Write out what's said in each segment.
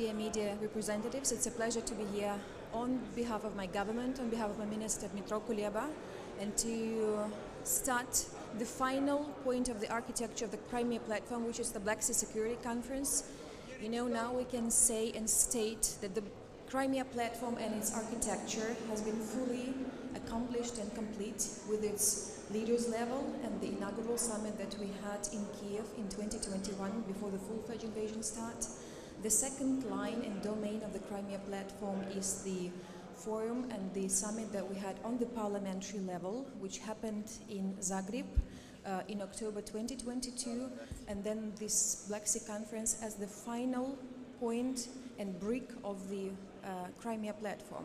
dear media representatives. It's a pleasure to be here on behalf of my government, on behalf of my minister Dmytro Kuleba, and to start the final point of the architecture of the Crimea platform, which is the Black Sea Security Conference. You know, now we can say and state that the Crimea platform and its architecture has been fully accomplished and complete with its leaders level and the inaugural summit that we had in Kiev in 2021 before the full-fledged invasion start. The second line and domain of the Crimea platform is the forum and the summit that we had on the parliamentary level, which happened in Zagreb uh, in October 2022, and then this Black Sea Conference as the final point and brick of the uh, Crimea platform.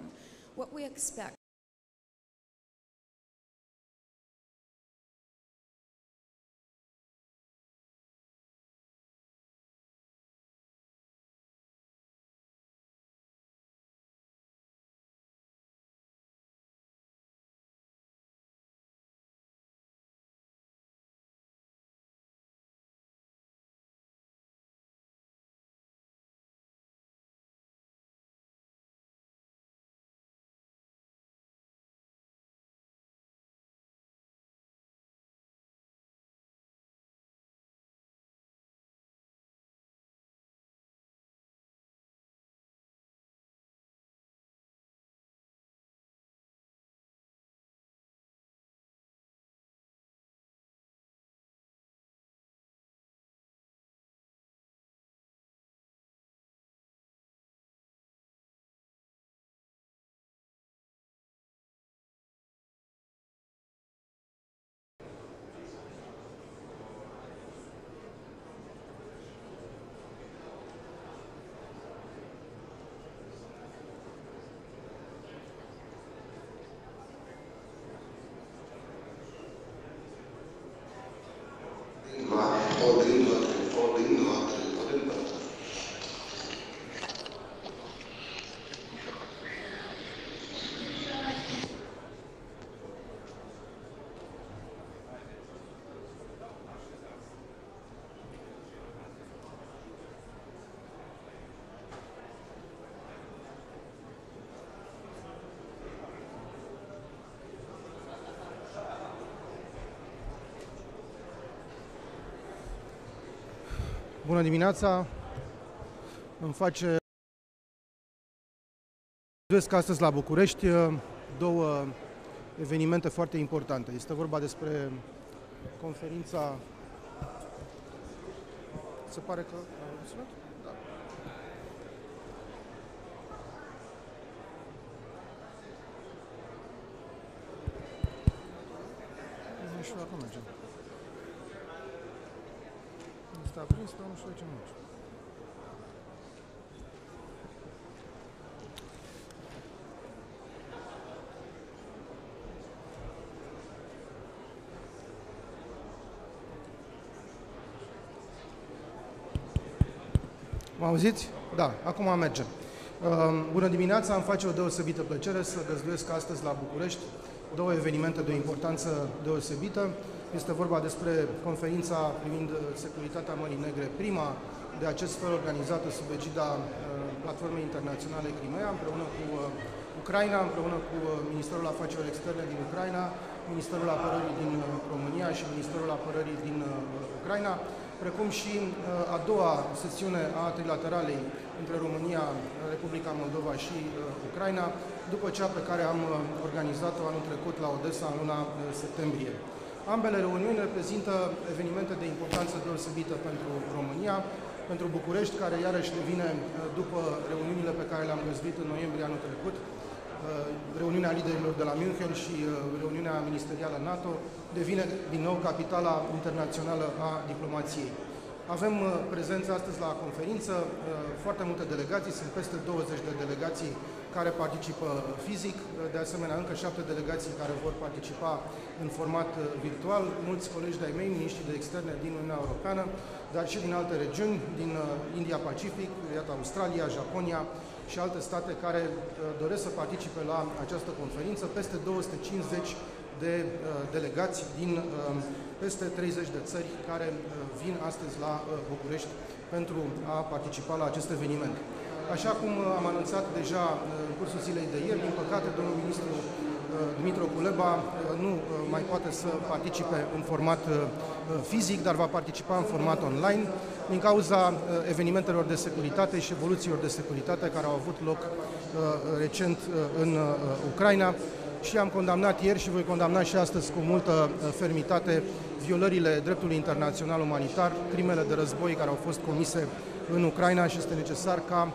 What we expect Bună dimineața! Îmi face Duesc astăzi la București uh, două evenimente foarte importante. Este vorba despre conferința se pare că am sunat? Da. Nu știu dacă mergem. Este aprins, dar nu știu de ce nu merge. Mă auziți? Da, acum mergem. Uh, Bună dimineața, îmi face o deosebită plăcere să găzduiesc astăzi la București două evenimente de o importanță deosebită. Este vorba despre conferința privind securitatea Mării Negre, prima de acest fel organizată sub egida uh, Platformei Internaționale Crimea, împreună cu uh, Ucraina, împreună cu uh, Ministerul Afacerilor Externe din Ucraina, Ministerul Apărării din uh, România și Ministerul Apărării din uh, Ucraina, precum și uh, a doua sesiune a trilateralei între România, Republica Moldova și uh, Ucraina, după cea pe care am uh, organizat-o anul trecut la Odessa în luna uh, septembrie. Ambele reuniuni reprezintă evenimente de importanță deosebită pentru România, pentru București, care iarăși devine, uh, după reuniunile pe care le-am găzduit în noiembrie anul trecut, uh, reuniunea liderilor de la München și uh, reuniunea ministerială NATO, devine din nou capitala internațională a diplomației. Avem uh, prezență astăzi la conferință, uh, foarte multe delegații, sunt peste 20 de delegații care participă fizic, uh, de asemenea încă șapte delegații care vor participa în format uh, virtual, mulți colegi de-ai mei, miniștri de externe din Uniunea Europeană, dar și din alte regiuni, din uh, India-Pacific, iată Australia, Japonia și alte state care doresc să participe la această conferință, peste 250 de uh, delegați din uh, peste 30 de țări care uh, vin astăzi la uh, București pentru a participa la acest eveniment. Așa cum am anunțat deja în cursul zilei de ieri, din păcate, domnul ministru Dumitru Culeba nu mai poate să participe în format fizic, dar va participa în format online din cauza evenimentelor de securitate și evoluțiilor de securitate care au avut loc recent în Ucraina. Și am condamnat ieri și voi condamna și astăzi cu multă fermitate violările dreptului internațional umanitar, crimele de război care au fost comise în Ucraina și este necesar ca uh,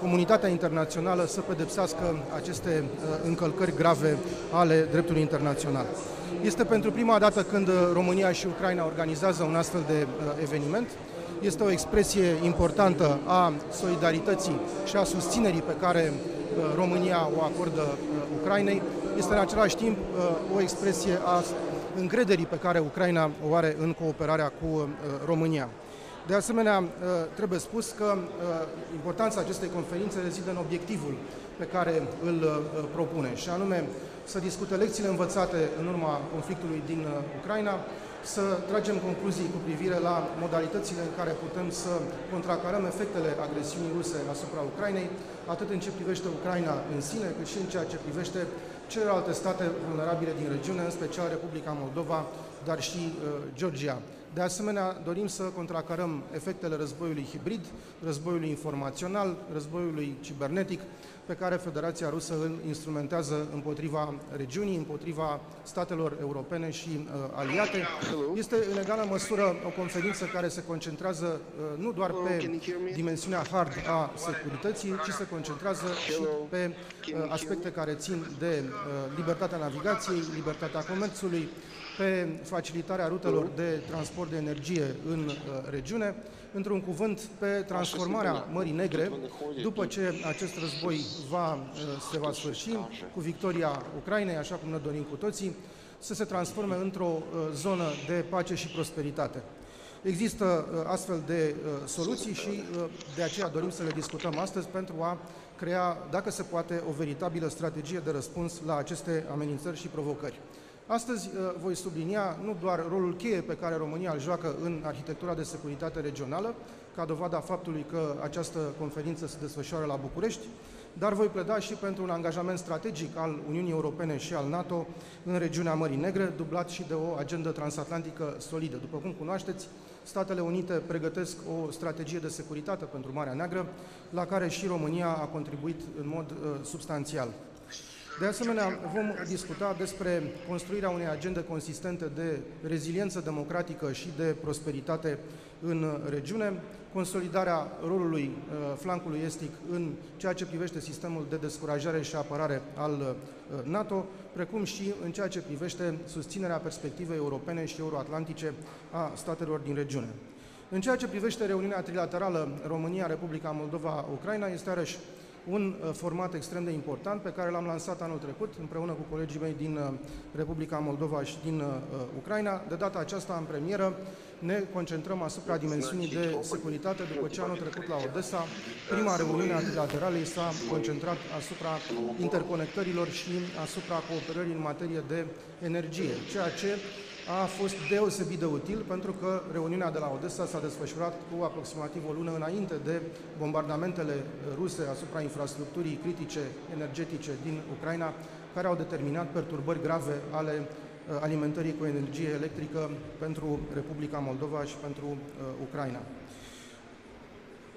comunitatea internațională să pedepsească aceste uh, încălcări grave ale dreptului internațional. Este pentru prima dată când uh, România și Ucraina organizează un astfel de eveniment. Este o expresie importantă a solidarității și a susținerii pe care România o acordă Ucrainei. Este în același timp o expresie a încrederii pe care Ucraina o are în cooperarea cu România. De asemenea, uh, trebuie spus că uh, importanța acestei conferințe rezidă în obiectivul pe care îl uh, propune, și anume să discute lecțiile învățate în urma conflictului din Ucraina, să tragem concluzii cu privire la modalitățile în care putem să contracarăm efectele agresiunii ruse asupra Ucrainei, atât în ce privește Ucraina în sine, cât și în ceea ce privește celelalte state vulnerabile din regiune, în special Republica Moldova, dar și uh, Georgia. De asemenea, dorim să contracarăm efectele războiului hibrid, războiului informațional, războiului cibernetic, pe care Federația Rusă îl instrumentează împotriva regiunii, împotriva statelor europene și uh, aliate. Este în egală măsură o conferință care se concentrează uh, nu doar pe dimensiunea hard a securității, ci se concentrează și pe uh, aspecte care țin de uh, libertatea navigației, libertatea comerțului, pe facilitarea rutelor de transport de energie în uh, regiune, într-un cuvânt pe transformarea Mării Negre, după ce acest război va, uh, se va sfârși cu victoria Ucrainei, așa cum ne dorim cu toții, să se transforme într-o uh, zonă de pace și prosperitate. Există astfel de soluții și de aceea dorim să le discutăm astăzi pentru a crea, dacă se poate, o veritabilă strategie de răspuns la aceste amenințări și provocări. Astăzi uh, voi sublinia nu doar rolul cheie pe care România îl joacă în arhitectura de securitate regională, ca dovada faptului că această conferință se desfășoară la București, dar voi pleda și pentru un angajament strategic al Uniunii Europene și al NATO în regiunea Mării Negre, dublat și de o agendă transatlantică solidă. După cum cunoașteți, Statele Unite pregătesc o strategie de securitate pentru Marea Neagră, la care și România a contribuit în mod uh, substanțial. De asemenea, vom discuta despre construirea unei agende consistente de reziliență democratică și de prosperitate în regiune, consolidarea rolului uh, flancului estic în ceea ce privește sistemul de descurajare și apărare al uh, NATO, precum și în ceea ce privește susținerea perspectivei europene și euroatlantice a statelor din regiune. În ceea ce privește reuniunea trilaterală România-Republica Moldova-Ucraina, este iarăși un uh, format extrem de important pe care l-am lansat anul trecut împreună cu colegii mei din uh, Republica Moldova și din uh, Ucraina. De data aceasta, în premieră, ne concentrăm asupra dimensiunii de securitate după ce anul trecut la Odessa, prima reuniune a trilateralei s-a concentrat asupra interconectărilor și asupra cooperării în materie de energie, ceea ce a fost deosebit de util pentru că reuniunea de la Odessa s-a desfășurat cu aproximativ o lună înainte de bombardamentele ruse asupra infrastructurii critice energetice din Ucraina, care au determinat perturbări grave ale uh, alimentării cu energie electrică pentru Republica Moldova și pentru uh, Ucraina.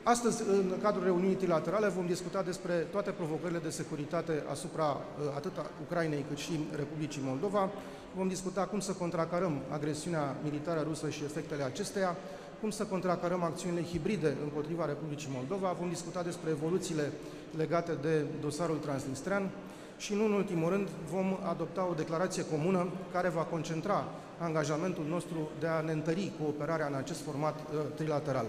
Astăzi, în cadrul reuniunii trilaterale, vom discuta despre toate provocările de securitate asupra uh, atât a Ucrainei cât și Republicii Moldova. Vom discuta cum să contracarăm agresiunea militară rusă și efectele acesteia, cum să contracarăm acțiunile hibride împotriva Republicii Moldova. Vom discuta despre evoluțiile legate de dosarul transnistrean și, nu în ultimul rând, vom adopta o declarație comună care va concentra angajamentul nostru de a ne întări cooperarea în acest format uh, trilateral.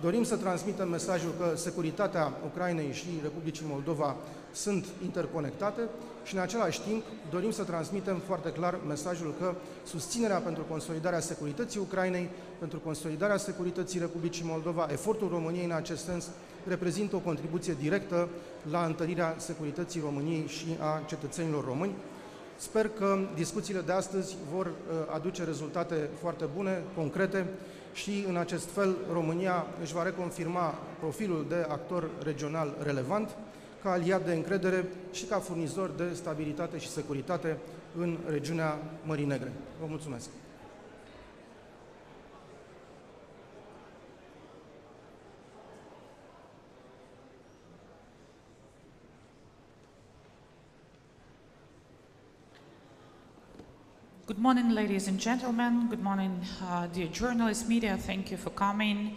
Dorim să transmitem mesajul că securitatea Ucrainei și Republicii Moldova sunt interconectate și în același timp dorim să transmitem foarte clar mesajul că susținerea pentru consolidarea securității Ucrainei, pentru consolidarea securității Republicii Moldova, efortul României în acest sens reprezintă o contribuție directă la întărirea securității României și a cetățenilor români. Sper că discuțiile de astăzi vor uh, aduce rezultate foarte bune, concrete și în acest fel România își va reconfirma profilul de actor regional relevant, ca aliat de încredere și ca furnizor de stabilitate și securitate în regiunea Mării Negre. Vă mulțumesc! Good morning, ladies and gentlemen. Good morning, uh, dear journalists, media. Thank you for coming.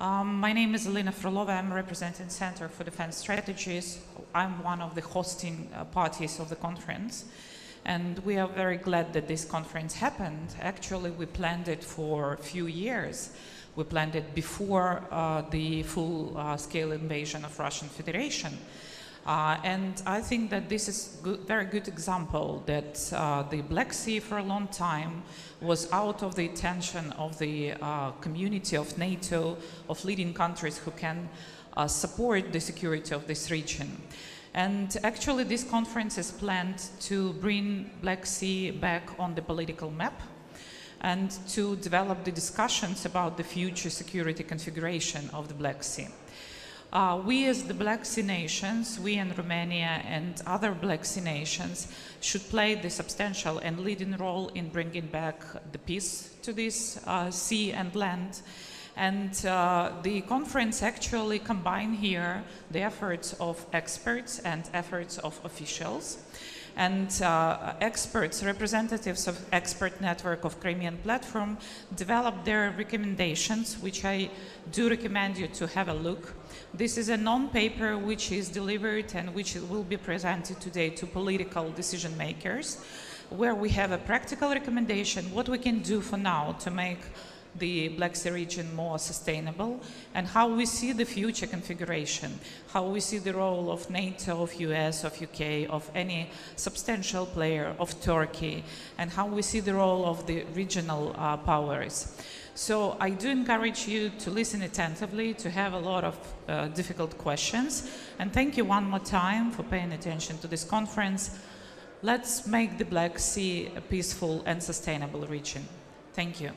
Um, my name is Elena Frolova. I'm representing Center for Defense Strategies. I'm one of the hosting uh, parties of the conference. And we are very glad that this conference happened. Actually, we planned it for a few years. We planned it before uh, the full-scale uh, invasion of Russian Federation. Uh, and I think that this is a very good example that uh, the Black Sea for a long time was out of the attention of the uh, community of NATO, of leading countries who can uh, support the security of this region. And actually this conference is planned to bring Black Sea back on the political map and to develop the discussions about the future security configuration of the Black Sea. Uh, we as the Black Sea nations, we in Romania and other Black Sea nations should play the substantial and leading role in bringing back the peace to this uh, sea and land. And uh, the conference actually combined here the efforts of experts and efforts of officials and uh, experts, representatives of expert network of Crimean platform developed their recommendations, which I do recommend you to have a look. This is a non-paper which is delivered and which will be presented today to political decision makers, where we have a practical recommendation, what we can do for now to make the Black Sea region more sustainable and how we see the future configuration, how we see the role of NATO, of US, of UK, of any substantial player, of Turkey, and how we see the role of the regional uh, powers. So I do encourage you to listen attentively, to have a lot of uh, difficult questions, and thank you one more time for paying attention to this conference. Let's make the Black Sea a peaceful and sustainable region. Thank you.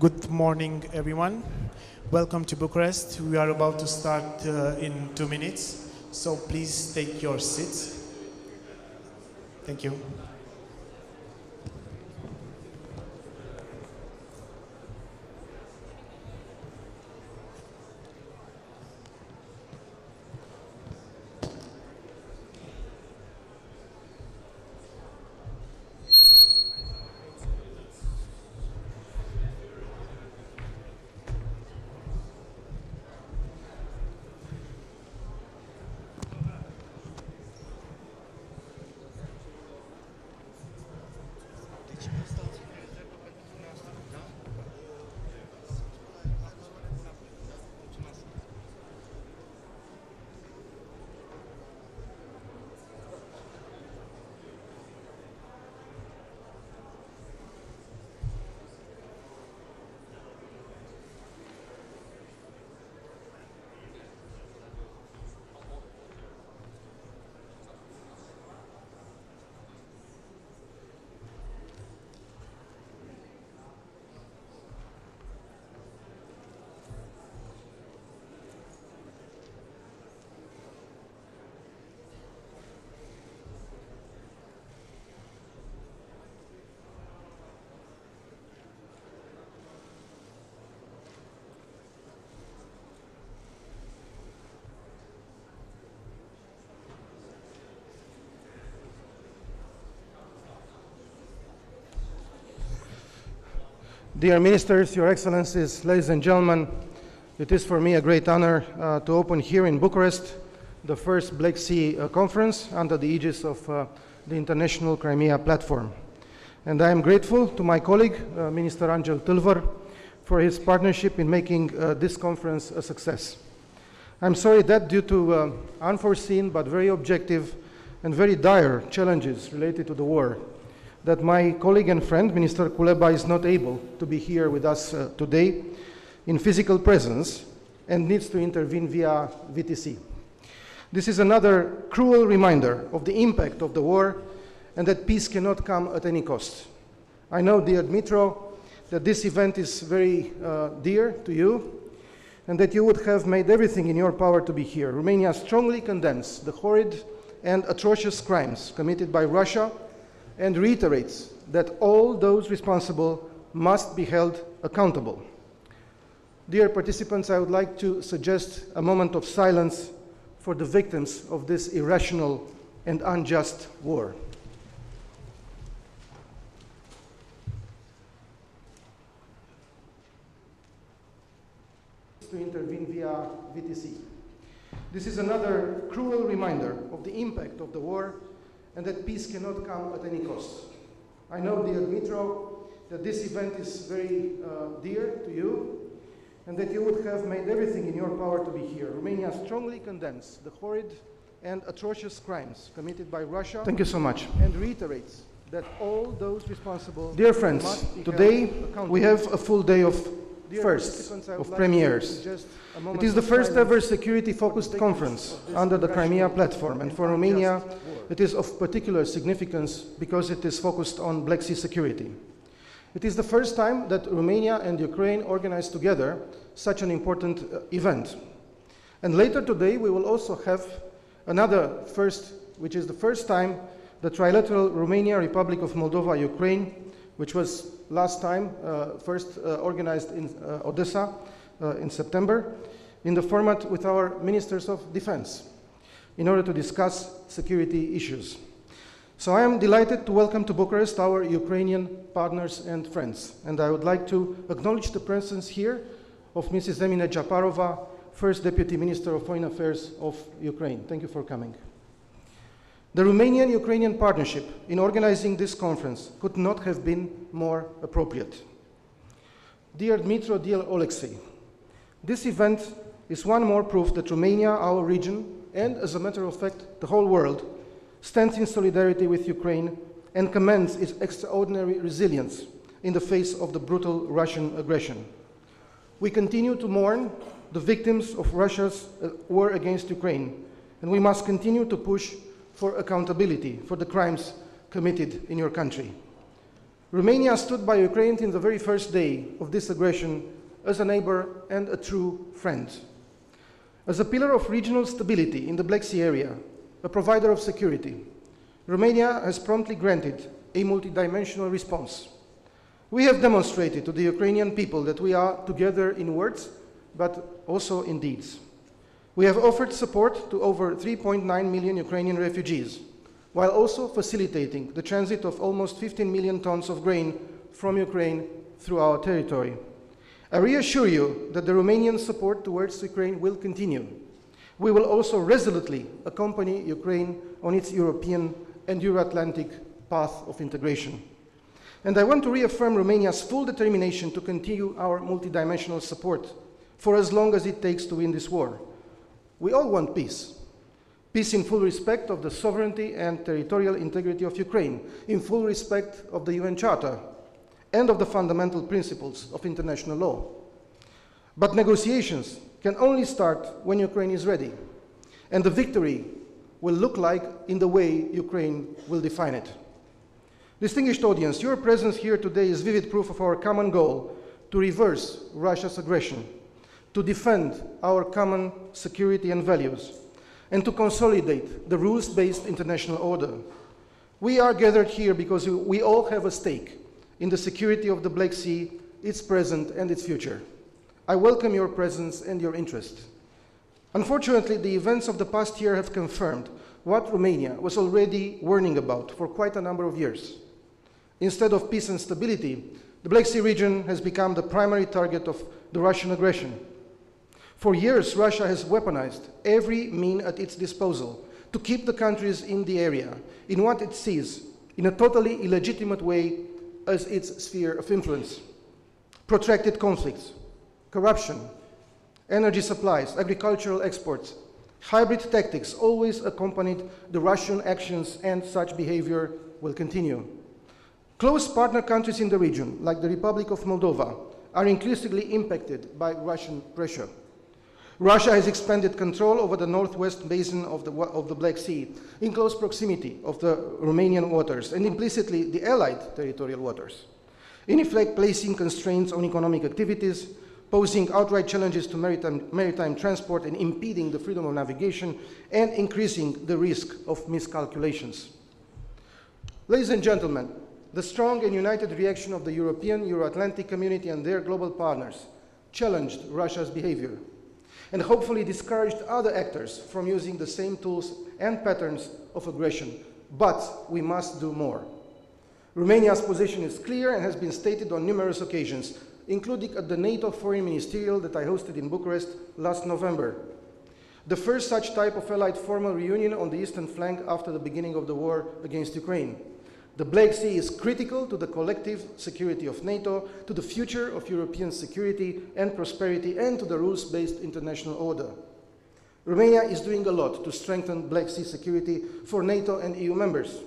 Good morning, everyone. Welcome to Bucharest. We are about to start uh, in two minutes, so please take your seats. Thank you. Dear ministers, your excellencies, ladies and gentlemen, it is for me a great honor uh, to open here in Bucharest the first Black Sea uh, conference under the aegis of uh, the International Crimea Platform. And I am grateful to my colleague, uh, Minister Angel Tilvar, for his partnership in making uh, this conference a success. I'm sorry that due to uh, unforeseen but very objective and very dire challenges related to the war, that my colleague and friend, Minister Kuleba, is not able to be here with us uh, today in physical presence and needs to intervene via VTC. This is another cruel reminder of the impact of the war and that peace cannot come at any cost. I know, dear Dmytro, that this event is very uh, dear to you and that you would have made everything in your power to be here. Romania strongly condemns the horrid and atrocious crimes committed by Russia and reiterates that all those responsible must be held accountable. Dear participants, I would like to suggest a moment of silence for the victims of this irrational and unjust war. To intervene via VTC. This is another cruel reminder of the impact of the war and that peace cannot come at any cost. I know, dear Dmytro, that this event is very uh, dear to you and that you would have made everything in your power to be here. Romania strongly condemns the horrid and atrocious crimes committed by Russia. Thank you so much. And reiterates that all those responsible. Dear friends, must be today we have a full day of Dear firsts, participants, I would of like premieres. It is the first ever security-focused conference under the Crimea platform, and for Romania, it is of particular significance because it is focused on Black Sea security. It is the first time that Romania and Ukraine organize together such an important uh, event. And later today, we will also have another first, which is the first time the trilateral Romania, Republic of Moldova, Ukraine, which was last time uh, first uh, organized in uh, Odessa Uh, in September, in the format with our ministers of defense in order to discuss security issues. So I am delighted to welcome to Bucharest our Ukrainian partners and friends, and I would like to acknowledge the presence here of Mrs. Emine Dzhaparova, First Deputy Minister of Foreign Affairs of Ukraine. Thank you for coming. The Romanian-Ukrainian partnership in organizing this conference could not have been more appropriate. Dear Dmytro, dear Alexei, this event is one more proof that Romania, our region, and as a matter of fact, the whole world, stands in solidarity with Ukraine and commends its extraordinary resilience in the face of the brutal Russian aggression. We continue to mourn the victims of Russia's uh, war against Ukraine, and we must continue to push for accountability for the crimes committed in your country. Romania stood by Ukraine in the very first day of this aggression as a neighbor and a true friend. As a pillar of regional stability in the Black Sea area, a provider of security, Romania has promptly granted a multidimensional response. We have demonstrated to the Ukrainian people that we are together in words, but also in deeds. We have offered support to over 3.9 million Ukrainian refugees, while also facilitating the transit of almost 15 million tons of grain from Ukraine through our territory. I reassure you that the Romanian support towards Ukraine will continue. We will also resolutely accompany Ukraine on its European and Euro-Atlantic path of integration. And I want to reaffirm Romania's full determination to continue our multidimensional support for as long as it takes to win this war. We all want peace. Peace in full respect of the sovereignty and territorial integrity of Ukraine, in full respect of the UN Charter and of the fundamental principles of international law. But negotiations can only start when Ukraine is ready, and the victory will look like in the way Ukraine will define it. Distinguished audience, your presence here today is vivid proof of our common goal to reverse Russia's aggression, to defend our common security and values, and to consolidate the rules-based international order. We are gathered here because we all have a stake in the security of the Black Sea, its present and its future. I welcome your presence and your interest. Unfortunately, the events of the past year have confirmed what Romania was already warning about for quite a number of years. Instead of peace and stability, the Black Sea region has become the primary target of the Russian aggression. For years, Russia has weaponized every mean at its disposal to keep the countries in the area in what it sees, in a totally illegitimate way, as its sphere of influence. Protracted conflicts, corruption, energy supplies, agricultural exports, hybrid tactics always accompanied the Russian actions, and such behavior will continue. Close partner countries in the region, like the Republic of Moldova, are increasingly impacted by Russian pressure. Russia has expanded control over the northwest basin of the, of the Black Sea, in close proximity of the Romanian waters, and implicitly the Allied territorial waters. In effect, placing constraints on economic activities, posing outright challenges to maritime, maritime transport and impeding the freedom of navigation, and increasing the risk of miscalculations. Ladies and gentlemen, the strong and united reaction of the European, Euro-Atlantic community and their global partners challenged Russia's behavior and hopefully discouraged other actors from using the same tools and patterns of aggression. But we must do more. Romania's position is clear and has been stated on numerous occasions, including at the NATO Foreign Ministerial that I hosted in Bucharest last November. The first such type of allied formal reunion on the eastern flank after the beginning of the war against Ukraine. The Black Sea is critical to the collective security of NATO, to the future of European security and prosperity, and to the rules-based international order. Romania is doing a lot to strengthen Black Sea security for NATO and EU members,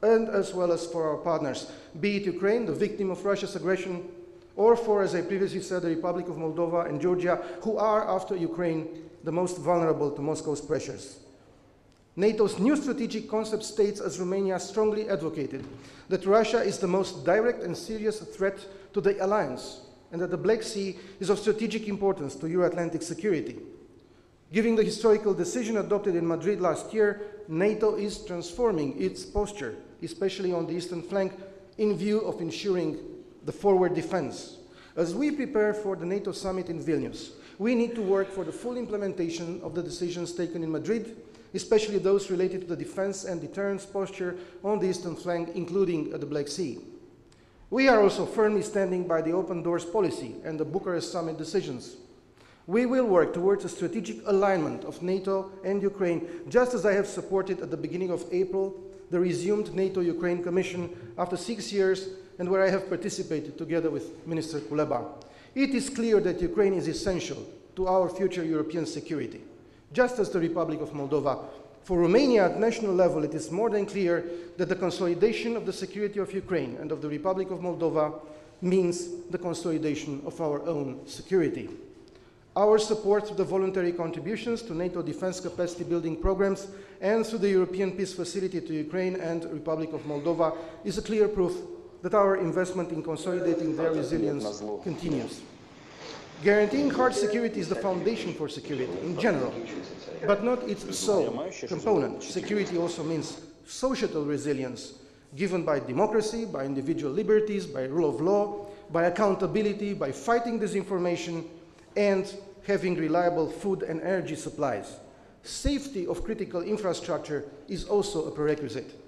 and as well as for our partners, be it Ukraine, the victim of Russia's aggression, or for, as I previously said, the Republic of Moldova and Georgia, who are, after Ukraine, the most vulnerable to Moscow's pressures. NATO's new strategic concept states, as Romania strongly advocated, that Russia is the most direct and serious threat to the alliance, and that the Black Sea is of strategic importance to Euro-Atlantic security. Given the historical decision adopted in Madrid last year, NATO is transforming its posture, especially on the eastern flank, in view of ensuring the forward defense. As we prepare for the NATO summit in Vilnius, we need to work for the full implementation of the decisions taken in Madrid especially those related to the defense and deterrence posture on the eastern flank, including uh, the Black Sea. We are also firmly standing by the open doors policy and the Bucharest summit decisions. We will work towards a strategic alignment of NATO and Ukraine, just as I have supported at the beginning of April the resumed NATO-Ukraine Commission after six years and where I have participated together with Minister Kuleba. It is clear that Ukraine is essential to our future European security just as the Republic of Moldova. For Romania at national level, it is more than clear that the consolidation of the security of Ukraine and of the Republic of Moldova means the consolidation of our own security. Our support through the voluntary contributions to NATO defense capacity building programs and through the European Peace Facility to Ukraine and Republic of Moldova is a clear proof that our investment in consolidating their resilience continues. Guaranteeing hard security is the foundation for security in general, but not its sole component. Security also means societal resilience, given by democracy, by individual liberties, by rule of law, by accountability, by fighting disinformation, and having reliable food and energy supplies. Safety of critical infrastructure is also a prerequisite.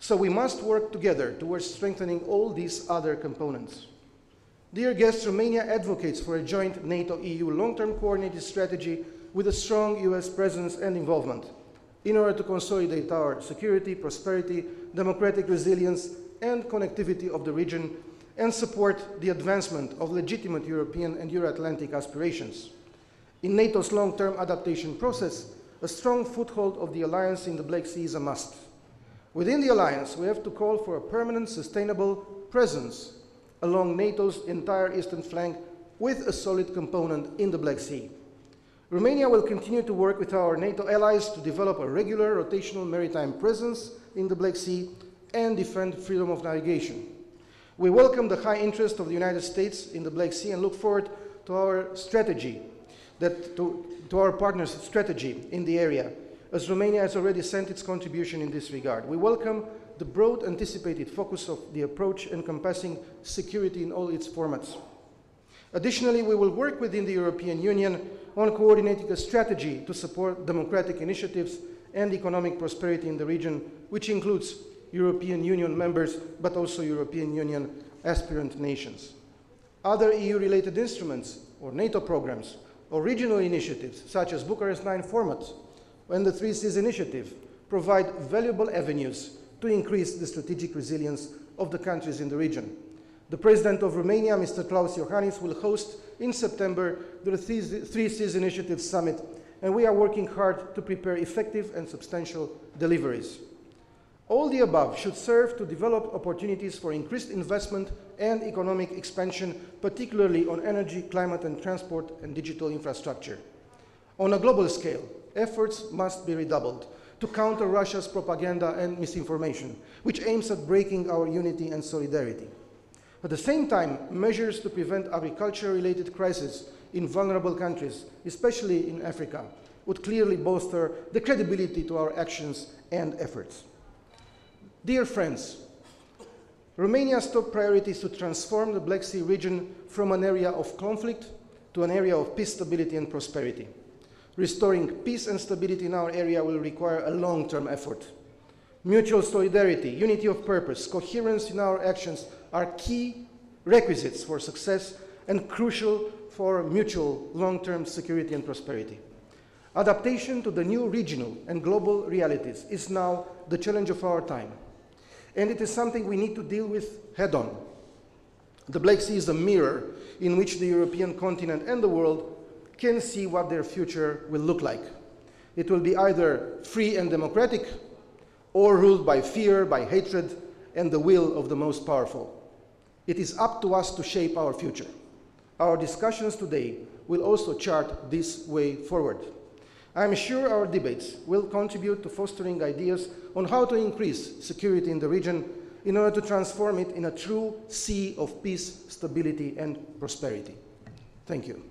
So we must work together towards strengthening all these other components. Dear guests, Romania advocates for a joint NATO-EU long-term coordinated strategy with a strong US presence and involvement in order to consolidate our security, prosperity, democratic resilience, and connectivity of the region and support the advancement of legitimate European and Euro-Atlantic aspirations. In NATO's long-term adaptation process, a strong foothold of the alliance in the Black Sea is a must. Within the alliance, we have to call for a permanent, sustainable presence along NATO's entire eastern flank with a solid component in the Black Sea. Romania will continue to work with our NATO allies to develop a regular rotational maritime presence in the Black Sea and defend freedom of navigation. We welcome the high interest of the United States in the Black Sea and look forward to our strategy, that, to, to our partners' strategy in the area, as Romania has already sent its contribution in this regard. We welcome the broad anticipated focus of the approach encompassing security in all its formats. Additionally, we will work within the European Union on coordinating a strategy to support democratic initiatives and economic prosperity in the region, which includes European Union members, but also European Union aspirant nations. Other EU-related instruments or NATO programs or regional initiatives, such as Bucharest 9 format and the Three Seas initiative, provide valuable avenues to increase the strategic resilience of the countries in the region. The President of Romania, Mr. Klaus Iohannis, will host in September the Three Seas Initiative Summit, and we are working hard to prepare effective and substantial deliveries. All the above should serve to develop opportunities for increased investment and economic expansion, particularly on energy, climate and transport and digital infrastructure. On a global scale, efforts must be redoubled to counter Russia's propaganda and misinformation, which aims at breaking our unity and solidarity. At the same time, measures to prevent agriculture-related crises in vulnerable countries, especially in Africa, would clearly bolster the credibility to our actions and efforts. Dear friends, Romania's top priority is to transform the Black Sea region from an area of conflict to an area of peace, stability and prosperity. Restoring peace and stability in our area will require a long-term effort. Mutual solidarity, unity of purpose, coherence in our actions are key requisites for success and crucial for mutual long-term security and prosperity. Adaptation to the new regional and global realities is now the challenge of our time, and it is something we need to deal with head-on. The Black Sea is a mirror in which the European continent and the world can see what their future will look like. It will be either free and democratic or ruled by fear, by hatred, and the will of the most powerful. It is up to us to shape our future. Our discussions today will also chart this way forward. I am sure our debates will contribute to fostering ideas on how to increase security in the region in order to transform it in a true sea of peace, stability, and prosperity. Thank you.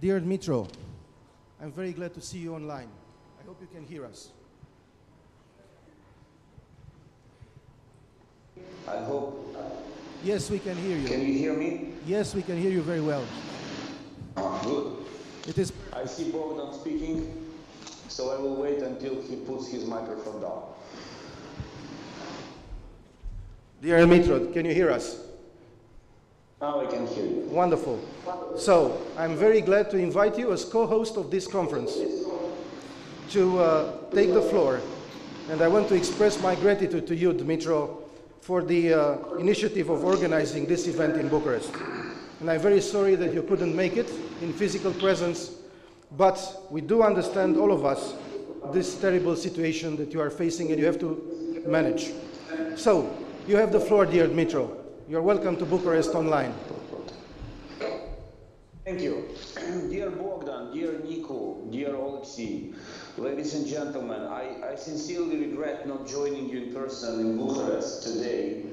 Dear Dmytro, I'm very glad to see you online. I hope you can hear us. I hope. Yes, we can hear you. Can you hear me? Yes, we can hear you very well. Ah, good. It is I see Bogdan speaking, so I will wait until he puts his microphone down. Dear Dmytro, can you hear us? Now I can hear you. Wonderful. So, I'm very glad to invite you as co-host of this conference to uh, take the floor. And I want to express my gratitude to you, Dmytro, for the uh, initiative of organizing this event in Bucharest. And I'm very sorry that you couldn't make it in physical presence, but we do understand, all of us, this terrible situation that you are facing and you have to manage. So, you have the floor, dear Dmytro. You're welcome to Bucharest Online. Thank you. Dear Bogdan, dear Nico, dear Alexei, ladies and gentlemen, I, I sincerely regret not joining you in person in Bucharest today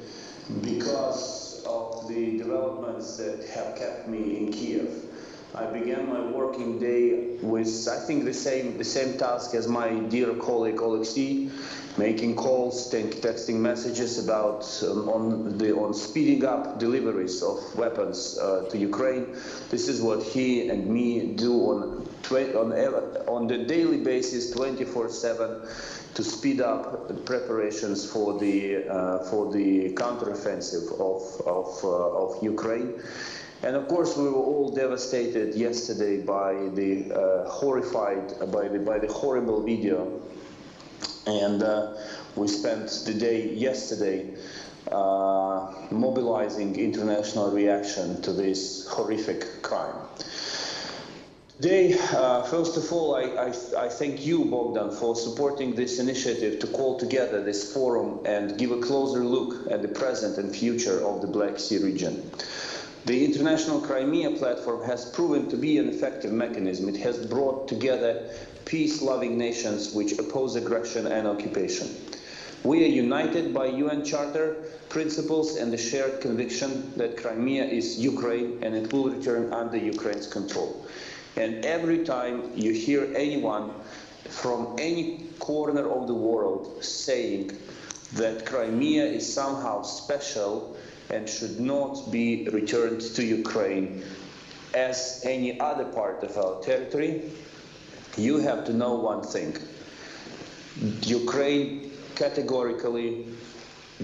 because of the developments that have kept me in Kiev. I began my working day with, I think, the same the same task as my dear colleague Alexei, making calls, texting messages about um, on the on speeding up deliveries of weapons uh, to Ukraine. This is what he and me do on on on the daily basis, 24/7, to speed up the preparations for the uh, for the counteroffensive of of uh, of Ukraine. And of course, we were all devastated yesterday by the uh, horrified by the by the horrible video. And uh, we spent the day yesterday uh, mobilizing international reaction to this horrific crime. Today, uh, first of all, I, I, I, thank you, Bogdan, for supporting this initiative to call together this forum and give a closer look at the present and future of the Black Sea region. The International Crimea Platform has proven to be an effective mechanism. It has brought together peace-loving nations which oppose aggression and occupation. We are united by UN Charter principles and the shared conviction that Crimea is Ukraine and it will return under Ukraine's control. And every time you hear anyone from any corner of the world saying that Crimea is somehow special and should not be returned to Ukraine as any other part of our territory, you have to know one thing. Ukraine categorically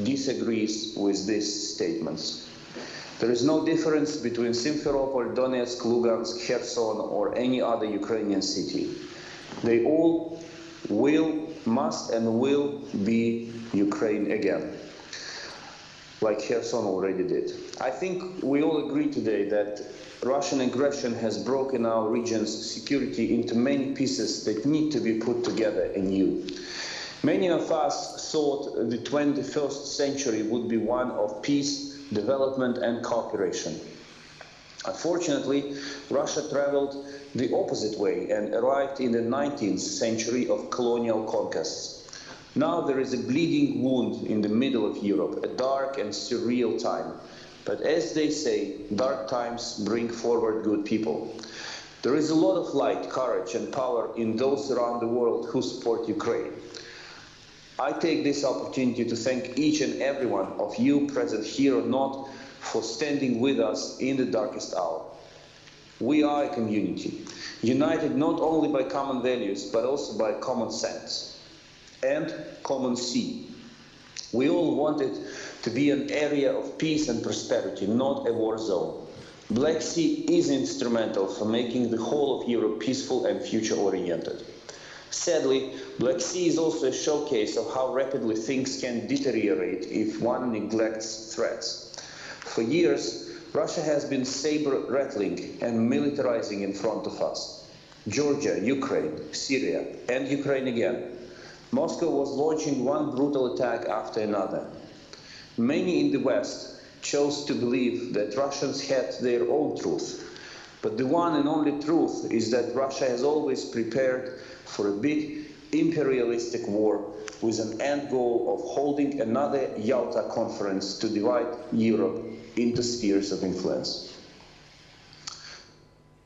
disagrees with these statements. There is no difference between Simferopol, Donetsk, Lugansk, Kherson, or any other Ukrainian city. They all will, must, and will be Ukraine again like Kherson already did. I think we all agree today that Russian aggression has broken our region's security into many pieces that need to be put together anew. Many of us thought the 21st century would be one of peace, development, and cooperation. Unfortunately, Russia traveled the opposite way and arrived in the 19th century of colonial conquests. Now there is a bleeding wound in the middle of Europe, a dark and surreal time. But as they say, dark times bring forward good people. There is a lot of light, courage, and power in those around the world who support Ukraine. I take this opportunity to thank each and every one of you present here or not for standing with us in the darkest hour. We are a community, united not only by common values, but also by common sense and common sea. We all want it to be an area of peace and prosperity, not a war zone. Black Sea is instrumental for making the whole of Europe peaceful and future-oriented. Sadly, Black Sea is also a showcase of how rapidly things can deteriorate if one neglects threats. For years, Russia has been saber-rattling and militarizing in front of us. Georgia, Ukraine, Syria, and Ukraine again Moscow was launching one brutal attack after another. Many in the West chose to believe that Russians had their own truth. But the one and only truth is that Russia has always prepared for a big imperialistic war with an end goal of holding another Yalta conference to divide Europe into spheres of influence.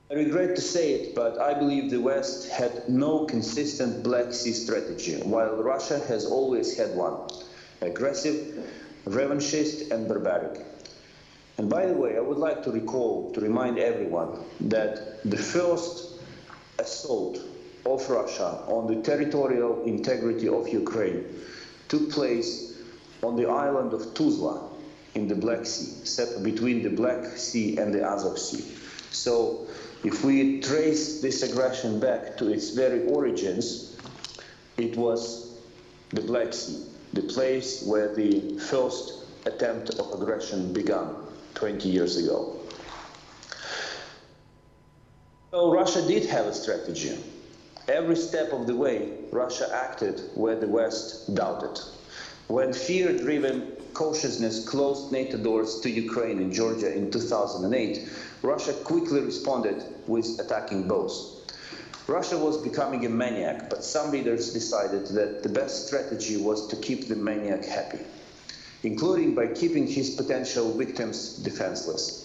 I regret to say it, but I believe the West had no consistent Black Sea strategy, while Russia has always had one aggressive, revanchist, and barbaric. And by the way, I would like to recall, to remind everyone, that the first assault of Russia on the territorial integrity of Ukraine took place on the island of Tuzla in the Black Sea, between the Black Sea and the Azov Sea. So if we trace this aggression back to its very origins, it was the Black Sea, the place where the first attempt of aggression began 20 years ago. So Russia did have a strategy. Every step of the way, Russia acted where the West doubted. When fear-driven cautiousness closed NATO doors to Ukraine and Georgia in 2008, Russia quickly responded with attacking both. Russia was becoming a maniac, but some leaders decided that the best strategy was to keep the maniac happy, including by keeping his potential victims defenseless.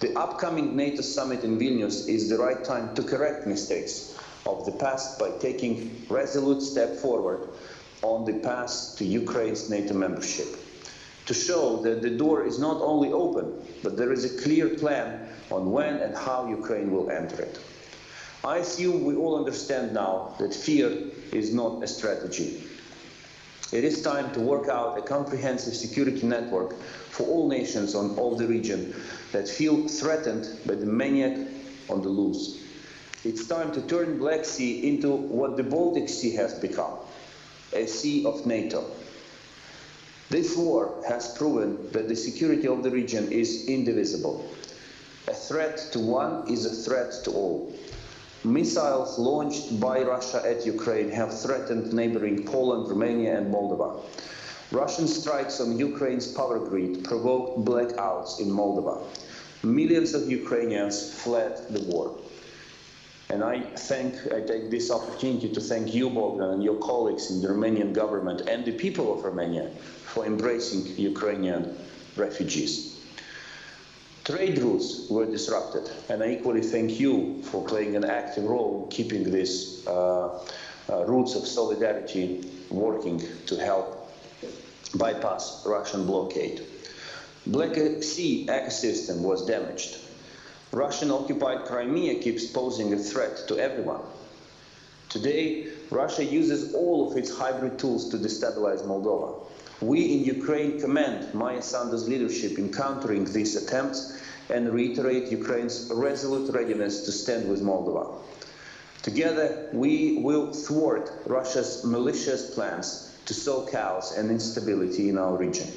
The upcoming NATO summit in Vilnius is the right time to correct mistakes of the past by taking resolute step forward on the path to Ukraine's NATO membership. To show that the door is not only open, but there is a clear plan on when and how Ukraine will enter it. I assume we all understand now that fear is not a strategy. It is time to work out a comprehensive security network for all nations on, of the region that feel threatened by the maniac on the loose. It's time to turn Black Sea into what the Baltic Sea has become, a sea of NATO. This war has proven that the security of the region is indivisible. A threat to one is a threat to all. Missiles launched by Russia at Ukraine have threatened neighboring Poland, Romania, and Moldova. Russian strikes on Ukraine's power grid provoked blackouts in Moldova. Millions of Ukrainians fled the war. And I thank, I take this opportunity to thank you, Bogdan, and your colleagues in the Romanian government and the people of Romania for embracing Ukrainian refugees. Trade routes were disrupted, and I equally thank you for playing an active role in keeping these uh, uh, routes of solidarity working to help bypass Russian blockade. Black Sea ecosystem was damaged. Russian occupied Crimea keeps posing a threat to everyone. Today, Russia uses all of its hybrid tools to destabilize Moldova. We in Ukraine commend Maia Sandu's leadership in countering these attempts and reiterate Ukraine's resolute readiness to stand with Moldova. Together, we will thwart Russia's malicious plans to sow chaos and instability in our region.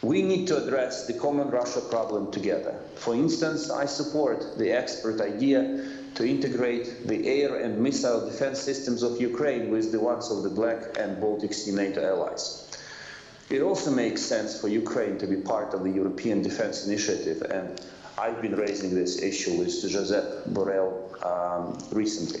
We need to address the common Russia problem together. For instance, I support the expert idea to integrate the air and missile defense systems of Ukraine with the ones of the Black and Baltic Sea NATO allies. It also makes sense for Ukraine to be part of the European Defense Initiative, and I've been raising this issue with Josep Borrell um, recently.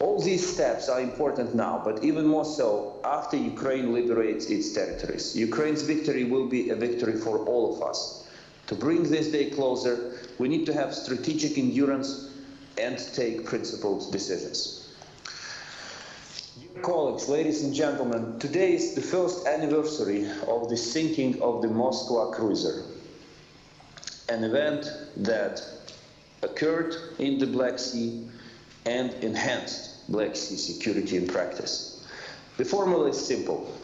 All these steps are important now, but even more so after Ukraine liberates its territories. Ukraine's victory will be a victory for all of us. To bring this day closer, we need to have strategic endurance and take principled decisions. Colleagues, ladies and gentlemen, today is the first anniversary of the sinking of the Moskva cruiser, an event that occurred in the Black Sea and enhanced Black Sea security in practice. The formula is simple.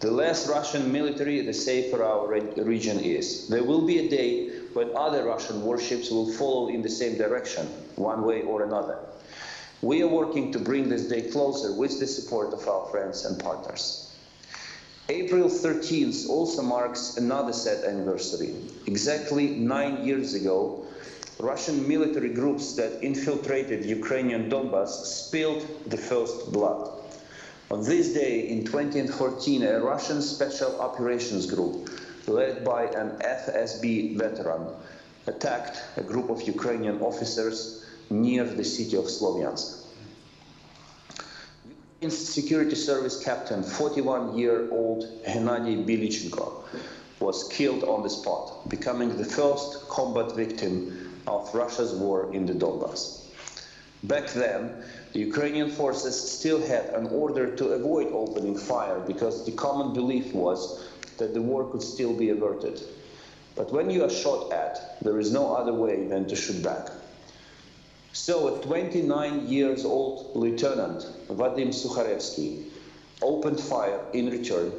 The less Russian military, the safer our region is. There will be a day when other Russian warships will follow in the same direction, one way or another. We are working to bring this day closer with the support of our friends and partners. April 13th also marks another sad anniversary. Exactly nine years ago, Russian military groups that infiltrated Ukrainian Donbass spilled the first blood. On this day in 2014, a Russian Special Operations Group, led by an FSB veteran, attacked a group of Ukrainian officers near the city of Sloviansk. Ukraine's security service captain, 41-year-old Gennady Bilichenko, was killed on the spot, becoming the first combat victim of Russia's war in the Donbass. Back then, the Ukrainian forces still had an order to avoid opening fire because the common belief was that the war could still be averted. But when you are shot at, there is no other way than to shoot back. So a 29 years old lieutenant, Vadim Sukharevsky, opened fire in return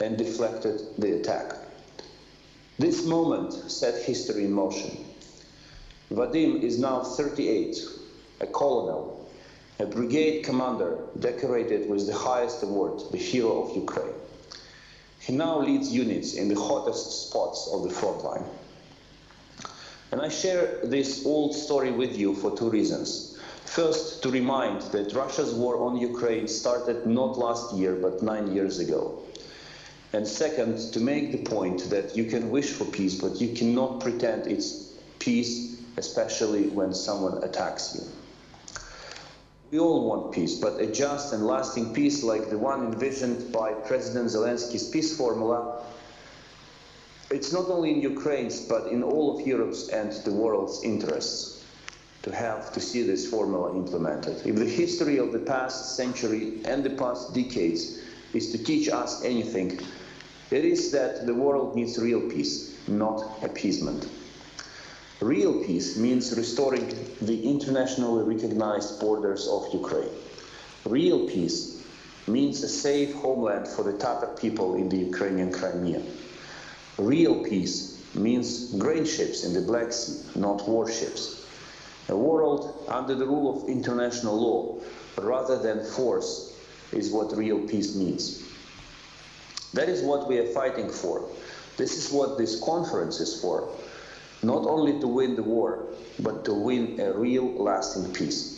and deflected the attack. This moment set history in motion. Vadim is now 38, a colonel, a brigade commander decorated with the highest award, the Hero of Ukraine. He now leads units in the hottest spots of the front line. And I share this old story with you for two reasons. First, to remind that Russia's war on Ukraine started not last year, but nine years ago. And second, to make the point that you can wish for peace, but you cannot pretend it's peace, especially when someone attacks you. We all want peace, but a just and lasting peace like the one envisioned by President Zelensky's peace formula, it's not only in Ukraine's, but in all of Europe's and the world's interests to have to see this formula implemented. If the history of the past century and the past decades is to teach us anything, it is that the world needs real peace, not appeasement. Real peace means restoring the internationally recognized borders of Ukraine. Real peace means a safe homeland for the Tatar people in the Ukrainian Crimea. Real peace means grain ships in the Black Sea, not warships. A world under the rule of international law rather than force is what real peace means. That is what we are fighting for. This is what this conference is for not only to win the war, but to win a real lasting peace.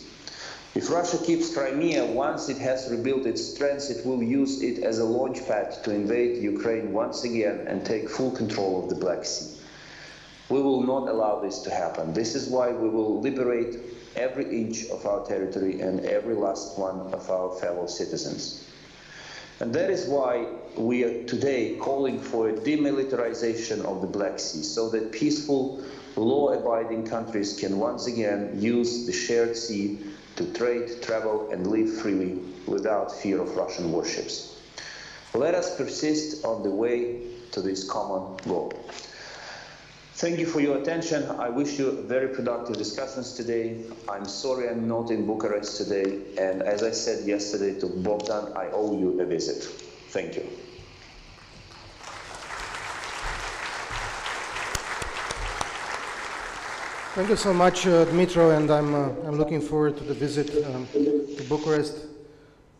If Russia keeps Crimea, once it has rebuilt its strength, it will use it as a launchpad to invade Ukraine once again and take full control of the Black Sea. We will not allow this to happen. This is why we will liberate every inch of our territory and every last one of our fellow citizens. And that is why we are today calling for a demilitarization of the Black Sea so that peaceful, law abiding countries can once again use the shared sea to trade, travel, and live freely without fear of Russian warships. Let us persist on the way to this common goal. Thank you for your attention. I wish you very productive discussions today. I'm sorry I'm not in Bucharest today, and as I said yesterday to Bogdan, I owe you a visit. Thank you. Thank you so much, uh, Dmytro, and I'm, uh, I'm looking forward to the visit um, to Bucharest.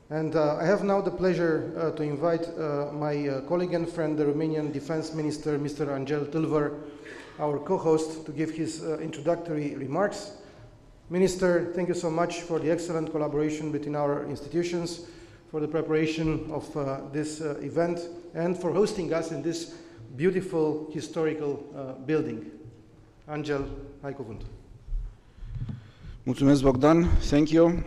And uh, I have now the pleasure uh, to invite uh, my uh, colleague and friend, the Romanian Defense Minister, Mr. Angel Tâlvăr, our co-host, to give his introductory remarks. Minister, thank you so much for the excellent collaboration between our institutions, for the preparation of this event, and for hosting us in this beautiful historical building. Angel, ai. Mulțumesc, Bogdan. Thank you.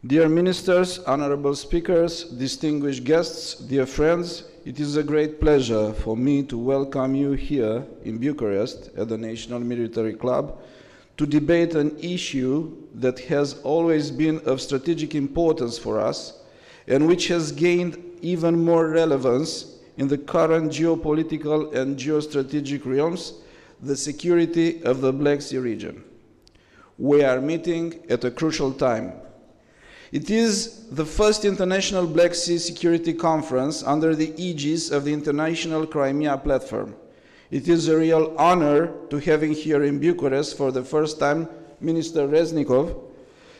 Dear ministers, honorable speakers, distinguished guests, dear friends, it is a great pleasure for me to welcome you here in Bucharest at the National Military Club to debate an issue that has always been of strategic importance for us and which has gained even more relevance in the current geopolitical and geostrategic realms the security of the Black Sea region. We are meeting at a crucial time. It is the first international Black Sea Security Conference under the aegis of the International Crimea Platform. It is a real honor to having here in Bucharest for the first time Minister Reznikov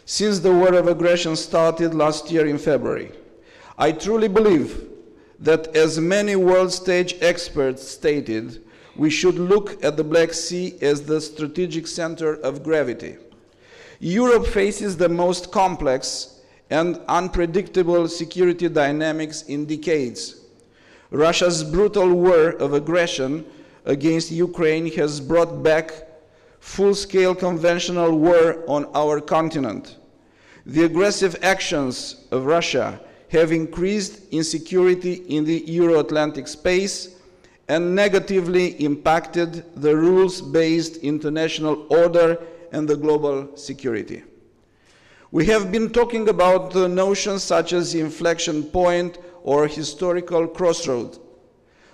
since the war of aggression started last year in February. I truly believe that as many world stage experts stated, we should look at the Black Sea as the strategic center of gravity. Europe faces the most complex and unpredictable security dynamics in decades. Russia's brutal war of aggression against Ukraine has brought back full-scale conventional war on our continent. The aggressive actions of Russia have increased insecurity in the Euro-Atlantic space and negatively impacted the rules-based international order and the global security. We have been talking about uh, notions such as inflection point or historical crossroad.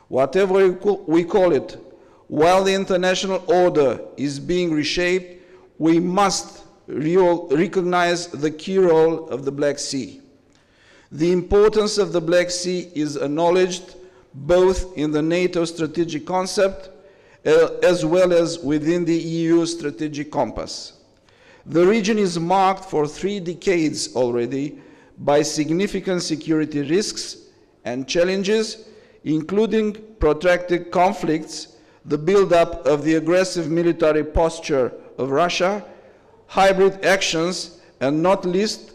Whatever we call it, while the international order is being reshaped, we must recognize the key role of the Black Sea. The importance of the Black Sea is acknowledged both in the NATO strategic concept uh, as well as within the EU strategic compass. The region is marked for three decades already by significant security risks and challenges, including protracted conflicts, the buildup of the aggressive military posture of Russia, hybrid actions, and not least,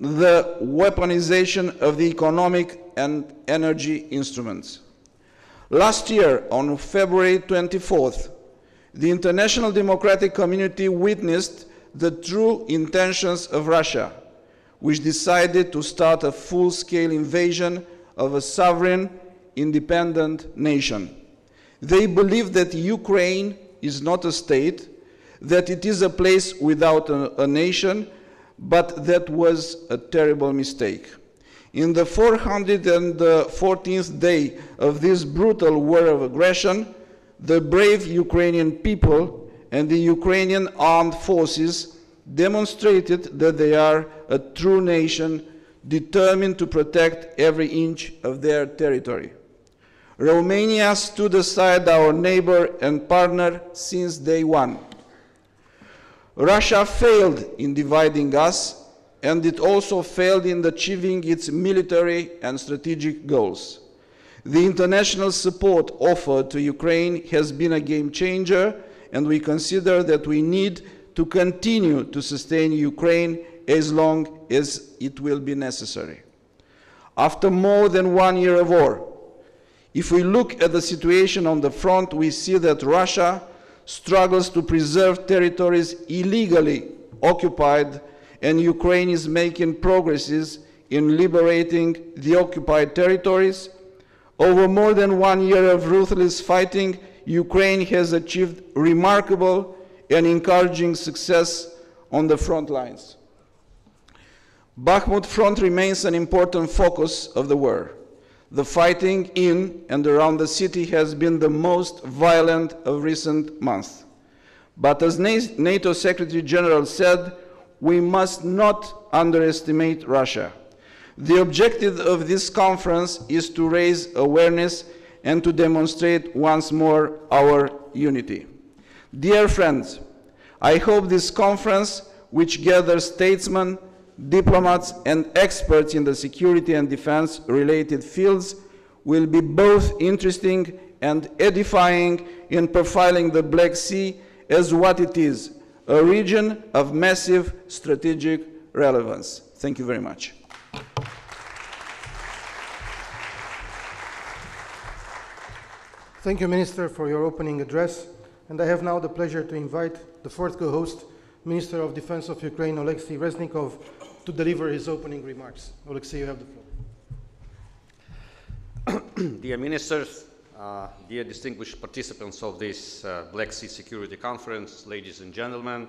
the weaponization of the economic and energy instruments. Last year, on February 24th, the international democratic community witnessed the true intentions of Russia, which decided to start a full scale invasion of a sovereign, independent nation. They believe that Ukraine is not a state, that it is a place without a, a nation, but that was a terrible mistake. In the 414th day of this brutal war of aggression, the brave Ukrainian people and the Ukrainian armed forces demonstrated that they are a true nation determined to protect every inch of their territory. Romania stood aside our neighbor and partner since day one. Russia failed in dividing us, and it also failed in achieving its military and strategic goals. The international support offered to Ukraine has been a game changer, and we consider that we need to continue to sustain Ukraine as long as it will be necessary. After more than one year of war, if we look at the situation on the front, we see that Russia struggles to preserve territories illegally occupied, and Ukraine is making progresses in liberating the occupied territories. Over more than one year of ruthless fighting, Ukraine has achieved remarkable and encouraging success on the front lines. Bakhmut front remains an important focus of the war. The fighting in and around the city has been the most violent of recent months. But as NATO Secretary General said, we must not underestimate Russia. The objective of this conference is to raise awareness and to demonstrate once more our unity. Dear friends, I hope this conference, which gathers statesmen, diplomats, and experts in the security and defense related fields, will be both interesting and edifying in profiling the Black Sea as what it is a region of massive strategic relevance. Thank you very much. Thank you, Minister, for your opening address. And I have now the pleasure to invite the fourth co host, Minister of Defense of Ukraine, Oleksiy Reznikov, to deliver his opening remarks. Oleksiy, you have the floor. dear ministers, uh, dear distinguished participants of this uh, Black Sea Security Conference, ladies and gentlemen,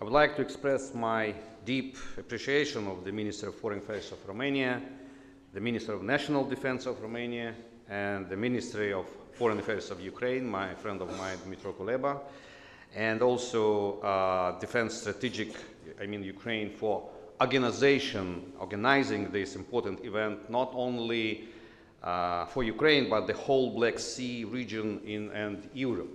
I would like to express my deep appreciation of the Minister of Foreign Affairs of Romania, the Minister of National Defense of Romania, and the Ministry of Foreign Affairs of Ukraine, my friend of mine, Dmytro Kuleba, and also uh, Defense Strategic, I mean Ukraine, for organization, organizing this important event, not only for Ukraine, but the whole Black Sea region in, and Europe.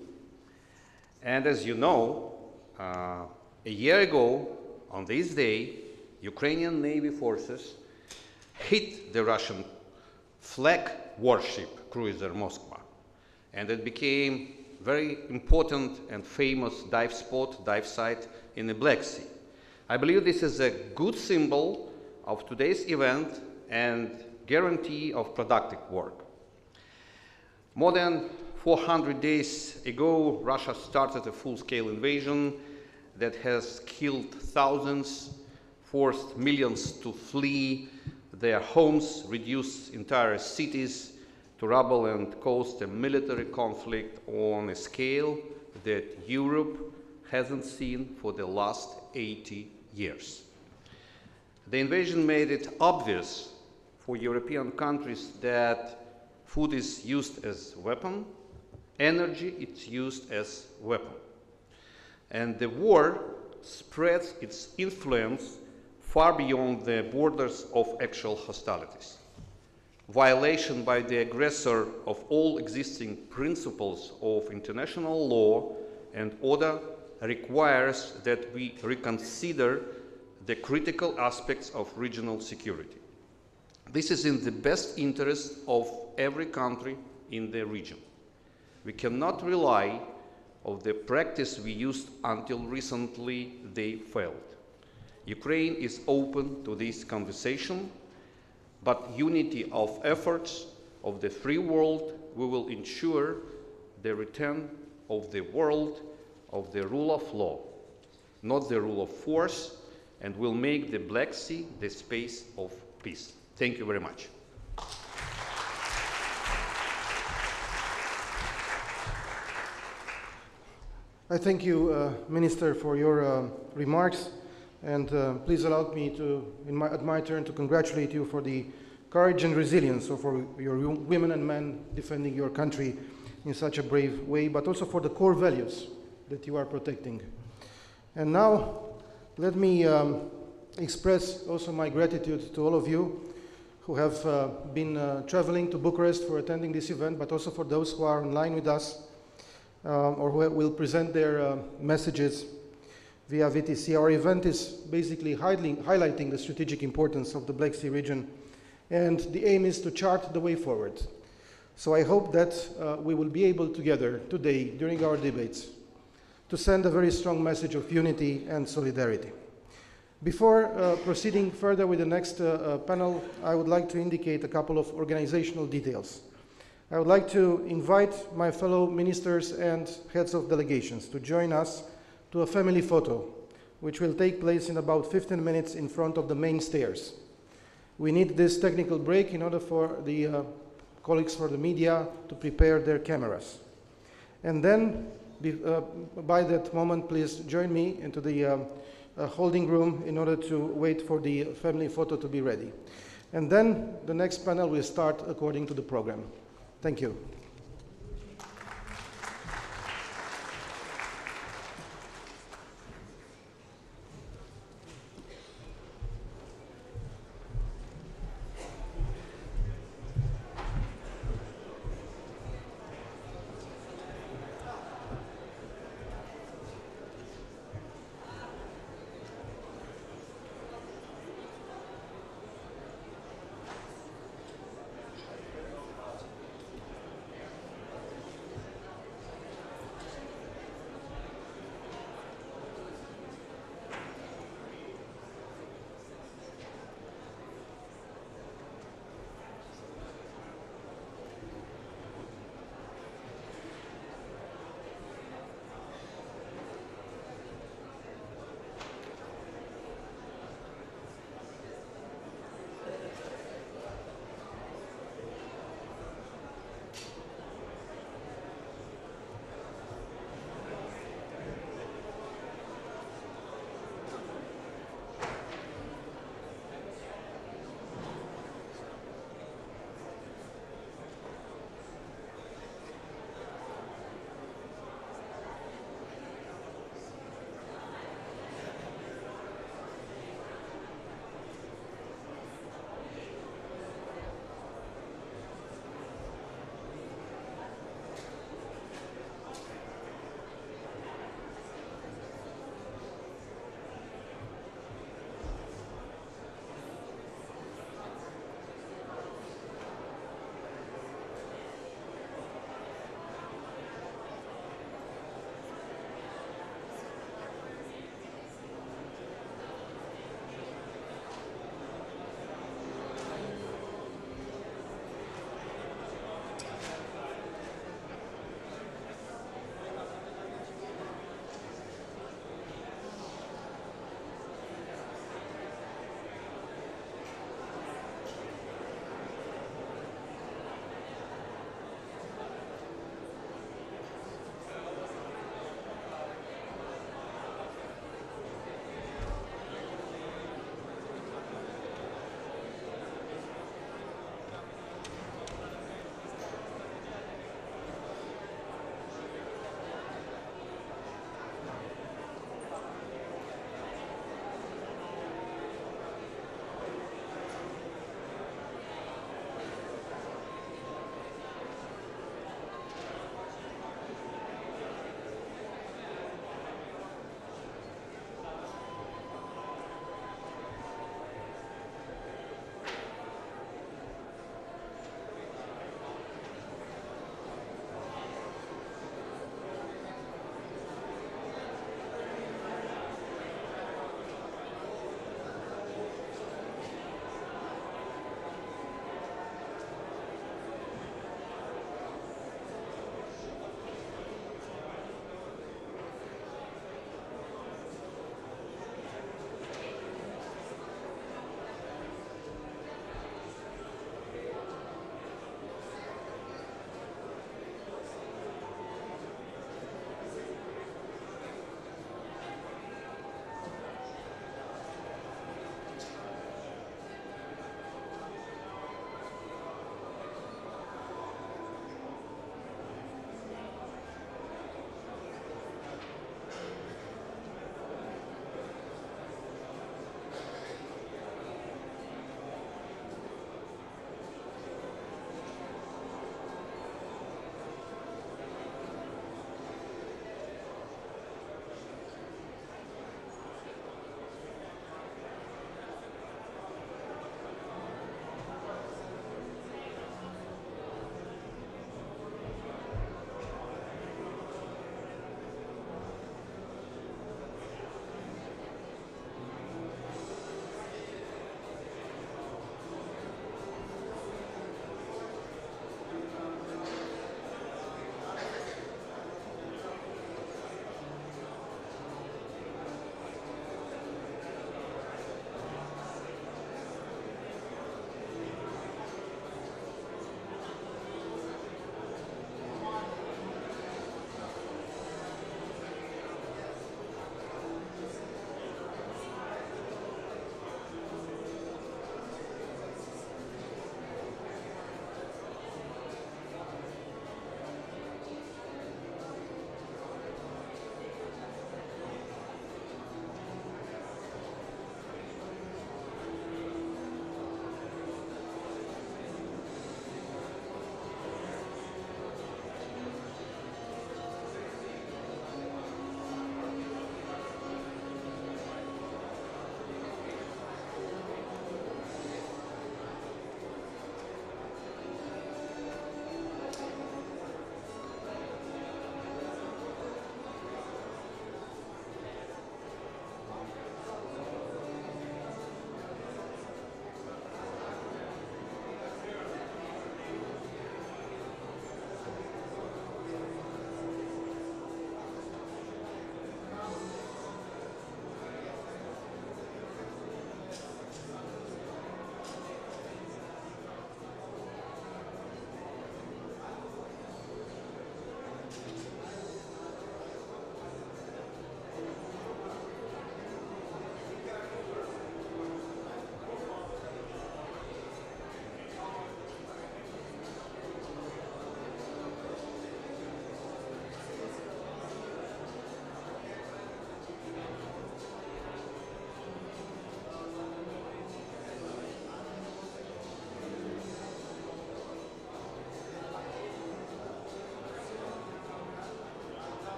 And as you know, uh, a year ago, on this day, Ukrainian Navy forces hit the Russian flag warship cruiser Moskva. And it became very important and famous dive spot, dive site in the Black Sea. I believe this is a good symbol of today's event and guarantee of productive work. More than 400 days ago, Russia started a full-scale invasion that has killed thousands, forced millions to flee their homes, reduced entire cities to rubble and caused a military conflict on a scale that Europe hasn't seen for the last 80 years. The invasion made it obvious for European countries that food is used as weapon, energy is used as weapon. And the war spreads its influence far beyond the borders of actual hostilities. Violation by the aggressor of all existing principles of international law and order requires that we reconsider the critical aspects of regional security. This is in the best interest of every country in the region. We cannot rely on the practice we used until recently they failed. Ukraine is open to this conversation, but unity of efforts of the free world we will ensure the return of the world of the rule of law. not the rule of force, and will make the Black Sea the space of peace. Thank you very much. I thank you, uh, Minister, for your uh, remarks, and uh, please allow me to, my, at my turn, to congratulate you for the courage and resilience of your women and men defending your country in such a brave way, but also for the core values that you are protecting. And now, let me um, express also my gratitude to all of you who have uh, been uh, traveling to Bucharest for attending this event, but also for those who are online with us um, or who will present their uh, messages via VTC. Our event is basically highlighting the strategic importance of the Black Sea region, and the aim is to chart the way forward. So I hope that uh, we will be able together today, during our debates, to send a very strong message of unity and solidarity. Before uh, proceeding further with the next uh, uh panel, I would like to indicate a couple of organizational details. I would like to invite my fellow ministers and heads of delegations to join us to a family photo, which will take place in about 15 minutes in front of the main stairs. We need this technical break in order for the uh, colleagues for the media to prepare their cameras. And then, be, uh, by that moment, please join me into the um, uh, holding room in order to wait for the family photo to be ready. And then the next panel will start according to the program. Thank you.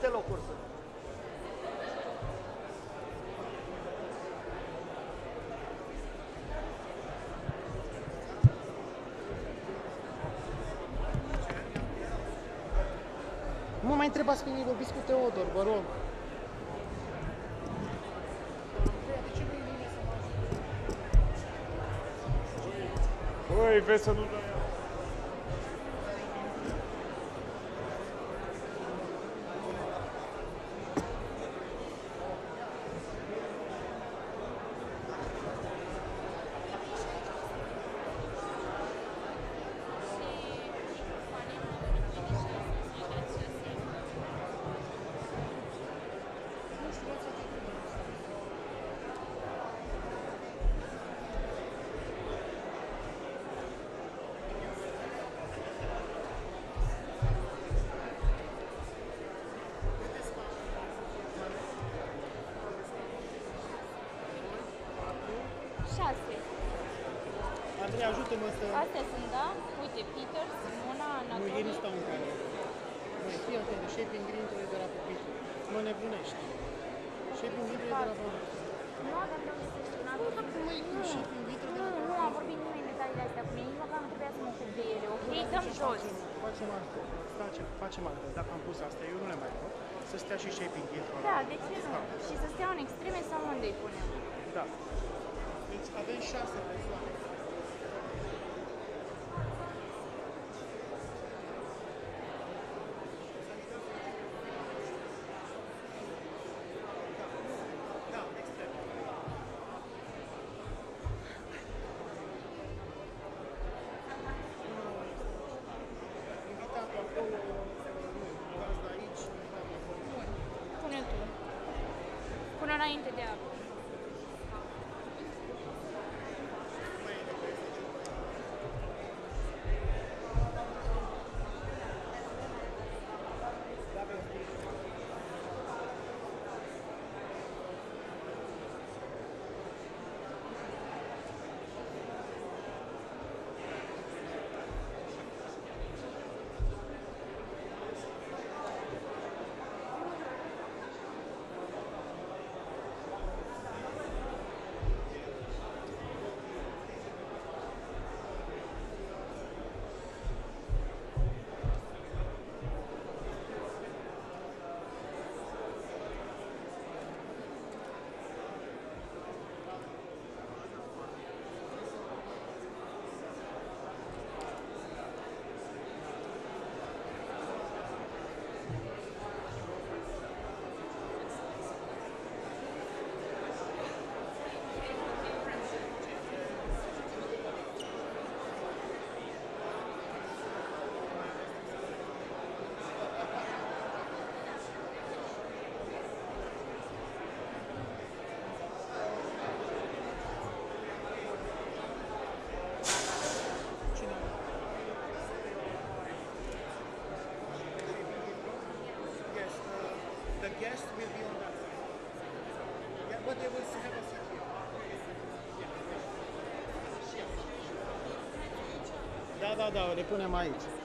Câte locuri sunt? Nu mă mai întrebați pe mine, vorbiți cu Teodor, vă rog. Băi, vezi să nu Mă nebunești. Shaping Green e de la pupitul. Nu avem de unde să știu. n-am- Nu, dar cum mai cu Shaping Green de Nu, la nu am vorbit nimeni detaliile astea cu mine, nici măcar nu trebuia să mă ocup de ele, ok? Dăm Ce jos. facem? Facem altfel. Facem, facem altfel. Dacă am pus astea, eu nu le mai pot. Să stea și Shaping Green. Da, de ce nu? Și să stea în extreme sau unde îi punem? Da. Deci avem șase persoane. The guest will be on that side. Yeah, but they will have a seat here. Da, da, da, le punem aici.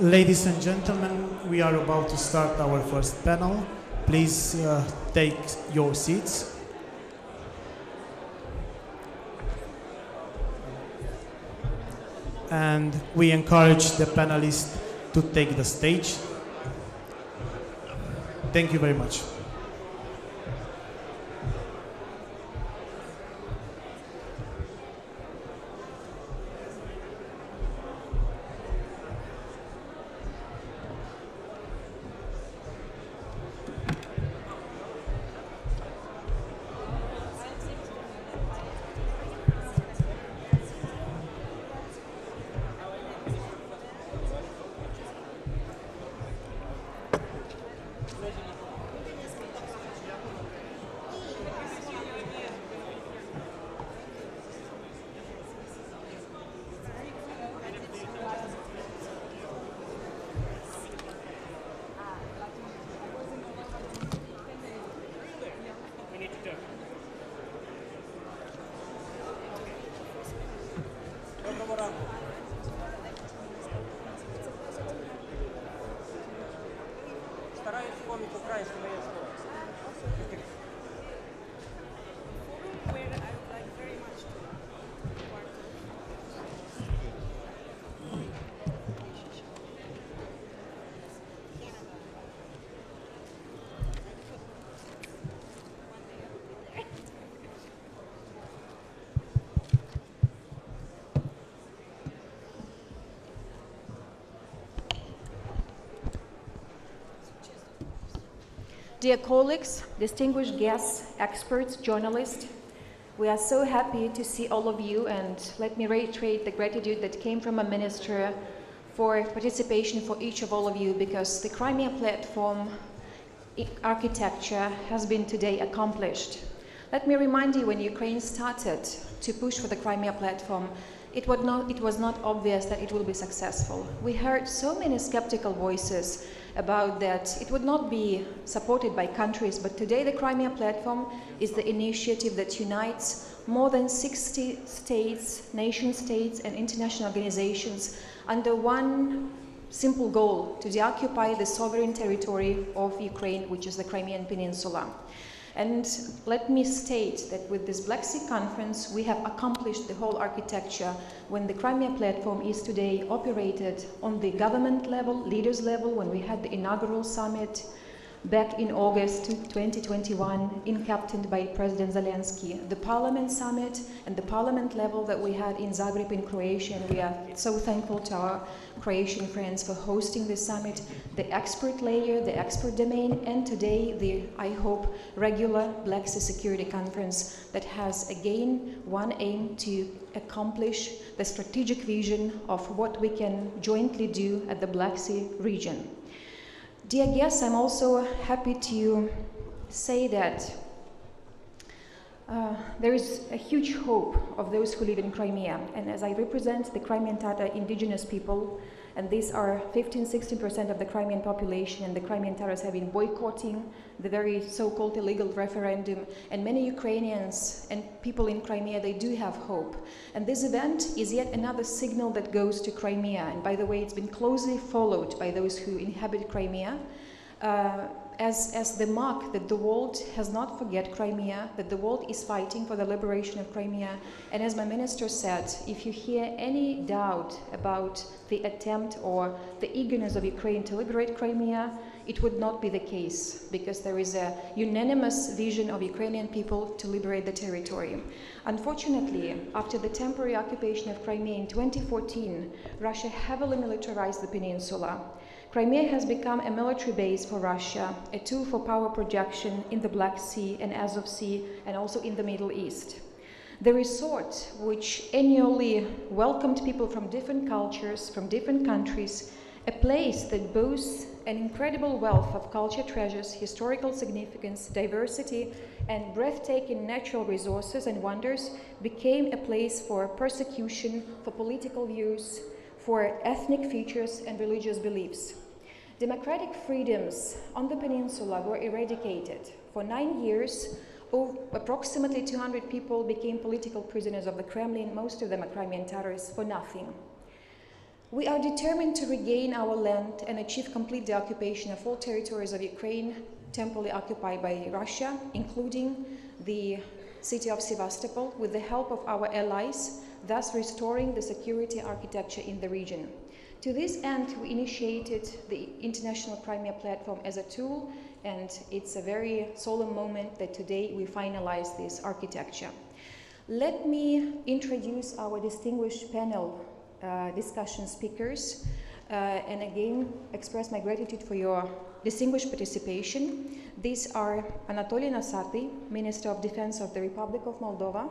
Ladies and gentlemen, we are about to start our first panel. Please uh, take your seats. And we encourage the panelists to take the stage. Thank you very much. Dear colleagues, distinguished guests, experts, journalists, we are so happy to see all of you and let me reiterate the gratitude that came from a minister for participation for each of all of you because the Crimea platform architecture has been today accomplished. Let me remind you when Ukraine started to push for the Crimea platform, it was, not, it was not obvious that it will be successful. We heard so many skeptical voices about that it would not be supported by countries, but today the Crimea platform is the initiative that unites more than 60 states, nation states, and international organizations under one simple goal to deoccupy the sovereign territory of Ukraine, which is the Crimean Peninsula. And let me state that with this Black Sea Conference, we have accomplished the whole architecture when the Crimea platform is today operated on the government level, leaders level, when we had the inaugural summit back in August 2021, in captained by President Zelensky, the Parliament Summit and the Parliament level that we had in Zagreb in Croatia, and we are so thankful to our Croatian friends for hosting this summit, the expert layer, the expert domain, and today the, I hope, regular Black Sea Security Conference that has again one aim to accomplish the strategic vision of what we can jointly do at the Black Sea region. Dear guests, I'm also happy to say that uh, there is a huge hope of those who live in Crimea. And as I represent the Crimean Tatar indigenous people, and these are 15 16% of the Crimean population, and the Crimean Tatars have been boycotting the very so called illegal referendum. And many Ukrainians and people in Crimea, they do have hope. And this event is yet another signal that goes to Crimea. And by the way, it's been closely followed by those who inhabit Crimea. Uh, as, as the mark that the world has not forget Crimea, that the world is fighting for the liberation of Crimea. And as my minister said, if you hear any doubt about the attempt or the eagerness of Ukraine to liberate Crimea, it would not be the case because there is a unanimous vision of Ukrainian people to liberate the territory. Unfortunately, after the temporary occupation of Crimea in 2014, Russia heavily militarized the peninsula. Crimea has become a military base for Russia, a tool for power projection in the Black Sea and Azov Sea, and also in the Middle East. The resort, which annually welcomed people from different cultures, from different countries, a place that boasts an incredible wealth of culture treasures, historical significance, diversity, and breathtaking natural resources and wonders, became a place for persecution, for political views, for ethnic features and religious beliefs. Democratic freedoms on the peninsula were eradicated. For nine years, approximately 200 people became political prisoners of the Kremlin, most of them are Crimean Tatars, for nothing. We are determined to regain our land and achieve complete deoccupation of all territories of Ukraine temporarily occupied by Russia, including the city of Sevastopol, with the help of our allies, thus restoring the security architecture in the region. To this end, we initiated the International Crimea Platform as a tool, and it's a very solemn moment that today we finalize this architecture. Let me introduce our distinguished panel discussion speakers, uh, and again express my gratitude for your distinguished participation. These are Anatoly Nosatîi, Minister of Defense of the Republic of Moldova,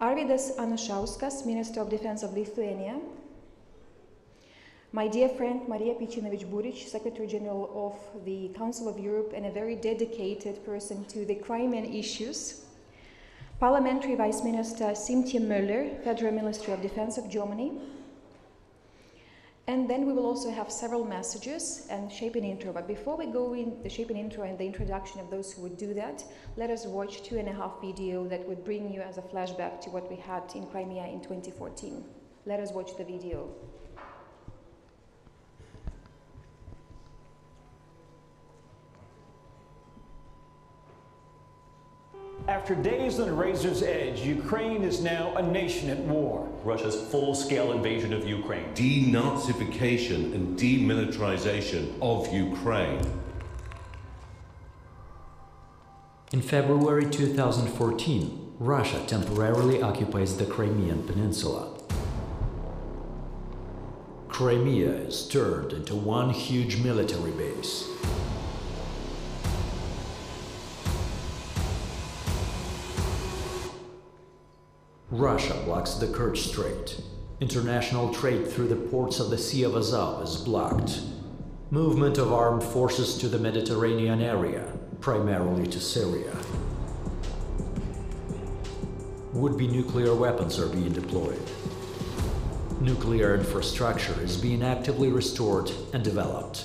Arvydas Anušauskas, Minister of Defense of Lithuania, my dear friend Maria Pejčinović Burić, Secretary General of the Council of Europe and a very dedicated person to the Crimean issues, Parliamentary Vice Minister Siemtje Möller, Federal Ministry of Defense of Germany, and then we will also have several messages and shape intro. But before we go in the shape intro and the introduction of those who would do that, let us watch two and a half video that would bring you as a flashback to what we had in Crimea in 2014. Let us watch the video. After days on razor's edge, Ukraine is now a nation at war. Russia's full scale invasion of Ukraine. Denazification and demilitarization of Ukraine. In February 2014, Russia temporarily occupies the Crimean Peninsula. Crimea is turned into one huge military base. Russia blocks the Kerch Strait. International trade through the ports of the Sea of Azov is blocked. Movement of armed forces to the Mediterranean area, primarily to Syria. Would-be nuclear weapons are being deployed. Nuclear infrastructure is being actively restored and developed.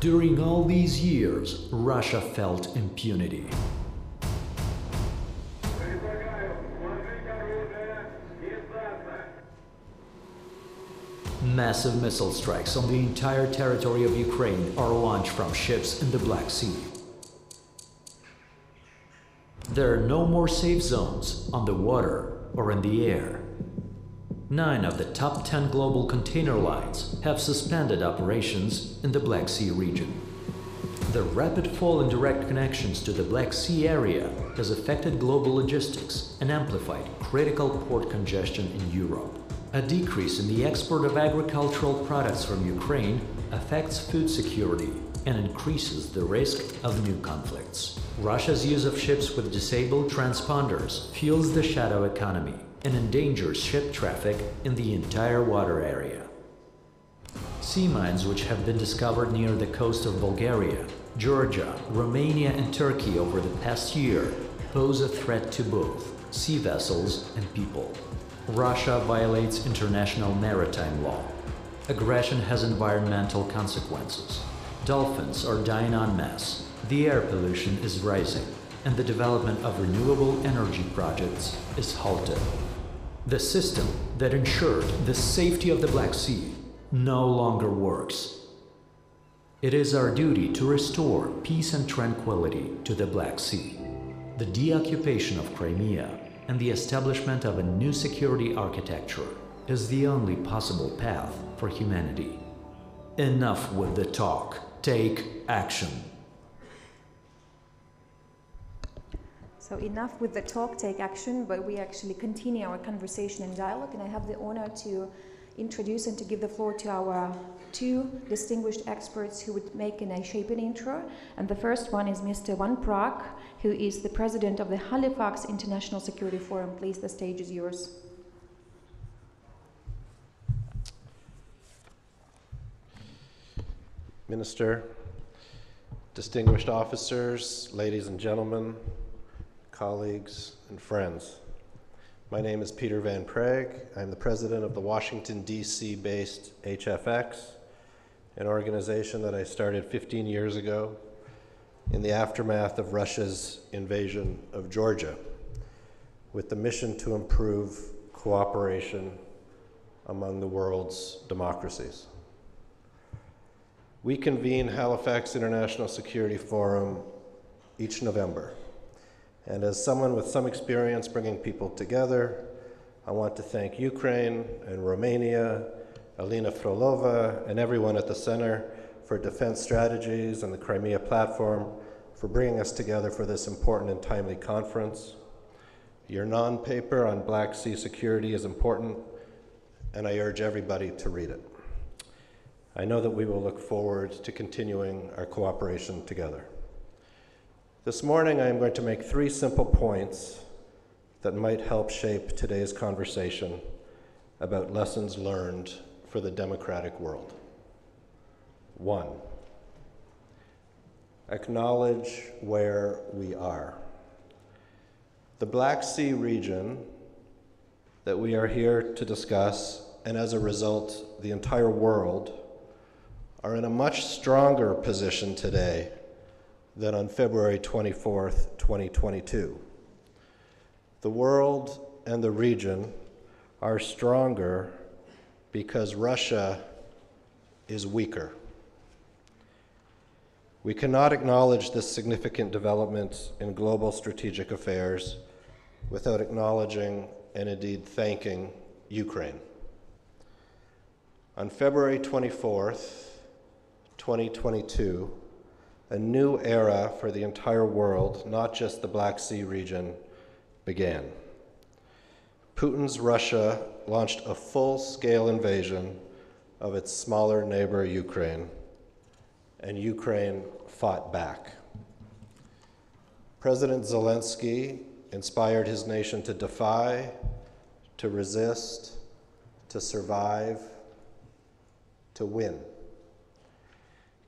During all these years, Russia felt impunity. Massive missile strikes on the entire territory of Ukraine are launched from ships in the Black Sea. There are no more safe zones on the water or in the air. Nine of the top 10 global container lines have suspended operations in the Black Sea region. The rapid fall in direct connections to the Black Sea area has affected global logistics and amplified critical port congestion in Europe. A decrease in the export of agricultural products from Ukraine affects food security and increases the risk of new conflicts. Russia's use of ships with disabled transponders fuels the shadow economy and endangers ship traffic in the entire water area. Sea mines which have been discovered near the coast of Bulgaria, Georgia, Romania and Turkey over the past year pose a threat to both sea vessels and people. Russia violates international maritime law. Aggression has environmental consequences. Dolphins are dying en masse, the air pollution is rising, and the development of renewable energy projects is halted. The system that ensured the safety of the Black Sea no longer works. It is our duty to restore peace and tranquility to the Black Sea. The deoccupation of Crimea and the establishment of a new security architecture is the only possible path for humanity. Enough with the talk. Take action. So enough with the talk, take action, but we actually continue our conversation and dialogue, and I have the honor to introduce and to give the floor to our two distinguished experts who would make an, an intro. And the first one is Mr. Van Praagh, who is the president of the Halifax International Security Forum. Please, the stage is yours. Minister, distinguished officers, ladies and gentlemen, colleagues, and friends. My name is Peter Van Praagh. I'm the president of the Washington, D.C. based HFX, an organization that I started 15 years ago in the aftermath of Russia's invasion of Georgia with the mission to improve cooperation among the world's democracies. We convene Halifax International Security Forum each November. And as someone with some experience bringing people together, I want to thank Ukraine and Romania, Alina Frolova, and everyone at the Center for Defense Strategies and the Crimea Platform for bringing us together for this important and timely conference. Your non paper on Black Sea security is important, and I urge everybody to read it. I know that we will look forward to continuing our cooperation together. This morning, I am going to make three simple points that might help shape today's conversation about lessons learned for the democratic world. One, acknowledge where we are. The Black Sea region that we are here to discuss, and as a result, the entire world, are in a much stronger position today than on February 24th, 2022. The world and the region are stronger because Russia is weaker. We cannot acknowledge this significant development in global strategic affairs without acknowledging and indeed thanking Ukraine. On February 24th, 2022, a new era for the entire world, not just the Black Sea region, began. Putin's Russia launched a full scale invasion of its smaller neighbor, Ukraine, and Ukraine fought back. President Zelensky inspired his nation to defy, to resist, to survive, to win.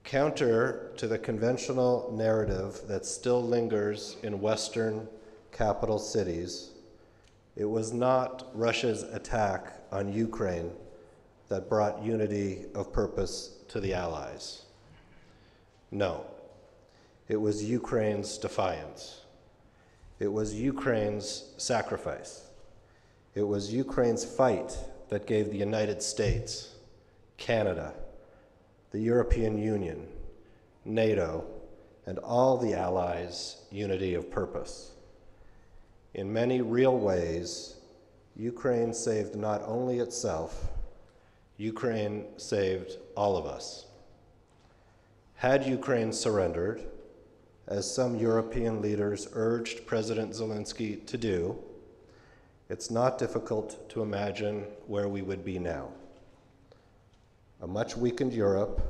Counter to the conventional narrative that still lingers in Western capital cities, it was not Russia's attack on Ukraine that brought unity of purpose to the Allies. No, it was Ukraine's defiance. It was Ukraine's sacrifice. It was Ukraine's fight that gave the United States, Canada, the European Union, NATO, and all the allies unity of purpose. In many real ways, Ukraine saved not only itself, Ukraine saved all of us. Had Ukraine surrendered, as some European leaders urged President Zelensky to do, it's not difficult to imagine where we would be now. A much weakened Europe,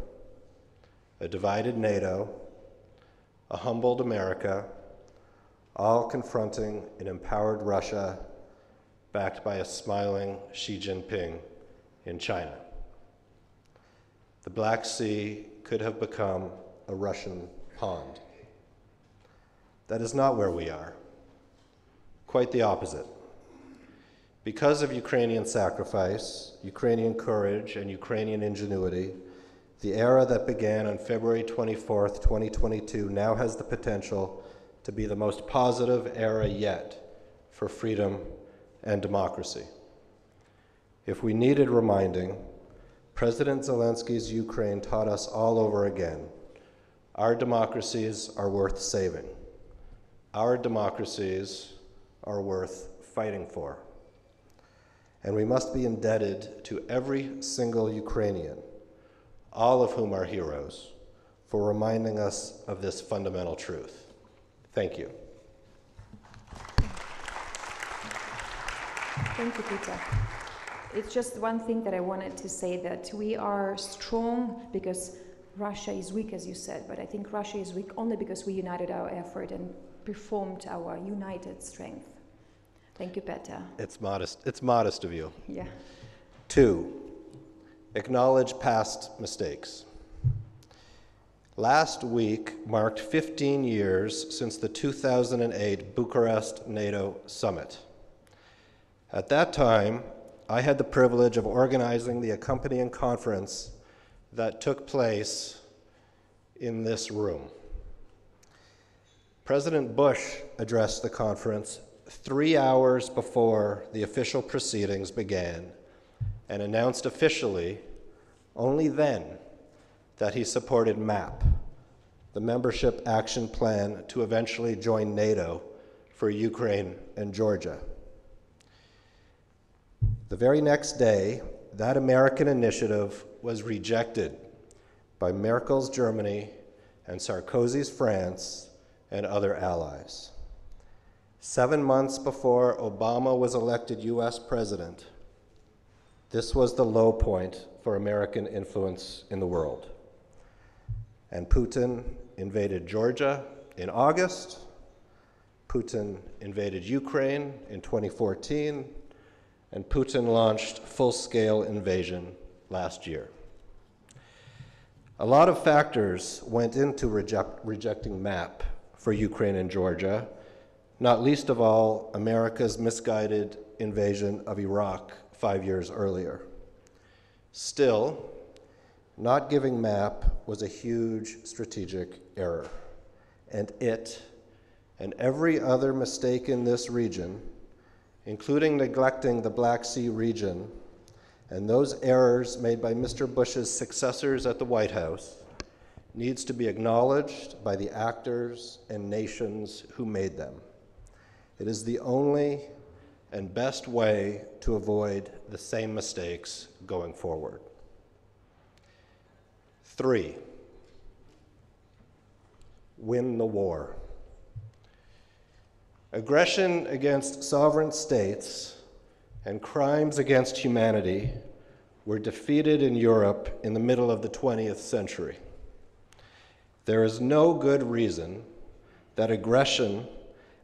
a divided NATO, a humbled America, all confronting an empowered Russia backed by a smiling Xi Jinping in China. The Black Sea could have become a Russian pond. That is not where we are. Quite the opposite. Because of Ukrainian sacrifice, Ukrainian courage, and Ukrainian ingenuity, the era that began on February 24th, 2022, now has the potential to be the most positive era yet for freedom and democracy. If we needed reminding, President Zelensky's Ukraine taught us all over again our democracies are worth saving. Our democracies are worth fighting for. And we must be indebted to every single Ukrainian, all of whom are heroes, for reminding us of this fundamental truth. Thank you. Thank you, Peter. It's just one thing that I wanted to say that we are strong because Russia is weak, as you said, but I think Russia is weak only because we united our effort and performed our united strength. Thank you, Peter. It's modest. It's modest of you. Yeah. Two, acknowledge past mistakes. Last week marked 15 years since the 2008 Bucharest NATO summit. At that time, I had the privilege of organizing the accompanying conference that took place in this room. President Bush addressed the conference three hours before the official proceedings began and announced officially only then that he supported MAP, the Membership Action Plan to eventually join NATO for Ukraine and Georgia. The very next day, that American initiative was rejected by Merkel's Germany and Sarkozy's France and other allies. Seven months before Obama was elected US president, this was the low point for American influence in the world. And Putin invaded Georgia in August. Putin invaded Ukraine in 2014. And Putin launched full scale invasion last year. A lot of factors went into reject, rejecting MAP for Ukraine and Georgia, not least of all America's misguided invasion of Iraq five years earlier. Still, not giving MAP was a huge strategic error, and it and every other mistake in this region, including neglecting the Black Sea region and those errors made by Mr. Bush's successors at the White House, needs to be acknowledged by the actors and nations who made them. It is the only and best way to avoid the same mistakes going forward. Three, win the war. Aggression against sovereign states and crimes against humanity were defeated in Europe in the middle of the 20th century. There is no good reason that aggression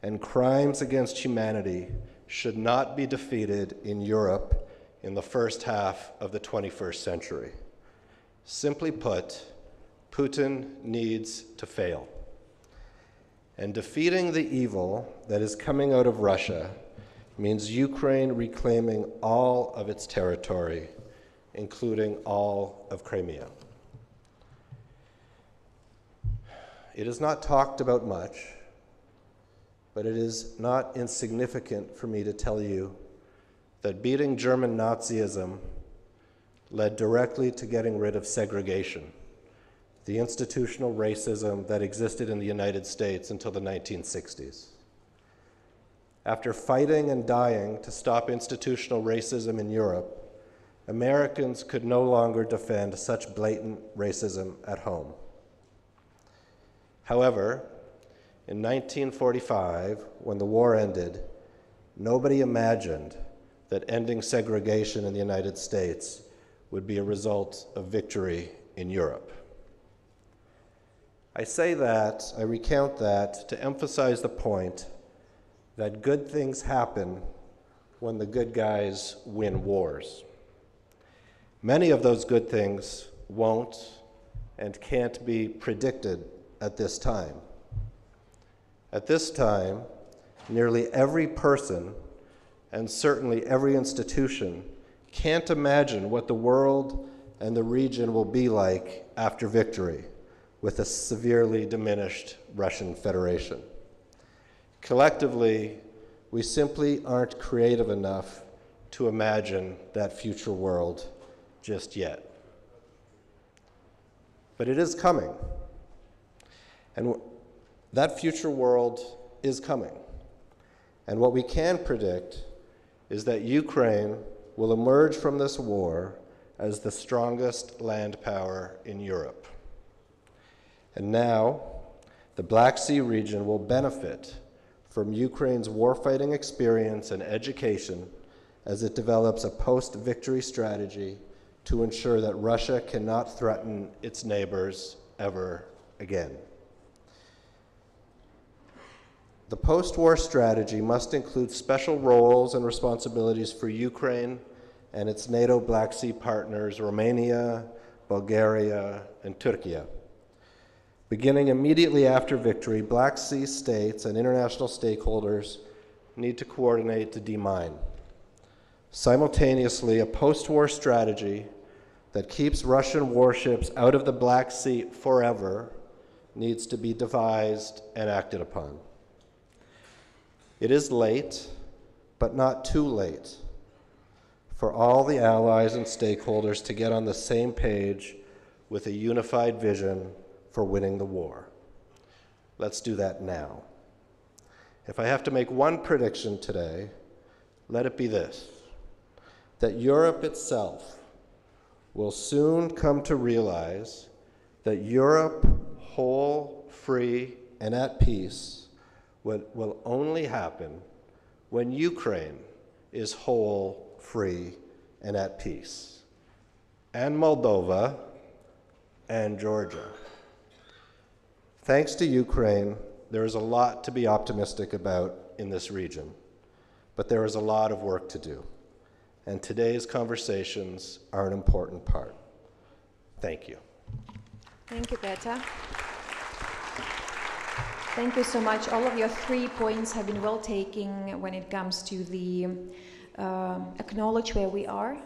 and crimes against humanity should not be defeated in Europe in the first half of the 21st century. Simply put, Putin needs to fail. And defeating the evil that is coming out of Russia means Ukraine reclaiming all of its territory, including all of Crimea. It is not talked about much, but it is not insignificant for me to tell you that beating German Nazism led directly to getting rid of segregation, the institutional racism that existed in the United States until the 1960s. After fighting and dying to stop institutional racism in Europe, Americans could no longer defend such blatant racism at home. However, in 1945, when the war ended, nobody imagined that ending segregation in the United States would be a result of victory in Europe. I say that, I recount that to emphasize the point that good things happen when the good guys win wars. Many of those good things won't and can't be predicted at this time. At this time, nearly every person and certainly every institution can't imagine what the world and the region will be like after victory with a severely diminished Russian Federation. Collectively, we simply aren't creative enough to imagine that future world just yet. But it is coming. And that future world is coming. And what we can predict is that Ukraine will emerge from this war as the strongest land power in Europe. And now, the Black Sea region will benefit from Ukraine's warfighting experience and education as it develops a post victory strategy to ensure that Russia cannot threaten its neighbors ever again. The post war strategy must include special roles and responsibilities for Ukraine and its NATO Black Sea partners, Romania, Bulgaria, and Turkey. Beginning immediately after victory, Black Sea states and international stakeholders need to coordinate to demine. Simultaneously, a post war strategy that keeps Russian warships out of the Black Sea forever needs to be devised and acted upon. It is late, but not too late. for all the allies and stakeholders to get on the same page with a unified vision for winning the war. Let's do that now. If I have to make one prediction today, let it be this that Europe itself will soon come to realize that Europe, whole, free, and at peace, will, will only happen when Ukraine is whole, free, and at peace, and Moldova and Georgia. Thanks to Ukraine, there is a lot to be optimistic about in this region, but there is a lot of work to do, and today's conversations are an important part. Thank you. Thank you, Peter. Thank you so much. All of your three points have been well taken when it comes to the uh, acknowledge where we are,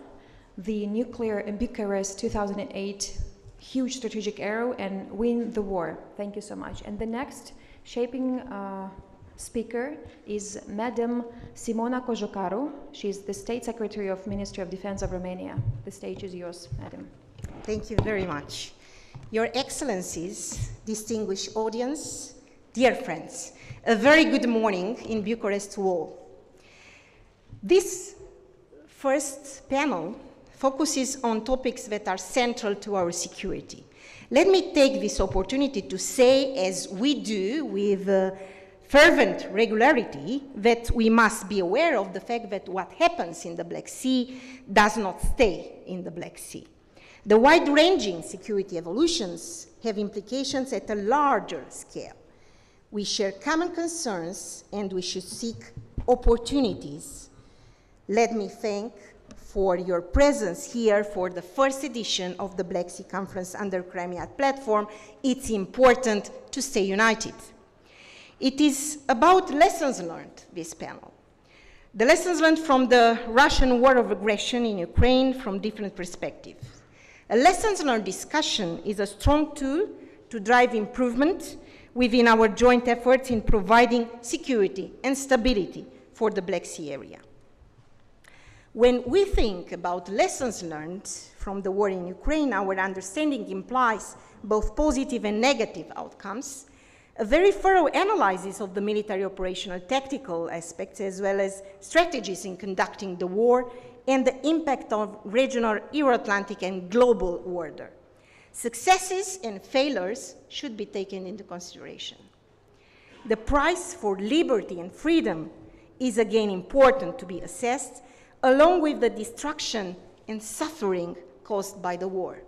the nuclear in Bucharest 2008 huge strategic arrow and win the war. Thank you so much. And the next shaping uh, speaker is Madam Simona Cojocaru. She's the State Secretary of Ministry of Defense of Romania. The stage is yours, Madam. Thank you very much. Your Excellencies, distinguished audience, dear friends, a very good morning in Bucharest to all. This first panel focuses on topics that are central to our security. Let me take this opportunity to say, as we do with uh, fervent regularity, that we must be aware of the fact that what happens in the Black Sea does not stay in the Black Sea. The wide ranging security evolutions have implications at a larger scale. We share common concerns and we should seek opportunities. Let me thank for your presence here for the first edition of the Black Sea Conference under Crimea platform. It's important to stay united. It is about lessons learned, this panel. The lessons learned from the Russian war of aggression in Ukraine from different perspectives. A lessons learned discussion is a strong tool to drive improvement within our joint efforts in providing security and stability for the Black Sea area. When we think about lessons learned from the war in Ukraine, our understanding implies both positive and negative outcomes, a very thorough analysis of the military operational tactical aspects, as well as strategies in conducting the war, and the impact of regional Euro-Atlantic and global order. Successes and failures should be taken into consideration. The price for liberty and freedom is again important to be assessed along with the destruction and suffering caused by the war.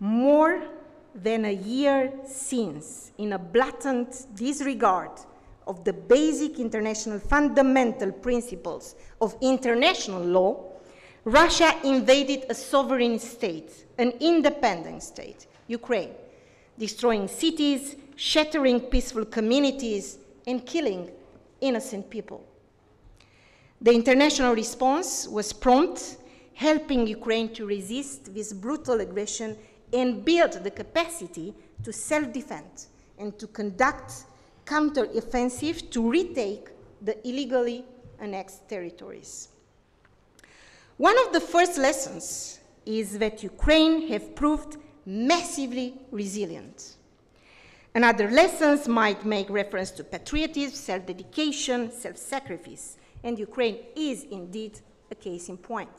More than a year since, in a blatant disregard of the basic international fundamental principles of international law, Russia invaded a sovereign state, an independent state, Ukraine, destroying cities, shattering peaceful communities, and killing innocent people. The international response was prompt, helping Ukraine to resist this brutal aggression and build the capacity to self-defend and to conduct counter-offensive to retake the illegally annexed territories. One of the first lessons is that Ukraine have proved massively resilient. Another lessons might make reference to patriotism, self-dedication, self-sacrifice and Ukraine is indeed a case in point.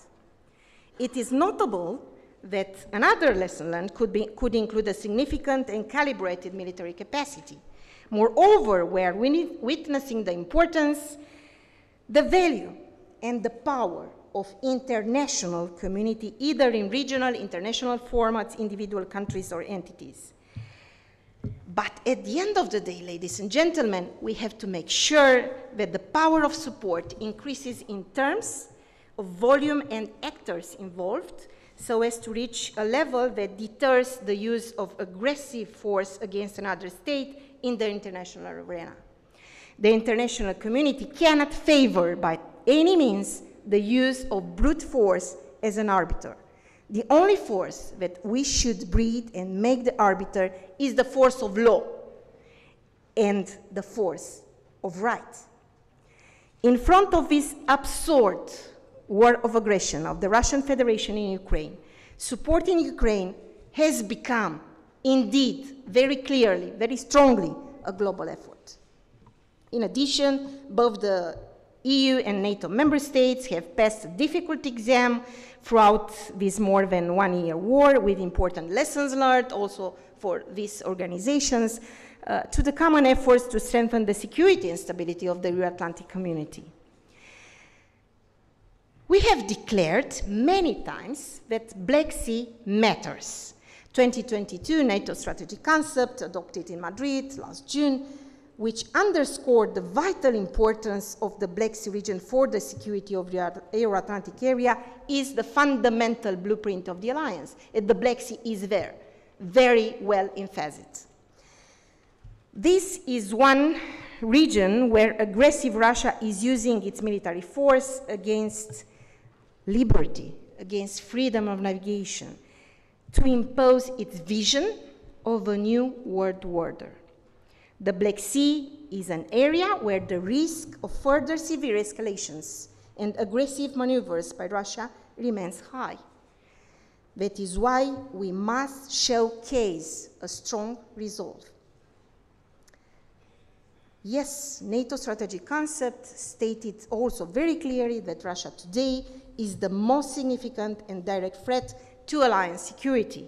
It is notable that another lesson learned could, be, could include a significant and calibrated military capacity. Moreover, we are witnessing the importance, the value, and the power of international community, either in regional, international formats, individual countries, or entities. But at the end of the day, ladies and gentlemen, we have to make sure that the power of support increases in terms of volume and actors involved so as to reach a level that deters the use of aggressive force against another state in the international arena. The international community cannot favor by any means the use of brute force as an arbiter. The only force that we should breed and make the arbiter is the force of law and the force of right. In front of this absurd war of aggression of the Russian Federation in Ukraine, supporting Ukraine has become, indeed, very clearly, very strongly, a global effort. In addition, both the EU and NATO member states have passed a difficult exam throughout this more than one year war with important lessons learned also for these organizations uh, to the common efforts to strengthen the security and stability of the Euro-Atlantic community. We have declared many times that Black Sea matters. 2022 NATO strategy concept adopted in Madrid last June, which underscored the vital importance of the Black Sea region for the security of the Euro-Atlantic area, is the fundamental blueprint of the alliance. The Black Sea is there, very well emphasized. This is one region where aggressive Russia is using its military force against liberty, against freedom of navigation, to impose its vision of a new world order. The Black Sea is an area where the risk of further severe escalations and aggressive maneuvers by Russia remains high. That is why we must showcase a strong resolve. Yes, NATO strategic concept stated also very clearly that Russia today is the most significant and direct threat to alliance security.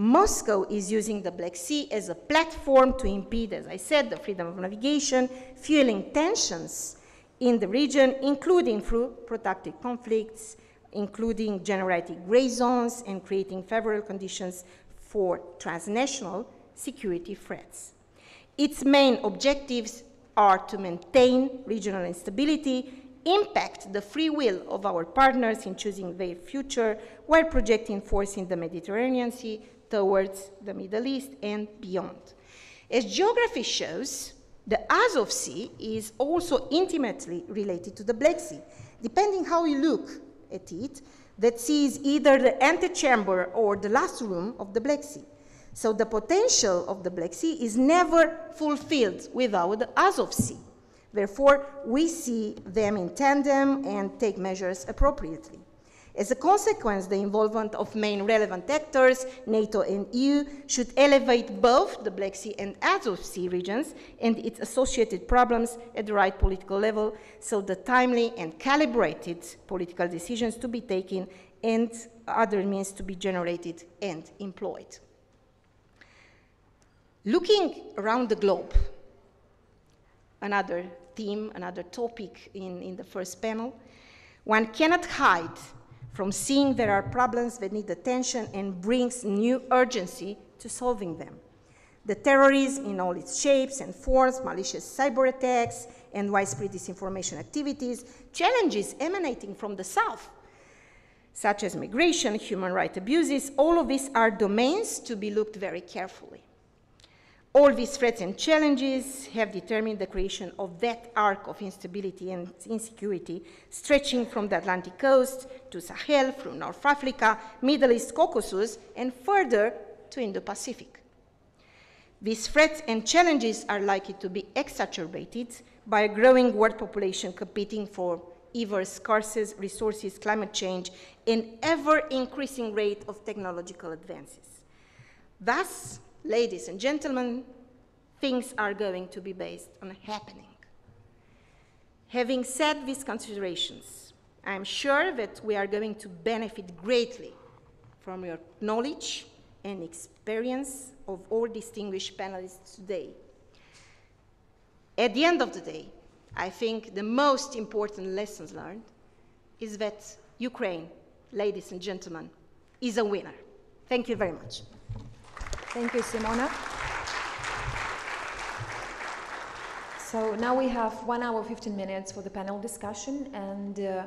Moscow is using the Black Sea as a platform to impede, as I said, the freedom of navigation, fueling tensions in the region, including through protracted conflicts, including generating gray zones and creating favorable conditions for transnational security threats. Its main objectives are to maintain regional instability, impact the free will of our partners in choosing their future while projecting force in the Mediterranean Sea towards the Middle East and beyond. As geography shows, the Azov Sea is also intimately related to the Black Sea. Depending how you look at it, that sea is either the antechamber or the last room of the Black Sea. So the potential of the Black Sea is never fulfilled without the Azov Sea. Therefore, we see them in tandem and take measures appropriately. As a consequence, the involvement of main relevant actors, NATO and EU, should elevate both the Black Sea and Azov Sea regions and its associated problems at the right political level, so the timely and calibrated political decisions to be taken and other means to be generated and employed. Looking around the globe, another theme, another topic in, in the first panel, one cannot hide from seeing there are problems that need attention and brings new urgency to solving them. The terrorism in all its shapes and forms, malicious cyber attacks, and widespread disinformation activities, challenges emanating from the South, such as migration, human rights abuses, all of these are domains to be looked very carefully. All these threats and challenges have determined the creation of that arc of instability and insecurity stretching from the Atlantic coast to Sahel, through North Africa, Middle East, Caucasus, and further to Indo-Pacific. These threats and challenges are likely to be exacerbated by a growing world population competing for ever scarce resources, climate change, and ever-increasing rate of technological advances. Thus, ladies and gentlemen, things are going to be based on happening. Having said these considerations, I'm sure that we are going to benefit greatly from your knowledge and experience of all distinguished panelists today. At the end of the day, I think the most important lessons learned is that Ukraine, ladies and gentlemen, is a winner. Thank you very much. Thank you, Simona. So now we have one hour, 15 minutes for the panel discussion, and uh,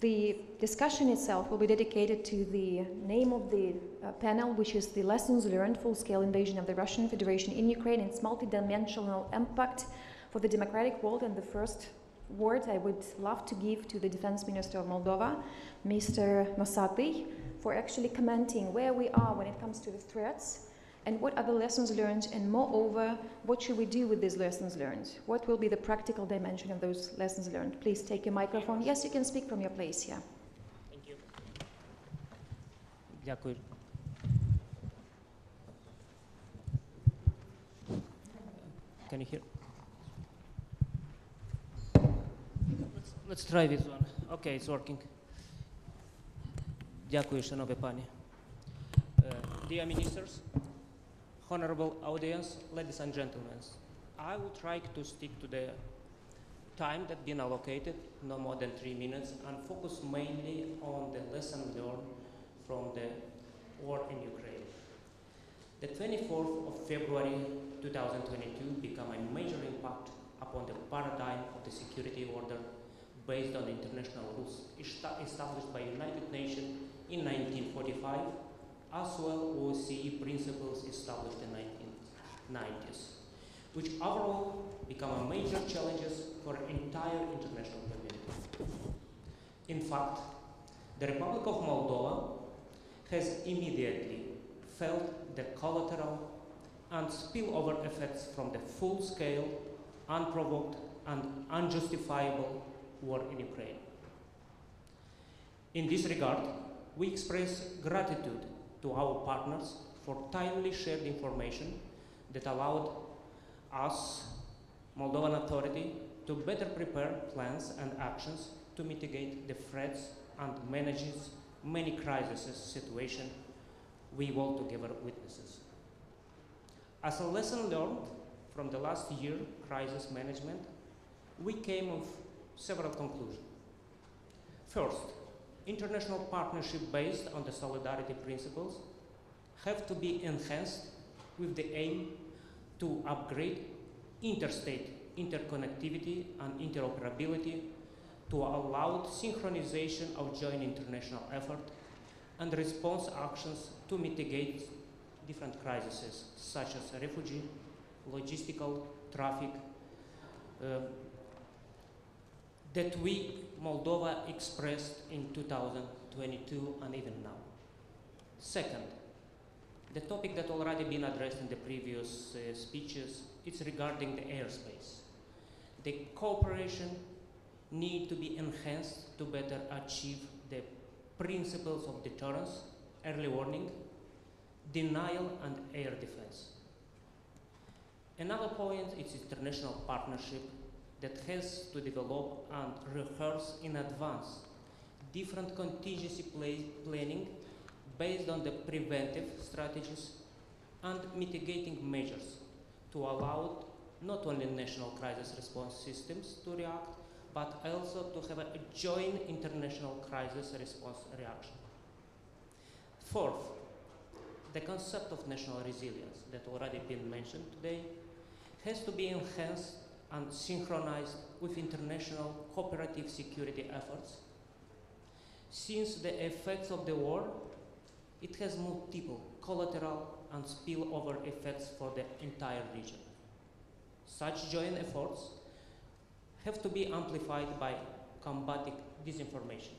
the discussion itself will be dedicated to the name of the uh, panel, which is the Lessons Learned Full-Scale Invasion of the Russian Federation in Ukraine and its multidimensional impact for the democratic world. And the first word I would love to give to the Defense Minister of Moldova, Mr. Nosatîi, for actually commenting where we are when it comes to the threats And what are the lessons learned? And moreover, what should we do with these lessons learned? What will be the practical dimension of those lessons learned? Please take a microphone. Yes, you can speak from your place here. Thank you. Дякую. Can you hear? Let's, let's try this one. Okay, it's working. Дякую, шановні пані. Uh, dear ministers, honorable audience, ladies and gentlemen, I will try to stick to the time that been allocated, no more than three minutes, and focus mainly on the lesson learned from the war in Ukraine. The 24th of February 2022 became a major impact upon the paradigm of the security order based on international rules established by United Nations in 1945, as well as OSCE principles established in 1990s, which overall become major challenges for entire international community. In fact, the Republic of Moldova has immediately felt the collateral and spillover effects from the full-scale, unprovoked, and unjustifiable war in Ukraine. In this regard, we express gratitude to our partners for timely shared information that allowed us, Moldovan Authority, to better prepare plans and actions to mitigate the threats and manages many crises situation we all together witnesses. As a lesson learned from the last year crisis management, we came with several conclusions. First, international partnership based on the solidarity principles have to be enhanced with the aim to upgrade interstate interconnectivity and interoperability to allow synchronization of joint international effort and response actions to mitigate different crises such as refugee, logistical, traffic, uh, that we, Moldova, expressed in 2022 and even now. Second, the topic that already been addressed in the previous uh, speeches, it's regarding the airspace. The cooperation need to be enhanced to better achieve the principles of deterrence, early warning, denial, and air defense. Another point is international partnership that has to develop and rehearse in advance different contingency planning based on the preventive strategies and mitigating measures to allow not only national crisis response systems to react, but also to have a joint international crisis response reaction. Fourth, the concept of national resilience that already been mentioned today has to be enhanced and synchronized with international cooperative security efforts. Since the effects of the war, it has multiple collateral and spillover effects for the entire region. Such joint efforts have to be amplified by combating disinformation,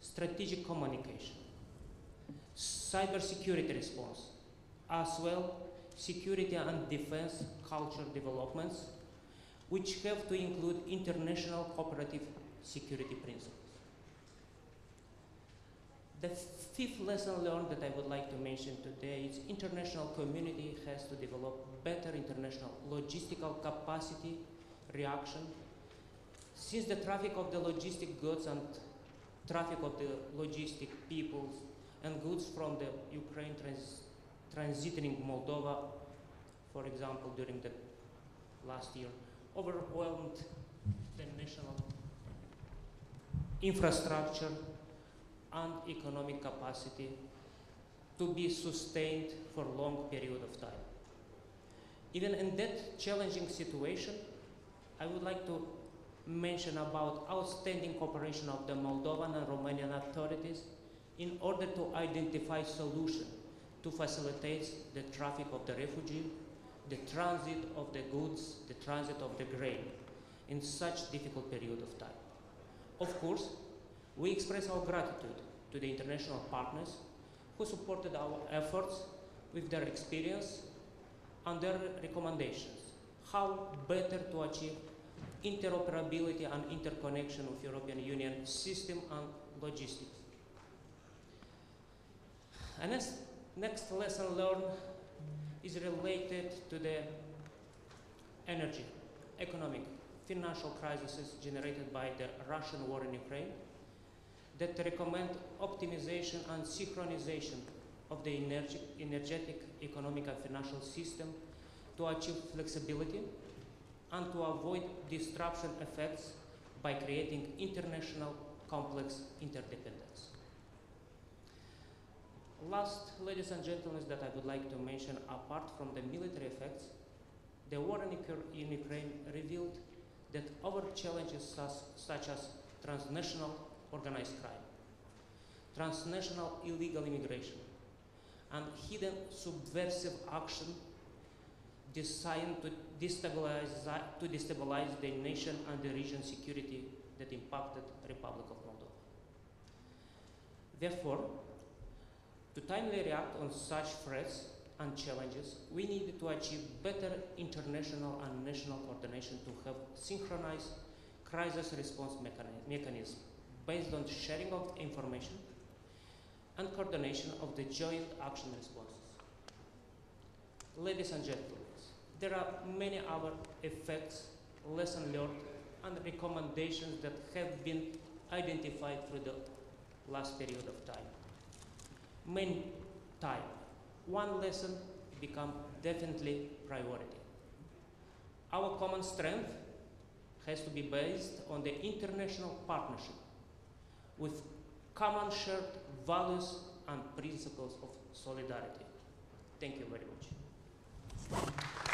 strategic communication, cybersecurity response, as well security and defense culture developments, which have to include international cooperative security principles. The fifth lesson learned that I would like to mention today is international community has to develop better international logistical capacity reaction since the traffic of the logistic goods and traffic of the logistic peoples and goods from the Ukraine trans transiting Moldova, for example, during the last year, overwhelmed the national infrastructure and economic capacity to be sustained for a long period of time. Even in that challenging situation, I would like to mention about outstanding cooperation of the Moldovan and Romanian authorities in order to identify solutions to facilitate the traffic of the refugee, the transit of the goods, the transit of the grain in such difficult period of time. Of course, we express our gratitude to the international partners who supported our efforts with their experience and their recommendations how better to achieve interoperability and interconnection of European Union system and logistics. And next, next lesson learned is related to the energy, economic, financial crises generated by the Russian war in Ukraine that recommend optimization and synchronization of the energy, energetic, economic and financial system to achieve flexibility and to avoid disruption effects by creating international complex interdependence. Last, ladies and gentlemen, that I would like to mention, apart from the military effects, the war in, in Ukraine revealed that other challenges such, as transnational organized crime, transnational illegal immigration, and hidden subversive action designed to destabilize, to destabilize the nation and the region security that impacted the Republic of Moldova. Therefore, to timely react on such threats and challenges, we need to achieve better international and national coordination to have synchronized crisis response mechani mechanism based on sharing of information and coordination of the joint action responses. Ladies and gentlemen, there are many other effects, lessons learned, and recommendations that have been identified through the last period of time. Many time, one lesson become definitely priority. Our common strength has to be based on the international partnership with common shared values and principles of solidarity. Thank you very much.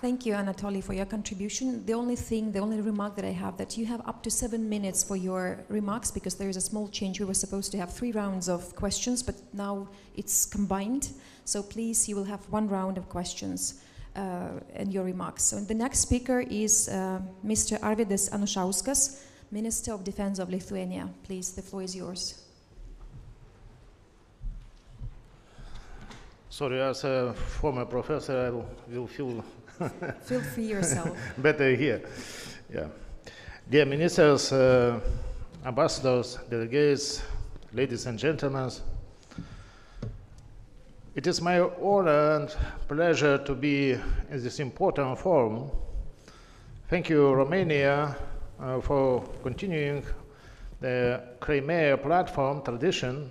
Thank you, Anatoly, for your contribution. The only thing, the only remark that I have, that you have up to seven minutes for your remarks because there is a small change. We were supposed to have three rounds of questions, but now it's combined. So please, you will have one round of questions uh, and your remarks. So the next speaker is uh, Mr. Arvydas Anušauskas, Minister of Defense of Lithuania. Please, the floor is yours. Sorry, as a former professor, I will, will feel Feel free yourself. better here. Yeah. Dear ministers, uh, ambassadors, delegates, ladies and gentlemen, it is my honor and pleasure to be in this important forum. Thank you, Romania, uh, for continuing the Crimea platform tradition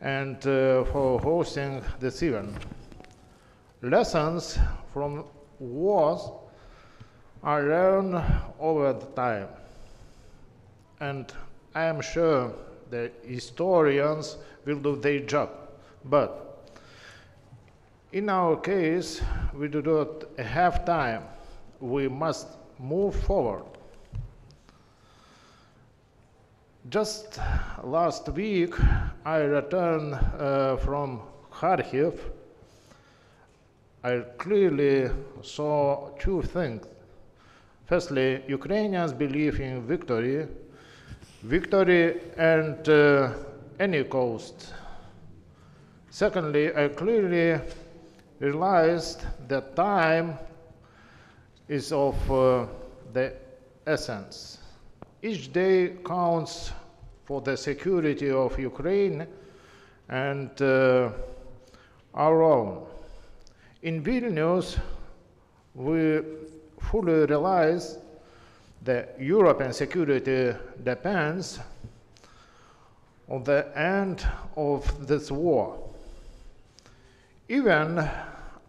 and uh, for hosting this event. Lessons from wars are learned over the time. And I am sure the historians will do their job. But in our case, we do not have time. We must move forward. Just last week, I returned uh, from Kharkiv. I clearly saw two things. Firstly, Ukrainians believe in victory, victory and uh, any cost. Secondly, I clearly realized that time is of uh, the essence. Each day counts for the security of Ukraine and uh, our own. In Vilnius, we fully realize that European security depends on the end of this war. Even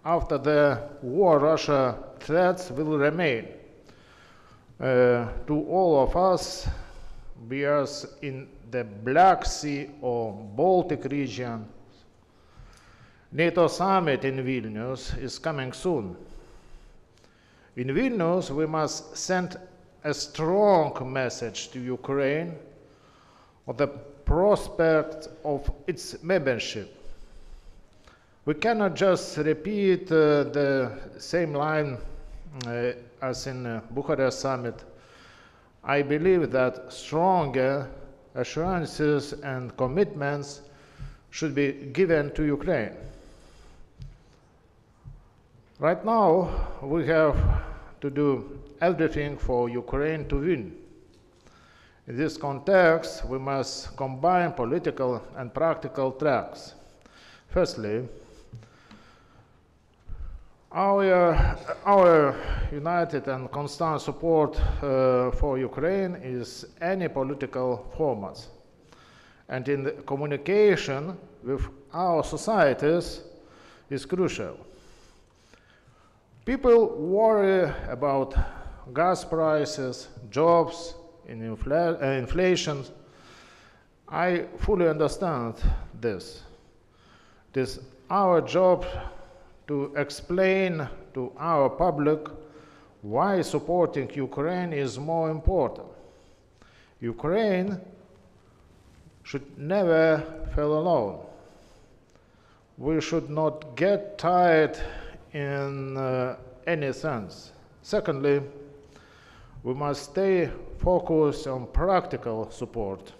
after the war, Russia threats will remain. Uh, to all of us, we are in the Black Sea or Baltic region. NATO summit in Vilnius is coming soon. In Vilnius, we must send a strong message to Ukraine of the prospect of its membership. We cannot just repeat uh, the same line uh, as in uh, Bucharest summit. I believe that stronger assurances and commitments should be given to Ukraine. Right now, we have to do everything for Ukraine to win. In this context, we must combine political and practical tracks. Firstly, our, our united and constant support uh, for Ukraine is any political format. And in communication with our societies is crucial. People worry about gas prices, jobs, in infl- uh, inflation. I fully understand this. It is our job to explain to our public why supporting Ukraine is more important. Ukraine should never feel alone. We should not get tired in uh, any sense. Secondly, we must stay focused on practical support,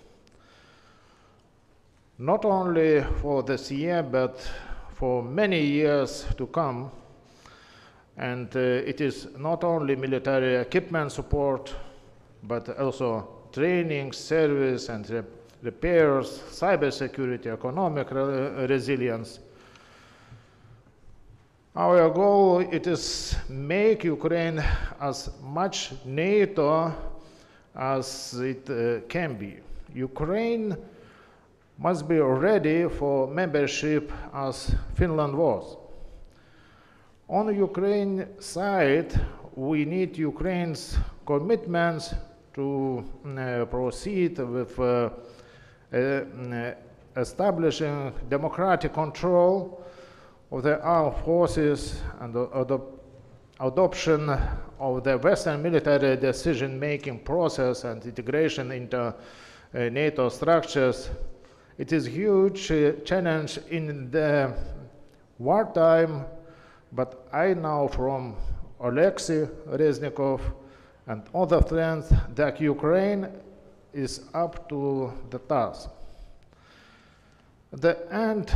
not only for this year, but for many years to come. And uh, it is not only military equipment support, but also training, service, and re- repairs, cybersecurity, economic re- resilience. Our goal it is make Ukraine as much NATO as it uh, can be. Ukraine must be ready for membership as Finland was. On the Ukraine side, we need Ukraine's commitments to uh, proceed with uh, uh, establishing democratic control of the armed forces and the adop- adoption of the Western military decision-making process and integration into uh, NATO structures it is a huge uh, challenge in the wartime, but I know from Alexei Reznikov and other friends that Ukraine is up to the task. The end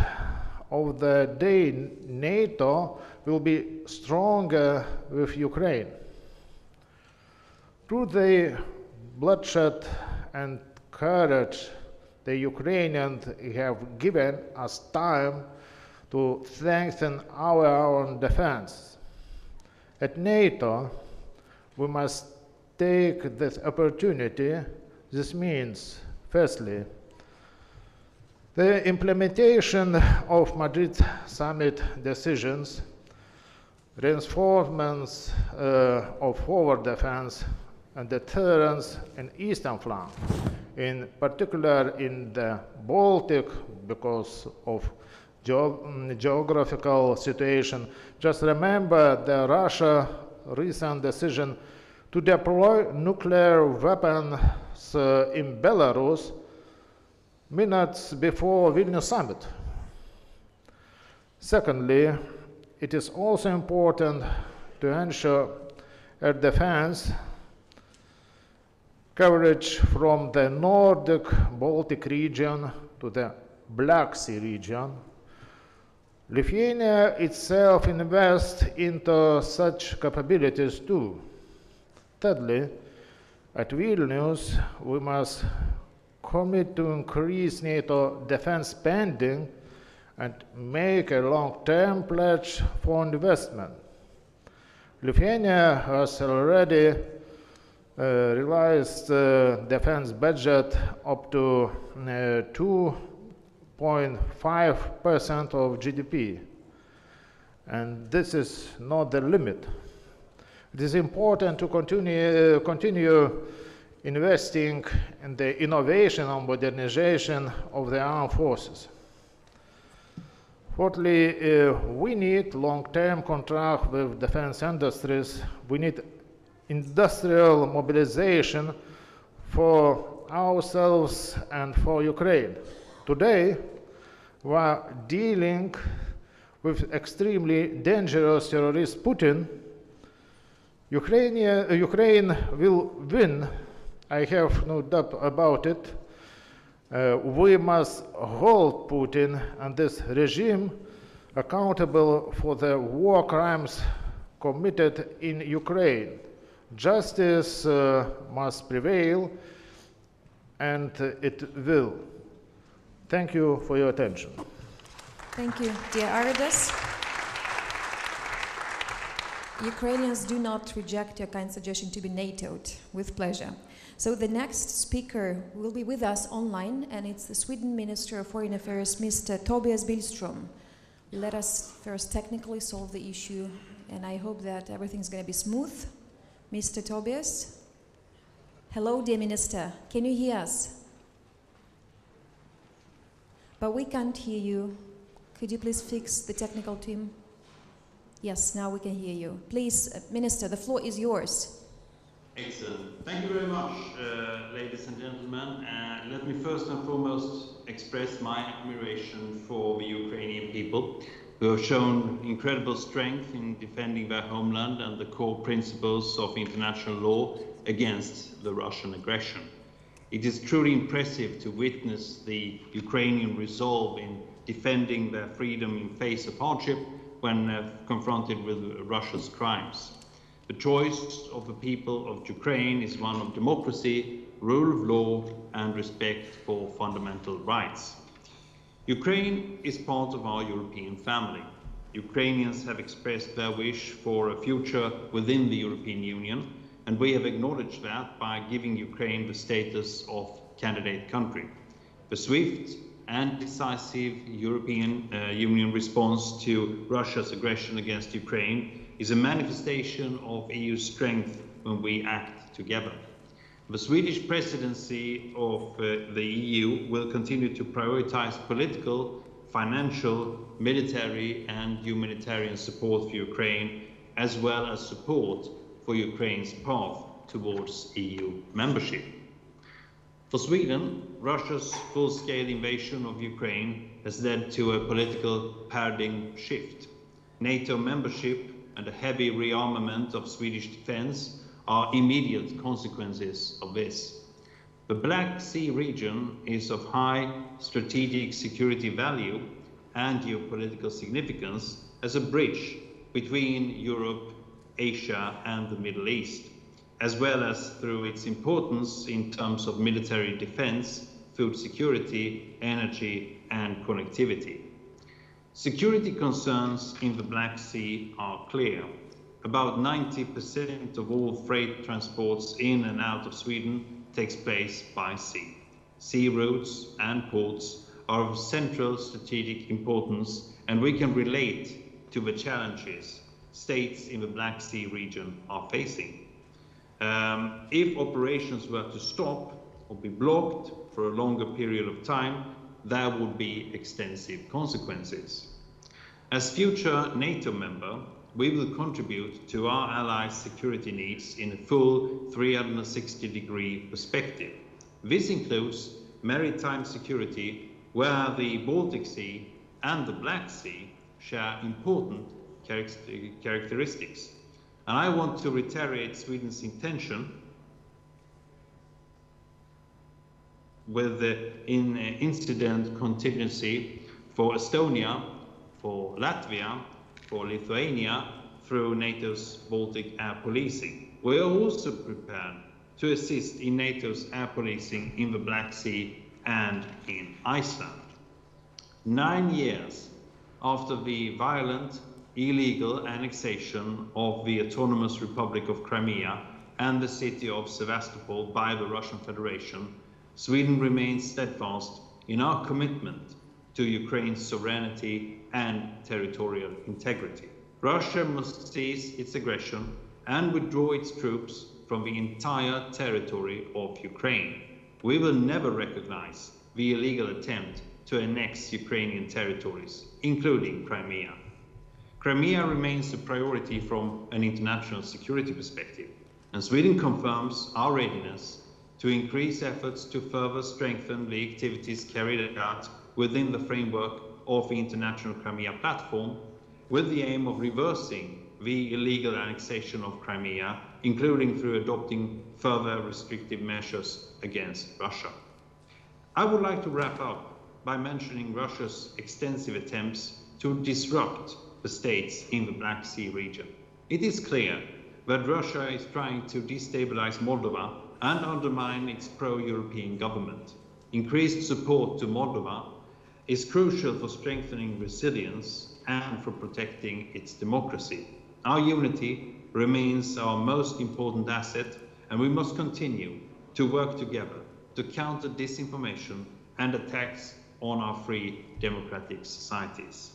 of the day, NATO will be stronger with Ukraine. Through the bloodshed and courage the Ukrainians have given us time to strengthen our own defense. At NATO, we must take this opportunity. This means, firstly, the implementation of Madrid summit decisions, reinforcements uh, of forward defense, and deterrence in eastern flank in particular in the Baltic because of geo- geographical situation. Just remember the Russia recent decision to deploy nuclear weapons uh, in Belarus minutes before Vilnius summit. Secondly, it is also important to ensure air defense coverage from the Nordic Baltic region to the Black Sea region. Lithuania itself invests into such capabilities too. Thirdly, at Vilnius, we must commit to increase NATO defense spending and make a long-term pledge for investment. Lithuania has already uh, realized uh, defense budget up to uh, 2.5% of GDP. And this is not the limit. It is important to continue, uh, continue investing in the innovation and modernization of the armed forces. Fourthly, uh, we need long-term contract with defense industries. We need industrial mobilization for ourselves and for Ukraine. Today, we are dealing with extremely dangerous terrorist Putin. Ukraine, Ukraine will win, I have no doubt about it, Uh, we must hold Putin and this regime accountable for the war crimes committed in Ukraine. Justice uh, must prevail, and it will. Thank you for your attention. Thank you, dear Arvydas. Ukrainians do not reject your kind suggestion to be NATO'd with pleasure. So the next speaker will be with us online, and it's the Sweden Minister of Foreign Affairs, Mr. Tobias Billström. Let us first technically solve the issue, and I hope that everything's going to be smooth. Mr. Tobias? Hello, dear Minister. Can you hear us? But we can't hear you. Could you please fix the technical team? Yes, now we can hear you. Please, uh, Minister, the floor is yours. Excellent. Thank you very much, uh, ladies and gentlemen. Uh, let me first and foremost express my admiration for the Ukrainian people who have shown incredible strength in defending their homeland and the core principles of international law against the Russian aggression. It is truly impressive to witness the Ukrainian resolve in defending their freedom in face of hardship when uh, confronted with Russia's crimes. The choice of the people of Ukraine is one of democracy, rule of law, and respect for fundamental rights. Ukraine is part of our European family. Ukrainians have expressed their wish for a future within the European Union, and we have acknowledged that by giving Ukraine the status of candidate country. The swift and decisive European uh, Union response to Russia's aggression against Ukraine is a manifestation of EU strength when we act together. The Swedish presidency of uh, the EU will continue to prioritize political, financial, military and humanitarian support for Ukraine, as well as support for Ukraine's path towards EU membership. For Sweden, Russia's full-scale invasion of Ukraine has led to a political paradigm shift. NATO membership and a heavy rearmament of Swedish defense are immediate consequences of this. The Black Sea region is of high strategic security value and geopolitical significance as a bridge between Europe, Asia and the Middle East as well as through its importance in terms of military defense, food security, energy, and connectivity. Security concerns in the Black Sea are clear. About 90% of all freight transports in and out of Sweden takes place by sea. Sea routes and ports are of central strategic importance, and we can relate to the challenges states in the Black Sea region are facing. Um, if operations were to stop or be blocked for a longer period of time, there would be extensive consequences. As future NATO member, we will contribute to our allies' security needs in a full 360 degree perspective. This includes maritime security, where the Baltic Sea and the Black Sea share important characteristics. And I want to reiterate Sweden's intention with the in, uh, incident contingency for Estonia, for Latvia, for Lithuania through NATO's Baltic air policing. We are also prepared to assist in NATO's air policing in the Black Sea and in Iceland. Nine years after the violent illegal annexation of the Autonomous Republic of Crimea and the city of Sevastopol by the Russian Federation, Sweden remains steadfast in our commitment to Ukraine's sovereignty and territorial integrity. Russia must cease its aggression and withdraw its troops from the entire territory of Ukraine. We will never recognize the illegal attempt to annex Ukrainian territories, including Crimea. Crimea remains a priority from an international security perspective, and Sweden confirms our readiness to increase efforts to further strengthen the activities carried out within the framework of the International Crimea Platform with the aim of reversing the illegal annexation of Crimea, including through adopting further restrictive measures against Russia. I would like to wrap up by mentioning Russia's extensive attempts to disrupt the states in the Black Sea region. It is clear that Russia is trying to destabilize Moldova and undermine its pro-European government. Increased support to Moldova is crucial for strengthening resilience and for protecting its democracy. Our unity remains our most important asset and we must continue to work together to counter disinformation and attacks on our free democratic societies.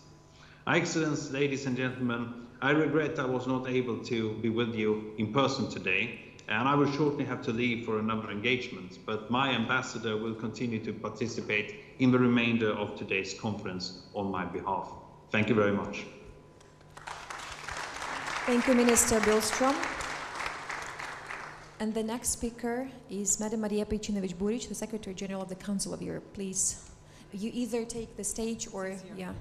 Excellence, ladies and gentlemen, I regret I was not able to be with you in person today, and I will shortly have to leave for another engagement, but my ambassador will continue to participate in the remainder of today's conference on my behalf. Thank you very much. Thank you, Minister Billström. And the next speaker is Madam Maria Pejčinović Burić, the Secretary General of the Council of Europe. Please, you either take the stage or, yeah.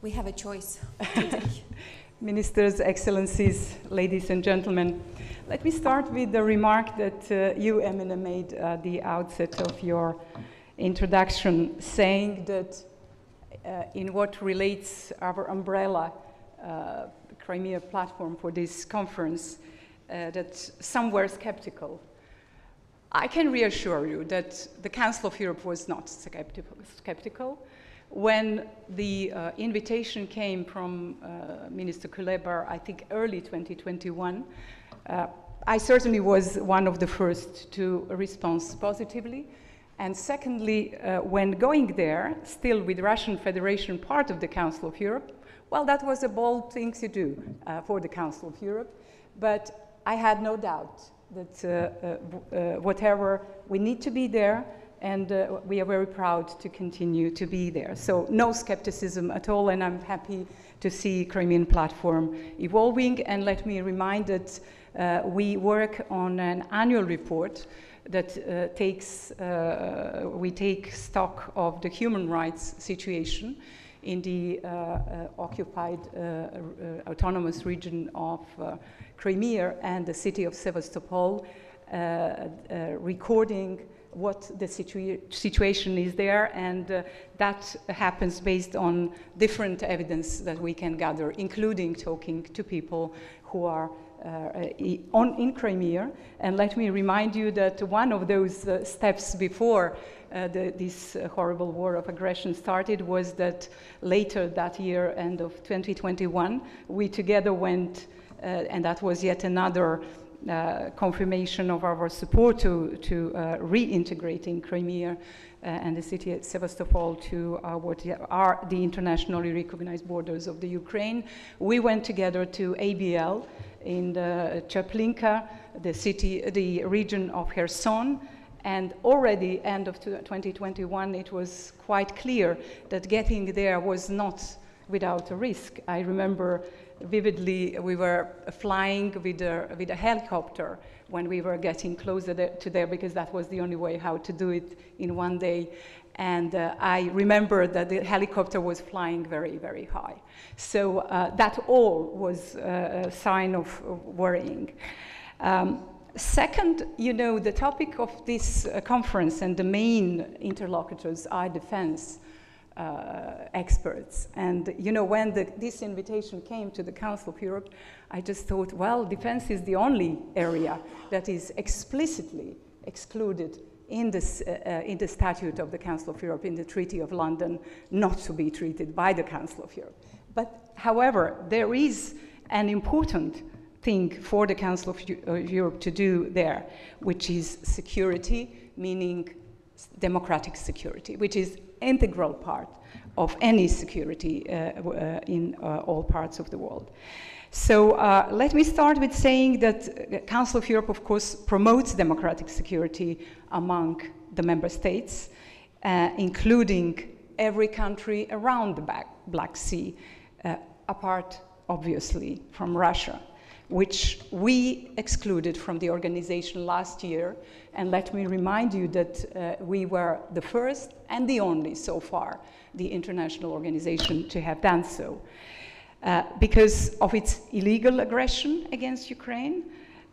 We have a choice Ministers, Excellencies, ladies and gentlemen, let me start with the remark that uh, you, Emine, made at the outset of your introduction, saying that uh, in what relates our umbrella uh, Crimea platform for this conference, uh, that some were skeptical. I can reassure you that the Council of Europe was not skeptical. When the uh, invitation came from uh, Minister Kuleba, I think early 2021, uh, I certainly was one of the first to respond positively. And secondly, uh, when going there, still with Russian Federation part of the Council of Europe, well, that was a bold thing to do uh, for the Council of Europe. But I had no doubt that uh, whatever we need to be there, and uh, we are very proud to continue to be there. So no skepticism at all, and I'm happy to see Crimean platform evolving. And let me remind that uh, we work on an annual report that uh, takes, we take stock of the human rights situation in the occupied autonomous region of Crimea and the city of Sevastopol, uh, uh, recording what the situa situation is there, and uh, that happens based on different evidence that we can gather, including talking to people who are uh, on, in Crimea. And let me remind you that one of those uh, steps before uh, the, this horrible war of aggression started was that later that year, end of 2021, we together went uh, and that was yet another uh, confirmation of our support to, to uh, reintegrating Crimea uh, and the city of Sevastopol to what are the internationally recognized borders of the Ukraine. We went together to ABL in the Chaplinka, the city, the region of Kherson, and already end of 2021, it was quite clear that getting there was not without a risk. I remember vividly, we were flying with a, with a helicopter when we were getting closer to there because that was the only way how to do it in one day. And uh, I remember that the helicopter was flying very, very high. So uh, that all was uh, a sign of, of worrying. Um, second, you know, the topic of this uh, conference and the main interlocutors are defense uh, experts. And you know, when the, this invitation came to the Council of Europe, I just thought, well, defense is the only area that is explicitly excluded in, this, uh, uh, in the statute of the Council of Europe, in the Treaty of London, not to be treated by the Council of Europe. But however, there is an important thing for the Council of uh, Europe to do there, which is security, meaning democratic security, which is integral part of any security uh, uh, in uh, all parts of the world. So uh, let me start with saying that Council of Europe, of course, promotes democratic security among the member states, uh, including every country around the Black Sea, uh, apart, obviously, from Russia which we excluded from the organization last year. And let me remind you that uh, we were the first and the only so far, the international organization to have done so. Uh, because of its illegal aggression against Ukraine,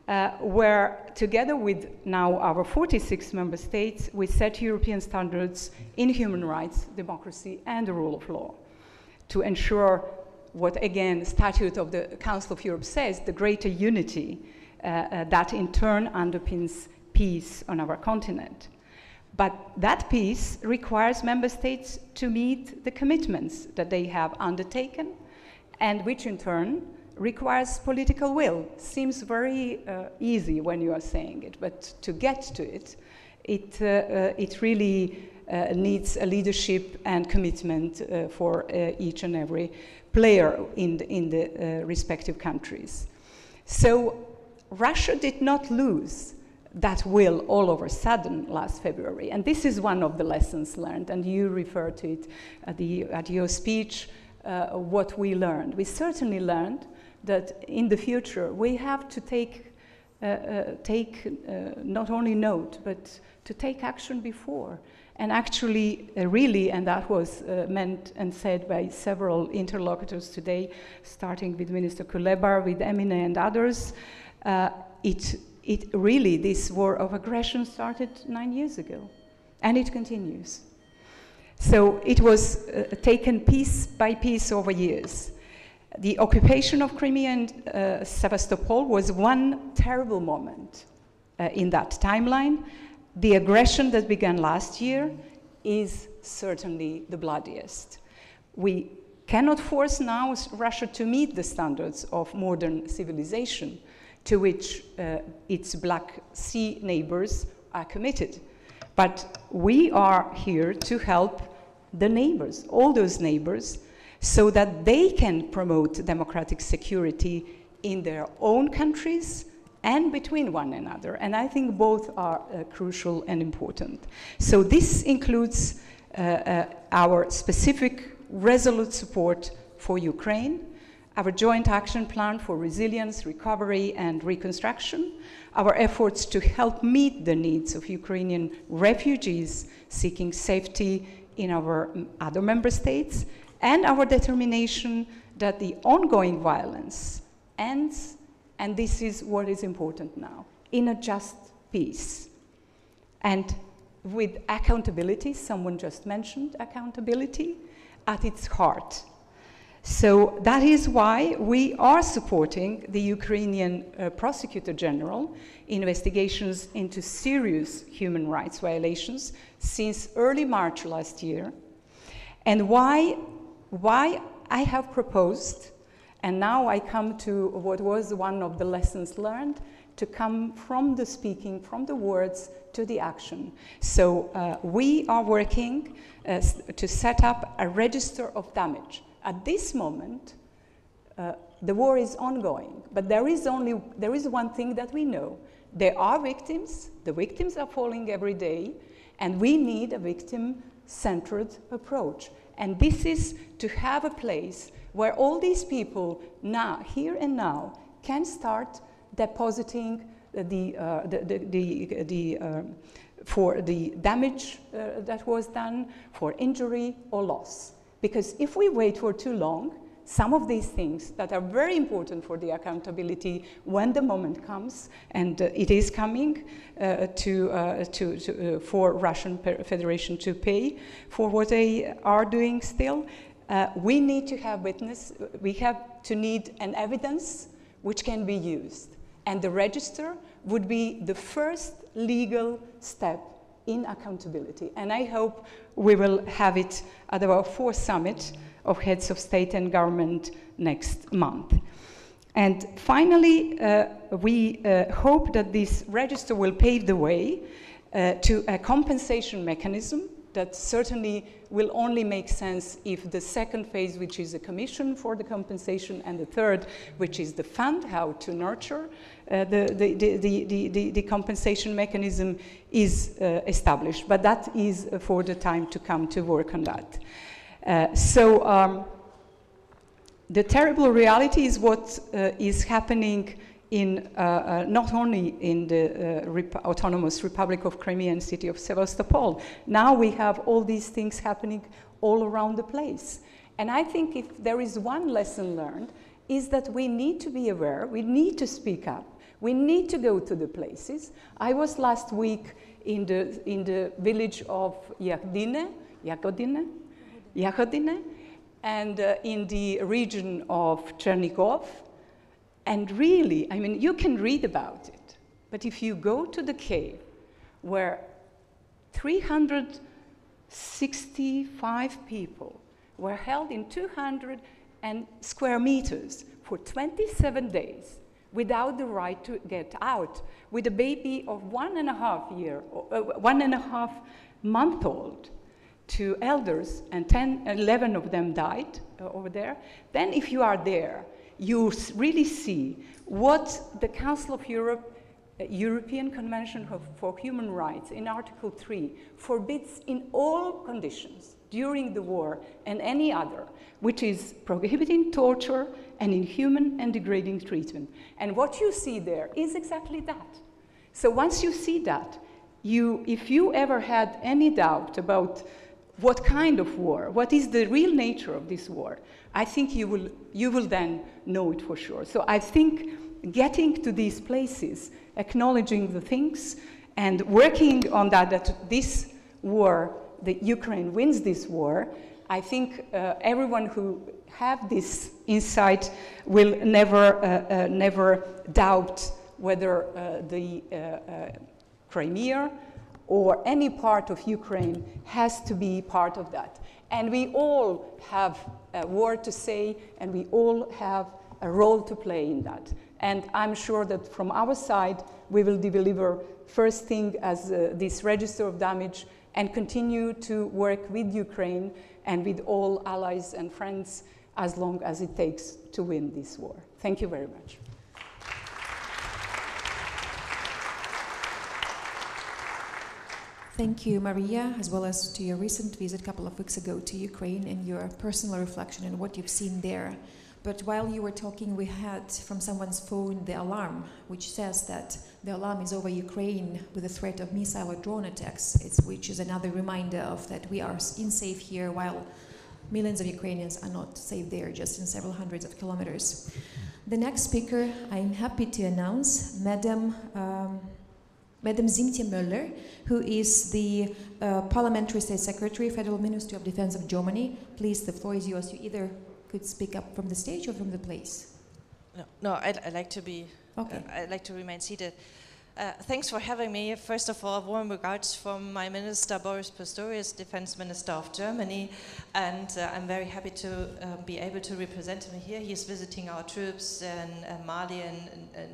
uh, where together with now our 46 member states, we set European standards in human rights, democracy, and the rule of law to ensure what again the statute of the Council of Europe says, the greater unity uh, uh, that in turn underpins peace on our continent. But that peace requires member states to meet the commitments that they have undertaken, and which in turn requires political will. Seems very uh, easy when you are saying it, but to get to it, it, uh, uh, it really uh, needs a leadership and commitment for each and every player in the, in the respective countries. So Russia did not lose that will all of a sudden last February. And this is one of the lessons learned, and you refer to it at, the, at your speech, uh, what we learned. We certainly learned that in the future we have to take, uh, uh, take uh, not only note, but to take action before. And actually, uh, really, and that was uh, meant and said by several interlocutors today, starting with Minister Kuleba, with Emine and others, it it really, this war of aggression started nine years ago, and it continues. So it was uh, taken piece by piece over years. The occupation of Crimea and uh, Sevastopol was one terrible moment uh, in that timeline. The aggression that began last year is certainly the bloodiest. We cannot force now Russia to meet the standards of modern civilization, to which uh, its Black Sea neighbors are committed. But we are here to help the neighbors, all those neighbors, so that they can promote democratic security in their own countries and between one another. And I think both are uh, crucial and important. So this includes uh, uh, our specific resolute support for Ukraine, our joint action plan for resilience, recovery, and reconstruction, our efforts to help meet the needs of Ukrainian refugees seeking safety in our other member states, and our determination that the ongoing violence ends, and this is what is important now, in a just peace. And with accountability, someone just mentioned accountability, at its heart. So that is why we are supporting the Ukrainian uh, Prosecutor General investigations into serious human rights violations since early March last year, and why, why I have proposed, and now I come to what was one of the lessons learned, to come from the speaking, from the words to the action. So uh, we are working uh, to set up a register of damage at this moment, uh, the war is ongoing, but there is only there is one thing that we know: there are victims. The victims are falling every day, and we need a victim-centered approach. And this is to have a place where all these people now, here and now, can start depositing the, uh, the, the, the, the uh, for the damage uh, that was done, for injury or loss. Because if we wait for too long, some of these things that are very important for the accountability when the moment comes, and uh, it is coming uh, to, uh, to, to uh, for Russian Federation to pay for what they are doing still, uh, we need to have witness, we have to need an evidence which can be used. And the register would be the first legal step in accountability. And I hope we will have it at our fourth summit of heads of state and government next month. And finally, uh, we uh, hope that this register will pave the way uh, to a compensation mechanism that certainly will only make sense if the second phase, which is a commission for the compensation, and the third, which is the fund, how to nurture uh, the, the, the, the, the, compensation mechanism, is uh, established. But that is for the time to come to work on that. Uh, so um, the terrible reality is what uh, is happening in uh, uh, not only in the uh, Rep autonomous Republic of Crimea and city of Sevastopol. Now we have all these things happening all around the place. And I think if there is one lesson learned, is that we need to be aware, we need to speak up, We need to go to the places. I was last week in the, in the village of Yahdine, Yagodine, Yahodine, and uh, in the region of Chernigov. And really, I mean, you can read about it, but if you go to the cave where 365 people were held in 200 and square meters for 27 days without the right to get out, with a baby of one and a half year, uh, one and a half month old, to elders, and 10, 11 of them died uh, over there. Then, if you are there, you really see what the Council of Europe uh, European Convention for Human Rights in Article 3 forbids in all conditions during the war and any other, which is prohibiting torture and inhuman and degrading treatment. And what you see there is exactly that. So once you see that, you, if you ever had any doubt about what kind of war, what is the real nature of this war, I think you will, you will then know it for sure. So I think getting to these places, acknowledging the things, and working on that, that this war, that Ukraine wins this war, I think uh, everyone who have this insight will never, uh, uh, never doubt whether uh, the uh, uh, Crimea or any part of Ukraine has to be part of that. And we all have a word to say, and we all have a role to play in that. And I'm sure that from our side, we will deliver first thing as uh, this register of damage and continue to work with Ukraine and with all allies and friends as long as it takes to win this war. Thank you very much. Thank you, Maria, as well as to your recent visit a couple of weeks ago to Ukraine and your personal reflection and what you've seen there. But while you were talking, we had from someone's phone the alarm, which says that the alarm is over Ukraine with the threat of missile or drone attacks, it's, which is another reminder of that we are in safe here while millions of Ukrainians are not safe there, just in several hundreds of kilometers. The next speaker, I'm happy to announce, Madam. Um, Madam Siemtje Möller, who is the uh, Parliamentary State Secretary, Federal Ministry of Defense of Germany. Please, the floor is yours. You either could speak up from the stage or from the place. No, no I'd, I'd like to be. Okay. Uh, I'd like to remain seated. Uh, thanks for having me. First of all, warm regards from my minister, Boris Pistorius, Defense Minister of Germany. And uh, I'm very happy to uh, be able to represent him here. He's visiting our troops in uh, Mali and,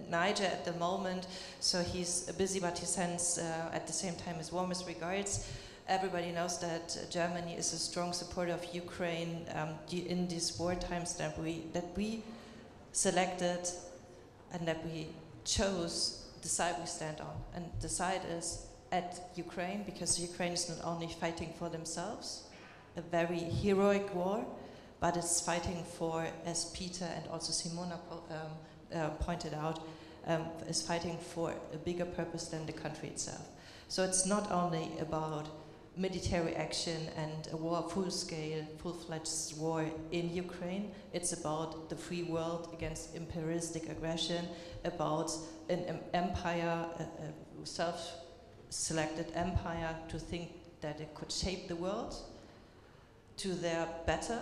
Niger at the moment. So he's busy, but he sends uh, at the same time his warmest regards. Everybody knows that Germany is a strong supporter of Ukraine um, in these war times that we, that we selected and that we chose the side we stand on. And the side is at Ukraine because Ukraine is not only fighting for themselves, a very heroic war, but it's fighting for, as Peter and also Simona um, uh, pointed out, um, is fighting for a bigger purpose than the country itself. So it's not only about military action and a war, full scale, full fledged war in Ukraine. It's about the free world against imperialistic aggression, about an empire, a, a self selected empire, to think that it could shape the world to their better.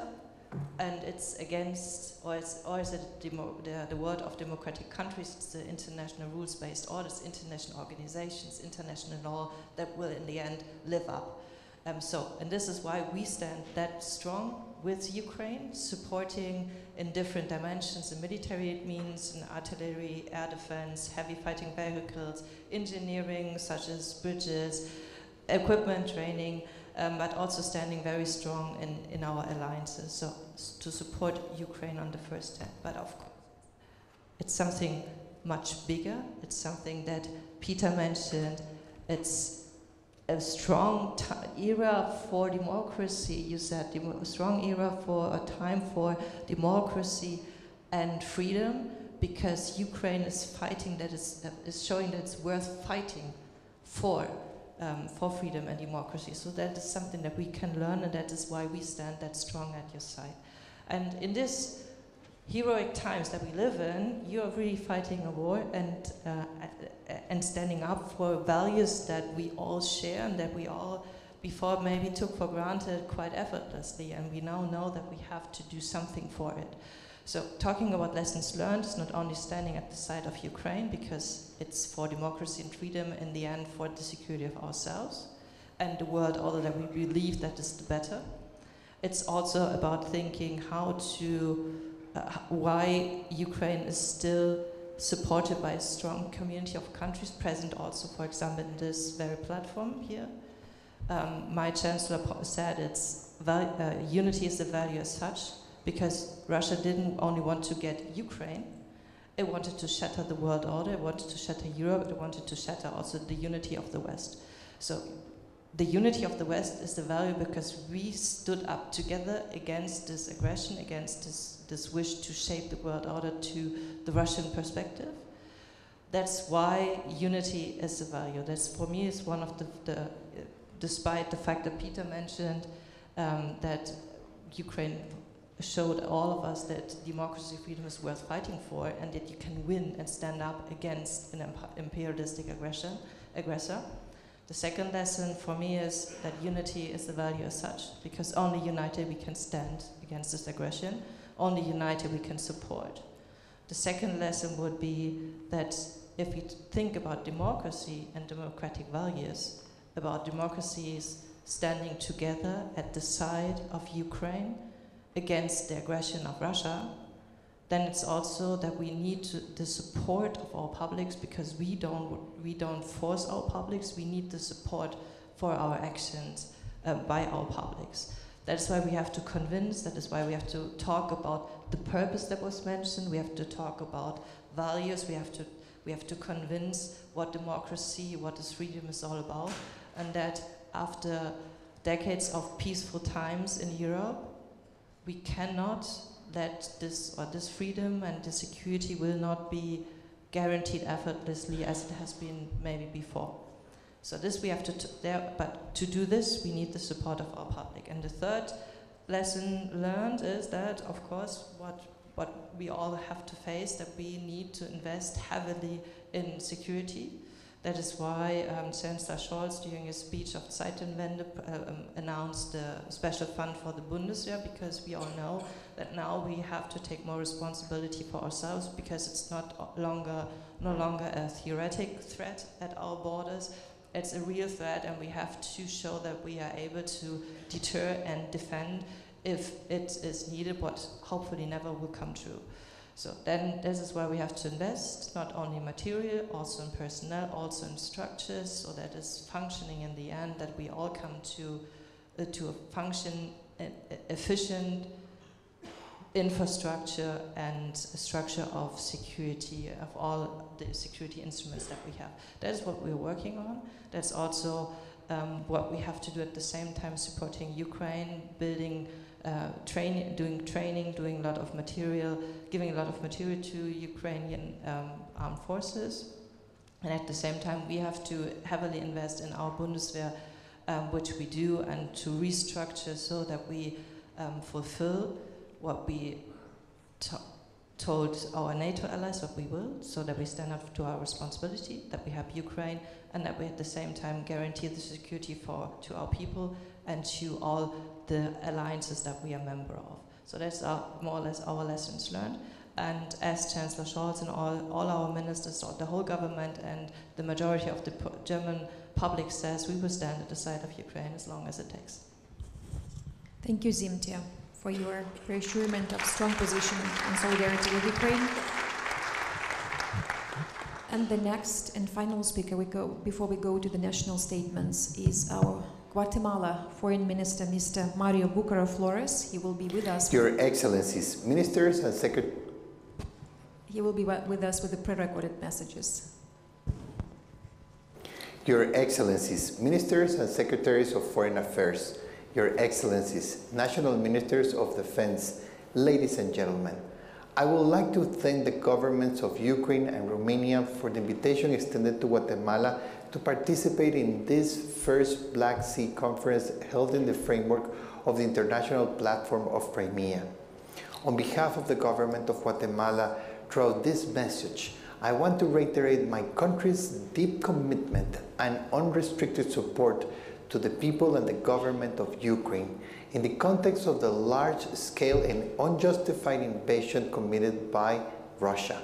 And it's against, or, it's, or is it demo, the, the world of democratic countries? It's the international rules based orders, international organizations, international law that will, in the end, live up um, so, and this is why we stand that strong with Ukraine, supporting in different dimensions. In military, it means in artillery, air defense, heavy fighting vehicles, engineering, such as bridges, equipment training, um, but also standing very strong in, in our alliances. So, to support Ukraine on the first step. But of course, it's something much bigger. It's something that Peter mentioned. It's a strong era for democracy. You said a strong era for a time for democracy and freedom because Ukraine is fighting that is, uh, is showing that it's worth fighting for um, for freedom and democracy. So that is something that we can learn, and that is why we stand that strong at your side. And in this heroic times that we live in, you are really fighting a war and, uh, and standing up for values that we all share and that we all before maybe took for granted quite effortlessly. And we now know that we have to do something for it. So talking about lessons learned is not only standing at the side of Ukraine because it's for democracy and freedom in the end for the security of ourselves and the world order that we believe that is the better. It's also about thinking how to, uh, why Ukraine is still supported by a strong community of countries present also, for example, in this very platform here. Um, my chancellor said it's uh, unity is the value as such because Russia didn't only want to get Ukraine, it wanted to shatter the world order, it wanted to shatter Europe, it wanted to shatter also the unity of the West. So the unity of the West is the value because we stood up together against this aggression, against this, this wish to shape the world order to the Russian perspective. That's why unity is a value. That's for me is one of the, the despite the fact that Peter mentioned um, that Ukraine showed all of us that democracy freedom is worth fighting for and that you can win and stand up against an imperialistic aggression, aggressor. The second lesson for me is that unity is the value as such, because only united we can stand against this aggression, only united we can support. The second lesson would be that if we think about democracy and democratic values, about democracies standing together at the side of Ukraine against the aggression of Russia, then it's also that we need to, the support of our publics because we don't, we don't force our publics, we need the support for our actions uh, by our publics. That's why we have to convince, that is why we have to talk about the purpose that was mentioned, we have to talk about values, we have to, we have to convince what democracy, what this freedom is all about, and that after decades of peaceful times in Europe, we cannot let this or this freedom and this security will not be guaranteed effortlessly as it has been maybe before. So this we have to, there, but to do this, we need the support of our public. And the third lesson learned is that, of course, what what we all have to face, that we need to invest heavily in security that is why um, Chancellor Scholz, during his speech of Zeitenwende, uh, um, announced a special fund for the Bundeswehr, because we all know that now we have to take more responsibility for ourselves, because it's not longer, no longer a theoretic threat at our borders, it's a real threat, and we have to show that we are able to deter and defend if it is needed, but hopefully never will come true. So then this is where we have to invest, not only material, also in personnel, also in structures, so that is functioning in the end, that we all come to, uh, to a function, uh, efficient infrastructure and structure of security, of all the security instruments that we have. That is what we're working on. That's also um, what we have to do at the same time, supporting Ukraine, building uh, training, doing training, doing a lot of material, giving a lot of material to Ukrainian um, armed forces. And at the same time, we have to heavily invest in our Bundeswehr, um, which we do, and to restructure so that we um, fulfill what we told our NATO allies what we will, so that we stand up to our responsibility, that we help Ukraine, and that we at the same time guarantee the security for to our people and to all the alliances that we are member of. So that's our, more or less our lessons learned. And as Chancellor Scholz and all, all our ministers, or the whole government and the majority of the German public says, we will stand at the side of Ukraine as long as it takes. Thank you, Siemtje, for your reassurance of strong position and solidarity with Ukraine. And the next and final speaker we go before we go to the national statements is our Guatemala Foreign Minister, Mr. Mario Bucaro Flores. He will be with us. Your Excellencies, Ministers and Secretaries. He will be with us with the pre-recorded messages. Your Excellencies, Ministers and Secretaries of Foreign Affairs, Your Excellencies, National Ministers of Defense, ladies and gentlemen, I would like to thank the governments of Ukraine and Romania for the invitation extended to Guatemala to participate in this first Black Sea Conference held in the framework of the International Platform of Crimea. On behalf of the government of Guatemala, throughout this message, I want to reiterate my country's deep commitment and unrestricted support to the people and the government of Ukraine in the context of the large-scale and unjustified invasion committed by Russia,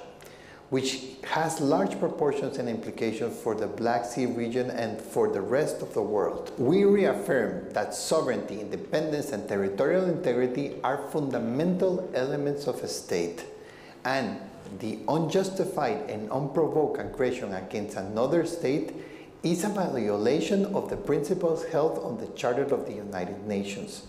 which has large proportions and implications for the Black Sea region and for the rest of the world. We reaffirm that sovereignty, independence, and territorial integrity are fundamental elements of a state, and the unjustified and unprovoked aggression against another state is a violation of the principles held on the Charter of the United Nations.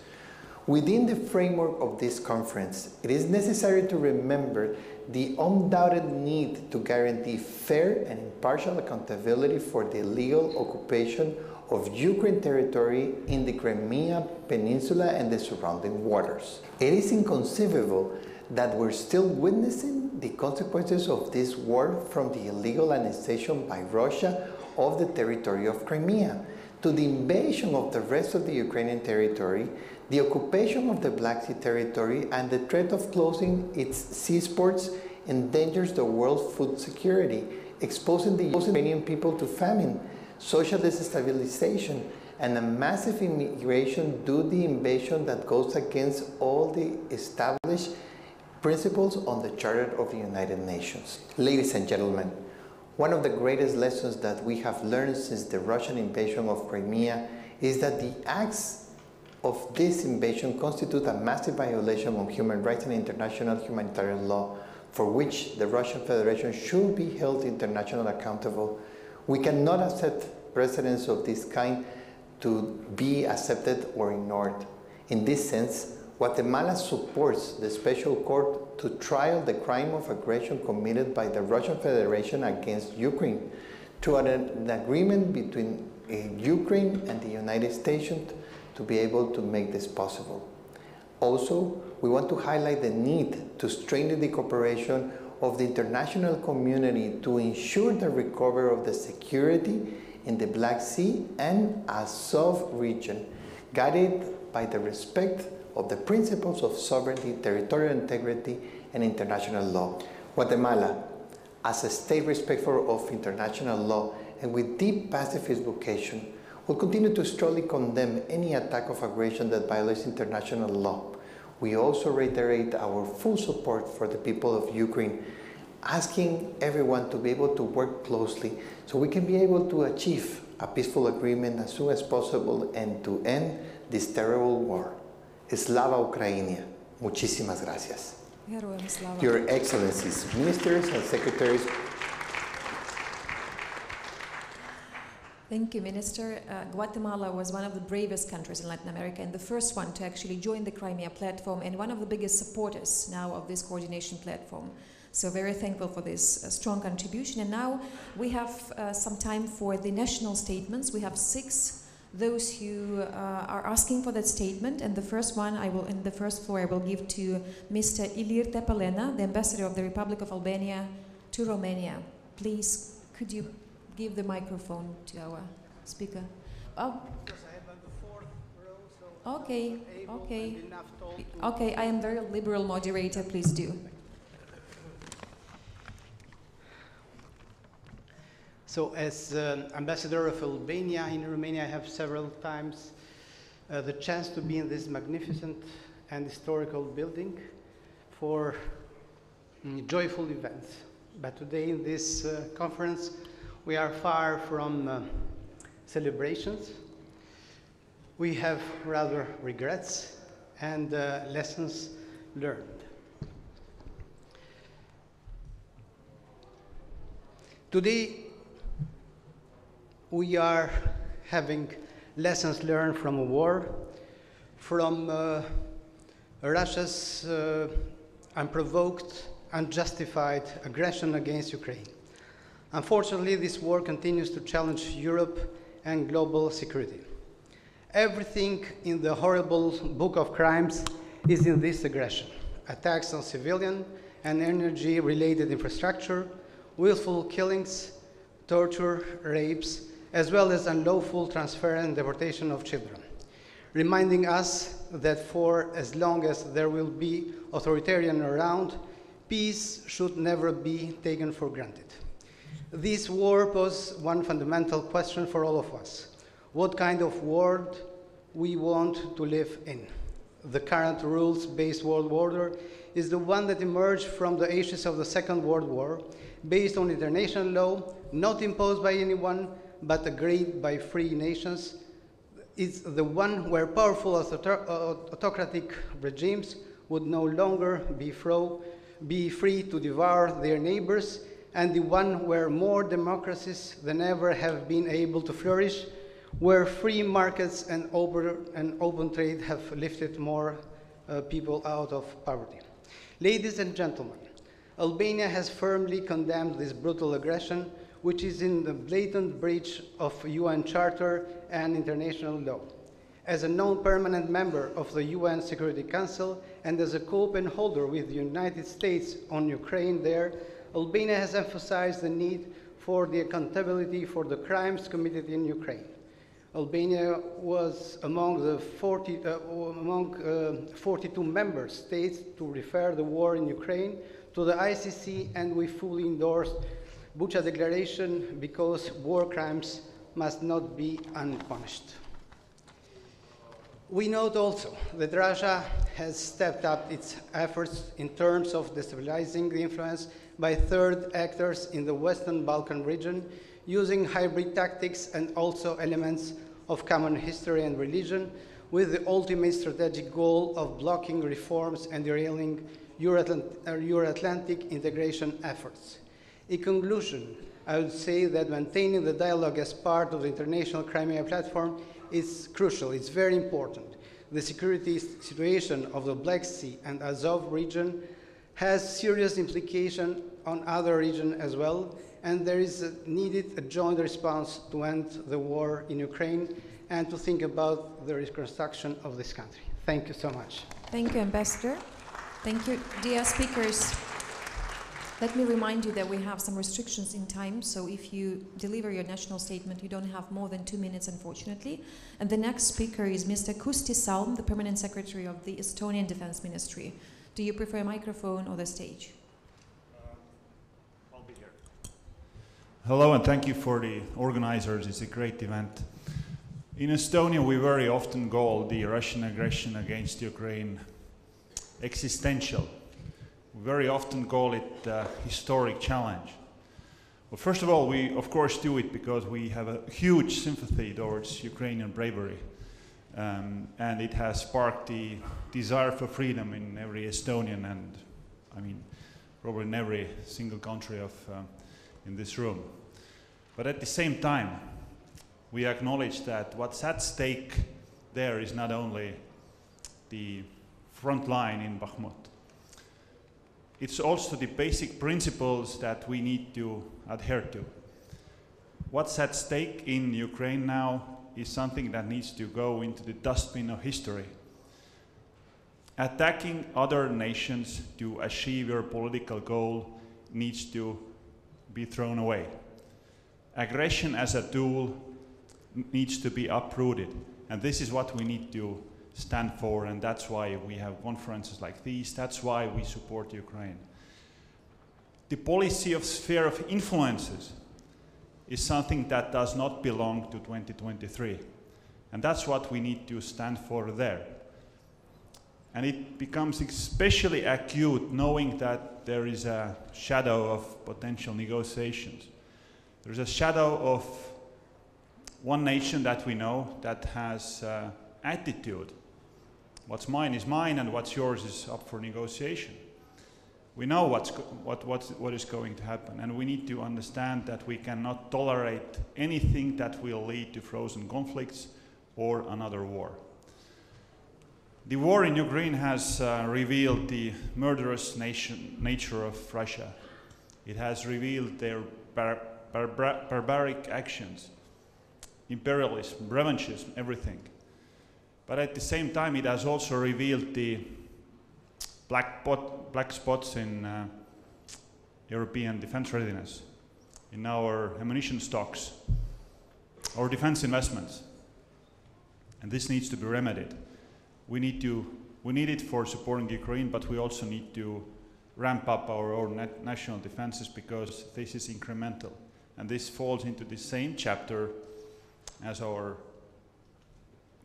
Within the framework of this conference, it is necessary to remember the undoubted need to guarantee fair and impartial accountability for the illegal occupation of Ukraine territory in the Crimea Peninsula and the surrounding waters. It is inconceivable that we're still witnessing the consequences of this war from the illegal annexation by Russia of the territory of Crimea to the invasion of the rest of the Ukrainian territory, the occupation of the Black Sea territory, and the threat of closing its seaports endangers the world's food security, exposing the Ukrainian people to famine, social destabilization, and a massive immigration due to the invasion that goes against all the established principles on the Charter of the United Nations. Ladies and gentlemen, one of the greatest lessons that we have learned since the Russian invasion of Crimea is that the acts of this invasion constitute a massive violation of human rights and international humanitarian law for which the Russian Federation should be held internationally accountable. We cannot accept precedents of this kind to be accepted or ignored. In this sense, Guatemala supports the special court to trial the crime of aggression committed by the Russian Federation against Ukraine an, an agreement between uh, Ukraine and the United States to be able to make this possible. Also, we want to highlight the need to strengthen the cooperation of the international community to ensure the recovery of the security in the Black Sea and Azov region, guided by the respect of the principles of sovereignty, territorial integrity, and international law. Guatemala, as a state respectful of international law and with deep pacifist vocation, will continue to strongly condemn any attack of aggression that violates international law. We also reiterate our full support for the people of Ukraine, asking everyone to be able to work closely so we can be able to achieve a peaceful agreement as soon as possible and to end this terrible war. Slava Ukrainia. Muchísimas gracias. Your Excellencies, Ministers and Secretaries. Thank you, Minister. Uh, Guatemala was one of the bravest countries in Latin America and the first one to actually join the Crimea platform and one of the biggest supporters now of this coordination platform. So very thankful for this uh, strong contribution. And now we have uh, some time for the national statements. We have six those who uh, are asking for that statement. And the first one I will, in the first floor, I will give to Mr. Ilir Tepelena, the ambassador of the Republic of Albania to Romania. Please, could you give the microphone to our speaker? Oh. Okay, okay. Okay, I am very liberal moderator, please do. So as uh, ambassador of Albania in Romania, I have several times uh, the chance to be in this magnificent and historical building for mm, joyful events. But today in this uh, conference, we are far from uh, celebrations. We have rather regrets and uh, lessons learned. Today, we are having lessons learned from a war, from uh, Russia's uh, unprovoked, unjustified aggression against Ukraine. Unfortunately, this war continues to challenge Europe and global security. Everything in the horrible book of crimes is in this aggression. Attacks on civilian and energy-related infrastructure, willful killings, torture, rapes, as well as unlawful transfer and deportation of children. reminding us that for as long as there will be authoritarian around, peace should never be taken for granted. This war poses one fundamental question for all of us. What kind of world we want to live in? The current rules-based world order is the one that emerged from the ashes of the Second World War, based on international law, not imposed by anyone, but agreed by free nations. It's the one where powerful autocratic regimes would no longer be, be free to devour their neighbors, and the one where more democracies than ever have been able to flourish, where free markets and open, and open trade have lifted more uh, people out of poverty. Ladies and gentlemen, Albania has firmly condemned this brutal aggression, which is in the blatant breach of UN Charter and international law. As a non-permanent member of the UN Security Council and as a co-pen holder with the United States on Ukraine there, Albania has emphasized the need for the accountability for the crimes committed in Ukraine. Albania was among the 40, uh, among, uh, 42 member states to refer the war in Ukraine to the ICC, and we fully endorsed Bucha Declaration because war crimes must not be unpunished. We note also that Russia has stepped up its efforts in terms of destabilizing the influence by third actors in the Western Balkan region using hybrid tactics and also elements of common history and religion with the ultimate strategic goal of blocking reforms and derailing Euro-Atlantic integration efforts. In conclusion, I would say that maintaining the dialogue as part of the International Crimea Platform is crucial, it's very important. The security situation of the Black Sea and Azov region has serious implications on other regions as well, and there is a needed a joint response to end the war in Ukraine and to think about the reconstruction of this country. Thank you so much. Thank you, Ambassador. Thank you, dear speakers. Let me remind you that we have some restrictions in time, so if you deliver your national statement, you don't have more than two minutes, unfortunately. And the next speaker is Mr. Kusti Salm, the Permanent Secretary of the Estonian Defense Ministry. Do you prefer a microphone or the stage? Uh, I'll be here. Hello, and thank you for the organizers. It's a great event. In Estonia, we very often call the Russian aggression against Ukraine existential. We very often call it a historic challenge. Well, first of all, we of course do it because we have a huge sympathy towards Ukrainian bravery. Um, and it has sparked the desire for freedom in every Estonian and, I mean, probably in every single country of, uh, in this room. But at the same time, we acknowledge that what's at stake there is not only the front line in Bakhmut. It's also the basic principles that we need to adhere to. What's at stake in Ukraine now is something that needs to go into the dustbin of history. Attacking other nations to achieve your political goal needs to be thrown away. Aggression as a tool needs to be uprooted. And this is what we need to stand for, and that's why we have conferences like these. That's why we support Ukraine. The policy of sphere of influences is something that does not belong to 2023. And that's what we need to stand for there. And it becomes especially acute knowing that there is a shadow of potential negotiations. There's a shadow of one nation that we know that has uh, attitude. What's mine is mine, and what's yours is up for negotiation. We know what's what, what's, what is going to happen, and we need to understand that we cannot tolerate anything that will lead to frozen conflicts or another war. The war in Ukraine has uh, revealed the murderous nation, nature of Russia. It has revealed their bar, bar, barbaric actions imperialism, revanchism, everything. But at the same time, it has also revealed the black, pot, black spots in uh, European defense readiness, in our ammunition stocks, our defense investments. And this needs to be remedied. We need, to, we need it for supporting Ukraine, but we also need to ramp up our own nat- national defenses because this is incremental. And this falls into the same chapter as our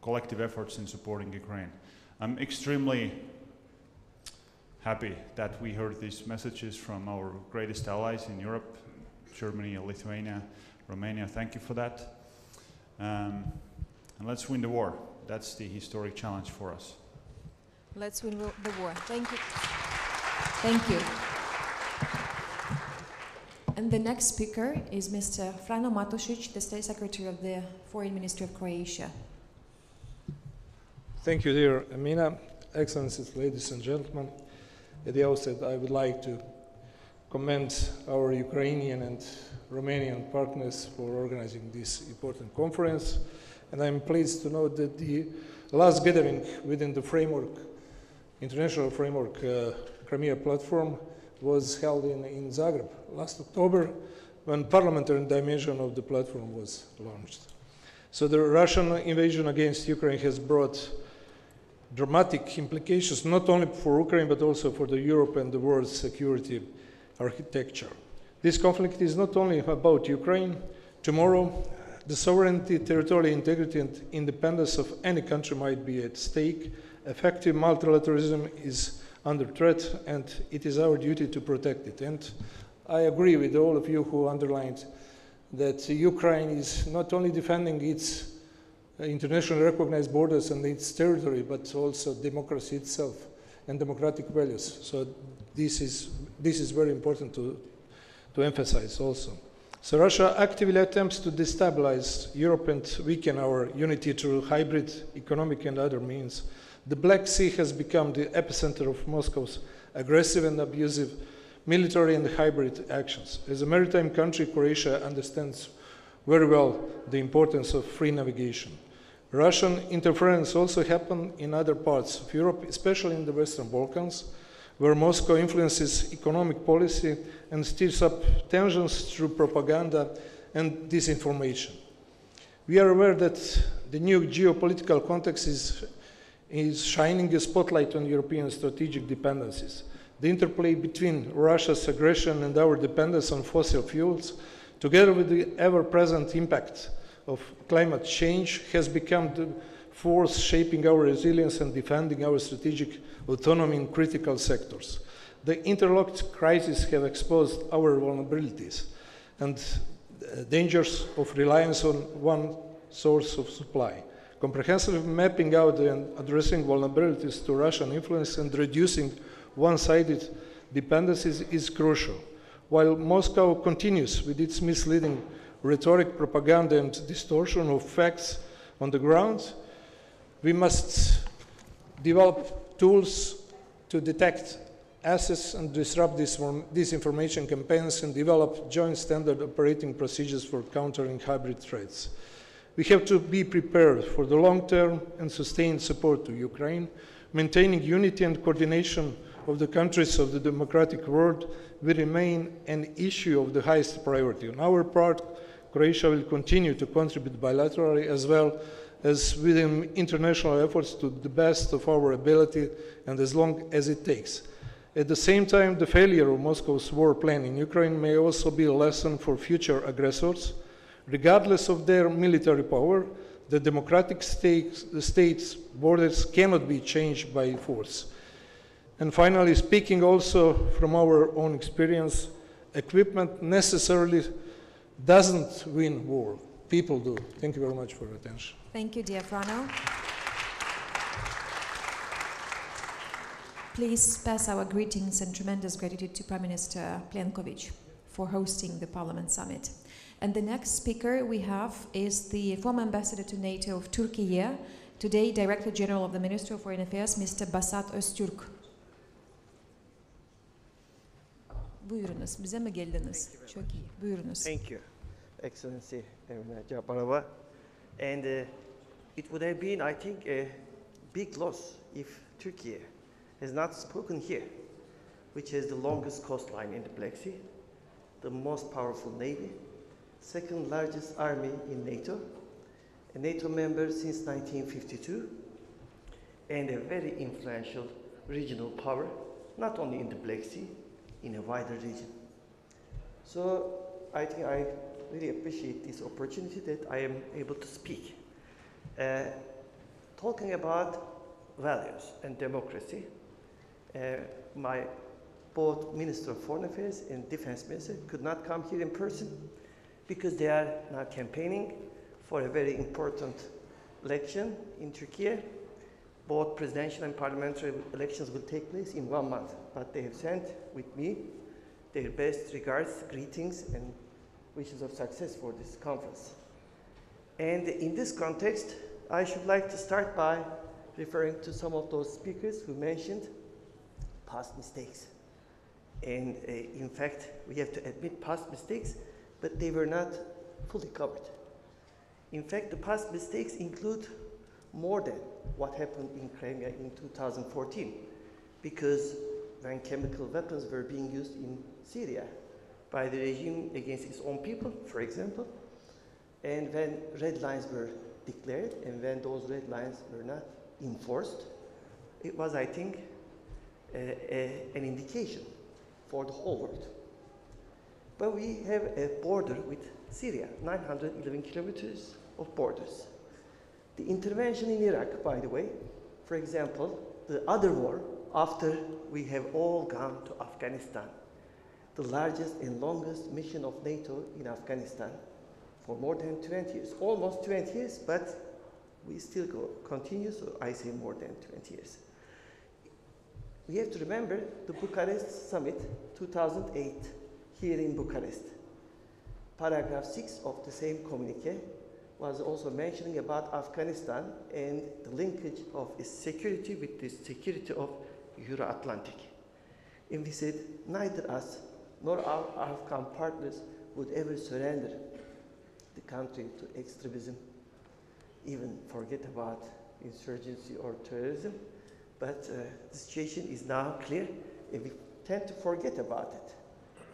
collective efforts in supporting Ukraine. I'm extremely happy that we heard these messages from our greatest allies in Europe Germany, Lithuania, Romania. Thank you for that. Um, and let's win the war. That's the historic challenge for us. Let's win the war. Thank you. Thank you. And the next speaker is Mr. Frano Matušić, the State Secretary of the Foreign Ministry of Croatia. Thank you, dear Amina. Excellencies, ladies and gentlemen, at the outset, I would like to commend our Ukrainian and Romanian partners for organizing this important conference. And I'm pleased to note that the last gathering within the framework, international framework, uh, Crimea platform, was held in, in Zagreb last October when parliamentary dimension of the platform was launched. So the Russian invasion against Ukraine has brought dramatic implications not only for Ukraine but also for the Europe and the world's security architecture. This conflict is not only about Ukraine. Tomorrow, the sovereignty, territorial integrity, and independence of any country might be at stake. Effective multilateralism is under threat, and it is our duty to protect it. And I agree with all of you who underlined that Ukraine is not only defending its Uh, internationally recognized borders and its territory, but also democracy itself and democratic values. So this is, this is very important to, to emphasize also. So Russia actively attempts to destabilize Europe and weaken our unity through hybrid economic and other means. The Black Sea has become the epicenter of Moscow's aggressive and abusive military and hybrid actions. As a maritime country, Croatia understands very well the importance of free navigation. Russian interference also happened in other parts of Europe, especially in the Western Balkans, where Moscow influences economic policy and stirs up tensions through propaganda and disinformation. We are aware that the new geopolitical context is, is shining a spotlight on European strategic dependencies. The interplay between Russia's aggression and our dependence on fossil fuels, together with the ever present impact of climate change, has become the force shaping our resilience and defending our strategic autonomy in critical sectors. The interlocked crises have exposed our vulnerabilities and uh, dangers of reliance on one source of supply. Comprehensive mapping out and addressing vulnerabilities to Russian influence and reducing one sided dependencies is crucial. While Moscow continues with its misleading rhetoric, propaganda, and distortion of facts on the ground, we must develop tools to detect assess and disrupt disinformation campaigns and develop joint standard operating procedures for countering hybrid threats. We have to be prepared for the long-term and sustained support to Ukraine, maintaining unity and coordination of the countries of the democratic world will remain an issue of the highest priority. On our part, Croatia will continue to contribute bilaterally as well as within international efforts to the best of our ability and as long as it takes. At the same time, the failure of Moscow's war plan in Ukraine may also be a lesson for future aggressors. Regardless of their military power, the democratic states, the states' borders cannot be changed by force. And finally, speaking also from our own experience, equipment necessarily doesn't win war. People do. Thank you very much for your attention. Thank you, dear Frano. Please pass our greetings and tremendous gratitude to Prime Minister Plenković for hosting the Parliament Summit. And the next speaker we have is the former ambassador to NATO of Turkey, today Director General of the Ministry of Foreign Affairs, Mr. Basat Öztürk. Buyurunuz, bize mi geldiniz? Çok iyi, buyurunuz. Thank you, Excellency Emine Dzhaparova. And uh, it would have been, I think, a big loss if Turkey has not spoken here, which has the longest coastline in the Black Sea, the most powerful navy, second largest army in NATO, a NATO member since 1952, and a very influential regional power, not only in the Black Sea, in a wider region. So I think I really appreciate this opportunity that I am able to speak. Uh, talking about values and democracy, uh, my both Minister of Foreign Affairs and Defense Minister could not come here in person because they are now campaigning for a very important election in Turkey. Both presidential and parliamentary elections will take place in one month, but they have sent with me their best regards, greetings, and wishes of success for this conference. And in this context, I should like to start by referring to some of those speakers who mentioned past mistakes. And uh, in fact, we have to admit past mistakes, but they were not fully covered. In fact, the past mistakes include more than what happened in Crimea in 2014, because when chemical weapons were being used in Syria by the regime against its own people, for example, and when red lines were declared and when those red lines were not enforced, it was, I think, an indication for the whole world. But we have a border with Syria, 911 kilometers of borders. The intervention in Iraq, by the way, for example, the other war after we have all gone to Afghanistan, the largest and longest mission of NATO in Afghanistan for more than 20 years, almost 20 years, but we still go, continue, so I say more than 20 years. We have to remember the Bucharest Summit 2008 here in Bucharest. Paragraph 6 of the same communique was also mentioning about Afghanistan and the linkage of its security with the security of Euro-Atlantic. And we said neither us nor our Afghan partners would ever surrender the country to extremism, even forget about insurgency or terrorism. But uh, the situation is now clear, and we tend to forget about it.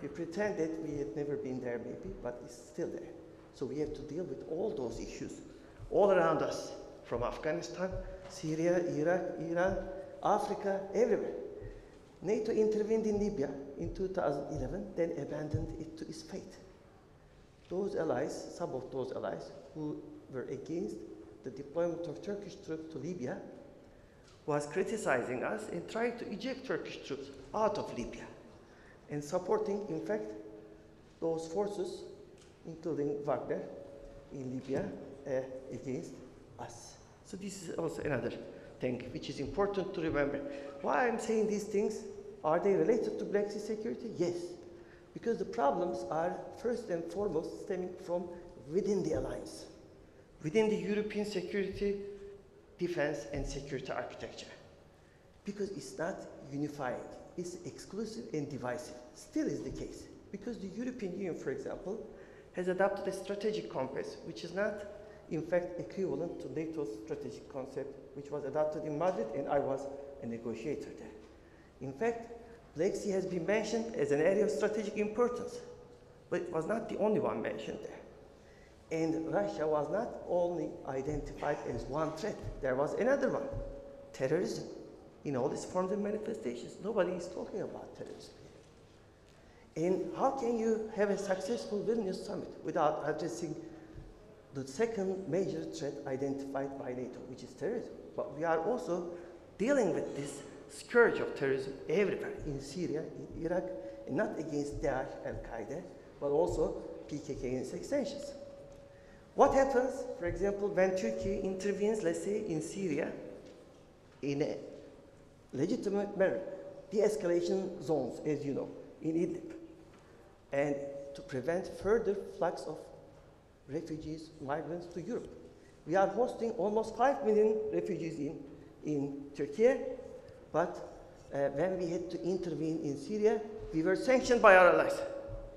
We pretend that we had never been there, maybe, but it's still there. So we have to deal with all those issues all around us, from Afghanistan, Syria, Iraq, Iran, Africa, everywhere. NATO intervened in Libya in 2011, then abandoned it to its fate. Those allies, some of those allies who were against the deployment of Turkish troops to Libya, was criticizing us and trying to eject Turkish troops out of Libya and supporting, in fact, those forces, including Wagner in Libya, uh, against us. So this is also another thing which is important to remember. Why I'm saying these things, are they related to Black Sea security? Yes, because the problems are first and foremost stemming from within the alliance, within the European security defense and security architecture because it's not unified. It's exclusive and divisive. Still is the case because the European Union, for example, has adopted a strategic compass, which is not, in fact, equivalent to NATO's strategic concept, which was adopted in Madrid, and I was a negotiator there. In fact, Black Sea has been mentioned as an area of strategic importance, but it was not the only one mentioned there. And Russia was not only identified as one threat, there was another one terrorism in all its forms and manifestations. Nobody is talking about terrorism. And how can you have a successful Vilnius summit without addressing the second major threat identified by NATO, which is terrorism? But we are also dealing with this scourge of terrorism everywhere in Syria, in Iraq, and not against Daesh, Al Qaeda, but also PKK and its extensions. What happens, for example, when Turkey intervenes, let's say, in Syria in a legitimate manner, de-escalation zones, as you know, in Idlib, and to prevent further flux of refugees, migrants to Europe. We are hosting almost 5 million refugees in, in Turkey, but uh, when we had to intervene in Syria, we were sanctioned by our allies,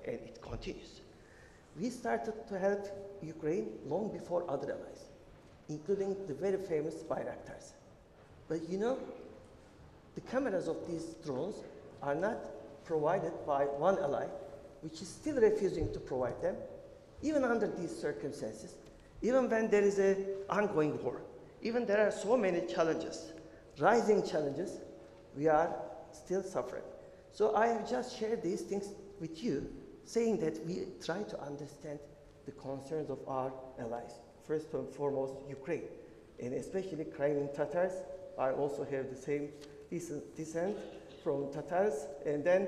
and it continues. We started to help Ukraine long before other allies, including the very famous Bayraktars. But you know, the cameras of these drones are not provided by one ally, which is still refusing to provide them, even under these circumstances. even when there is an ongoing war, even there are so many challenges, rising challenges, we are still suffering. So I have just shared these things with you, saying that we try to understand the concerns of our allies. First and foremost, Ukraine, and especially Crimean Tatars. I also have the same descent from Tatars, and then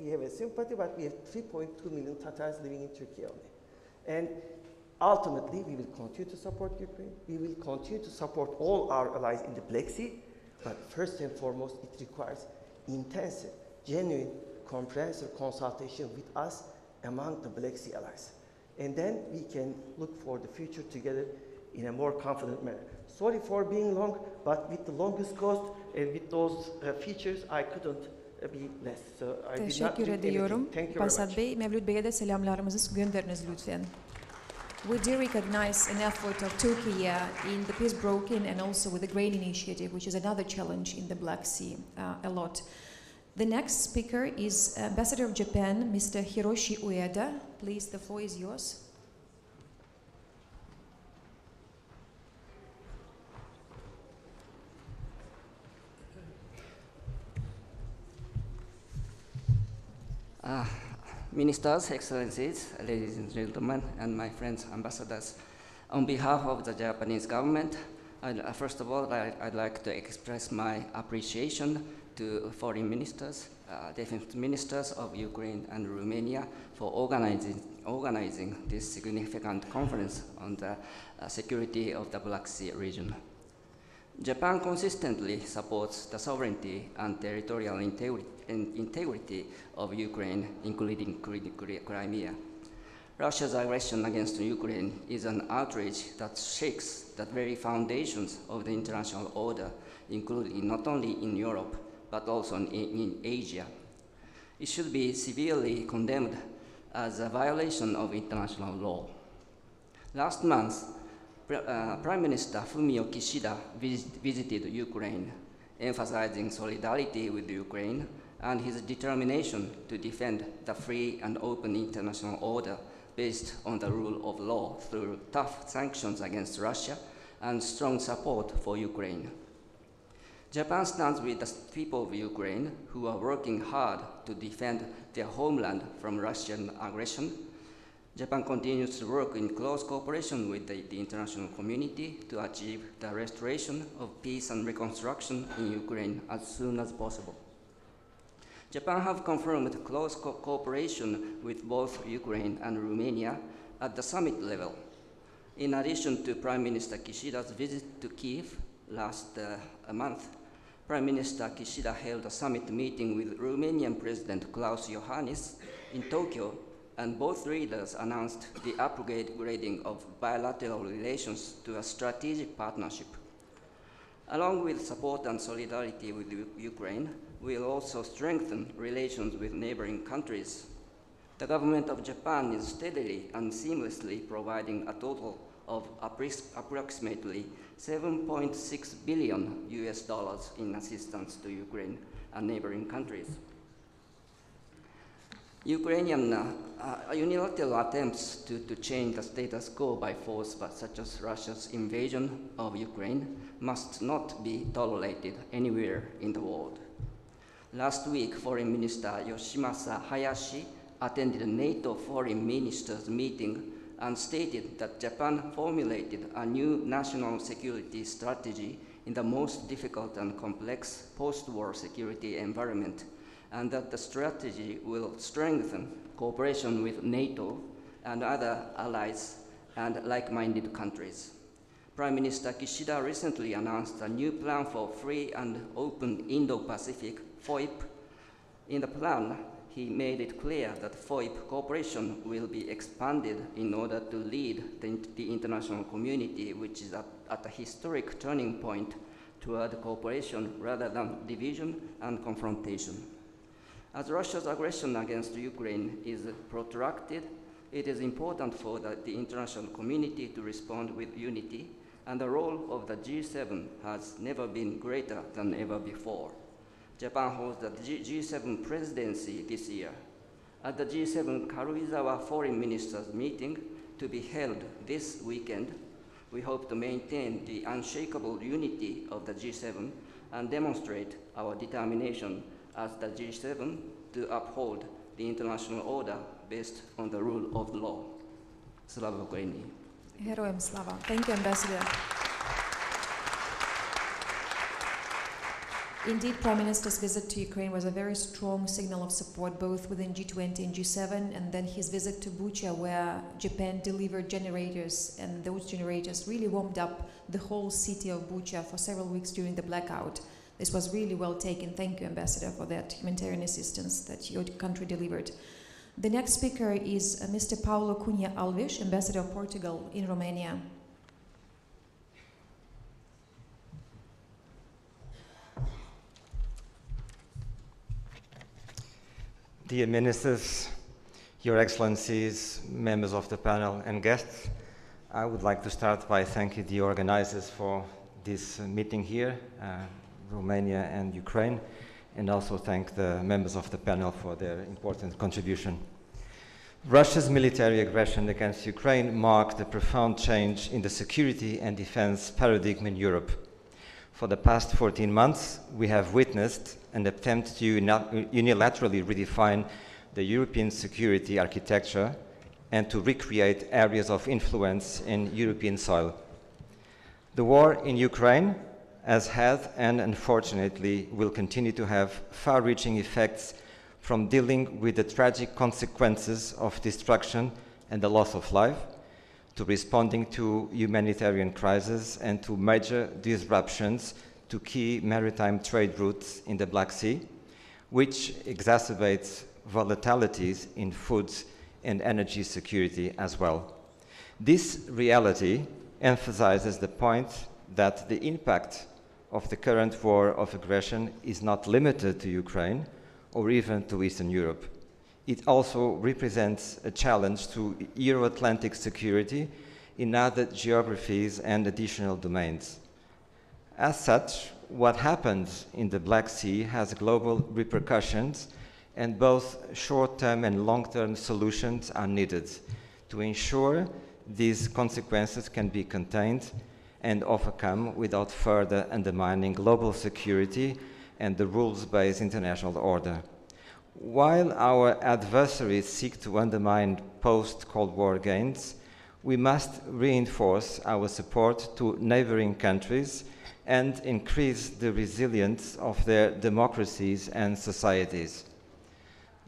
we have a sympathy, but we have 3.2 million Tatars living in Turkey only. And ultimately, we will continue to support Ukraine. We will continue to support all our allies in the Black Sea, but first and foremost, it requires intensive, genuine, comprehensive consultation with us among the Black Sea allies. And then we can look for the future together in a more confident manner. Sorry for being long, but with the longest cost and with those uh, features, I couldn't uh, be less. So I did not Teşekkür ediyorum. anything. Thank you very much. Bey, Mevlüt Bey'e de selamlarımızı gönderiniz lütfen. We do recognize an effort of Turkey in the peace broken and also with the grain initiative, which is another challenge in the Black Sea uh, a lot. The next speaker is Ambassador of Japan, Mr. Hiroshi Ueda. Please, the floor is yours. Uh, ministers, excellencies, ladies and gentlemen, and my friends, ambassadors, on behalf of the Japanese government, I'd, uh, first of all, I, would like to express my appreciation to foreign ministers, uh, defense ministers of Ukraine and Romania for organizing, organizing this significant conference on the uh, security of the Black Sea region. Japan consistently supports the sovereignty and territorial integrity, of Ukraine, including Crimea. Russia's aggression against Ukraine is an outrage that shakes the very foundations of the international order, including not only in Europe, but also in, in Asia. It should be severely condemned as a violation of international law. Last month, uh, Prime Minister Fumio Kishida visit, visited Ukraine, emphasizing solidarity with Ukraine and his determination to defend the free and open international order based on the rule of law through tough sanctions against Russia and strong support for Ukraine. Japan stands with the people of Ukraine who are working hard to defend their homeland from Russian aggression Japan continues to work in close cooperation with the, the, international community to achieve the restoration of peace and reconstruction in Ukraine as soon as possible. Japan have confirmed close co cooperation with both Ukraine and Romania at the summit level. In addition to Prime Minister Kishida's visit to Kiev last uh, month, Prime Minister Kishida held a summit meeting with Romanian President Klaus Iohannis in Tokyo and both leaders announced the upgrading of bilateral relations to a strategic partnership. Along with support and solidarity with Ukraine, we will also strengthen relations with neighboring countries. The government of Japan is steadily and seamlessly providing a total of approximately 7.6 billion US dollars in assistance to Ukraine and neighboring countries. Ukrainian uh, uh, unilateral attempts to, to change the status quo by force, but such as Russia's invasion of Ukraine, must not be tolerated anywhere in the world. Last week, Foreign Minister Yoshimasa Hayashi attended a NATO foreign ministers meeting and stated that Japan formulated a new national security strategy in the most difficult and complex post-war security environment and that the strategy will strengthen cooperation with NATO and other allies and like-minded countries. Prime Minister Kishida recently announced a new plan for free and open Indo-Pacific, FOIP. In the plan, he made it clear that FOIP cooperation will be expanded in order to lead the, the international community, which is at, at a historic turning point toward cooperation rather than division and confrontation. As Russia's aggression against Ukraine is protracted, it is important for the, the, international community to respond with unity, and the role of the G7 has never been greater than ever before. Japan holds the G G7 presidency this year. At the G7 Karuizawa Foreign Ministers meeting, to be held this weekend, we hope to maintain the unshakable unity of the G7 and demonstrate our determination as the G7 to uphold the international order based on the rule of the law. Slava Ukraini. Herojem slava. Thank you, Ambassador. Indeed, Prime Minister's visit to Ukraine was a very strong signal of support both within G20 and G7, and then his visit to Bucha, where Japan delivered generators, and those generators really warmed up the whole city of Bucha for several weeks during the blackout. This was really well taken. Thank you, Ambassador, for that humanitarian assistance that your country delivered. The next speaker is uh, Mr. Paulo Cunha Alves, Ambassador of Portugal in Romania. Dear Ministers, Your Excellencies, members of the panel, and guests, I would like to start by thanking the organizers for this meeting here, uh, Romania and Ukraine, and also thank the members of the panel for their important contribution. Russia's military aggression against Ukraine marked a profound change in the security and defense paradigm in Europe. For the past 14 months, we have witnessed an attempt to unilaterally redefine the European security architecture and to recreate areas of influence in European soil. The war in Ukraine has had and unfortunately will continue to have far reaching effects from dealing with the tragic consequences of destruction and the loss of life to responding to humanitarian crises and to major disruptions to key maritime trade routes in the Black Sea, which exacerbates volatilities in foods and energy security as well. This reality emphasizes the point that the impact of the current war of aggression is not limited to Ukraine or even to Eastern Europe it also represents a challenge to Euro-Atlantic security in other geographies and additional domains. As such, what happens in the Black Sea has global repercussions and both short-term and long-term solutions are needed to ensure these consequences can be contained and overcome without further undermining global security and the rules-based international order. While our adversaries seek to undermine post Cold War gains, we must reinforce our support to neighboring countries and increase the resilience of their democracies and societies.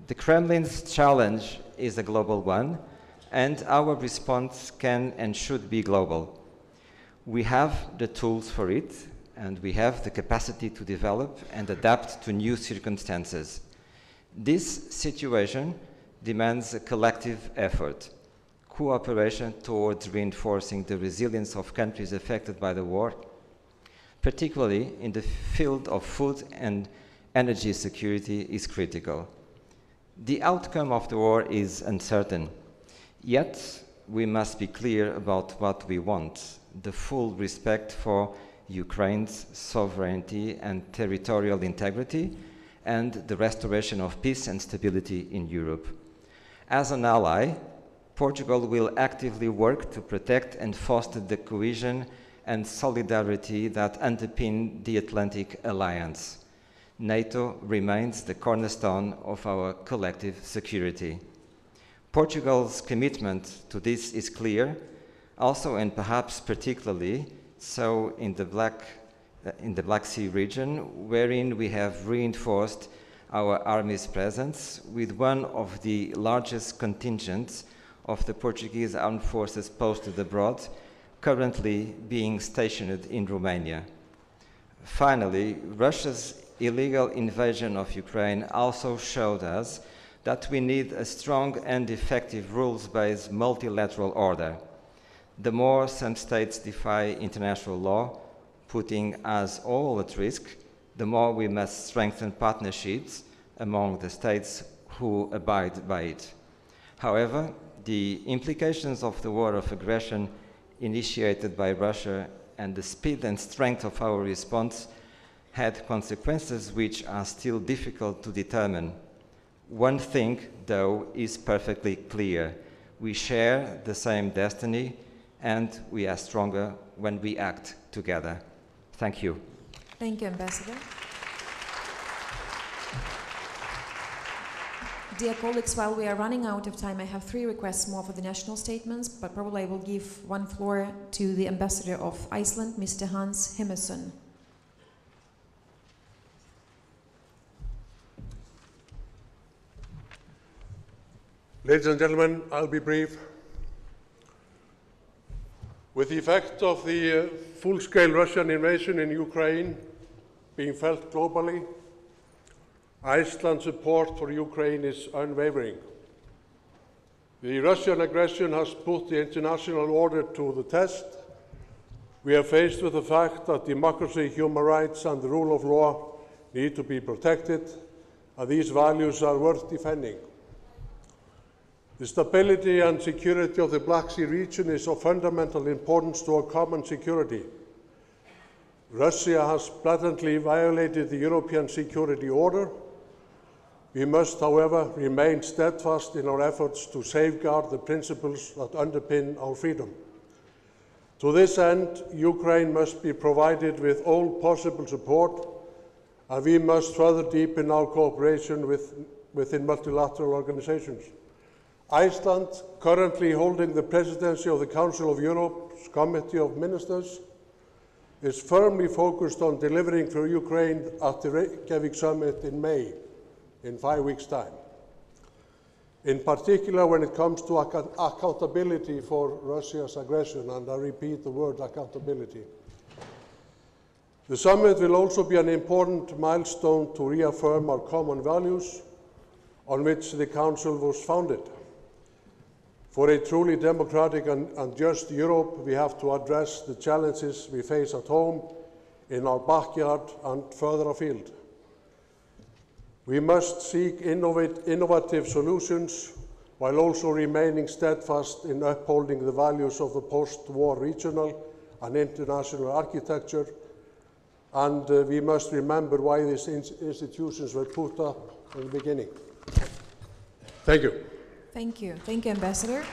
The Kremlin's challenge is a global one, and our response can and should be global. We have the tools for it, and we have the capacity to develop and adapt to new circumstances. This situation demands a collective effort, cooperation towards reinforcing the resilience of countries affected by the war, particularly in the field of food and energy security is critical. The outcome of the war is uncertain, yet we must be clear about what we want, the full respect for Ukraine's sovereignty and territorial integrity, and the restoration of peace and stability in Europe. As an ally, Portugal will actively work to protect and foster the cohesion and solidarity that underpin the Atlantic Alliance. NATO remains the cornerstone of our collective security. Portugal's commitment to this is clear, also and perhaps particularly so in the Black uh, in the Black Sea region, wherein we have reinforced our army's presence with one of the largest contingents of the Portuguese armed forces posted abroad, currently being stationed in Romania. Finally, Russia's illegal invasion of Ukraine also showed us that we need a strong and effective rules-based multilateral order. The more some states defy international law, putting us all at risk, the more we must strengthen partnerships among the states who abide by it. However, the implications of the war of aggression initiated by Russia and the speed and strength of our response had consequences which are still difficult to determine. One thing, though, is perfectly clear. We share the same destiny, and we are stronger when we act together. Thank you. Thank you, Ambassador. Dear colleagues, while we are running out of time, I have three requests more for the national statements, but probably I will give one floor to the Ambassador of Iceland, Mr. Hannes Heimisson. Ladies and gentlemen, I'll be brief. With the effect of the uh, full-scale Russian invasion in Ukraine being felt globally, Iceland's support for Ukraine is unwavering. The Russian aggression has put the international order to the test. We are faced with the fact that democracy, human rights, and the rule of law need to be protected, and these values are worth defending. The stability and security of the Black Sea region is of fundamental importance to our common security. Russia has blatantly violated the European security order. We must, however, remain steadfast in our efforts to safeguard the principles that underpin our freedom. To this end, Ukraine must be provided with all possible support, and we must further deepen our cooperation with, within multilateral organizations. Iceland, currently holding the presidency of the Council of Europe's Committee of Ministers, is firmly focused on delivering for Ukraine at the Reykjavik summit in May, in five weeks' time. In particular, when it comes to ac accountability for Russia's aggression, and I repeat the word accountability. The summit will also be an important milestone to reaffirm our common values on which the Council was founded. For a truly democratic and, and, just Europe, we have to address the challenges we face at home, in our backyard, and further afield. We must seek innovate, innovative solutions while also remaining steadfast in upholding the values of the post-war regional and international architecture. And uh, we must remember why these in institutions were put up in the beginning. Thank you. Thank you. Thank you, Ambassador.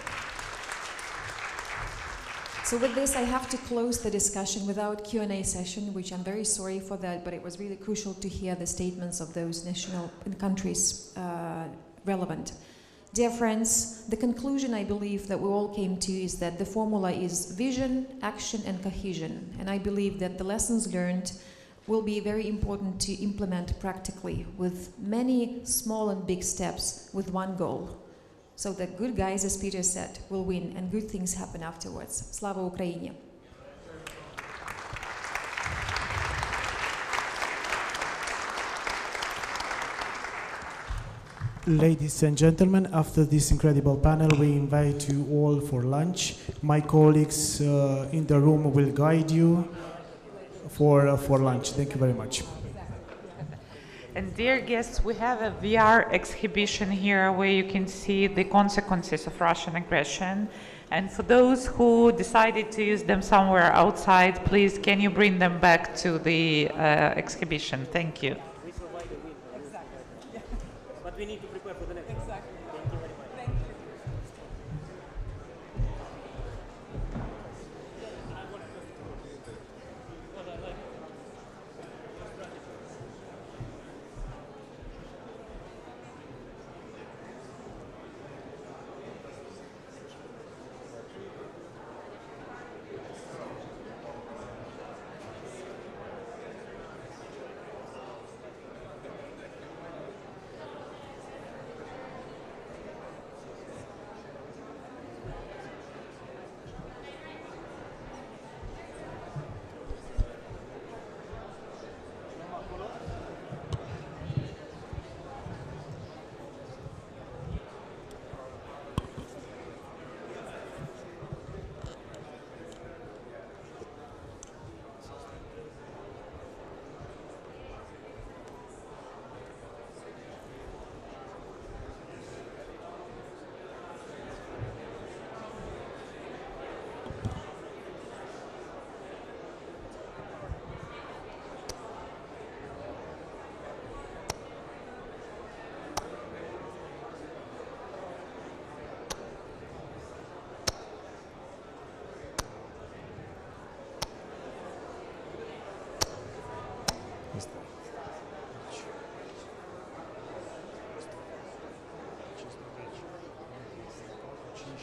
So with this, I have to close the discussion without Q&A session, which I'm very sorry for that, but it was really crucial to hear the statements of those national countries uh, relevant. Dear friends, the conclusion I believe that we all came to is that the formula is vision, action, and cohesion. And I believe that the lessons learned will be very important to implement practically with many small and big steps with one goal, so that good guys, as Peter said, will win and good things happen afterwards. Slava Ukraini! Ladies and gentlemen, after this incredible panel, we invite you all for lunch. My colleagues uh, in the room will guide you for, uh, for lunch. Thank you very much. And dear guests, we have a VR exhibition here where you can see the consequences of Russian aggression. And for those who decided to use them somewhere outside, please can you bring them back to the uh, exhibition? Thank you. But we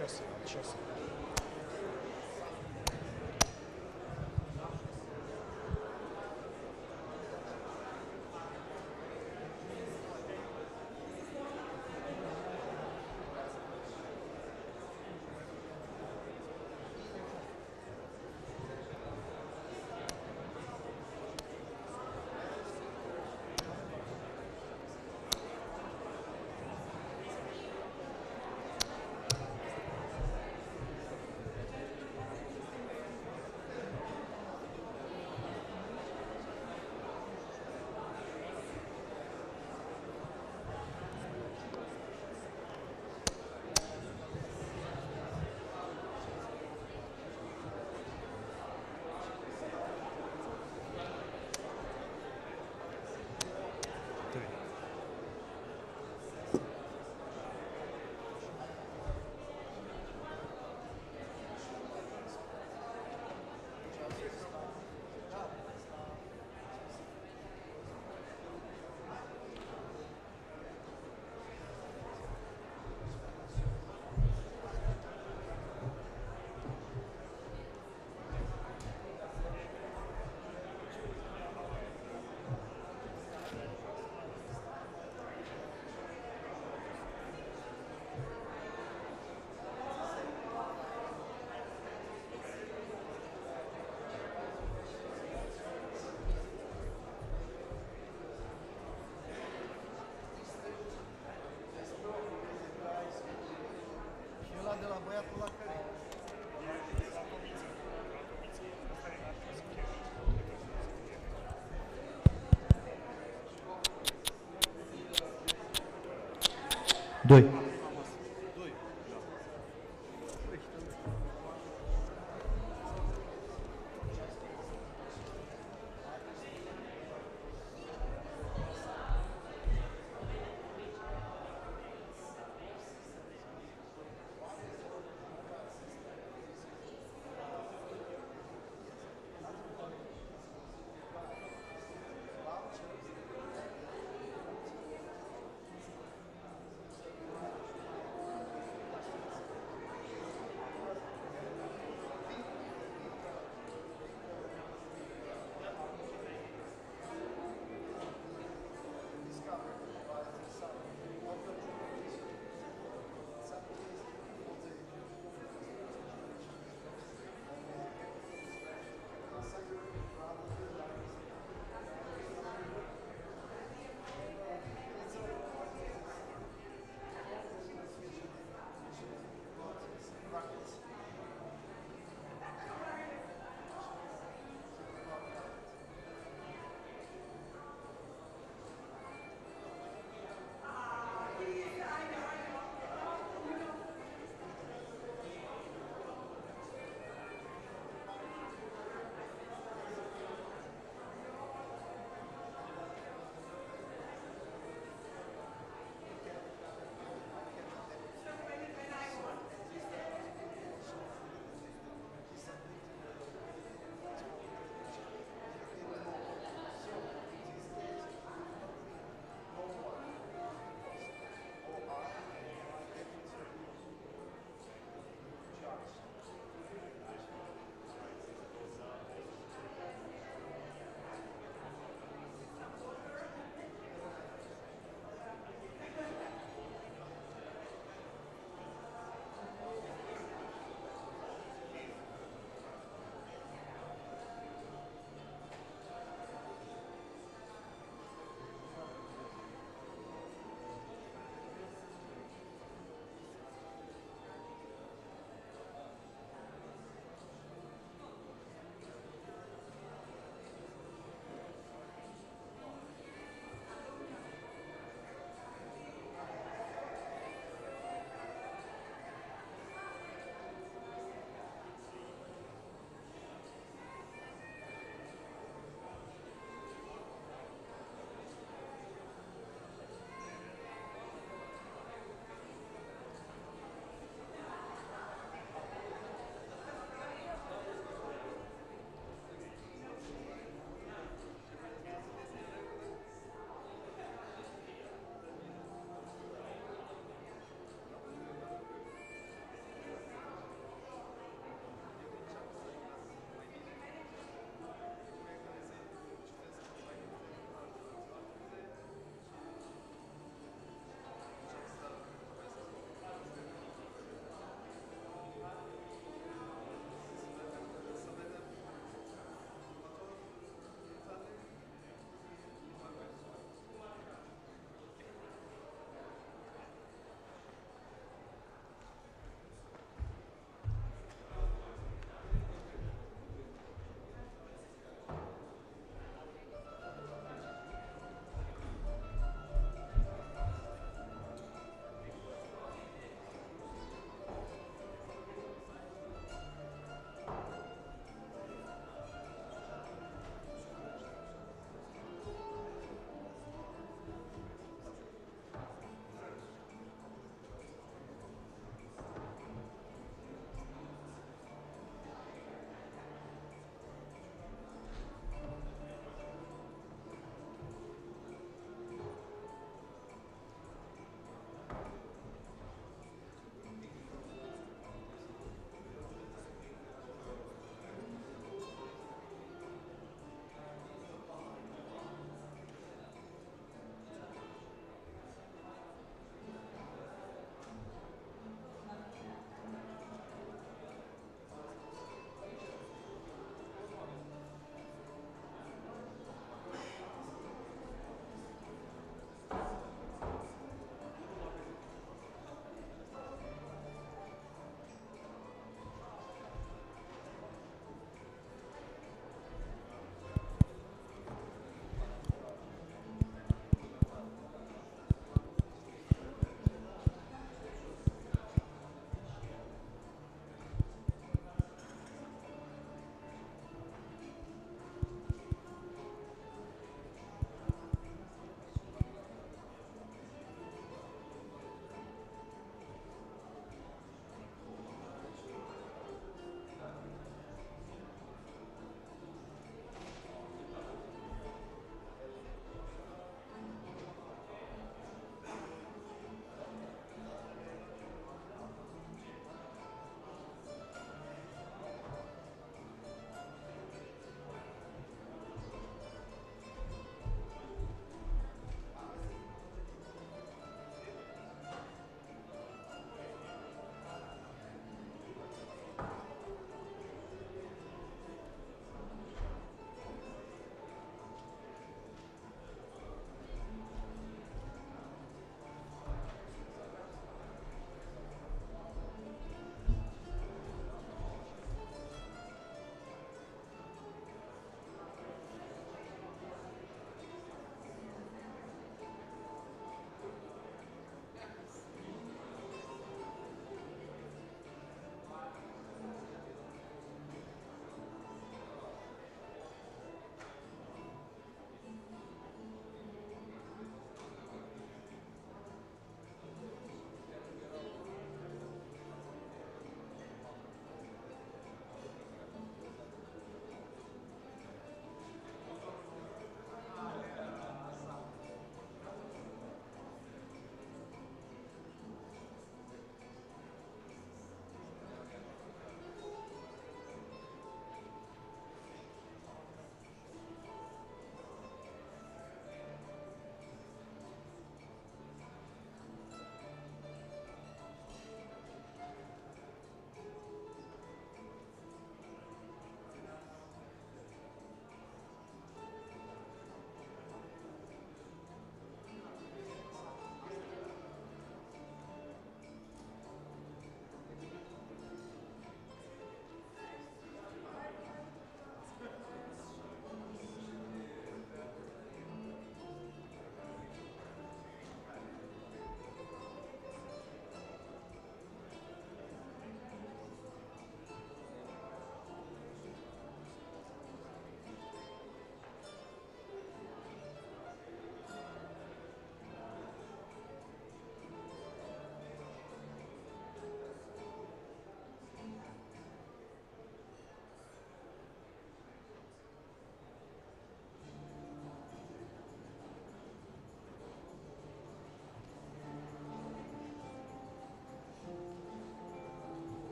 Сейчас, сейчас. Dois.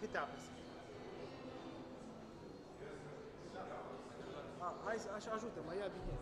Câte apăs? A, hai să, așa, ajută-mă, ia bine.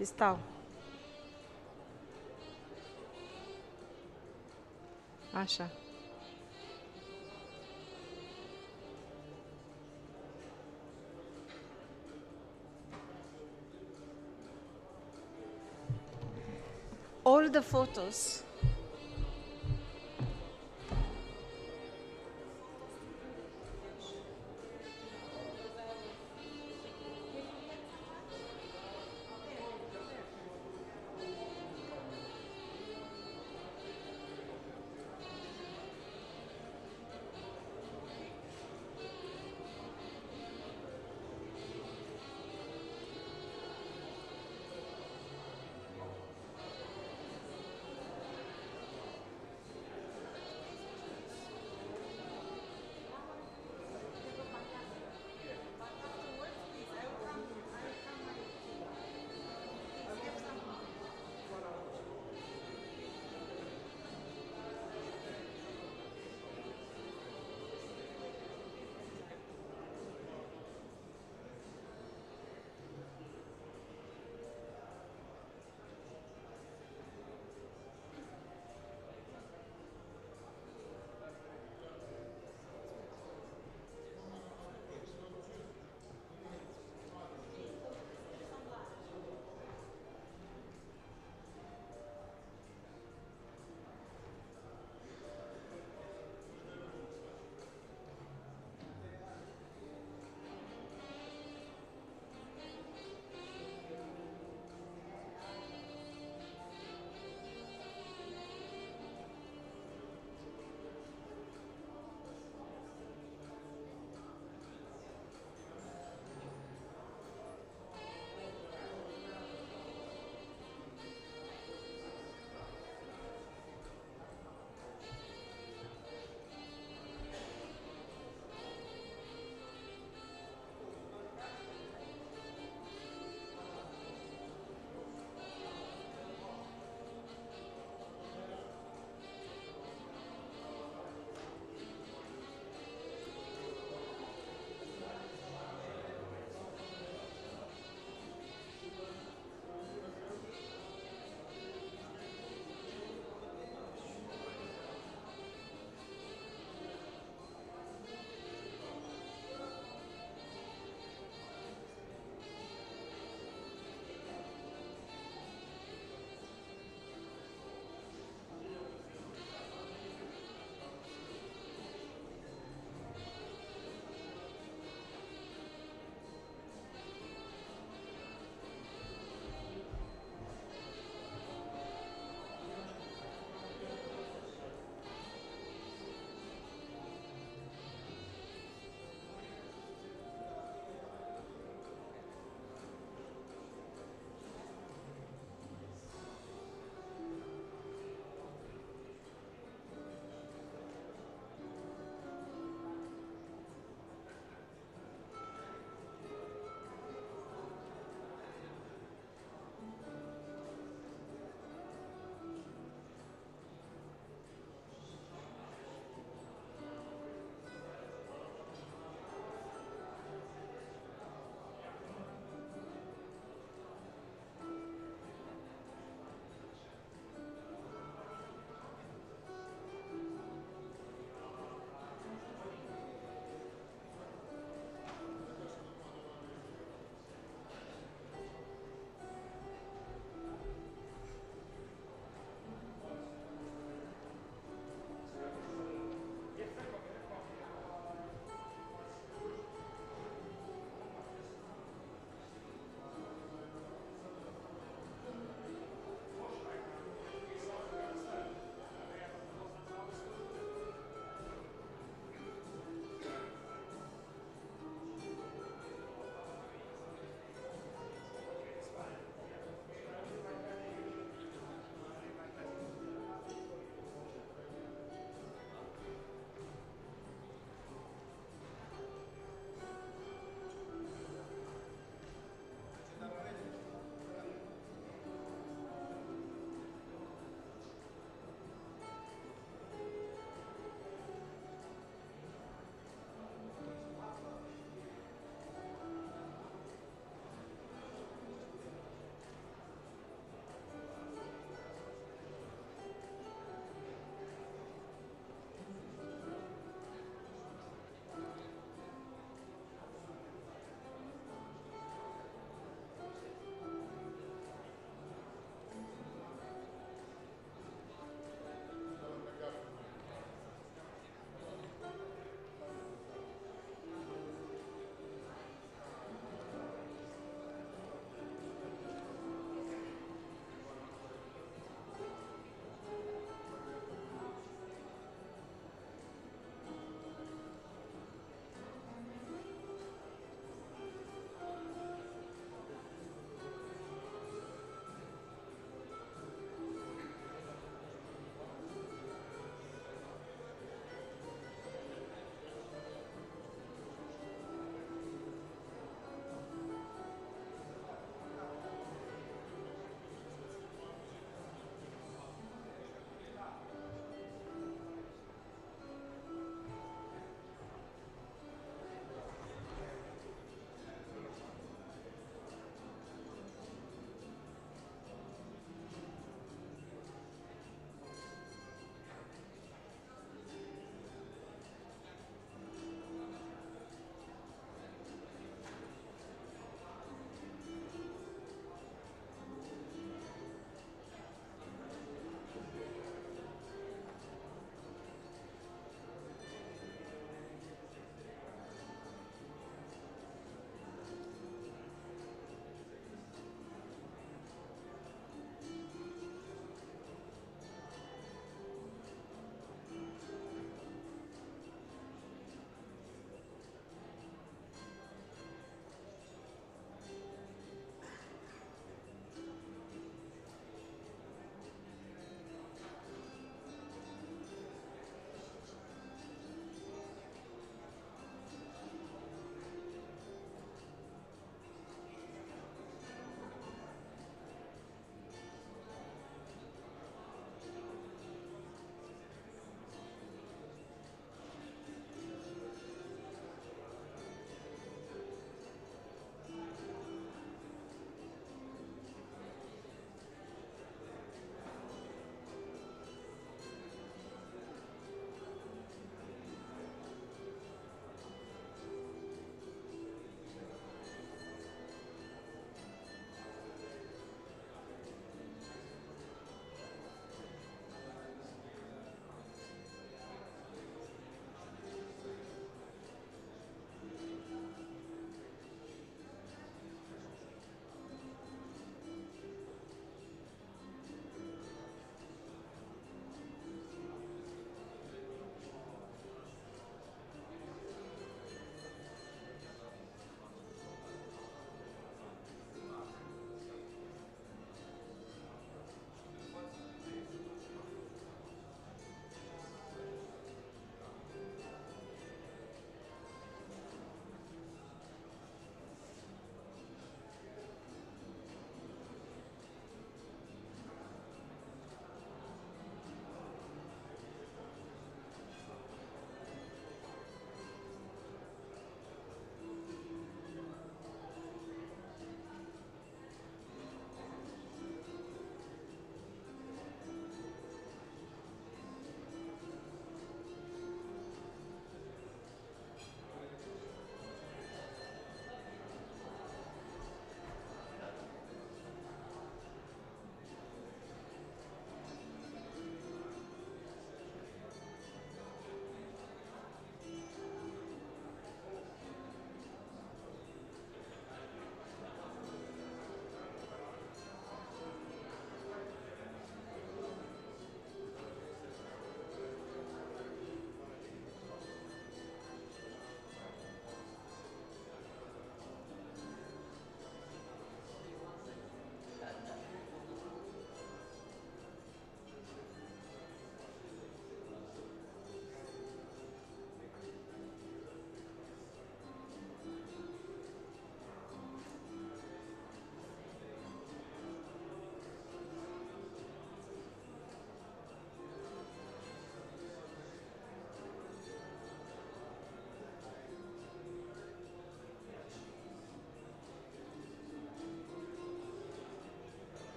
Ci stau. Așa. All the photos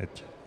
했죠.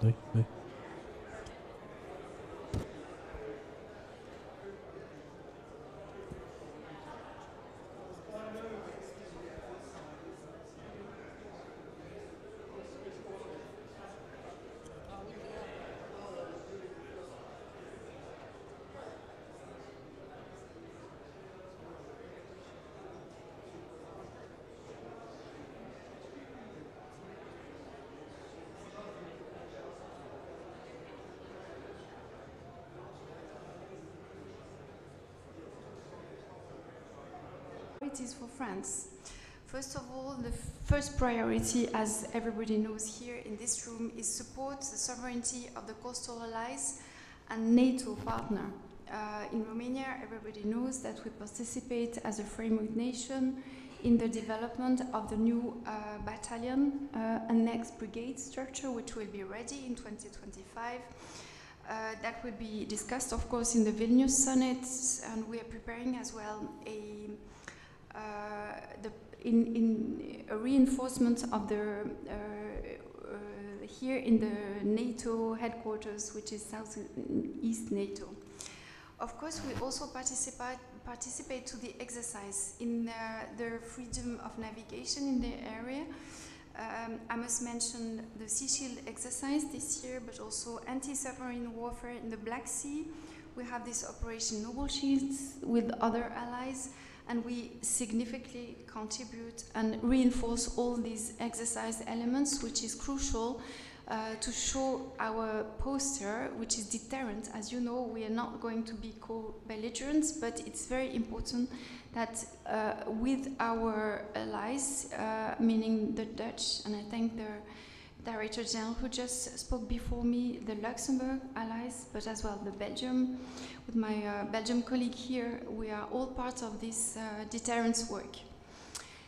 对，对。Priorities for France. First of all, the first priority, as everybody knows here in this room, is support the sovereignty of the coastal allies and NATO partner. Uh, in Romania, everybody knows that we participate as a framework nation in the development of the new uh, battalion uh, and next brigade structure, which will be ready in 2025. Uh, that will be discussed, of course, in the Vilnius summit, and we are preparing as well a in, in a reinforcement of the uh, uh, here in the NATO headquarters, which is South East NATO. Of course, we also participate participate to the exercise in uh, the freedom of navigation in the area. Um, I must mention the Sea Shield exercise this year, but also anti-submarine warfare in the Black Sea. We have this Operation Noble Shields with other allies, and we significantly contribute and reinforce all these exercise elements, which is crucial uh, to show our poster, which is deterrent. As you know, we are not going to be co-belligerents, but it's very important that uh, with our allies, uh, meaning the Dutch, and I thank the Director General who just spoke before me, the Luxembourg allies, but as well the Belgium. With my uh, Belgium colleague here, we are all part of this uh, deterrence work.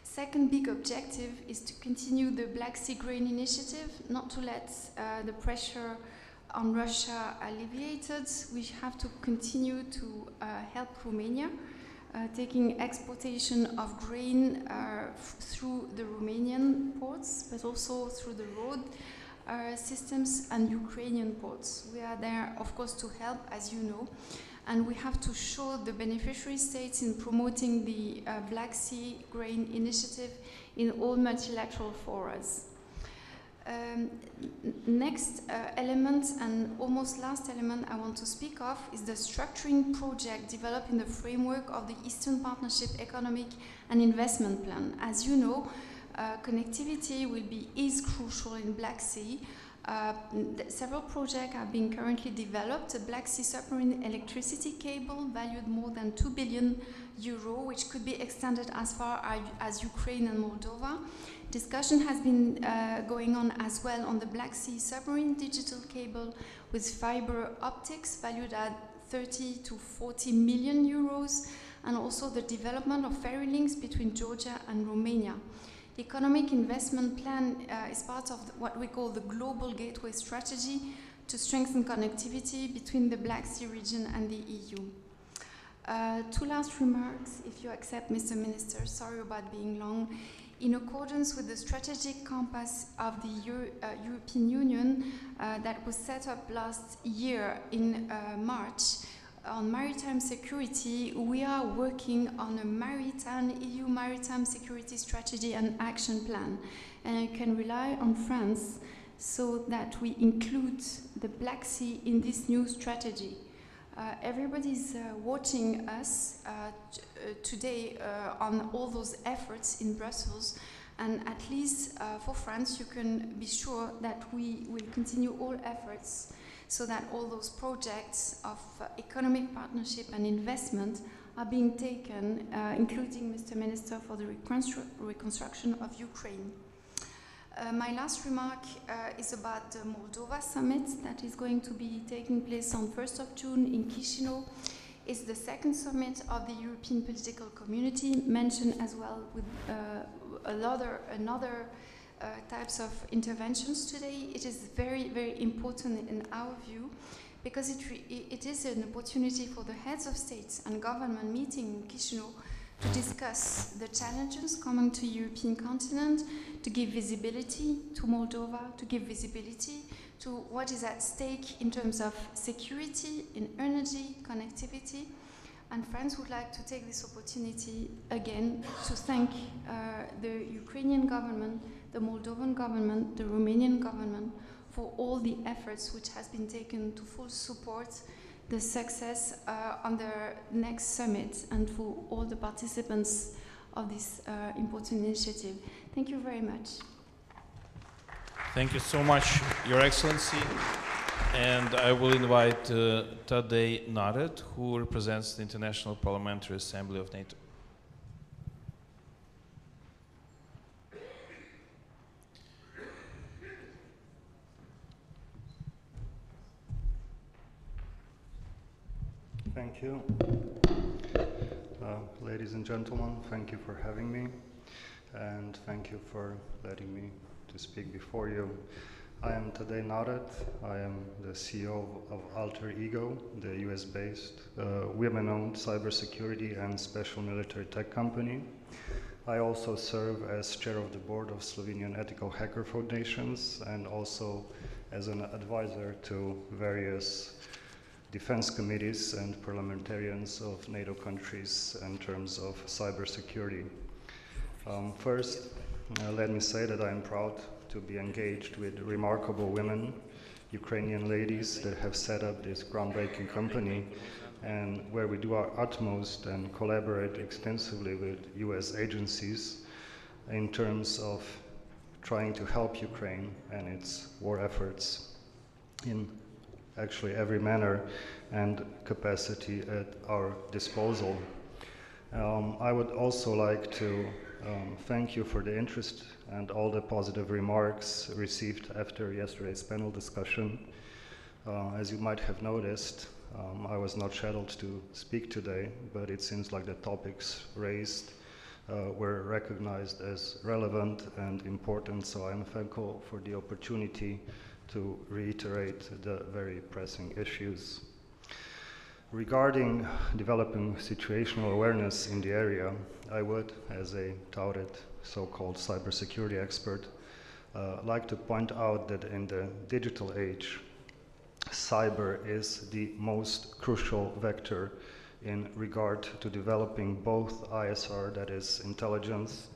Second big objective is to continue the Black Sea Grain Initiative, not to let uh, the pressure on Russia alleviated. We have to continue to uh, help Romania, uh, taking exportation of grain uh, through the Romanian ports, but also through the road uh, systems and Ukrainian ports. We are there, of course, to help, as you know, and we have to show the beneficiary states in promoting the uh, Black Sea Grain Initiative in all multilateral forums. Um, next uh, element and almost last element I want to speak of is the structuring project developed in the framework of the Eastern Partnership Economic and Investment Plan. As you know, uh, connectivity will be is crucial in Black Sea uh, several projects are being currently developed. A Black Sea submarine electricity cable valued more than 2 billion euro, which could be extended as far as Ukraine and Moldova. Discussion has been uh, going on as well on the Black Sea submarine digital cable with fiber optics valued at 30 to 40 million euros, and also the development of ferry links between Georgia and Romania. The economic investment plan uh, is part of the, what we call the global gateway strategy to strengthen connectivity between the Black Sea region and the EU. Uh, two last remarks, if you accept, Mr. Minister. Sorry about being long. In accordance with the strategic compass of the Euro uh, European Union uh, that was set up last year in uh, March, on maritime security, we are working on a maritime EU maritime security strategy and action plan, and you can rely on France so that we include the Black Sea in this new strategy. Uh, everybody's uh, watching us uh, uh today uh, on all those efforts in Brussels, and at least uh, for France, you can be sure that we will continue all efforts so that all those projects of economic partnership and investment are being taken, including Mr. Minister for the reconstru reconstruction of Ukraine. Uh, my last remark uh, is about the Moldova summit that is going to be taking place on 1st of June in Chisinau. It's the second summit of the European political community, mentioned as well with uh, another, another uh, types of interventions today, it is very, very important in our view because it, it is an opportunity for the heads of states and government meeting in Chisinau to discuss the challenges coming to European continent, to give visibility to Moldova, to give visibility to what is at stake in terms of security, in energy, connectivity. And France would like to take this opportunity again to thank uh, the Ukrainian government, the Moldovan government, the Romanian government for all the efforts which has been taken to full support the success uh, on the next summit and for all the participants of this uh, important initiative. Thank you very much. Thank you so much, Your Excellency. And I will invite uh, Tadej Naret, who represents the International Parliamentary Assembly of NATO. Thank you. Uh, ladies and gentlemen, thank you for having me, and thank you for letting me to speak before you. I am Tadej Naret. I am the CEO of Alter Ego, the US-based, uh, women-owned cybersecurity and special military tech company. I also serve as chair of the board of Slovenian Ethical Hacker Foundations and also as an advisor to various defense committees and parliamentarians of NATO countries in terms of cybersecurity. Um, first, uh, let me say that I am proud to be engaged with remarkable women, Ukrainian ladies that have set up this groundbreaking company and where we do our utmost and collaborate extensively with US agencies in terms of trying to help Ukraine and its war efforts in actually every manner and capacity at our disposal. Um, I would also like to um, thank you for the interest and all the positive remarks received after yesterday's panel discussion. Uh, as you might have noticed, um, I was not scheduled to speak today, but it seems like the topics raised uh, were recognized as relevant and important, so I'm thankful for the opportunity to reiterate the very pressing issues. Regarding developing situational awareness in the area, I would, as a touted so-called cybersecurity expert, uh, like to point out that in the digital age, cyber is the most crucial vector in regard to developing both ISR, that is intelligence,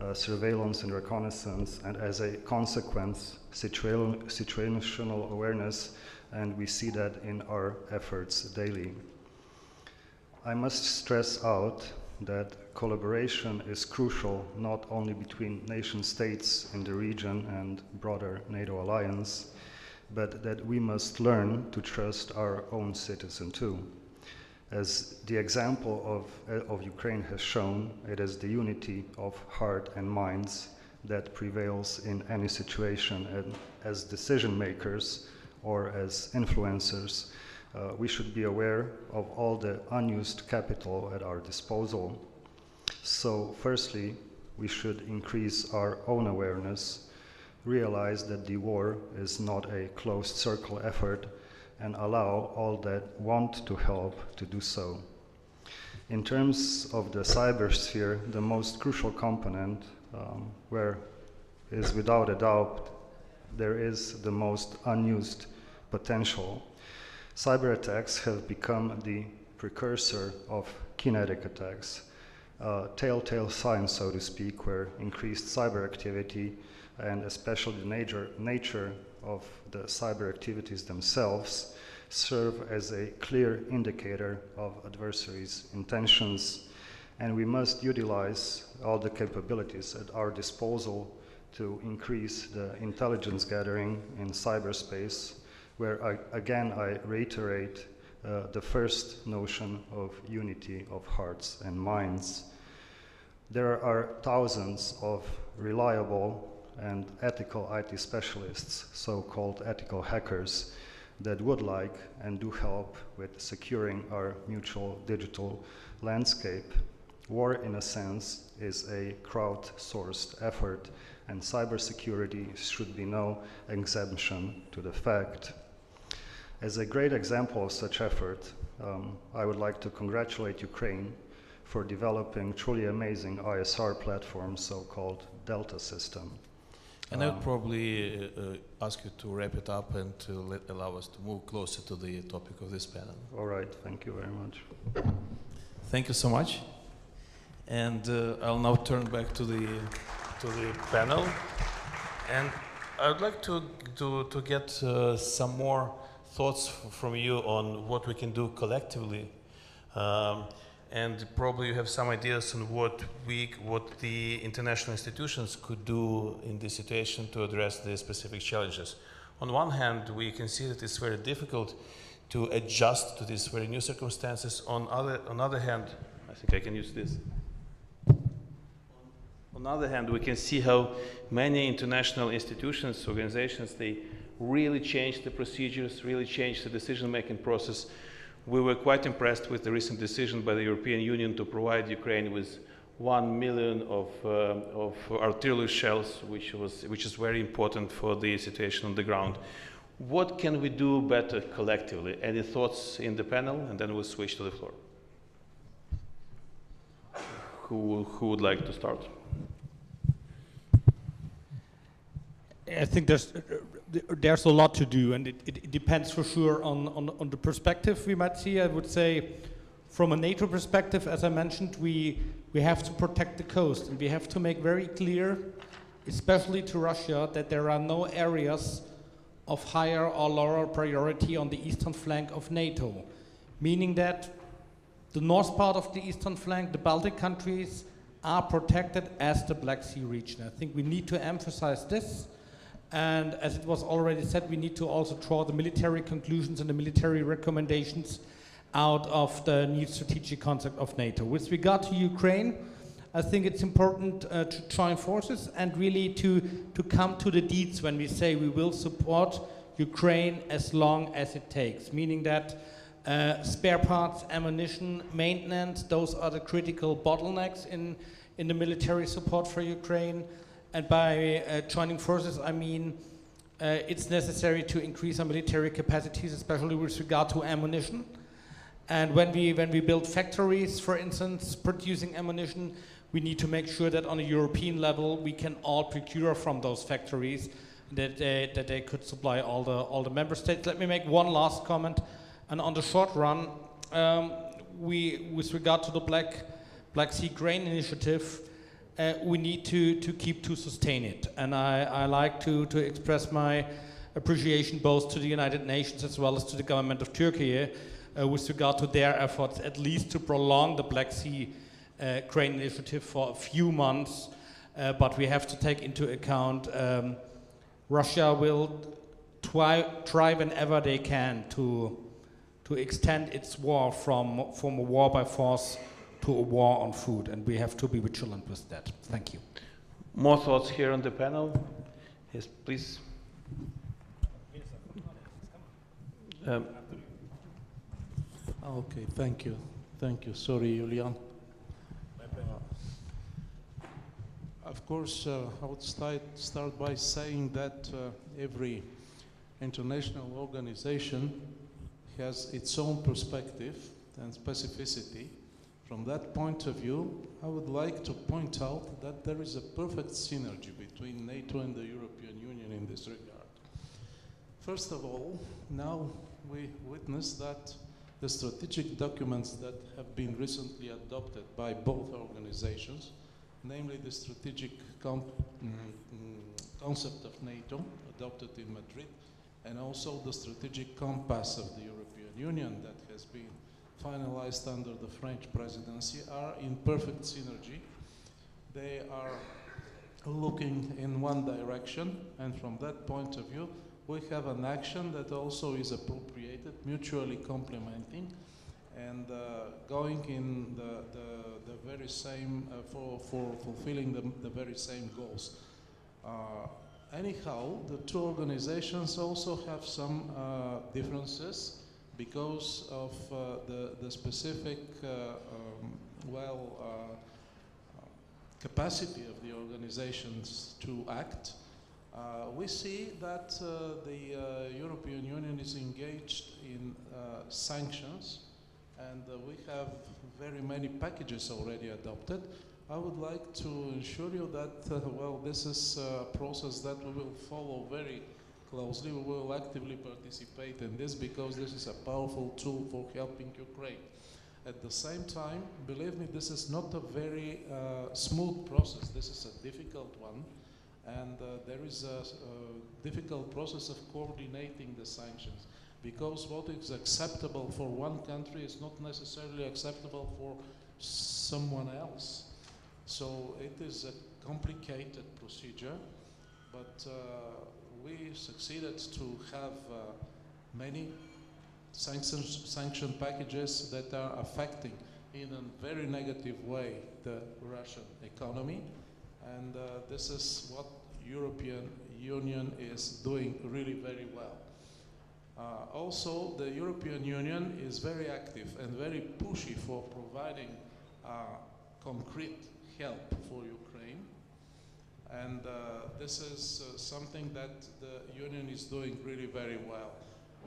uh, surveillance and reconnaissance, and as a consequence, situa situational awareness, and we see that in our efforts daily. I must stress out that collaboration is crucial not only between nation states in the region and broader NATO alliance, but that we must learn to trust our own citizens too. As the example of, of Ukraine has shown, it is the unity of heart and minds that prevails in any situation. And as decision makers or as influencers, uh, we should be aware of all the unused capital at our disposal. So, firstly, we should increase our own awareness, realize that the war is not a closed circle effort, and allow all that want to help to do so. In terms of the cybersphere, the most crucial component, um, where is without a doubt there is the most unused potential. Cyber attacks have become the precursor of kinetic attacks, uh, telltale signs, so to speak, where increased cyber activity and especially the nature, nature of the cyber activities themselves serve as a clear indicator of adversaries' intentions, and we must utilize all the capabilities at our disposal to increase the intelligence gathering in cyberspace, where I, again I reiterate uh, the first notion of unity of hearts and minds. There are thousands of reliable and ethical IT specialists, so-called ethical hackers, that would like and do help with securing our mutual digital landscape. War, in a sense, is a crowd-sourced effort, and cybersecurity should be no exemption to the fact. As a great example of such effort, um, I would like to congratulate Ukraine for developing truly amazing ISR platform, so-called Delta system. And I Um, would probably uh, uh, ask you to wrap it up and to let, allow us to move closer to the topic of this panel. All right, thank you very much. Thank you so much. And uh, I'll now turn back to the to the panel. And I would like to to, to get uh, some more thoughts from you on what we can do collectively. Um, and probably you have some ideas on what we, what the international institutions could do in this situation to address the specific challenges. On one hand, we can see that it's very difficult to adjust to these very new circumstances. On other, on other hand, I think I can use this. On the other hand, we can see how many international institutions, organizations, they really change the procedures, really change the decision-making process. We were quite impressed with the recent decision by the European Union to provide Ukraine with one million of, uh, of artillery shells, which, was, which is very important for the situation on the ground. What can we do better collectively? Any thoughts in the panel? And then we'll switch to the floor. Who, who would like to start? I think there's there's a lot to do, and it, it, depends for sure on, on, on the perspective we might see. I would say, from a NATO perspective, as I mentioned, we we have to protect the coast, and we have to make very clear, especially to Russia, that there are no areas of higher or lower priority on the eastern flank of NATO, meaning that the north part of the eastern flank, the Baltic countries, are protected as the Black Sea region. I think we need to emphasize this. And as it was already said, we need to also draw the military conclusions and the military recommendations out of the new strategic concept of NATO. With regard to Ukraine, I think it's important uh, to join forces and really to, to come to the deeds when we say we will support Ukraine as long as it takes, meaning that uh, spare parts, ammunition, maintenance, those are the critical bottlenecks in, in the military support for Ukraine. And by uh, joining forces, I mean uh, it's necessary to increase our military capacities, especially with regard to ammunition. And when we, when we build factories, for instance, producing ammunition, we need to make sure that on a European level we can all procure from those factories, that they, that they could supply all the, all the member states. Let me make one last comment. And on the short run, um, we, with regard to the Black, Black Sea Grain Initiative, uh, we need to, to keep to sustain it. And I, I like to, to express my appreciation both to the United Nations as well as to the government of Turkey uh, with regard to their efforts, at least to prolong the Black Sea uh, Grain Initiative for a few months. Uh, but we have to take into account um, Russia will try, try whenever they can to, to extend its war from, from a war by force to a war on food, and we have to be vigilant with that. Thank you. More thoughts here on the panel? Yes, please. Um, Okay, thank you. Thank you. Sorry, Julian. Uh, of course, uh, I would start, start by saying that uh, every international organization has its own perspective and specificity. From that point of view, I would like to point out that there is a perfect synergy between NATO and the European Union in this regard. First of all, now we witness that the strategic documents that have been recently adopted by both organizations, namely the strategic mm, mm, concept of NATO adopted in Madrid, and also the strategic compass of the European Union that has been finalized under the French presidency, are in perfect synergy. They are looking in one direction, and from that point of view, we have an action that also is appropriated, mutually complementing, and uh, going in the, the, the very same, uh, for, for fulfilling the, the very same goals. Uh, anyhow, the two organizations also have some uh, differences because of uh, the, the specific, uh, um, well, capacity of the organizations to act. Uh, we see that uh, the uh, European Union is engaged in sanctions, and we have very many packages already adopted. I would like to assure you that, uh, well, this is a process that we will follow very closely. We will actively participate in this because this is a powerful tool for helping Ukraine. At the same time, believe me, this is not a very uh, smooth process. This is a difficult one. And uh, there is a, a difficult process of coordinating the sanctions because what is acceptable for one country is not necessarily acceptable for someone else. So it is a complicated procedure, but uh, we succeeded to have uh, many sanction packages that are affecting in a very negative way the Russian economy. And uh, this is what European Union is doing really very well. Uh, also, the European Union is very active and very pushy for providing uh, concrete help for Ukraine. And uh, this is uh, something that the Union is doing really very well.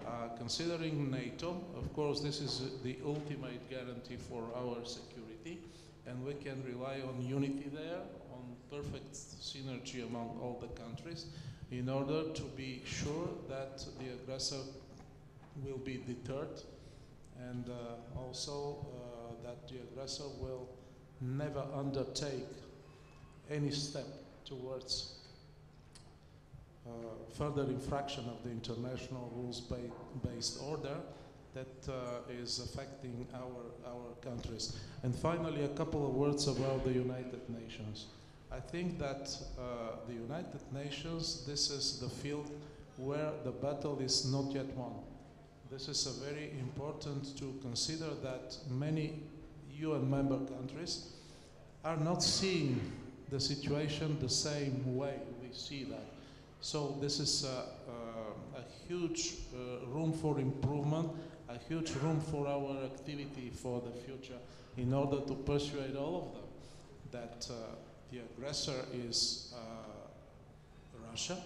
Uh, considering NATO, of course, this is the ultimate guarantee for our security, and we can rely on unity there, on perfect synergy among all the countries, in order to be sure that the aggressor will be deterred, and uh, also uh, that the aggressor will never undertake any step towards uh, further infraction of the international rules-based order that uh, is affecting our, our countries. And finally, a couple of words about the United Nations. I think that uh, the United Nations, this is the field where the battle is not yet won. This is a very important to consider that many UN member countries are not seeing the situation the same way we see that. So this is a, a, huge uh, room for improvement, a huge room for our activity for the future in order to persuade all of them that uh, the aggressor is uh, Russia,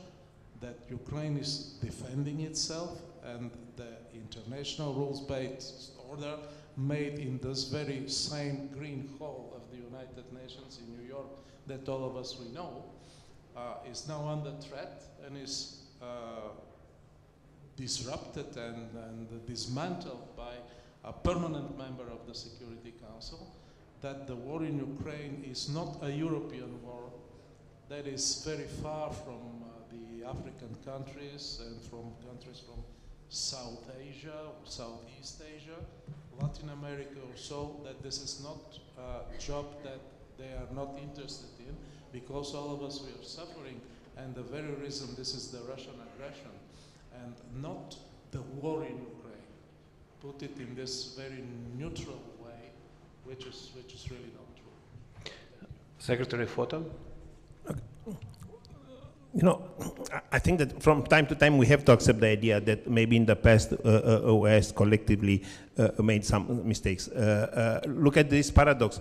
that Ukraine is defending itself, and the international rules-based order made in this very same green hall of the United Nations in New York that all of us we know, uh, is now under threat and is uh, disrupted and, and dismantled by a permanent member of the Security Council, that the war in Ukraine is not a European war, that is very far from uh, the African countries and from countries from South Asia, Southeast Asia, Latin America or so, that this is not a job that they are not interested in because all of us we are suffering and the very reason this is the Russian aggression and not the war in Ukraine. Put it in this very neutral way, which is, which is really not true. Secretary Fota. You know, I think that from time to time we have to accept the idea that maybe in the past uh, uh, OS collectively uh, made some mistakes. Uh, uh, look at this paradox.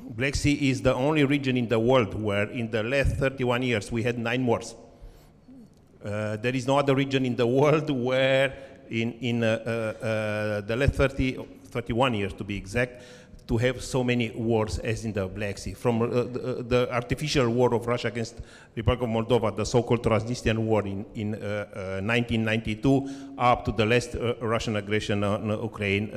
Black Sea is the only region in the world where in the last 31 years we had nine wars. Uh, there is no other region in the world where in, in the last 30, 31 years to be exact, to have so many wars as in the Black Sea. From uh, the, the, artificial war of Russia against the Republic of Moldova, the so-called Transnistrian war in, in uh, uh, 1992, up to the last Russian aggression on Ukraine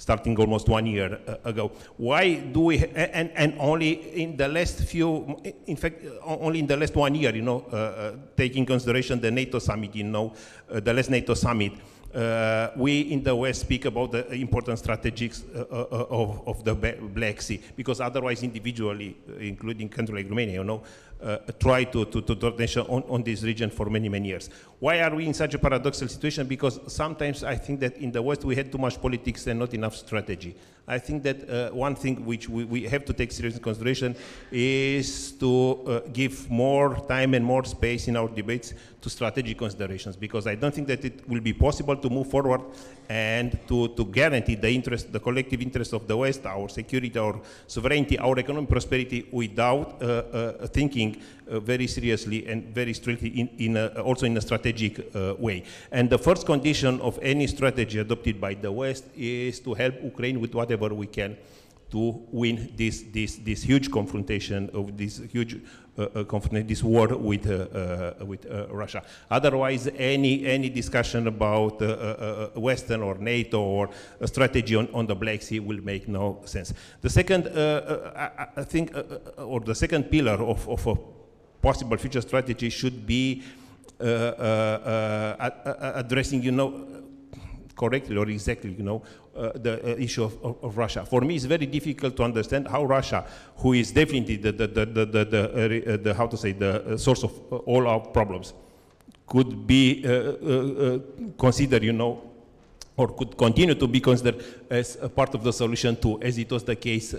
starting almost one year uh, ago. Why do we, and, and only in the last few, in fact, only in the last one year, you know, uh, uh, taking consideration the NATO summit, you know, the last NATO summit, uh, we in the West speak about the important strategies uh, of, of, the Black Sea, because otherwise individually, including countries like Romania, you know, uh, try to, to, to draw attention on, on this region for many, many years. Why are we in such a paradoxical situation? Because sometimes I think that in the West we had too much politics and not enough strategy. I think that uh, one thing which we, we, have to take seriously serious consideration is to uh, give more time and more space in our debates to strategic considerations because I don't think that it will be possible to move forward and to, to guarantee the interest, the collective interest of the West, our security, our sovereignty, our economic prosperity without uh, thinking very seriously and very strictly in, in a, also in a strategic uh, way. And the first condition of any strategy adopted by the West is to help Ukraine with whatever we can to win this, this, this huge confrontation of this huge uh, uh, this war with, uh, uh, with uh, Russia. Otherwise, any, any discussion about uh, uh, uh, Western or NATO or a strategy on, on the Black Sea will make no sense. The second, uh, uh, I, I think, uh, uh, or the second pillar of, of possible future strategy should be uh, uh, uh, addressing, you know, correctly or exactly, you know, uh, the uh, issue of, of, of Russia. For me, it's very difficult to understand how Russia, who is definitely the, the, the, the, the, uh, the how to say, the source of all our problems, could be considered, you know, or could continue to be considered as a part of the solution too, as it was the case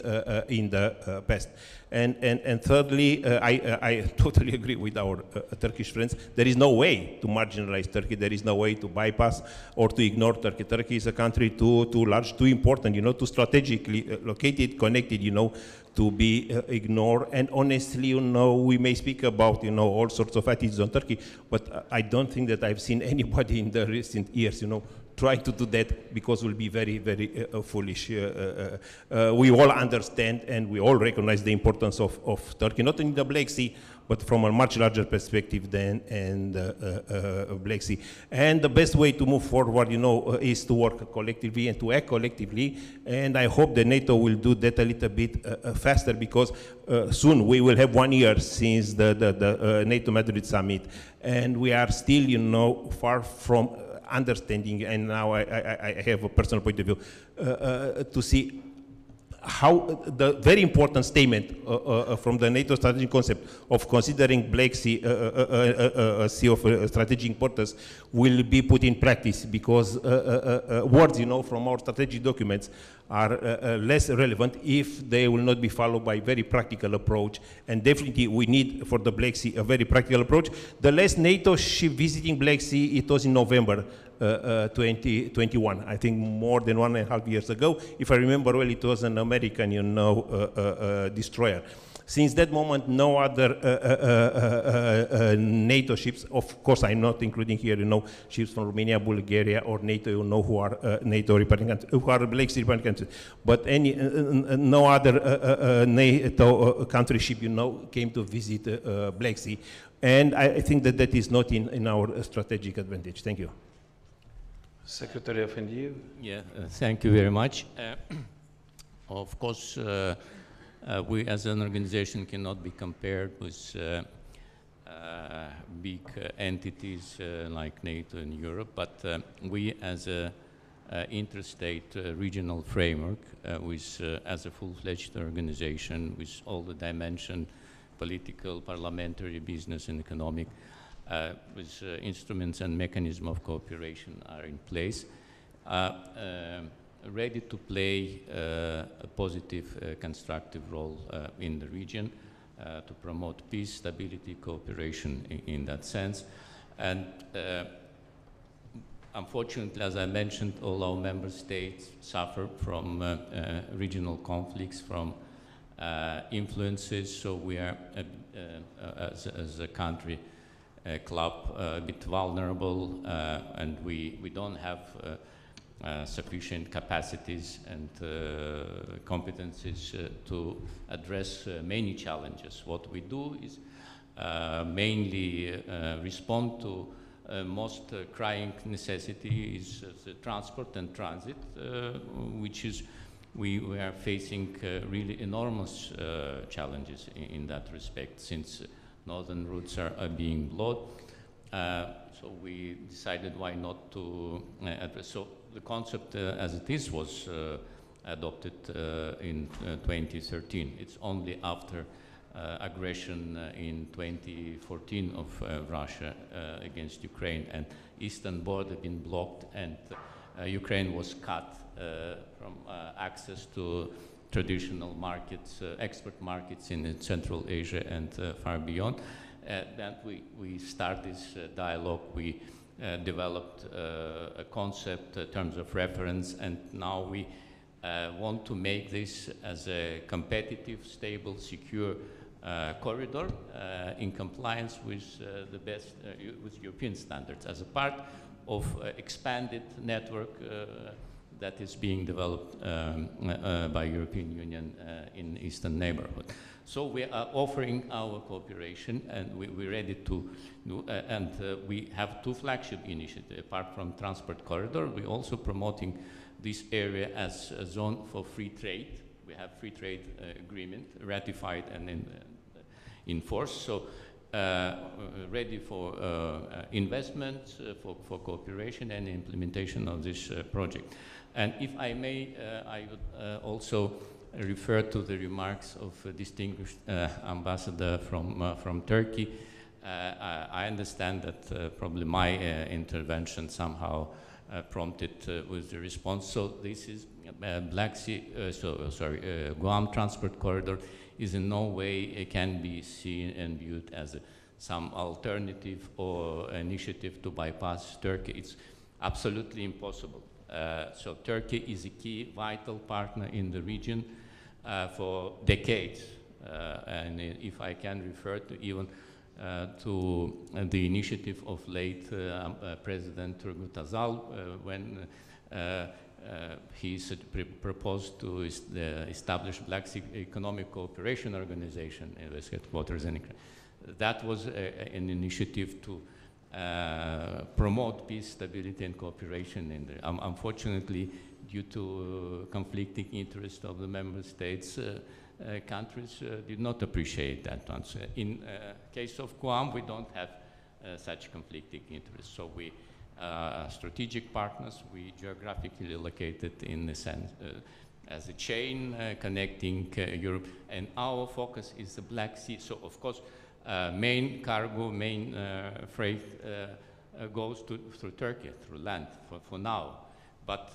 in the past. And, and, and thirdly, uh, I, uh, I totally agree with our uh, Turkish friends. There is no way to marginalize Turkey. There is no way to bypass or to ignore Turkey. Turkey is a country too, too large, too important, you know, too strategically uh, located, connected, you know, to be uh, ignored. And honestly, you know, we may speak about, you know, all sorts of attitudes on Turkey, but I don't think that I've seen anybody in the recent years, you know, trying to do that because we'll be very, very uh, uh, foolish. Uh uh, uh, uh, we all understand and we all recognize the importance of, of Turkey, not in the Black Sea, but from a much larger perspective than and uh, Black Sea. And the best way to move forward, you know, is to work collectively and to act collectively. And I hope that NATO will do that a little bit faster because soon we will have one year since the, the, the NATO Madrid summit, and we are still, you know, far from understanding. And now I, I, I have a personal point of view uh, uh, to see how the very important statement uh, uh, from the NATO strategic concept of considering Black Sea uh, uh, uh, uh, a sea of uh, strategic importance will be put in practice because uh, uh, uh, uh, words, you know, from our strategic documents are uh, uh, less relevant if they will not be followed by very practical approach. And definitely we need for the Black Sea a very practical approach. The last NATO ship visiting Black Sea, it was in November uh, uh, 2021, I think more than one and a half years ago. If I remember well, it was an American, you know, uh, uh, uh, destroyer. Since that moment, no other uh, uh, uh, uh, uh, NATO ships, of course, I'm not including here, you know, ships from Romania, Bulgaria, or NATO, you know, who are uh, NATO riparian, countries- who are Black Sea riparian countries. But any, uh, uh, uh, no other uh, uh, uh, NATO uh, country ship, you know, came to visit uh, uh, Black Sea. And I, I think that that is not in, in our uh, strategic advantage. Thank you. Secretary of NDU. Yeah, uh, thank you very much. Uh, of course, uh, uh, we as an organization cannot be compared with uh, uh, big entities like NATO and Europe, but we as a interstate regional framework with, as a full-fledged organization with all the dimension, political, parliamentary, business and economic, uh, with uh, instruments and mechanism of cooperation are in place, uh, um, ready to play uh, a positive, uh, constructive role uh, in the region uh, to promote peace, stability, cooperation in, in that sense. And uh, unfortunately, as I mentioned, all our member states suffer from uh, uh, regional conflicts, from uh, influences, so we are, uh, uh, as, as a country, uh, club uh, a bit vulnerable uh, and we, we don't have uh, sufficient capacities and competencies to address many challenges. What we do is mainly respond to uh, most uh, crying necessity is uh, transport and transit, which is we, we are facing really enormous challenges in, in that respect since northern routes are, are being blocked. Uh, so we decided why not to uh, address. So the concept uh, as it is was adopted in uh, 2013. It's only after uh, aggression uh, in 2014 of uh, Russia against Ukraine and eastern border been blocked and Ukraine was cut from access to traditional markets, uh, export markets in Central Asia and uh, far beyond. Uh, then we, we start this dialogue. We developed a concept, uh, terms of reference, and now we want to make this as a competitive, stable, secure uh, corridor uh, in compliance with uh, the best, with European standards as a part of expanded network that is being developed um, uh, by European Union uh, in eastern neighborhood. So we are offering our cooperation and we, we're ready to do, uh, and uh, we have two flagship initiatives. Apart from transport corridor, we're also promoting this area as a zone for free trade. We have free trade uh, agreement ratified and in, force. So uh, ready for uh, uh, investment, for, for cooperation and implementation of this project. And if I may, uh, I would uh, also refer to the remarks of a distinguished uh, ambassador from, from Turkey. I, I, understand that probably my intervention somehow uh, prompted uh, with the response. So this is uh, Black Sea, so sorry, GUAM Transport Corridor is in no way it can be seen and viewed as a, some alternative or initiative to bypass Turkey. It's absolutely impossible. Uh, so Turkey is a key vital partner in the region uh, for decades. Uh, and if I can refer to even uh, to the initiative of late uh, um, President Turgut Özal when he proposed to establish Black Sea Economic Cooperation Organization with headquarters in That was an initiative to uh, promote peace, stability, and cooperation. Um, unfortunately, due to uh, conflicting interests of the member states, uh, countries did not appreciate that one. So in case of GUAM, we don't have such conflicting interests. So we uh, strategic partners. We geographically located in the sense uh, as a chain uh, connecting Europe, and our focus is the Black Sea. So of course, main cargo, main freight goes to, through Turkey, through land for, for now. But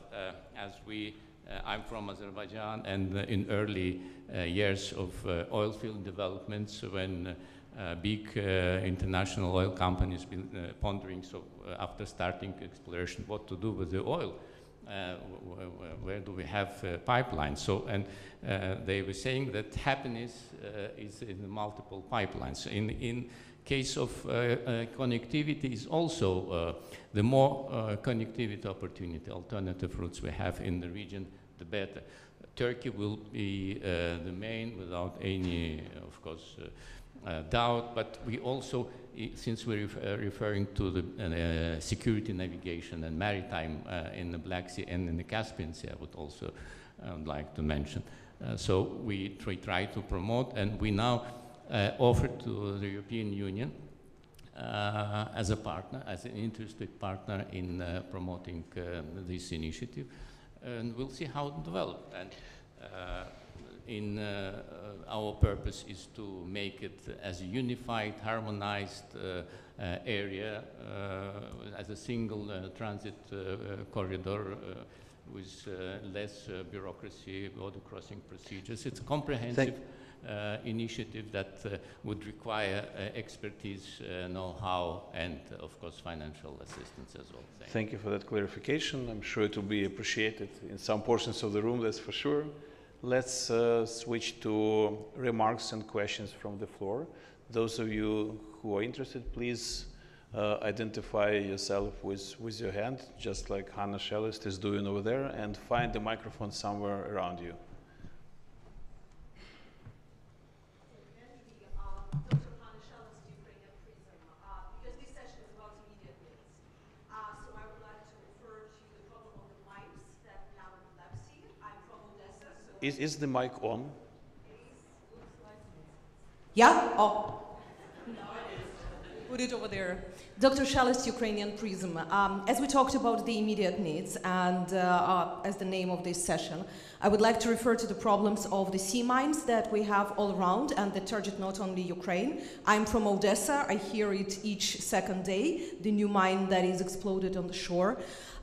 as we uh, I'm from Azerbaijan, and uh, in early uh, years of oil field developments, when uh, big uh, international oil companies been uh, pondering, so after starting exploration, what to do with the oil. Uh, where do we have uh, pipelines? So, and uh, they were saying that happiness is in multiple pipelines. In, in case of connectivity is also the more connectivity opportunity, alternative routes we have in the region, the better. Turkey will be the main without any, of course, uh, doubt, but we also, since we're ref uh, referring to the uh, security navigation and maritime in the Black Sea and in the Caspian Sea, I would also like to mention. so we try to promote, and we now offer to the European Union uh, as a partner, as an interested partner in uh, promoting uh, this initiative. And we'll see how it develops. And in uh, our purpose is to make it as a unified, harmonized uh, uh, area as a single transit corridor with less bureaucracy, border crossing procedures. It's a comprehensive uh, initiative that uh, would require uh, expertise, know-how, and of course financial assistance as well. Thank, Thank you for that clarification. I'm sure it will be appreciated in some portions of the room, that's for sure. Let's uh, switch to remarks and questions from the floor. Those of you who are interested, please uh, identify yourself with, with your hand, just like Hanna Shelest is doing over there, and find the microphone somewhere around you. Is, is the mic on? Yeah? Oh. Put it over there. Dr. Shelest, Ukrainian Prism. Um, as we talked about the immediate needs and uh, uh, as the name of this session, I would like to refer to the problems of the sea mines that we have all around and that target not only Ukraine. I'm from Odessa. I hear it each second day, the new mine that is exploded on the shore.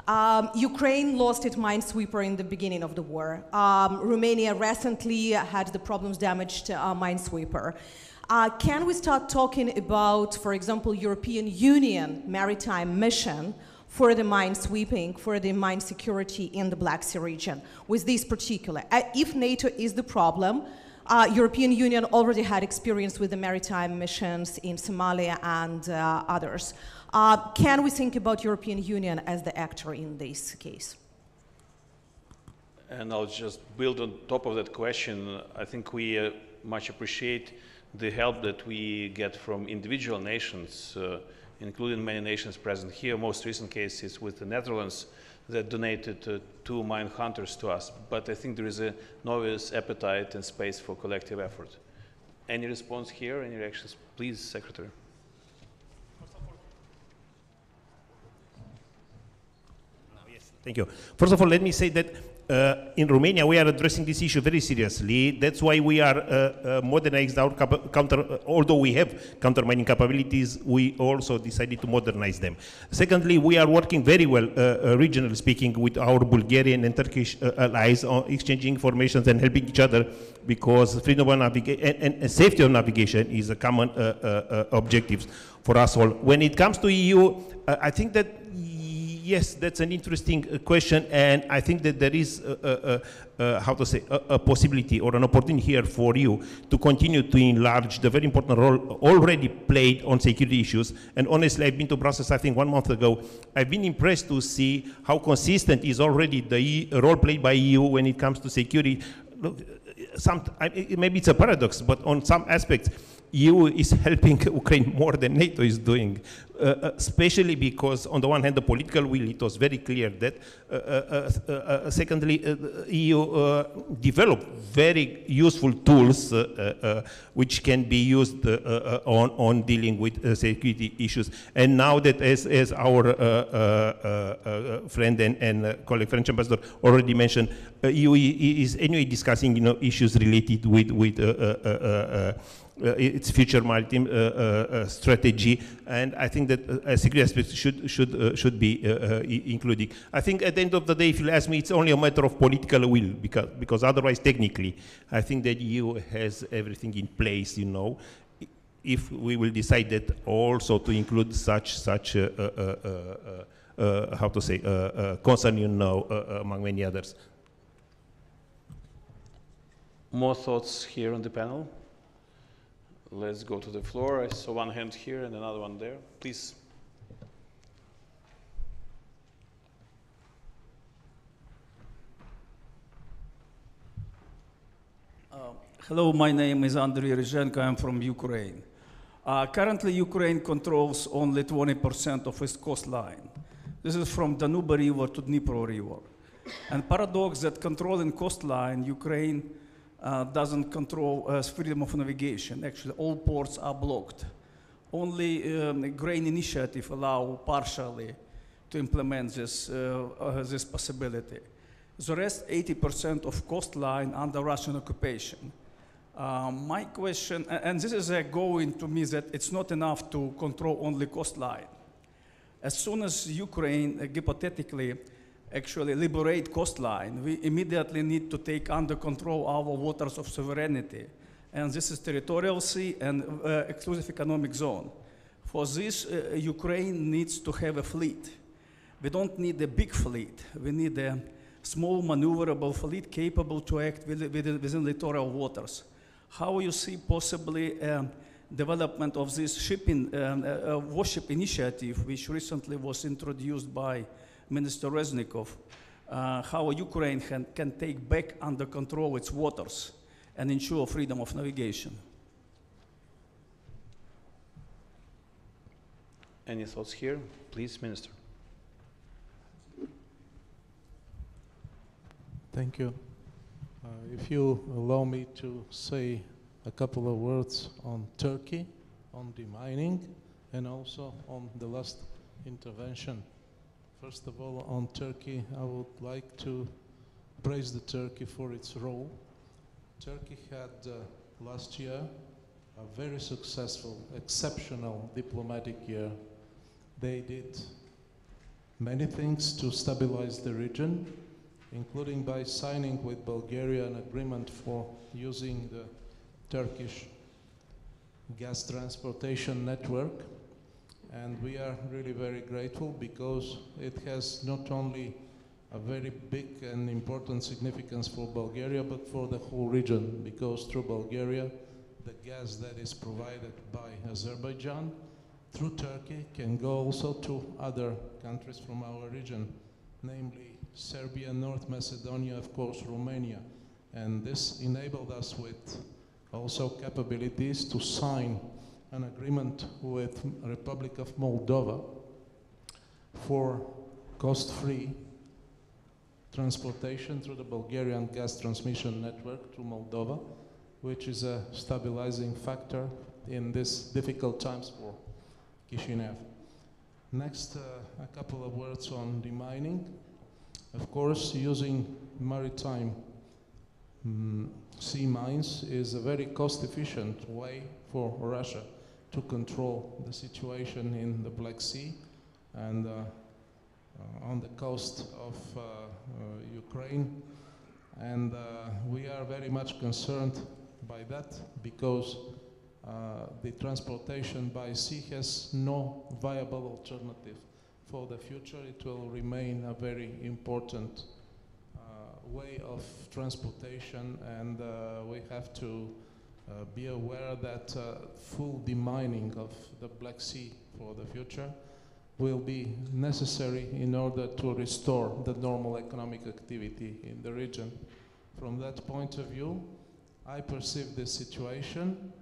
Um, Ukraine lost its minesweeper in the beginning of the war. Um, Romania recently had the problems damaged uh, minesweeper. Uh, can we start talking about, for example, European Union maritime mission for the mine sweeping, for the mine security in the Black Sea region with this particular? Uh, if NATO is the problem, uh, European Union already had experience with the maritime missions in Somalia and uh, others. Uh, can we think about European Union as the actor in this case? And I'll just build on top of that question. I think we uh, much appreciate the help that we get from individual nations, uh, including many nations present here. Most recent case is with the Netherlands that donated uh, two mine hunters to us. But I think there is a obvious appetite and space for collective effort. Any response here? Any reactions? Please, Secretary. Thank you. First of all, let me say that uh, in Romania we are addressing this issue very seriously. That's why we are uh, uh, modernized our counter. Uh, although we have counter mining capabilities, we also decided to modernize them. Secondly, we are working very well, uh, uh, regionally speaking, with our Bulgarian and Turkish allies on exchanging information and helping each other, because freedom of navigation and, and, safety of navigation is a common objective for us all. When it comes to EU, I think that yes, that's an interesting uh, question, and I think that there is, a, a, a, how to say, a, possibility or an opportunity here for you to continue to enlarge the very important role already played on security issues. And honestly, I've been to Brussels, I think, one month ago. I've been impressed to see how consistent is already the e role played by EU when it comes to security. Look, uh, some, I, maybe it's a paradox, but on some aspects, EU is helping Ukraine more than NATO is doing, uh, uh, especially because, on the one hand, the political will, it was very clear that. Uh, uh, uh, uh secondly, EU developed very useful tools which can be used on, on dealing with security issues. And now that, as, as our friend and, and colleague, French ambassador, already mentioned, EU is anyway discussing you know, issues related with, with uh, its future maritime uh, uh, strategy, and I think that a security aspect should should should be included. I think at the end of the day, if you ask me, it's only a matter of political will, because because otherwise, technically, I think that EU has everything in place, you know, if we will decide that also to include such such uh, uh, uh, how to say concern you know among many others. More thoughts here on the panel. Let's go to the floor. I saw one hand here and another one there. Please. Uh, hello, my name is Andriy Ryzhenko. I'm from Ukraine. Uh, currently, Ukraine controls only 20% of its coastline. This is from Danube River to Dnipro River. And paradox that controlling coastline, Ukraine uh, doesn't control uh, freedom of navigation. Actually, all ports are blocked. Only um, grain initiative allow partially to implement this, uh, uh this possibility. The rest, 80% of coastline under Russian occupation. Uh, my question, and this is a going to me that it's not enough to control only coastline. As soon as Ukraine, uh, hypothetically, actually liberate coastline, we immediately need to take under control our waters of sovereignty. And this is territorial sea and uh, exclusive economic zone. For this, uh, Ukraine needs to have a fleet. We don't need a big fleet. We need a small maneuverable fleet capable to act within, within littoral waters. How you see possibly um, development of this shipping um, uh, warship initiative, which recently was introduced by Minister Reznikov, uh, how Ukraine can, can take back under control its waters and ensure freedom of navigation. Any thoughts here? Please, Minister. Thank you. Uh, if you allow me to say a couple of words on Turkey, on demining, and also on the last intervention First of all, on Turkey, I would like to praise the Turkey for its role. Turkey had uh, last year a very successful, exceptional diplomatic year. They did many things to stabilize the region, including by signing with Bulgaria an agreement for using the Turkish gas transportation network and we are really very grateful because it has not only a very big and important significance for Bulgaria, but for the whole region, because through Bulgaria, the gas that is provided by Azerbaijan through Turkey can go also to other countries from our region, namely Serbia, North Macedonia, of course, Romania. And this enabled us with also capabilities to sign an agreement with Republic of Moldova for cost-free transportation through the Bulgarian gas transmission network to Moldova, which is a stabilizing factor in these difficult times for Kishinev. Next, uh, a couple of words on demining. Of course, using maritime mm, sea mines is a very cost-efficient way for Russia to control the situation in the Black Sea and uh, uh, on the coast of uh, Ukraine. And we are very much concerned by that because uh, the transportation by sea has no viable alternative for the future. It will remain a very important uh, way of transportation and uh, we have to uh, be aware that uh, full demining of the Black Sea for the future will be necessary in order to restore the normal economic activity in the region. From that point of view, I perceive this situation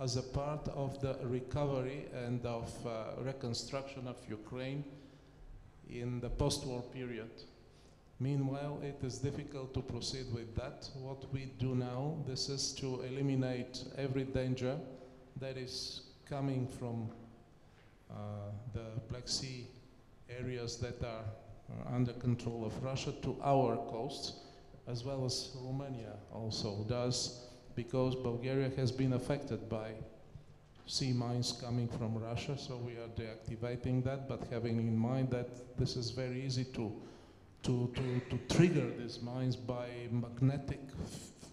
as a part of the recovery and of uh, reconstruction of Ukraine in the post-war period. Meanwhile, it is difficult to proceed with that. What we do now, this is to eliminate every danger that is coming from uh, the Black Sea areas that are uh, under control of Russia to our coasts, as well as Romania also does, because Bulgaria has been affected by sea mines coming from Russia, so we are deactivating that, but having in mind that this is very easy to, to, to, to trigger these mines by magnetic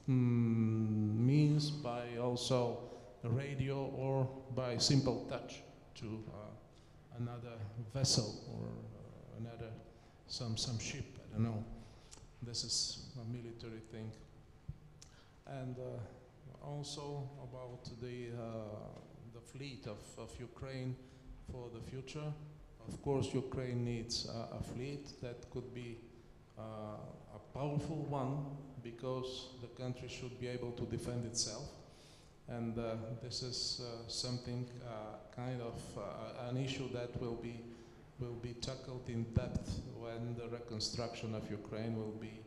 mm, means, by also radio or by simple touch to uh, another vessel or uh, another, some, some ship, I don't know. This is a military thing. And uh, also about the, uh, the fleet of, of Ukraine for the future. Of course, Ukraine needs a fleet that could be uh, a powerful one because the country should be able to defend itself. And uh, this is uh, something kind of an issue that will be will be tackled in depth when the reconstruction of Ukraine will be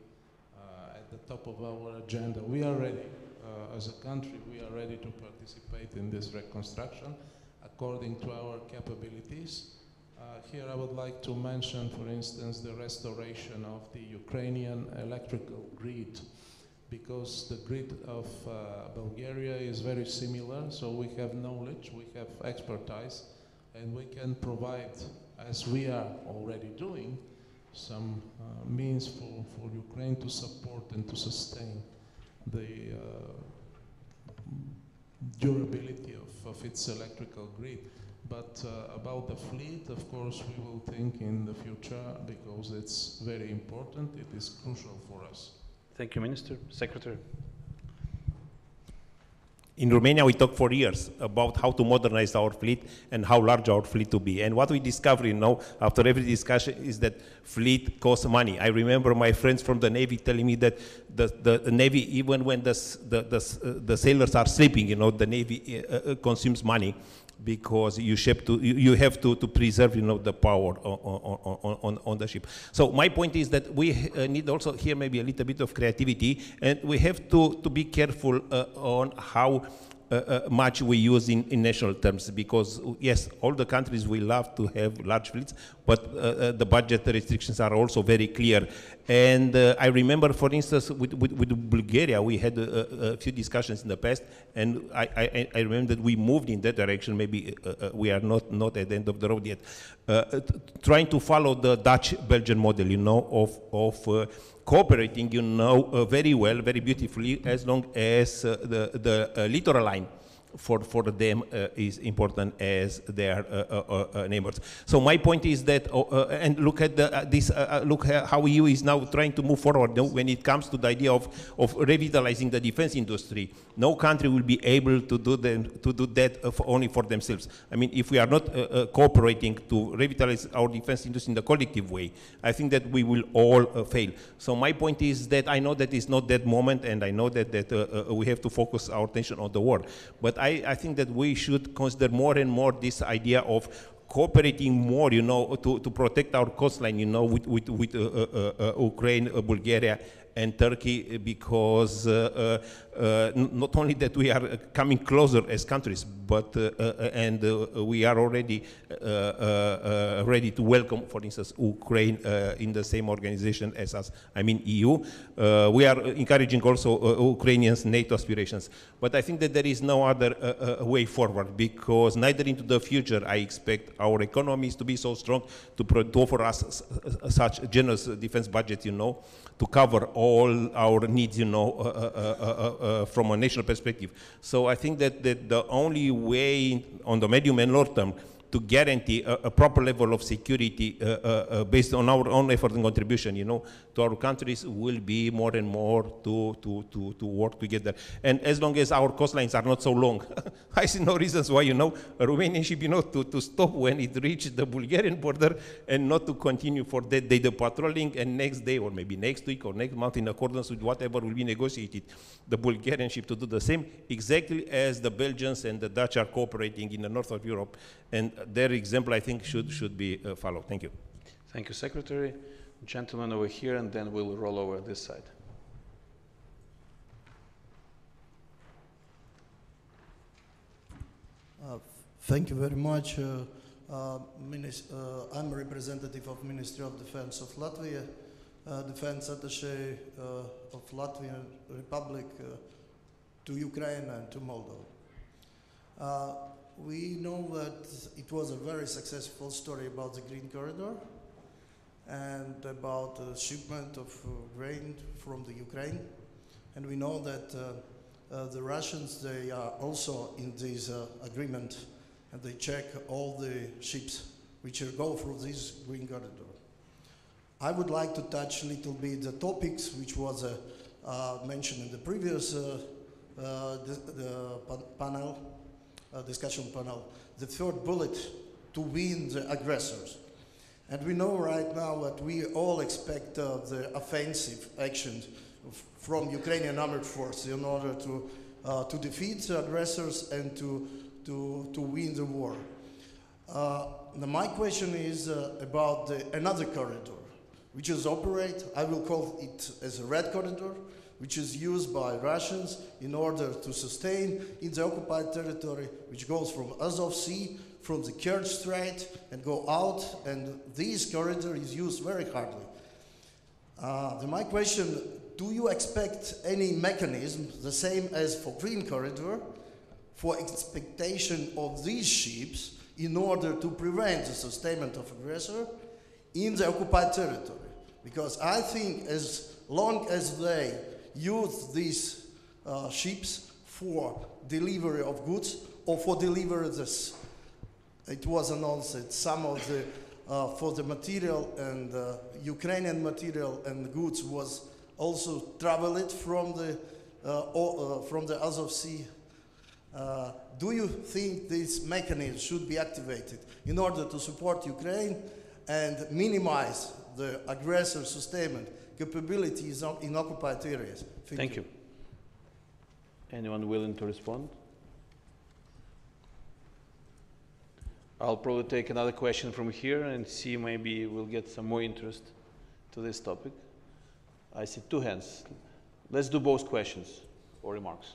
uh, at the top of our agenda. We are ready, uh, as a country, we are ready to participate in this reconstruction according to our capabilities. Uh, here I would like to mention, for instance, the restoration of the Ukrainian electrical grid because the grid of uh, Bulgaria is very similar, so we have knowledge, we have expertise, and we can provide, as we are already doing, some uh, means for, for Ukraine to support and to sustain the uh, durability of, of its electrical grid. But uh, about the fleet, of course, we will think in the future because it's very important, it is crucial for us. Thank you, Minister. Secretary. In Romania, we talked for years about how to modernize our fleet and how large our fleet to be. And what we discovered you know, after every discussion is that fleet costs money. I remember my friends from the Navy telling me that the, the, the Navy, even when the, the, the, the, sailors are sleeping, you know, the Navy uh, uh, consumes money because you, to, you have to, to preserve you know, the power on, on, on, the ship. So my point is that we uh, need also here maybe a little bit of creativity and we have to, to be careful uh, on how uh, uh, much we use in, in national terms because yes, all the countries will love to have large fleets, but uh, uh, the budget restrictions are also very clear. And uh, I remember, for instance, with, with, with Bulgaria, we had a, a, few discussions in the past, and I, I, I, remember that we moved in that direction. Maybe we are not, not at the end of the road yet. trying to follow the Dutch-Belgian model, you know, of, of cooperating, you know, uh, very well, very beautifully, as long as uh, the, the uh, littoral line for, for them uh, is important as their uh, uh, uh, neighbors. So my point is that, uh, uh, and look at the, uh, this, uh, uh, look how EU is now trying to move forward no, when it comes to the idea of, of revitalizing the defense industry. No country will be able to do, them, to do that uh, only for themselves. I mean, if we are not uh, uh, cooperating to revitalize our defense industry in the collective way, I think that we will all uh, fail. So my point is that I know that it's not that moment, and I know that, that uh, uh, we have to focus our attention on the war. But I, I think that we should consider more and more this idea of cooperating more, you know, to, to protect our coastline, you know, with, with, with uh, uh, uh, Ukraine, uh, Bulgaria, and Turkey, eh, because uh, uh, uh, not only that we are coming closer as countries, but and we are already ready to welcome, for instance, Ukraine in the same organization as us. I mean EU. We are encouraging also Ukrainians' NATO aspirations, but I think that there is no other way forward because neither into the future I expect our economies to be so strong to, to offer us such generous defense budget, you know, to cover all our needs, you know, uh, uh, uh, uh, uh, from a national perspective. So I think that, that the only way on the medium and long term to guarantee a, a proper level of security uh, uh, uh, based on our own effort and contribution, you know, to our countries will be more and more to, to, to, to work together. And as long as our coastlines are not so long, I see no reasons why, you know, a Romanian ship, you know, to, to stop when it reaches the Bulgarian border and not to continue for that day the patrolling and next day or maybe next week or next month in accordance with whatever will be negotiated, the Bulgarian ship to do the same, exactly as the Belgians and the Dutch are cooperating in the north of Europe. And their example, I think, should, should be uh, followed. Thank you. Thank you, Secretary. Gentleman over here, and then we'll roll over this side. Uh, Thank you very much. Uh, uh, uh, I'm a representative of Ministry of Defense of Latvia, uh, Defense Attaché uh, of Latvian Republic uh, to Ukraine and to Moldova. We know that it was a very successful story about the Green Corridor and about the shipment of uh, grain from the Ukraine. And we know that uh, uh, the Russians, they are also in this uh, agreement and they check all the ships which go through this green corridor. I would like to touch a little bit the topics which was uh, uh, mentioned in the previous the, the panel, uh, discussion panel. The third bullet, to win the aggressors. And we know right now that we all expect uh, the offensive action from Ukrainian armed force in order to, uh, to defeat the aggressors and to, to, to win the war. Uh, my question is uh, about the, another corridor, which is operate, I will call it as a red corridor, which is used by Russians in order to sustain in the occupied territory, which goes from Azov Sea, from the Kerch Strait, and go out, and this corridor is used very hardly. Uh, my question, do you expect any mechanism, the same as for Green Corridor, for expectation of these ships in order to prevent the sustainment of aggressor in the occupied territory? Because I think as long as they use these uh, ships for delivery of goods or for delivery this, it was announced that some of the uh, for the material and uh, Ukrainian material and goods was also traveled from the uh, uh, from the Azov Sea. Uh, do you think this mechanism should be activated in order to support Ukraine and minimize the aggressor sustainment capabilities in occupied areas? Thank you. Anyone willing to respond? I'll probably take another question from here and see maybe we'll get some more interest to this topic. I see two hands. Let's do both questions or remarks.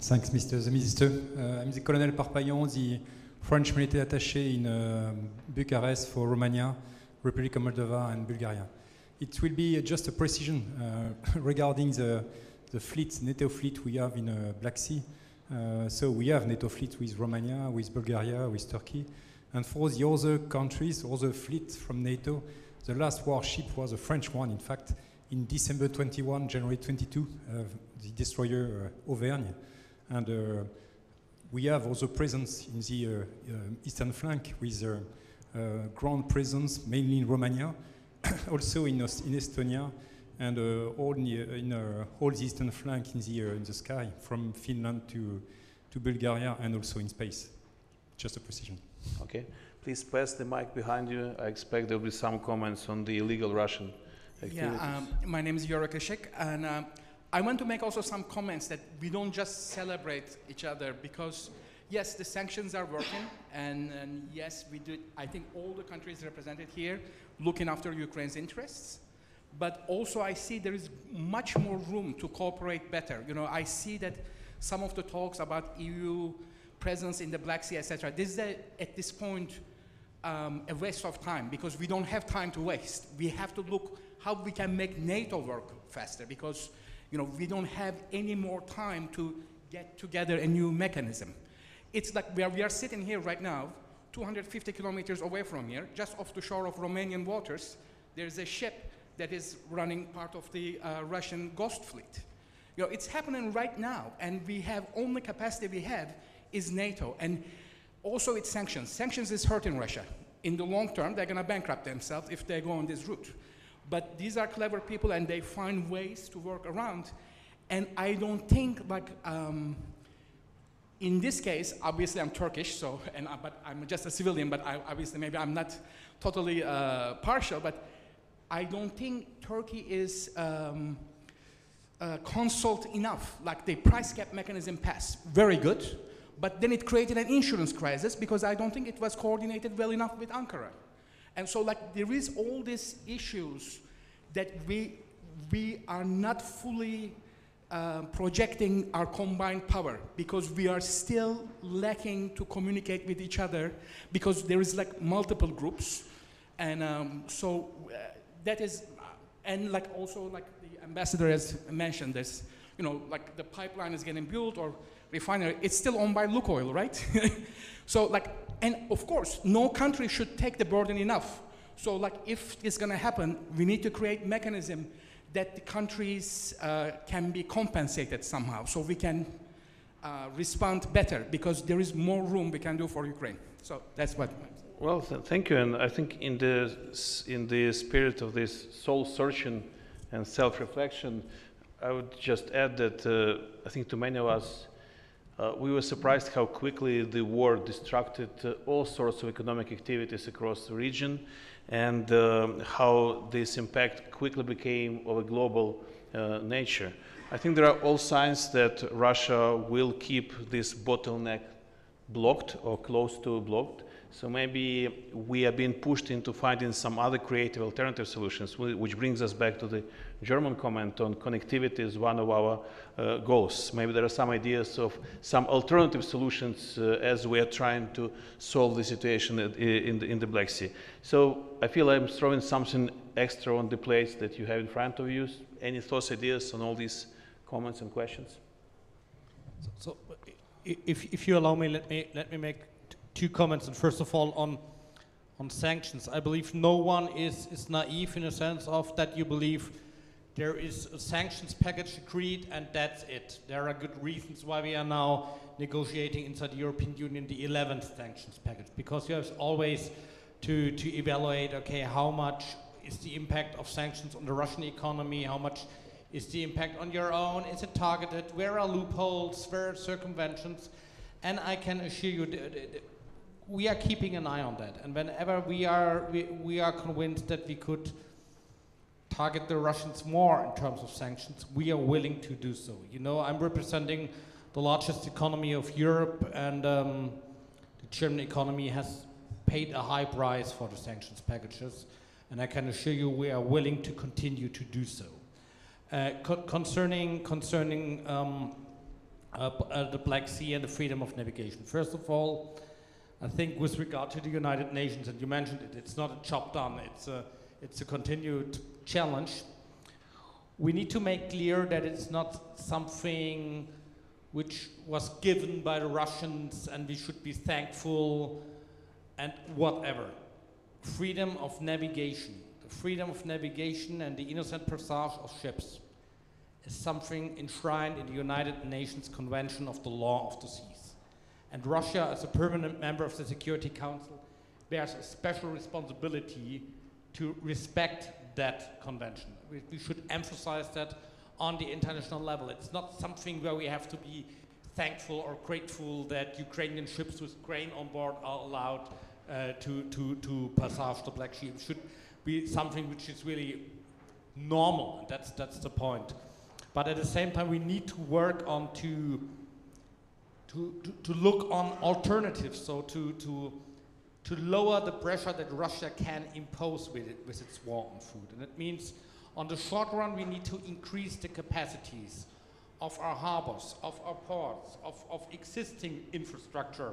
Thanks, Mr. the Minister. Uh, I'm the Colonel Parpaillon, the French military attaché in uh, Bucharest for Romania, Republic of Moldova, and Bulgaria. It will be just a precision uh, regarding the, the fleet, NATO fleet we have in uh, Black Sea. Uh, so we have NATO fleet with Romania, with Bulgaria, with Turkey. And for the other countries, other fleets from NATO, the last warship was a French one, in fact, in December 21, January 22, uh, the destroyer uh, Auvergne. And uh, we have also presence in the eastern flank with ground presence, mainly in Romania, also in, in Estonia, and uh, all in, the, in uh, all the eastern flank in the, uh, in the sky, from Finland to, to Bulgaria, and also in space. Just a precision. Okay. Please pass the mic behind you. I expect there will be some comments on the illegal Russian activities. Yeah, um, my name is Yura Kashik, and um, I want to make also some comments that we don't just celebrate each other because, yes, the sanctions are working, and, and yes, we do. I think all the countries represented here looking after Ukraine's interests, but also I see there is much more room to cooperate better. You know, I see that some of the talks about EU presence in the Black Sea, etc. This is a, at this point um, a waste of time because we don't have time to waste. We have to look how we can make NATO work faster because you know we don't have any more time to get together a new mechanism. It's like where we are sitting here right now, 250 kilometers away from here, just off the shore of Romanian waters. There's a ship that is running part of the uh, Russian Ghost Fleet. You know, it's happening right now, and we have only capacity we have is NATO, and also it's sanctions. Sanctions is hurting Russia. In the long term, they're going to bankrupt themselves if they go on this route. But these are clever people, and they find ways to work around. And I don't think like. Um, in this case, obviously I'm Turkish, so and but I'm just a civilian. But I, obviously, maybe I'm not totally uh, partial. But I don't think Turkey is um, uh, consult enough. Like the price cap mechanism passed, very good, but then it created an insurance crisis because I don't think it was coordinated well enough with Ankara. And so, like, there is all these issues that we we are not fully uh, projecting our combined power because we are still lacking to communicate with each other because there is like multiple groups. And um, so uh, that is uh, and like also like the ambassador has mentioned this you know like the pipeline is getting built or refinery it's still owned by Lukoil right? So like and of course no country should take the burden enough. So like if it's going to happen we need to create mechanism that the countries uh, can be compensated somehow so we can uh, respond better because there is more room we can do for Ukraine. So that's what. Well, th- thank you. And I think in the in the spirit of this soul searching and self-reflection, I would just add that uh, I think to many of us, uh, we were surprised how quickly the war distracted uh, all sorts of economic activities across the region, and um, how this impact quickly became of a global uh, nature. I think there are all signs that Russia will keep this bottleneck blocked or close to blocked. So maybe we are being pushed into finding some other creative alternative solutions, which brings us back to the German comment on connectivity is one of our uh, goals. Maybe there are some ideas of some alternative solutions uh, as we are trying to solve the situation at- in the, in the Black Sea. So I feel I'm throwing something extra on the plate that you have in front of you. Any thoughts, ideas on all these comments and questions? So, i- if, if you allow me, let me let me make two comments. And first of all, on on sanctions, I believe no one is is naive in a sense of that you believe there is a sanctions package agreed and that's it. There are good reasons why we are now negotiating inside the European Union the 11th sanctions package because you have always to to evaluate okay how much is the impact of sanctions on the Russian economy, how much is the impact on your own? Is it targeted? Where are loopholes? Where are circumventions? And I can assure you, we are keeping an eye on that. And whenever we are, we, we are convinced that we could target the Russians more in terms of sanctions, we are willing to do so. You know, I'm representing the largest economy of Europe, and um, the German economy has paid a high price for the sanctions packages. And I can assure you, we are willing to continue to do so. Uh, co- concerning concerning um, uh, uh, the Black Sea and the freedom of navigation. First of all, I think with regard to the United Nations, and you mentioned it, it's not a job done. It's a it's a continued challenge. We need to make clear that it's not something which was given by the Russians, and we should be thankful and whatever. Freedom of navigation the freedom of navigation and the innocent passage of ships is something enshrined in the United Nations Convention of the Law of the Seas. And Russia, as a permanent member of the Security Council, bears a special responsibility to respect that convention. We, we should emphasize that on the international level. It's not something where we have to be thankful or grateful that Ukrainian ships with grain on board are allowed uh, to, to, to passage the Black Sea. It should be something which is really normal, and that's, that's the point. But at the same time, we need to work on to, to, to, to look on alternatives, so to, to, to lower the pressure that Russia can impose with, it, with its war on food. And that means on the short run, we need to increase the capacities of our harbors, of our ports, of, of existing infrastructure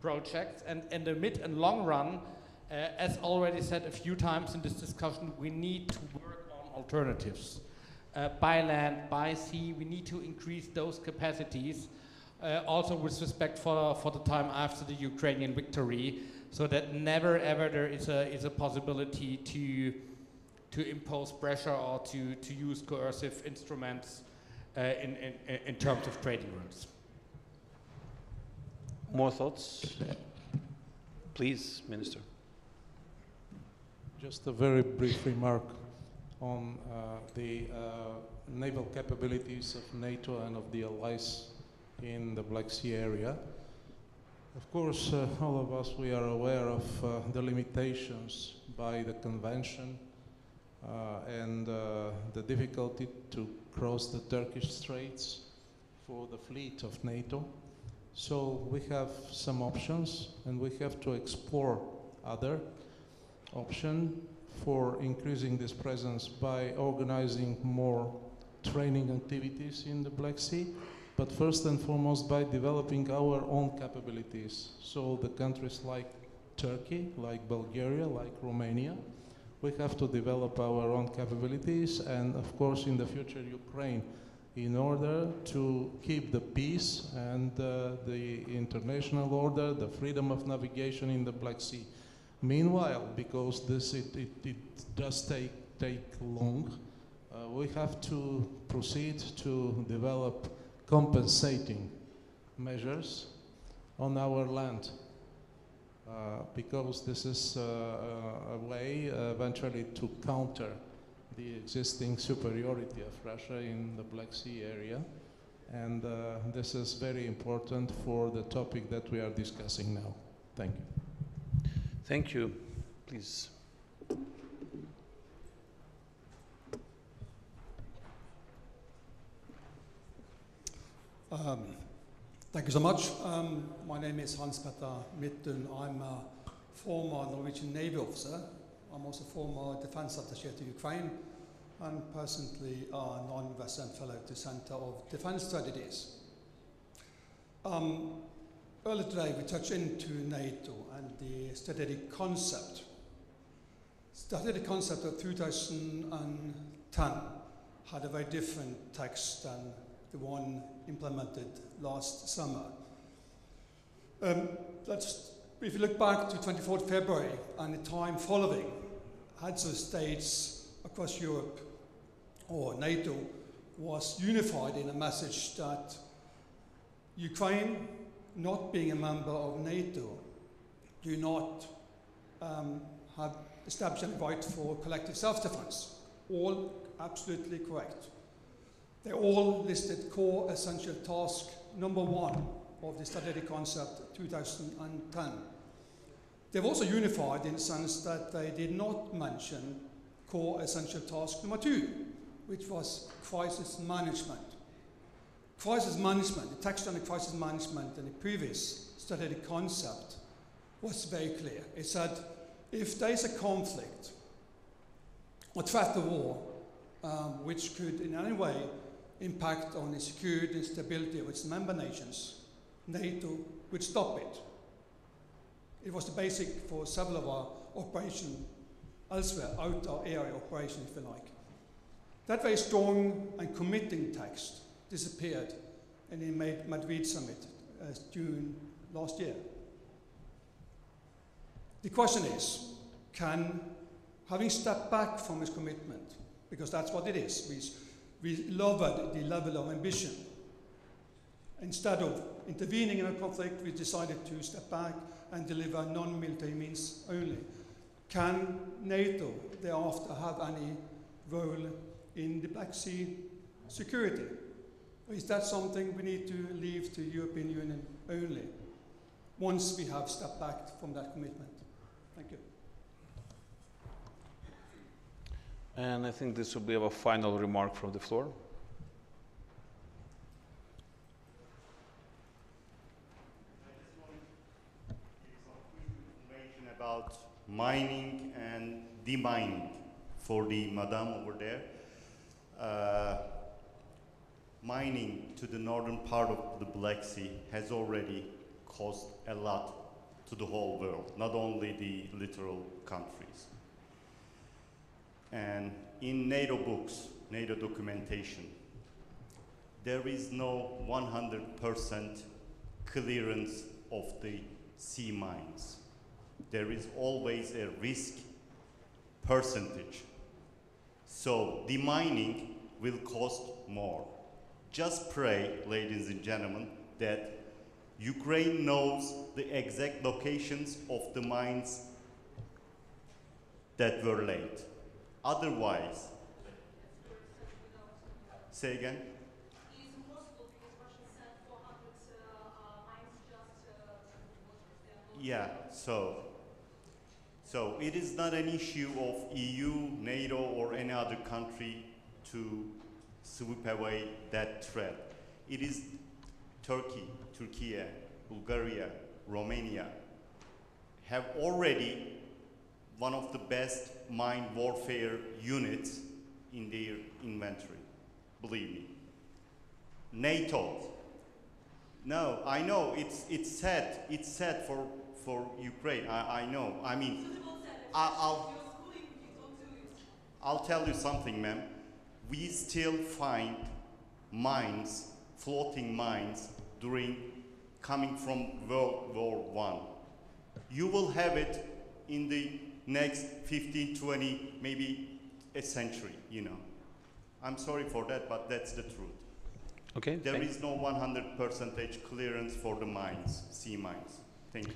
projects. And in the mid and long run, uh, as already said a few times in this discussion, we need to work on alternatives. Uh, by land, by sea, we need to increase those capacities, uh, also with respect for, for the time after the Ukrainian victory, so that never ever there is a, is a possibility to, to impose pressure or to, to use coercive instruments uh, in, in, in terms of trading routes. More thoughts? Please, Minister. Just a very brief remark on uh, the uh, naval capabilities of NATO and of the allies in the Black Sea area. Of course, uh, all of us, we are aware of uh, the limitations by the convention uh, and uh, the difficulty to cross the Turkish Straits for the fleet of NATO. So we have some options and we have to explore other option for increasing this presence by organizing more training activities in the Black Sea, but first and foremost by developing our own capabilities. So the countries like Turkey, like Bulgaria, like Romania, we have to develop our own capabilities and of course in the future Ukraine in order to keep the peace and uh, the international order, the freedom of navigation in the Black Sea. Meanwhile, because this it, it, it does take, take long, uh, we have to proceed to develop compensating measures on our land. Uh, because this is uh, a way eventually to counter the existing superiority of Russia in the Black Sea area. And uh, this is very important for the topic that we are discussing now. Thank you. Thank you. Please. Um, thank you so much. Um, my name is Hans Petter Midtun. I'm a former Norwegian Navy officer. I'm also a former defense attaché to Ukraine and presently a non-resident fellow the Center of Defense Strategies. Um, earlier today we touched into NATO and the strategic concept. Strategic concept of 2010 had a very different text than the one implemented last summer. Um, let's, if you look back to 24th February and the time following, heads of states across Europe or NATO was unified in a message that Ukraine, not being a member of NATO, do not um, have established any right for collective self-defense. All absolutely correct. They all listed core essential task number one of the strategic concept 2010. They've also unified in the sense that they did not mention core essential task number two, which was crisis management. Crisis management, the text on the crisis management in the previous strategic concept was very clear. It said if there is a conflict or threat of war um, which could in any way impact on the security and stability of its member nations, NATO would stop it. It was the basic for several of our operations elsewhere, out our area operation, if you like. That very strong and committing text disappeared in the Madrid summit uh, June last year. The question is, can, having stepped back from his commitment, because that's what it is, we, we lowered the level of ambition, instead of intervening in a conflict, we decided to step back and deliver non-military means only. Can NATO thereafter have any role in the Black Sea security? Is that something we need to leave to European Union only once we have stepped back from that commitment? Thank you. And I think this will be our final remark from the floor. about mining and demining for the madam over there. Uh, mining to the northern part of the Black Sea has already caused a lot to the whole world, not only the littoral countries. And in NATO books, NATO documentation, there is no 100% clearance of the sea mines. There is always a risk percentage. So demining will cost more. Just pray, ladies and gentlemen, that Ukraine knows the exact locations of the mines that were laid. Otherwise, say again? Yeah, so so it is not an issue of EU, NATO, or any other country to sweep away that threat. It is Turkey, Turkey, Bulgaria, Romania have already one of the best mine warfare units in their inventory. Believe me. NATO. No, I know it's it's sad. It's sad for for Ukraine. I, I know. I mean, I, I'll I'll tell you something, ma'am. We still find mines, floating mines, during coming from World War One. You will have it in the next 15, 20, maybe a century, you know. I'm sorry for that, but that's the truth. Okay. There is no 100% clearance for the mines, sea mines. Thank you.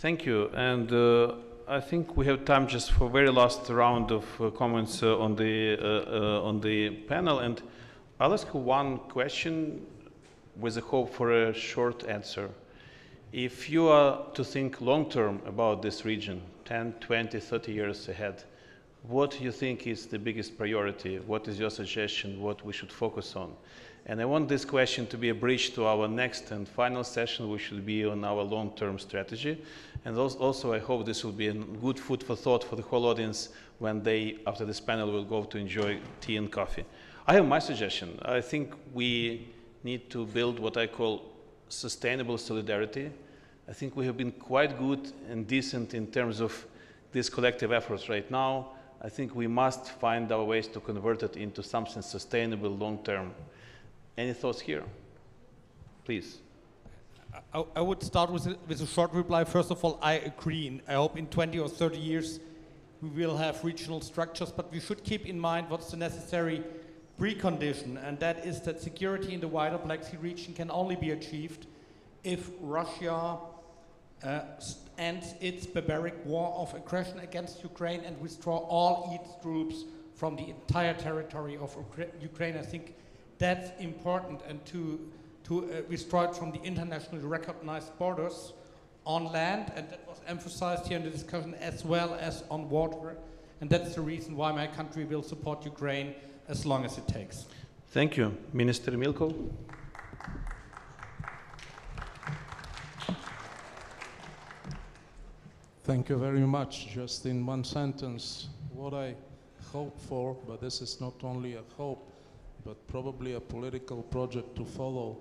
Thank you. And uh, I think we have time just for very last round of uh, comments uh, on the uh, uh, on the panel. And I'll ask one question with the hope for a short answer. If you are to think long term about this region, 10, 20, 30 years ahead, what do you think is the biggest priority? What is your suggestion? What we should focus on? And I want this question to be a bridge to our next and final session, which will be on our long-term strategy. And also, I hope this will be a good food for thought for the whole audience when they, after this panel, will go to enjoy tea and coffee. I have my suggestion. I think we need to build what I call sustainable solidarity. I think we have been quite good and decent in terms of these collective efforts right now. I think we must find our ways to convert it into something sustainable long term. Any thoughts here? Please. I, I would start with a, with a short reply. First of all, I agree. And I hope in 20 or 30 years we will have regional structures, but we should keep in mind what's the necessary precondition, and that is that security in the wider Black Sea region can only be achieved if Russia uh, ends its barbaric war of aggression against Ukraine and withdraw all its troops from the entire territory of Ukra- Ukraine. I think that's important, and to to uh, withdraw it from the internationally recognized borders on land, and that was emphasized here in the discussion as well as on water. And that's the reason why my country will support Ukraine as long as it takes. Thank you. Minister Milko? Thank you very much. Just in one sentence, what I hope for, but this is not only a hope, but probably a political project to follow.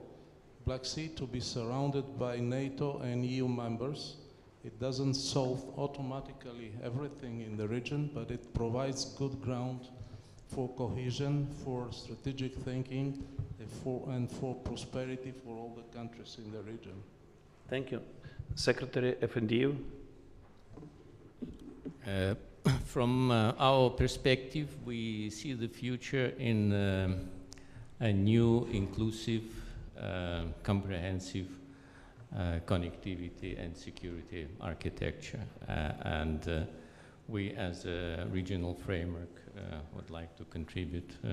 Black Sea to be surrounded by NATO and EU members. It doesn't solve automatically everything in the region, but it provides good ground for cohesion, for strategic thinking, and for, and for prosperity for all the countries in the region. Thank you. Secretary Efendiev? Uh, From uh, our perspective, we see the future in um, a new, inclusive, uh, comprehensive uh, connectivity and security architecture. Uh, and uh, we, as a regional framework, uh, would like to contribute uh,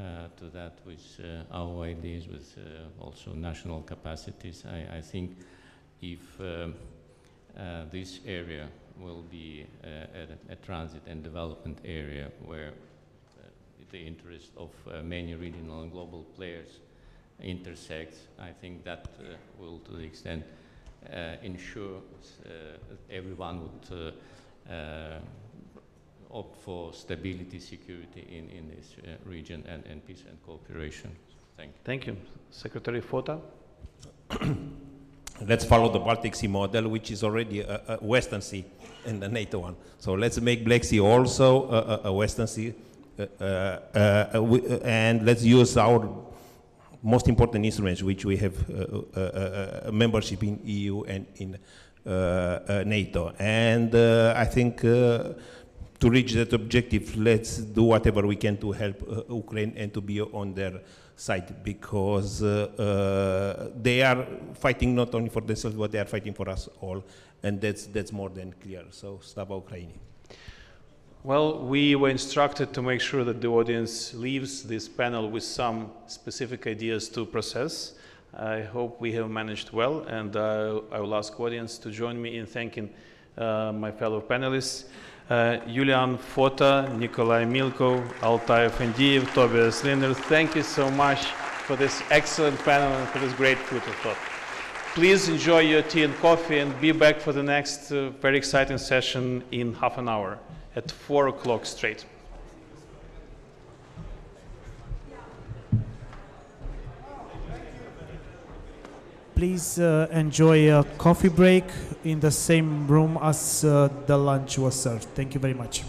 uh, to that with uh, our ideas, with uh, also national capacities. I, I think if um, uh, this area will be uh, a, a transit and development area where uh, the interest of uh, many regional and global players intersects, I think that uh, will, to the extent, uh, ensure uh, that everyone would uh, uh, opt for stability, security in, in this uh, region and, and peace and cooperation. Thank you. Thank you. Secretary Fota? let's follow the Baltic Sea model, which is already a, a Western Sea and the NATO one. So let's make Black Sea also a, a- Western Sea, uh, uh, uh, and let's use our most important instruments, which we have membership in EU and in NATO. And I think to reach that objective, let's do whatever we can to help uh, Ukraine and to be on their side because uh, uh, they are fighting not only for themselves, but they are fighting for us all. And that's, that's more than clear. So, Slava Ukraini. Well, we were instructed to make sure that the audience leaves this panel with some specific ideas to process. I hope we have managed well, and uh, I will ask audience to join me in thanking uh, my fellow panelists. Iulian Fota, Nikolai Milkov, Altai Efendiev, Tobias Lindner, thank you so much for this excellent panel and for this great food of thought. Please enjoy your tea and coffee and be back for the next uh, very exciting session in half an hour at 4 o'clock straight. Please uh, enjoy a coffee break in the same room as uh, the lunch was served. Thank you very much.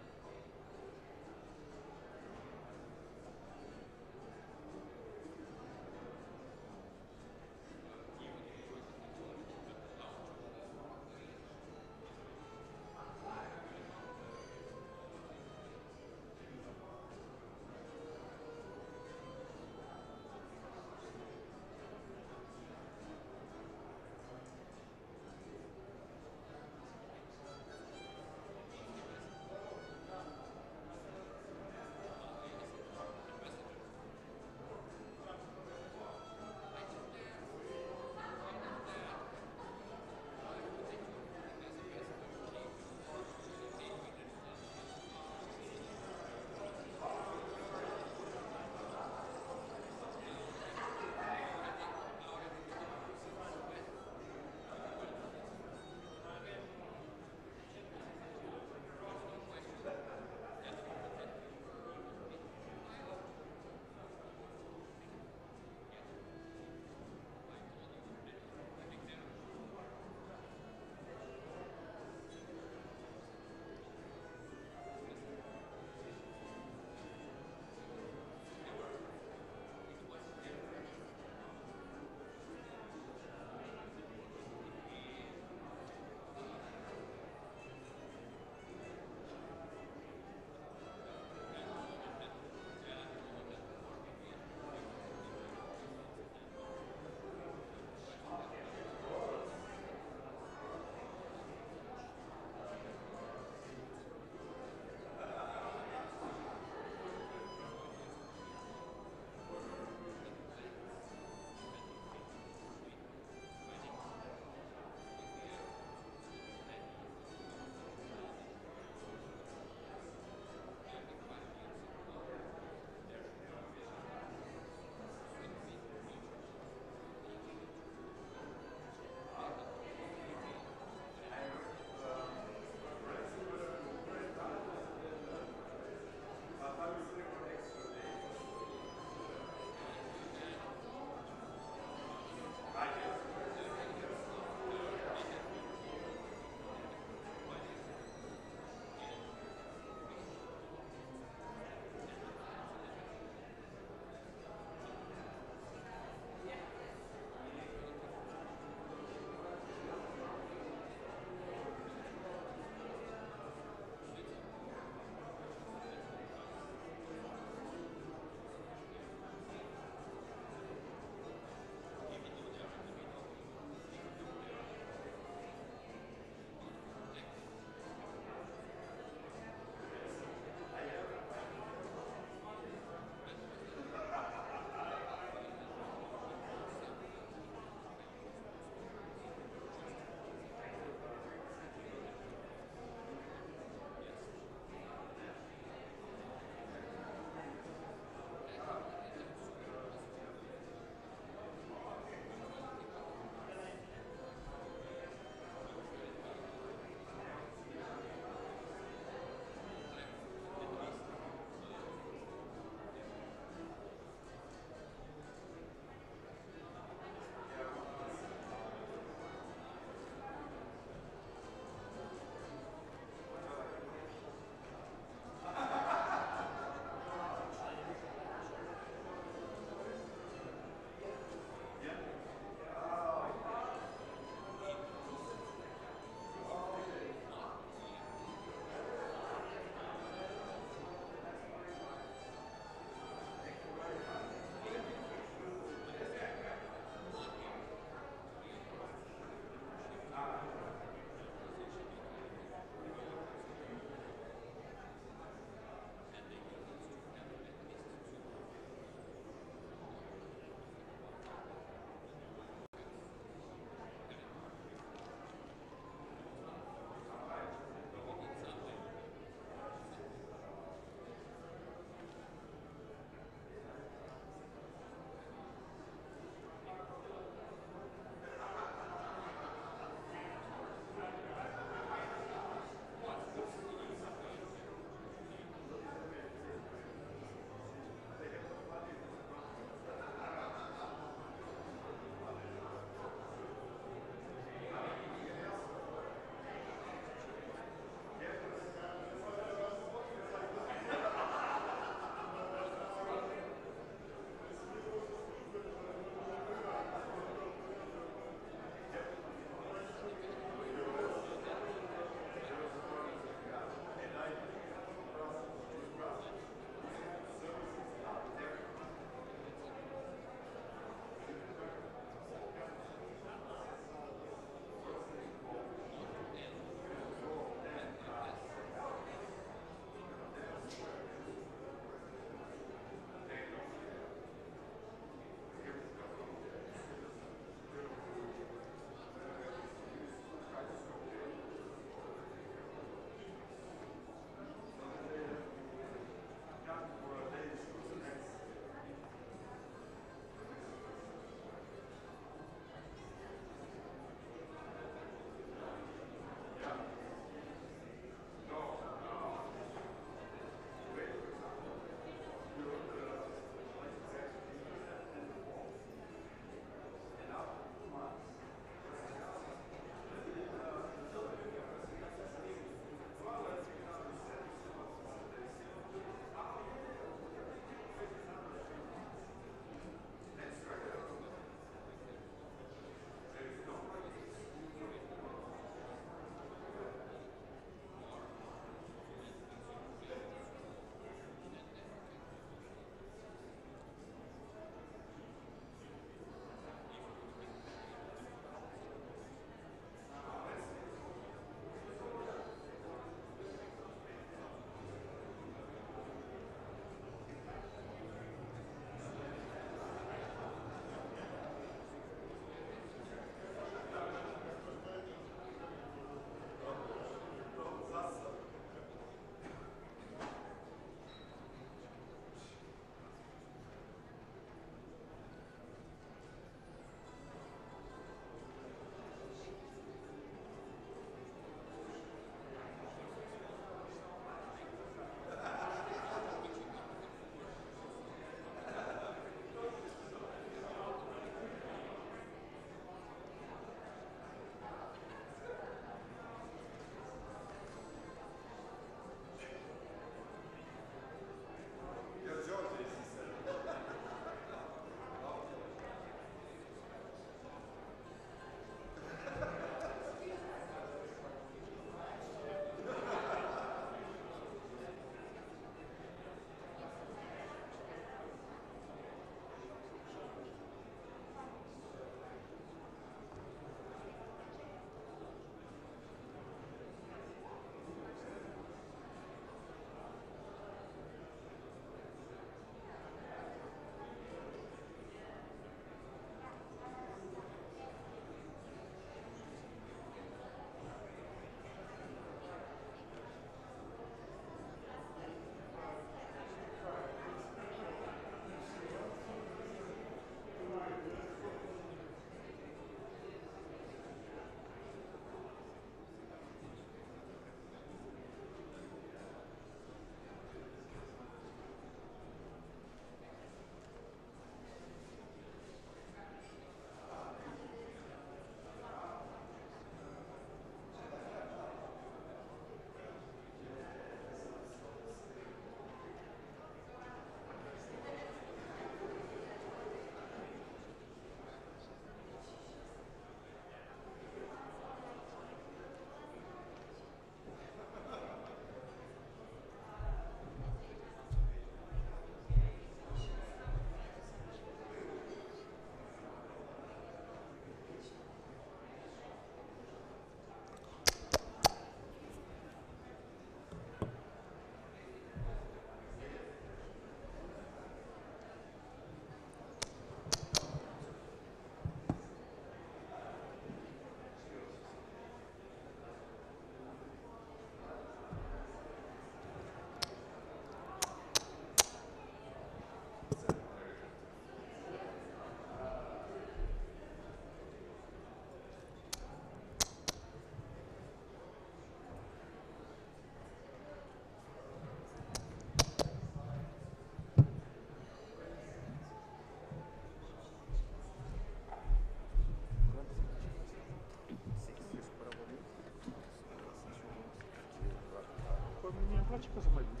Pode passar para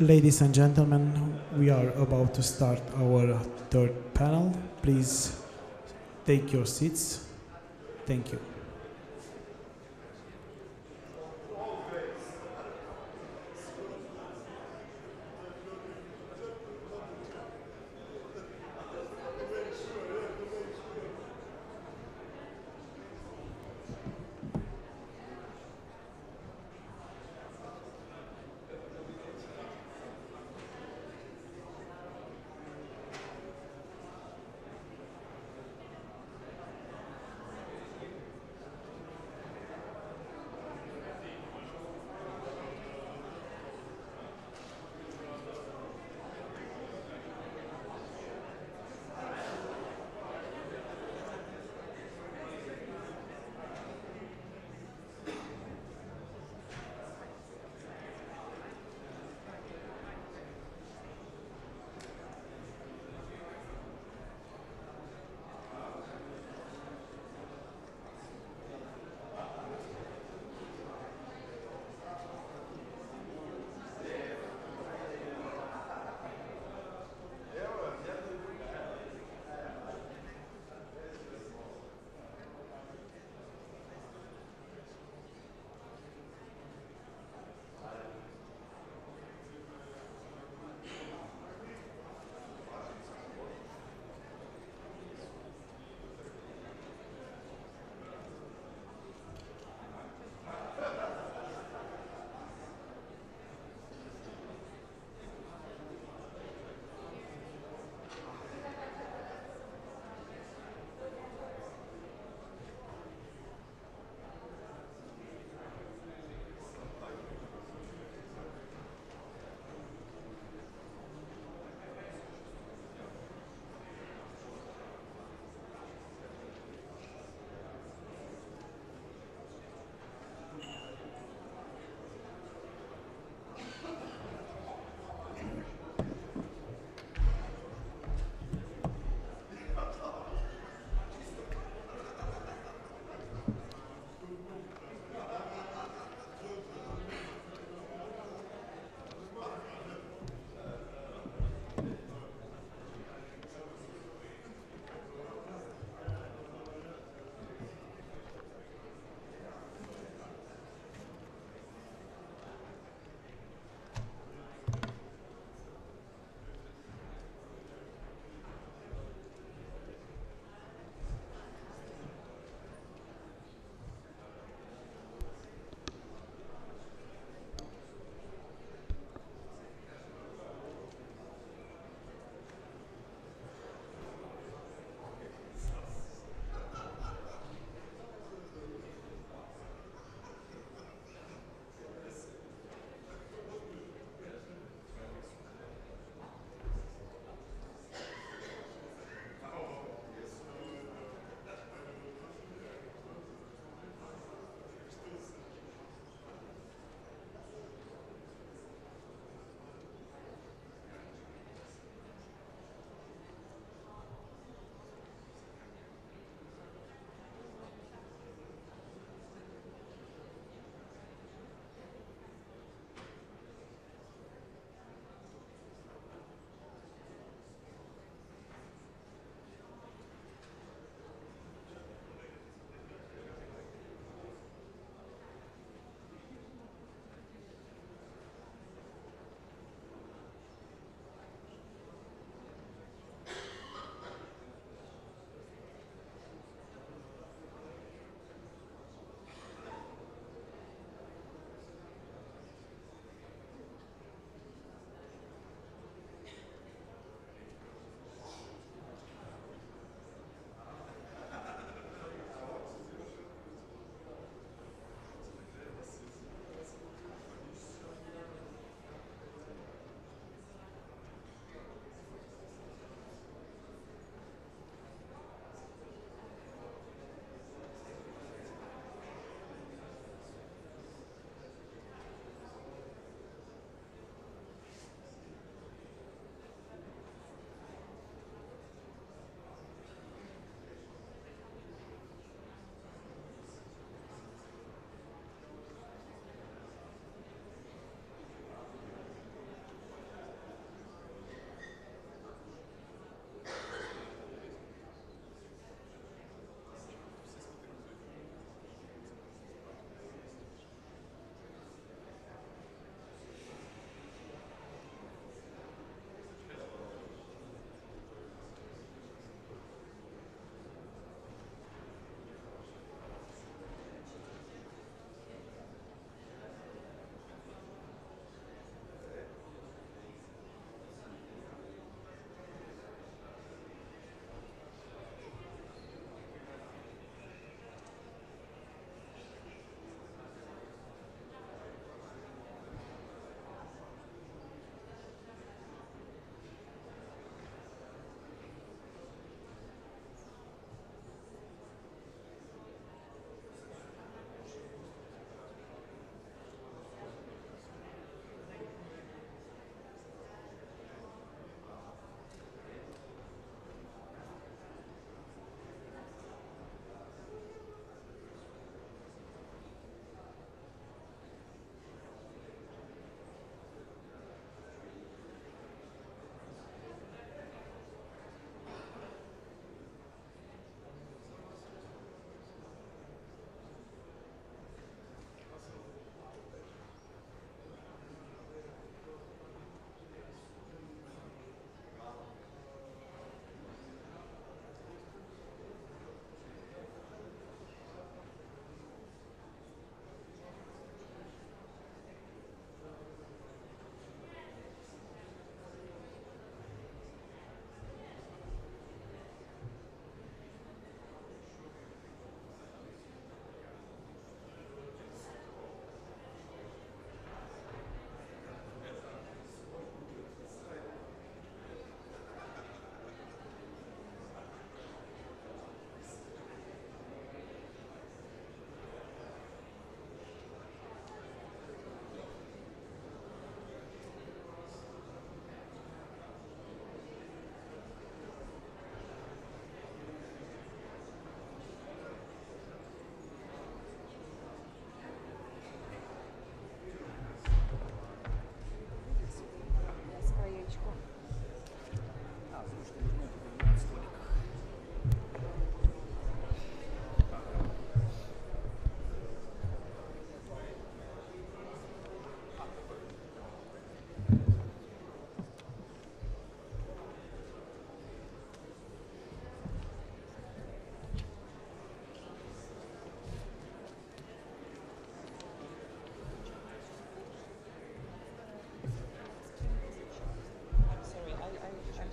Ladies and gentlemen, we are about to start our third panel. Please take your seats. Thank you.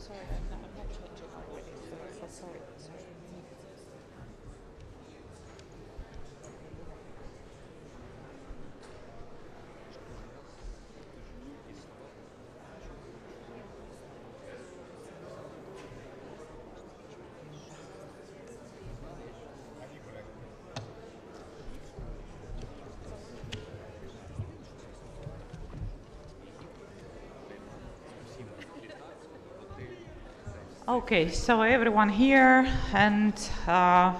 sorry, I'm not, I'm not changing my ways. So sorry. Okay, so everyone here, and uh,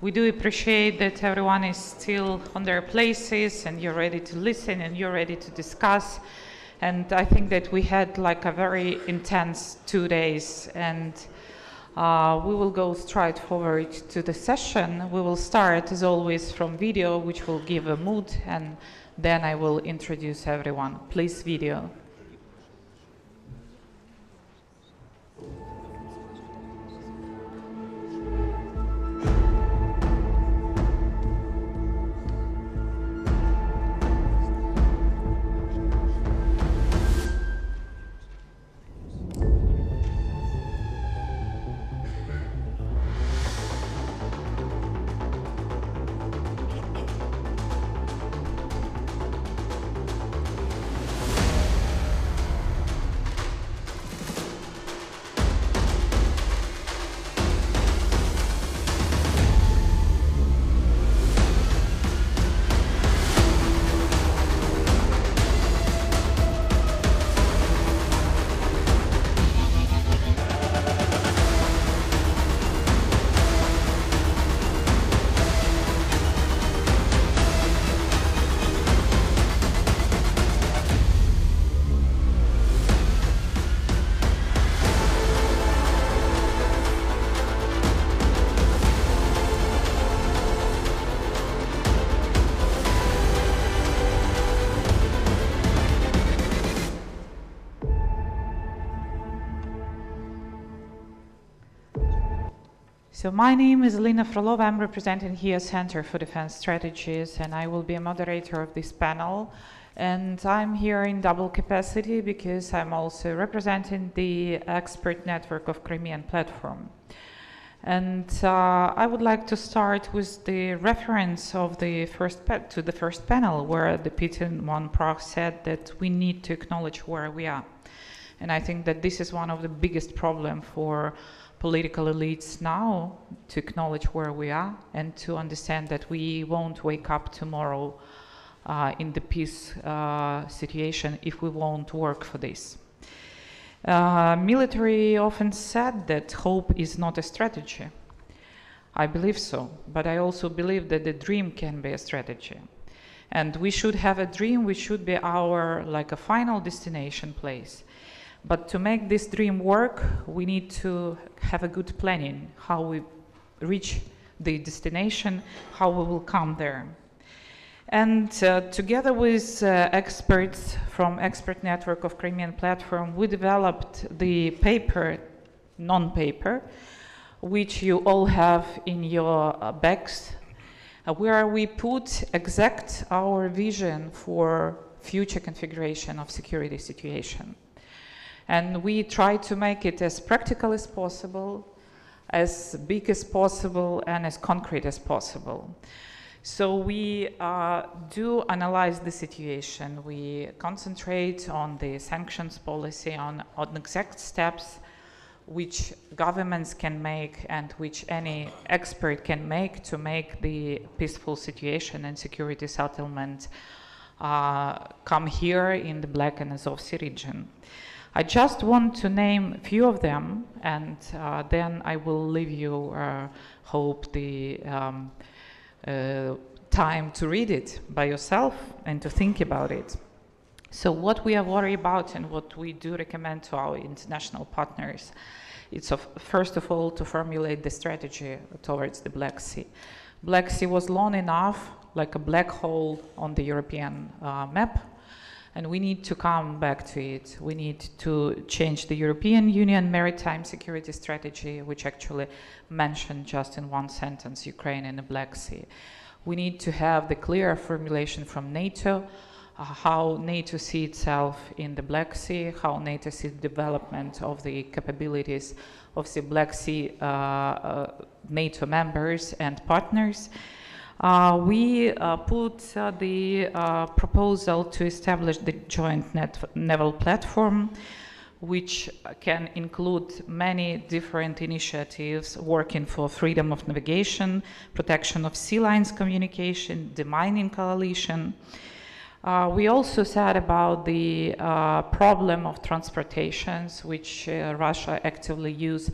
we do appreciate that everyone is still on their places and you're ready to listen and you're ready to discuss. And I think that we had like a very intense two days, and uh, we will go straight forward to the session. We will start, as always, from video, which will give a mood, and then I will introduce everyone. Please, video. So my name is Alina Frolova. I'm representing here Center for Defense Strategies, and I will be a moderator of this panel. And I'm here in double capacity because I'm also representing the expert network of Crimean Platform. And uh, I would like to start with the reference of the first to the first panel, where the Putin one proc said that we need to acknowledge where we are. And I think that this is one of the biggest problems for political elites now to acknowledge where we are and to understand that we won't wake up tomorrow uh, in the peace uh, situation if we won't work for this. Uh, military often said that hope is not a strategy. I believe so, but I also believe that the dream can be a strategy. And we should have a dream, which should be our like a final destination place. But to make this dream work, we need to have a good planning, how we reach the destination, how we will come there. And uh, together with uh, experts from Expert Network of Crimean Platform, we developed the paper, non-paper, which you all have in your uh, bags, uh, where we put exact our vision for future configuration of security situation. And we try to make it as practical as possible, as big as possible, and as concrete as possible. So we uh, do analyze the situation. We concentrate on the sanctions policy, on, on exact steps which governments can make and which any expert can make to make the peaceful situation and security settlement uh, come here in the Black and Azov Sea region. I just want to name a few of them, and uh, then I will leave you, uh, hope, the um, uh, time to read it by yourself and to think about it. So what we are worried about and what we do recommend to our international partners, it's of, first of all to formulate the strategy towards the Black Sea. Black Sea was long enough, like a black hole on the European uh, map, and we need to come back to it. We need to change the European Union maritime security strategy, which actually mentioned just in one sentence Ukraine and the Black Sea. We need to have the clear formulation from NATO uh, how NATO sees itself in the Black Sea, how NATO sees development of the capabilities of the Black Sea uh, uh, NATO members and partners. Uh, we uh, put uh, the proposal to establish the joint net naval platform, which can include many different initiatives working for freedom of navigation, protection of sea lines communication, demining coalition. Uh, we also said about the uh, problem of transportations, which uh, Russia actively use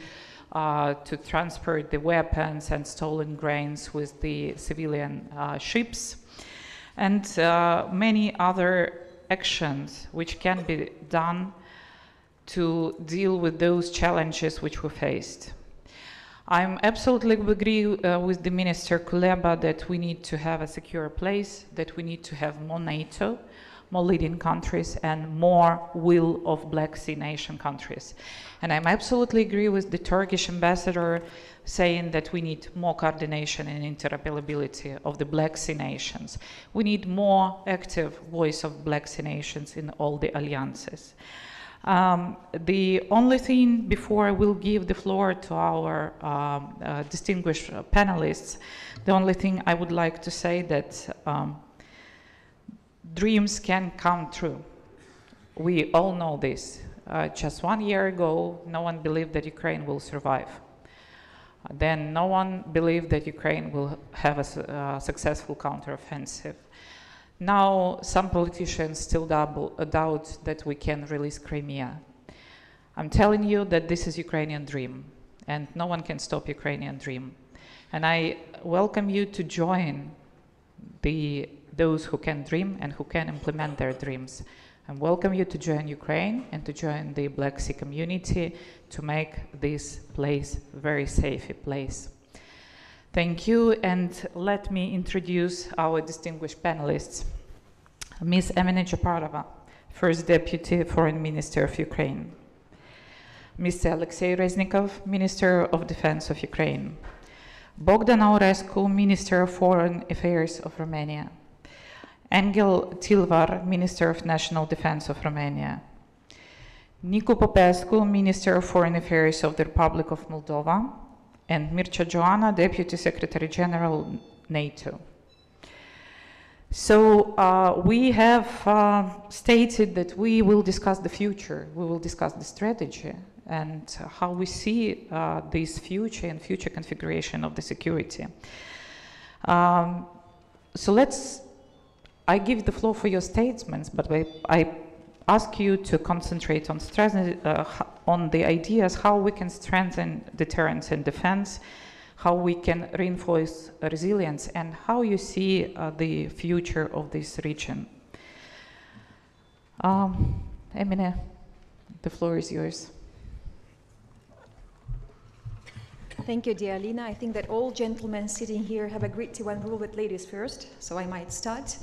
uh, to transport the weapons and stolen grains with the civilian uh, ships, and uh, many other actions which can be done to deal with those challenges which we faced. I'm absolutely agree uh, with the Minister Kuleba that we need to have a secure place, that we need to have more NATO, more leading countries, and more will of Black Sea nation countries. And I'm absolutely agree with the Turkish ambassador saying that we need more coordination and interoperability of the Black Sea nations. We need more active voice of Black Sea nations in all the alliances. Um, the only thing before I will give the floor to our um, uh, distinguished panelists, the only thing I would like to say that um, dreams can come true. We all know this. Uh, just one year ago, no one believed that Ukraine will survive. Then no one believed that Ukraine will have a uh, successful counteroffensive. Now, some politicians still double, uh, doubt that we can release Crimea. I'm telling you that this is Ukrainian dream, and no one can stop Ukrainian dream. And I welcome you to join the those who can dream and who can implement their dreams. And welcome you to join Ukraine and to join the Black Sea community to make this place a very safe place. Thank you, and let me introduce our distinguished panelists. Ms. Emine Dzhaparova, First Deputy Foreign Minister of Ukraine. Mr. Oleksii Reznikov, Minister of Defense of Ukraine. Bogdan Aurescu, Minister of Foreign Affairs of Romania. Angel Tilvar, Minister of National Defense of Romania. Nicu Popescu, Minister of Foreign Affairs of the Republic of Moldova. And Mircea Geoană, Deputy Secretary General, NATO. So uh, we have uh, stated that we will discuss the future, we will discuss the strategy and how we see uh, this future and future configuration of the security. Um, so let's, I give the floor for your statements, but I, I ask you to concentrate on, uh, on the ideas how we can strengthen deterrence and defense, how we can reinforce resilience, and how you see uh, the future of this region. Um, Emine, the floor is yours. Thank you, dear Alina. I think that all gentlemen sitting here have agreed to one rule with ladies first, so I might start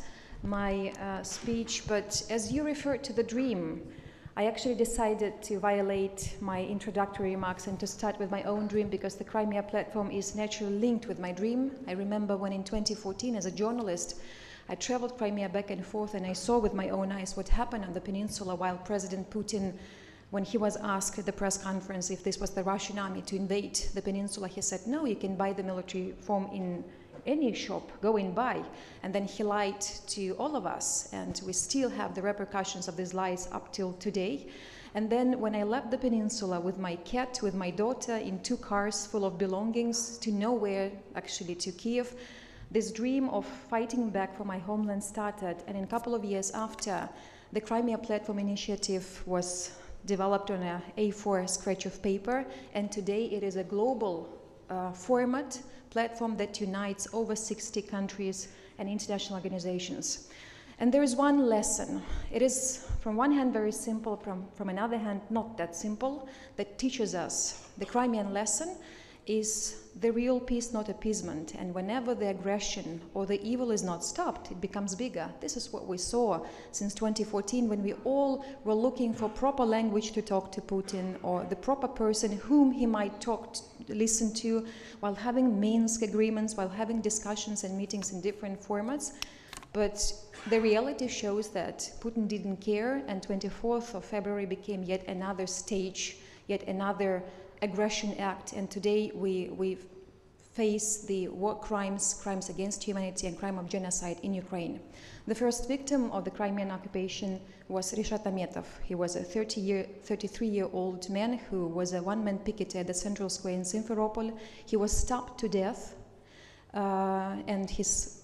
my uh, speech. But as you referred to the dream, I actually decided to violate my introductory remarks and to start with my own dream because the Crimea platform is naturally linked with my dream. I remember when in 2014, as a journalist, I traveled Crimea back and forth and I saw with my own eyes what happened on the peninsula while President Putin when he was asked at the press conference if this was the Russian army to invade the peninsula, he said, no, you can buy the military form in any shop, going by. And then he lied to all of us, and we still have the repercussions of these lies up till today. And then when I left the peninsula with my cat, with my daughter, in two cars full of belongings to nowhere, actually to Kiev, this dream of fighting back for my homeland started. And in a couple of years after, the Crimea Platform Initiative was developed on a A4 scratch of paper, and today it is a global uh, format platform that unites over 60 countries and international organizations. And there is one lesson. It is, from one hand, very simple, from, from another hand, not that simple, that teaches us the Crimean lesson is the real peace, not appeasement. And whenever the aggression or the evil is not stopped, it becomes bigger. This is what we saw since 2014 when we all were looking for proper language to talk to Putin or the proper person whom he might talk listen to while having Minsk agreements, while having discussions and meetings in different formats. But the reality shows that Putin didn't care, and 24th of February became yet another stage, yet another aggression act, and today we, we face the war crimes, crimes against humanity, and crime of genocide in Ukraine. The first victim of the Crimean occupation was Reshat Ametov. He was a 30 year, 33 year old man who was a one man picket at the central square in Simferopol. He was stabbed to death, uh, and his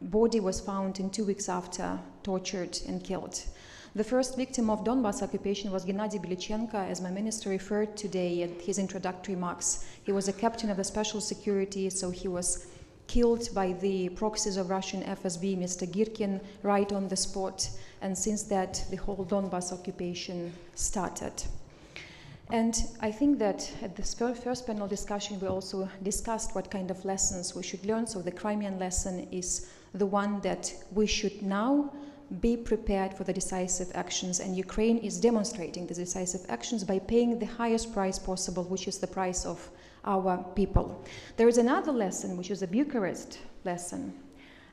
body was found in two weeks after, tortured and killed. The first victim of Donbas occupation was Gennady Belichenko, as my minister referred today in his introductory remarks. He was a captain of the special security, so he was killed by the proxies of Russian FSB, Mr. Girkin, right on the spot. And since that, the whole Donbas occupation started. And I think that at this first panel discussion, we also discussed what kind of lessons we should learn. So the Crimean lesson is the one that we should now be prepared for the decisive actions, and Ukraine is demonstrating the decisive actions by paying the highest price possible, which is the price of our people. There is another lesson, which is a Bucharest lesson,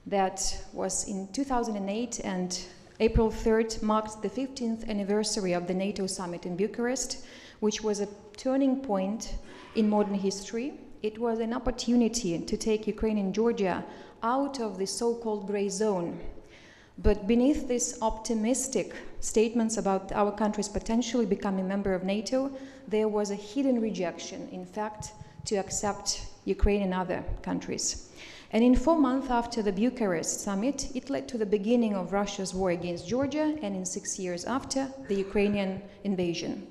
that was in 2008 and April 3rd marked the 15th anniversary of the NATO summit in Bucharest, which was a turning point in modern history. It was an opportunity to take Ukraine and Georgia out of the so called gray zone but beneath these optimistic statements about our countries potentially becoming a member of NATO, there was a hidden rejection, in fact, to accept Ukraine and other countries. And in four months after the Bucharest summit, it led to the beginning of Russia's war against Georgia, and in six years after, the Ukrainian invasion.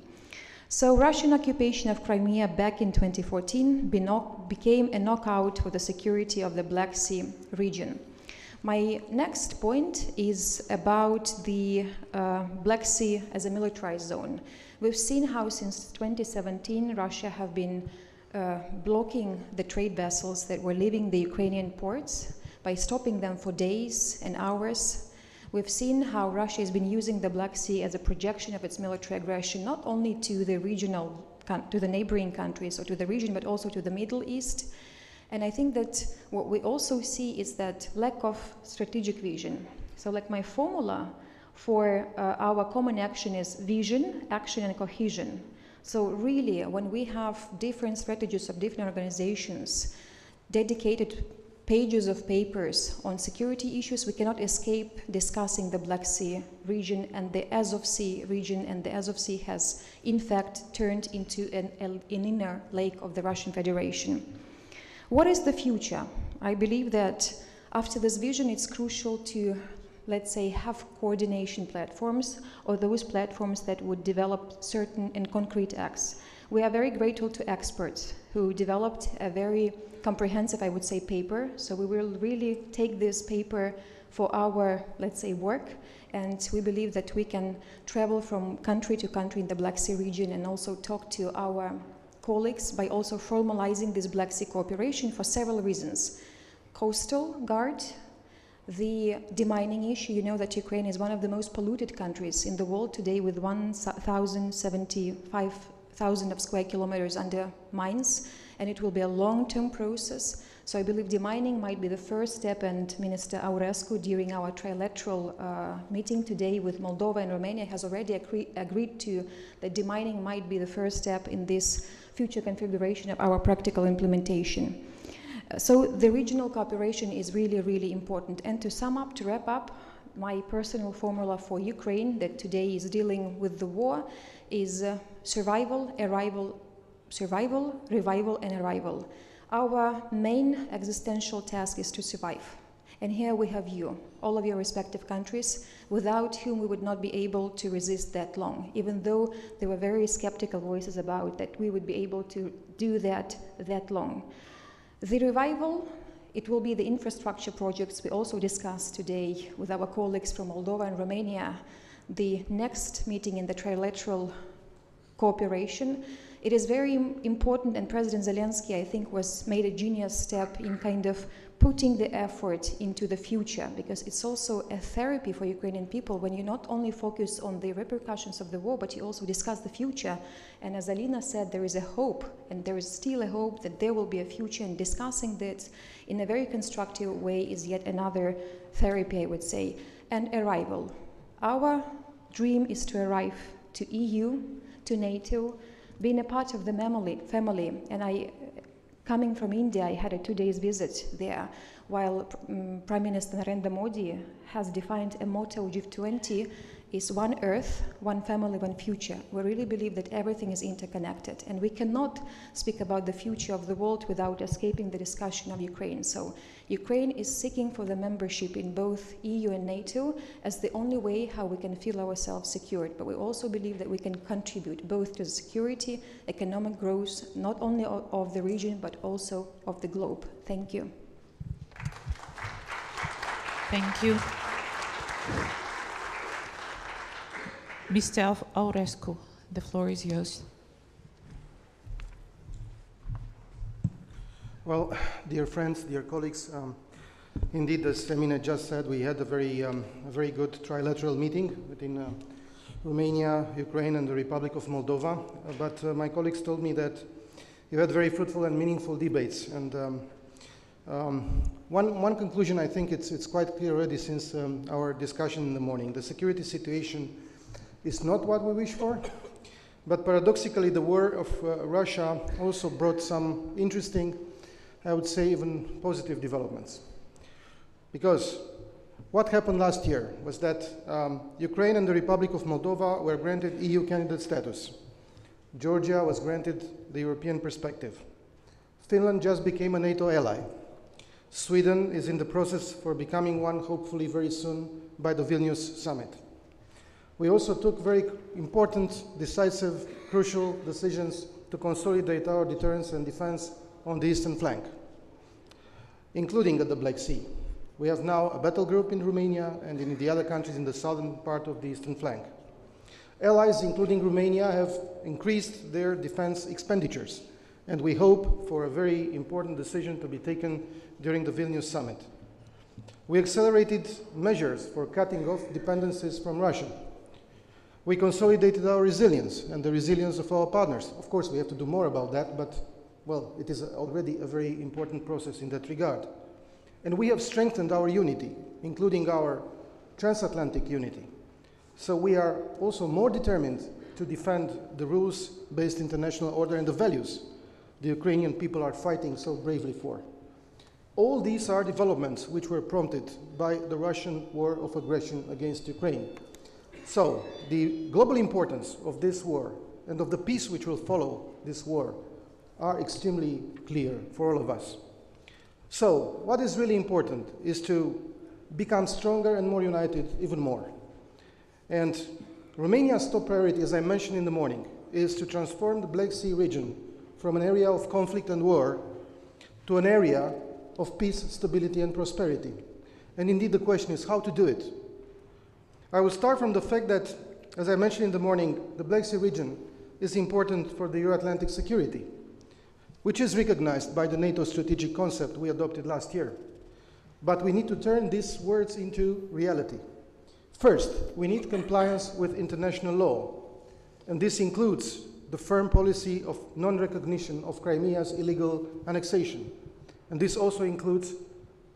So, Russian occupation of Crimea back in 2014 became a knockout for the security of the Black Sea region. My next point is about the uh, Black Sea as a militarized zone. We've seen how since 2017 Russia have been uh, blocking the trade vessels that were leaving the Ukrainian ports by stopping them for days and hours. We've seen how Russia has been using the Black Sea as a projection of its military aggression, not only to the regional, to the neighboring countries or to the region, but also to the Middle East and I think that what we also see is that lack of strategic vision. So, like my formula for uh, our common action is vision, action, and cohesion. So, really, when we have different strategies of different organizations, dedicated pages of papers on security issues, we cannot escape discussing the Black Sea region and the Azov Sea region. And the Azov Sea has, in fact, turned into an, an inner lake of the Russian Federation. What is the future? I believe that after this vision, it's crucial to, let's say, have coordination platforms or those platforms that would develop certain and concrete acts. We are very grateful to experts who developed a very comprehensive, I would say, paper. So we will really take this paper for our, let's say, work. And we believe that we can travel from country to country in the Black Sea region and also talk to our colleagues by also formalizing this Black Sea cooperation for several reasons. Coastal Guard, the demining issue, you know that Ukraine is one of the most polluted countries in the world today with 1,075,000 of square kilometers under mines, and it will be a long-term process. So I believe demining might be the first step, and Minister Aurescu, during our trilateral uh, meeting today with Moldova and Romania, has already agree- agreed to that demining might be the first step in this future configuration of our practical implementation. So the regional cooperation is really, really important. And to sum up, to wrap up, my personal formula for Ukraine that today is dealing with the war is uh, survival, arrival, survival, revival, and arrival. Our main existential task is to survive. And here we have you, all of your respective countries, without whom we would not be able to resist that long, even though there were very skeptical voices about that we would be able to do that that long. The revival, it will be the infrastructure projects we also discussed today with our colleagues from Moldova and Romania. The next meeting in the trilateral cooperation It is very important, and President Zelensky, I think, was made a genius step in kind of putting the effort into the future because it's also a therapy for Ukrainian people when you not only focus on the repercussions of the war, but you also discuss the future. And as Alina said, there is a hope, and there is still a hope that there will be a future, and discussing that in a very constructive way is yet another therapy, I would say. And arrival. Our dream is to arrive to EU, to NATO, being a part of the family, family. and I Coming from India, I had a two days visit there, while um, Prime Minister Narendra Modi has defined a motto of G20 is one earth, one family, one future. We really believe that everything is interconnected, and we cannot speak about the future of the world without escaping the discussion of Ukraine. So, Ukraine is seeking for the membership in both EU and NATO as the only way how we can feel ourselves secured. But we also believe that we can contribute both to the security, economic growth, not only of, the region but also of the globe. Thank you. Thank you. Mr. Aurescu, the floor is yours. Well, dear friends, dear colleagues, um, indeed, as Emine just said, we had a very, um, a very good trilateral meeting between uh, Romania, Ukraine, and the Republic of Moldova. Uh, but uh, my colleagues told me that you had very fruitful and meaningful debates. And um, um one, one conclusion, I think it's, it's quite clear already since um, our discussion in the morning. The security situation is not what we wish for. But paradoxically, the war of uh, Russia also brought some interesting I would say even positive developments. Because what happened last year was that um, Ukraine and the Republic of Moldova were granted EU candidate status. Georgia was granted the European perspective. Finland just became a NATO ally. Sweden is in the process for becoming one, hopefully very soon, by the Vilnius summit. We also took very important, decisive, crucial decisions to consolidate our deterrence and defense on the eastern flank, including at the Black Sea. We have now a battle group in Romania and in the other countries in the southern part of the eastern flank. Allies, including Romania, have increased their defense expenditures, and we hope for a very important decision to be taken during the Vilnius summit. We accelerated measures for cutting off dependencies from Russia. We consolidated our resilience and the resilience of our partners. Of course, we have to do more about that, but well, it is already a very important process in that regard. And we have strengthened our unity, including our transatlantic unity. So we are also more determined to defend the rules based international order and the values the Ukrainian people are fighting so bravely for. All these are developments which were prompted by the Russian war of aggression against Ukraine. So, the global importance of this war and of the peace which will follow this war are extremely clear for all of us. So, what is really important is to become stronger and more united even more. And Romania's top priority, as I mentioned in the morning, is to transform the Black Sea region from an area of conflict and war to an area of peace, stability, and prosperity. And indeed, the question is how to do it. I will start from the fact that, as I mentioned in the morning, the Black Sea region is important for the Euro Atlantic security which is recognized by the NATO strategic concept we adopted last year. But we need to turn these words into reality. First, we need compliance with international law, and this includes the firm policy of non recognition of Crimea's illegal annexation. And this also includes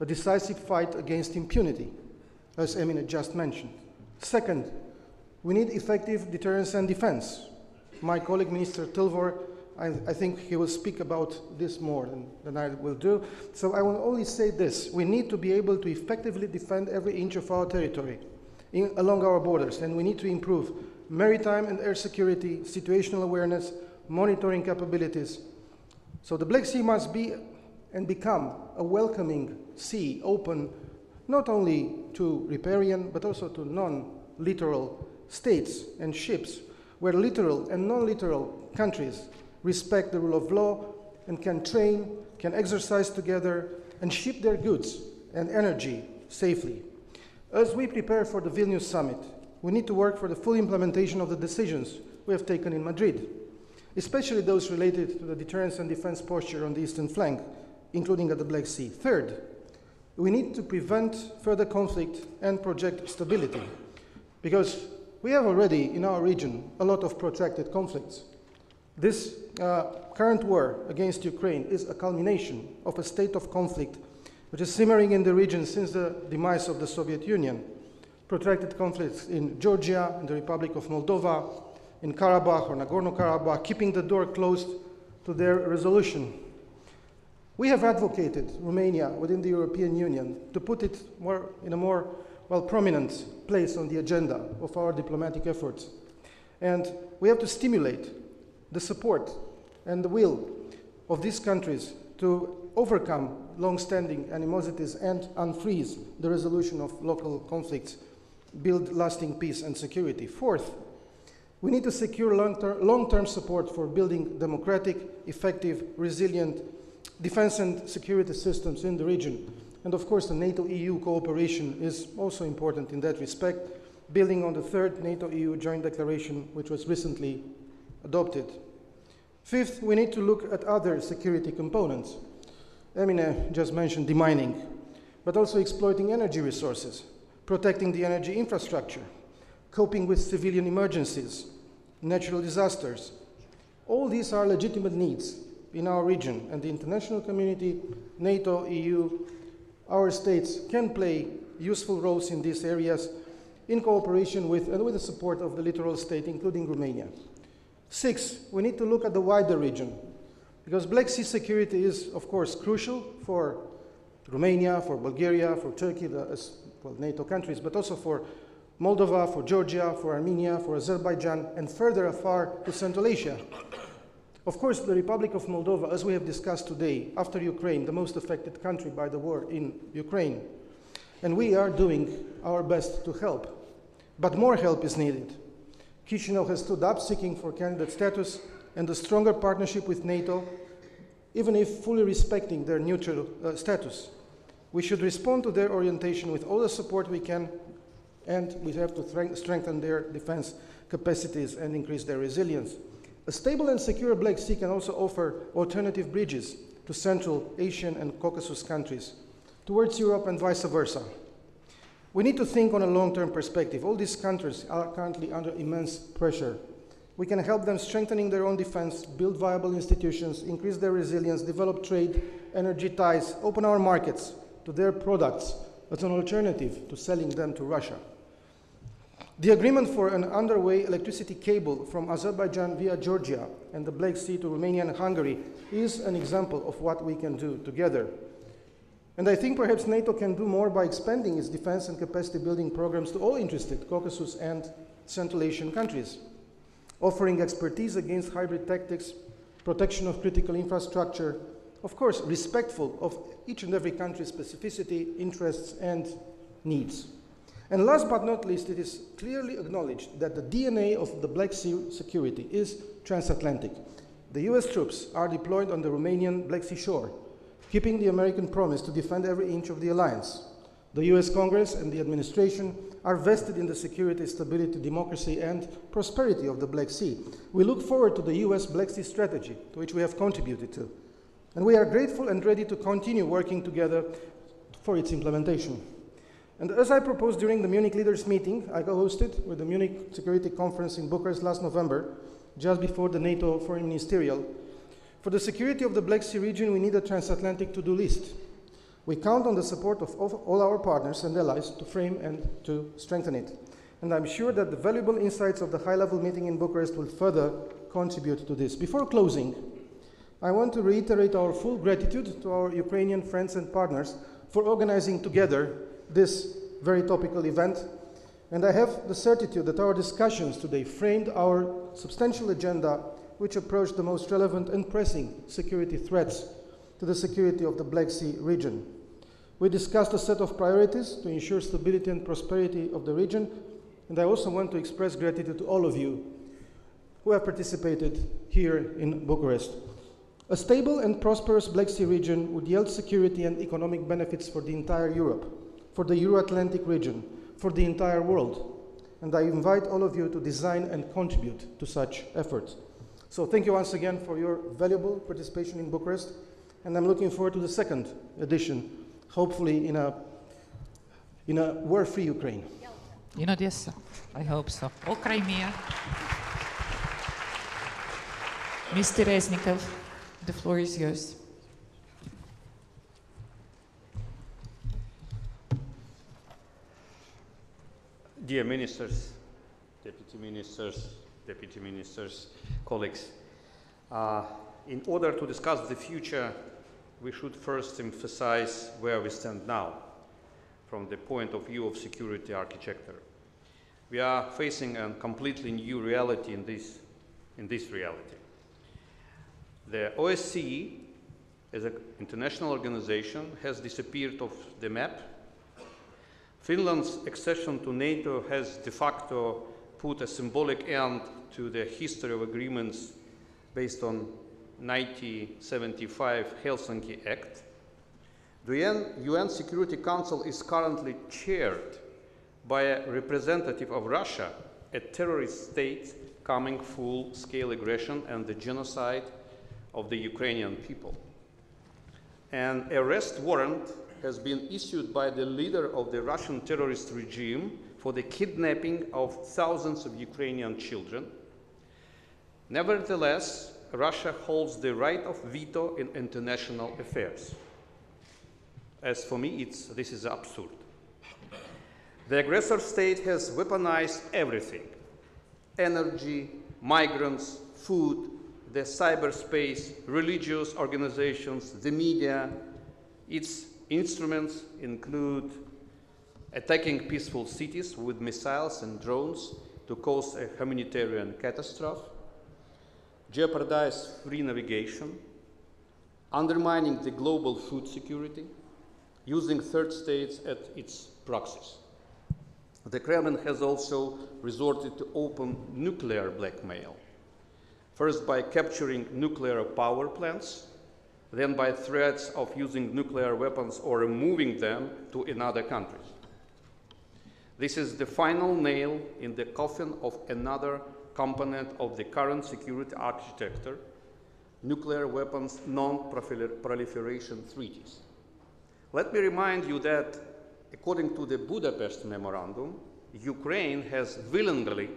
a decisive fight against impunity, as Emine just mentioned. Second, we need effective deterrence and defense. My colleague, Minister Tilvar, I, I, think he will speak about this more than, than I will do. So I will only say this. We need to be able to effectively defend every inch of our territory in, along our borders, and we need to improve maritime and air security, situational awareness, monitoring capabilities. So the Black Sea must be and become a welcoming sea, open not only to riparian, but also to non-littoral states and ships, where littoral and non-littoral countries respect the rule of law, and can train, can exercise together, and ship their goods and energy safely. As we prepare for the Vilnius summit, we need to work for the full implementation of the decisions we have taken in Madrid. especially those related to the deterrence and defense posture on the eastern flank, including at the Black Sea. Third, we need to prevent further conflict and project stability, because we have already in our region a lot of protracted conflicts. This uh, current war against Ukraine is a culmination of a state of conflict which is simmering in the region since the demise of the Soviet Union. Protracted conflicts in Georgia, in the Republic of Moldova, in Karabakh or Nagorno Karabakh, keeping the door closed to their resolution. We have advocated Romania within the European Union to put it more, in a more well prominent place on the agenda of our diplomatic efforts. And we have to stimulate the support and the will of these countries to overcome long-standing animosities and unfreeze the resolution of local conflicts, build lasting peace and security. Fourth, we need to secure long-term support for building democratic, effective, resilient defense and security systems in the region. And of course, the NATO-EU cooperation is also important in that respect, building on the third NATO-EU joint declaration, which was recently adopted. Fifth, we need to look at other security components. Emine just mentioned demining, but also exploiting energy resources, protecting the energy infrastructure, coping with civilian emergencies, natural disasters. All these are legitimate needs in our region, and the international community, NATO, EU, our states can play useful roles in these areas in cooperation with and with the support of the littoral state, including Romania. Six, we need to look at the wider region, because Black Sea security is, of course, crucial for Romania, for Bulgaria, for Turkey, the well, NATO countries, but also for Moldova, for Georgia, for Armenia, for Azerbaijan, and further afar to Central Asia. Of course, the Republic of Moldova, as we have discussed today, after Ukraine, the most affected country by the war in Ukraine. And we are doing our best to help. But more help is needed. Chisinau has stood up seeking for candidate status and a stronger partnership with NATO, even if fully respecting their neutral uh, status. We should respond to their orientation with all the support we can, and we have to strengthen their defense capacities and increase their resilience. A stable and secure Black Sea can also offer alternative bridges to Central Asian and Caucasus countries, towards Europe and vice versa. We need to think on a long-term perspective. All these countries are currently under immense pressure. We can help them strengthening their own defense, build viable institutions, increase their resilience, develop trade, energy ties, open our markets to their products as an alternative to selling them to Russia. The agreement for an underway electricity cable from Azerbaijan via Georgia and the Black Sea to Romania and Hungary is an example of what we can do together. And I think perhaps NATO can do more by expanding its defense and capacity building programs to all interested Caucasus and Central Asian countries, offering expertise against hybrid tactics, protection of critical infrastructure, of course, respectful of each and every country's specificity, interests, and needs. And last but not least, it is clearly acknowledged that the DNA of the Black Sea security is transatlantic. The US troops are deployed on the Romanian Black Sea shore, keeping the American promise to defend every inch of the alliance. The US Congress and the administration are vested in the security, stability, democracy, and prosperity of the Black Sea. We look forward to the US Black Sea strategy, to which we have contributed to. And we are grateful and ready to continue working together for its implementation. And as I proposed during the Munich leaders meeting I co-hosted with the Munich Security Conference in Bucharest last November, just before the NATO Foreign Ministerial, for the security of the Black Sea region, we need a transatlantic to-do list. We count on the support of all our partners and allies to frame and to strengthen it. And I'm sure that the valuable insights of the high-level meeting in Bucharest will further contribute to this. Before closing, I want to reiterate our full gratitude to our Ukrainian friends and partners for organizing together this very topical event, and I have the certitude that our discussions today framed our substantial agenda which approached the most relevant and pressing security threats to the security of the Black Sea region. We discussed a set of priorities to ensure stability and prosperity of the region, and I also want to express gratitude to all of you who have participated here in Bucharest. A stable and prosperous Black Sea region would yield security and economic benefits for the entire Europe for the Euro-Atlantic region, for the entire world. And I invite all of you to design and contribute to such efforts. So thank you once again for your valuable participation in Bucharest, and I'm looking forward to the second edition, hopefully in a in a war-free Ukraine. In Odessa. I hope so. Or Crimea. Mr. Reznikov, the floor is yours. Dear ministers, deputy ministers, deputy ministers, colleagues, uh, in order to discuss the future, we should first emphasize where we stand now from the point of view of security architecture. We are facing a completely new reality in this, in this reality. The OSCE, as an international organization, has disappeared off the map Finland's accession to NATO has de facto put a symbolic end to the history of agreements based on 1975 Helsinki Act. The UN, UN Security Council is currently chaired by a representative of Russia, a terrorist state coming full-scale aggression and the genocide of the Ukrainian people. An arrest warrant has been issued by the leader of the Russian terrorist regime for the kidnapping of thousands of Ukrainian children. Nevertheless, Russia holds the right of veto in international affairs. As for me, it's, this is absurd. The aggressor state has weaponized everything energy, migrants, food, the cyberspace, religious organizations, the media. Its instruments include attacking peaceful cities with missiles and drones to cause a humanitarian catastrophe, jeopardize free navigation, undermining the global food security, using third states as its proxies. The Kremlin has also resorted to open nuclear blackmail, first by capturing nuclear power plants, then by threats of using nuclear weapons or removing them to another country. This is the final nail in the coffin of another component of the current security architecture, nuclear weapons non-proliferation treaties. Let me remind you that according to the Budapest Memorandum, Ukraine has willingly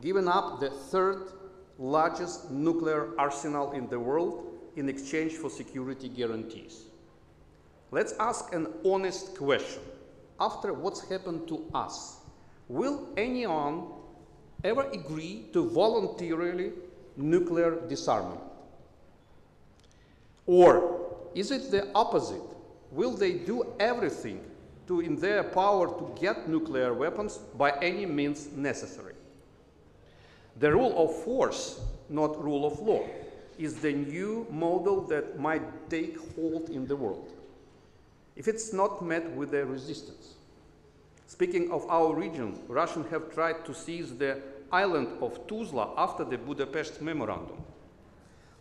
given up the third largest nuclear arsenal in the world in exchange for security guarantees. Let's ask an honest question. After what's happened to us, will anyone ever agree to voluntarily nuclear disarmament? Or is it the opposite? Will they do everything to in their power to get nuclear weapons by any means necessary? The rule of force, not rule of law, is the new model that might take hold in the world if it's not met with a resistance. Speaking of our region, Russians have tried to seize the island of Tuzla after the Budapest Memorandum.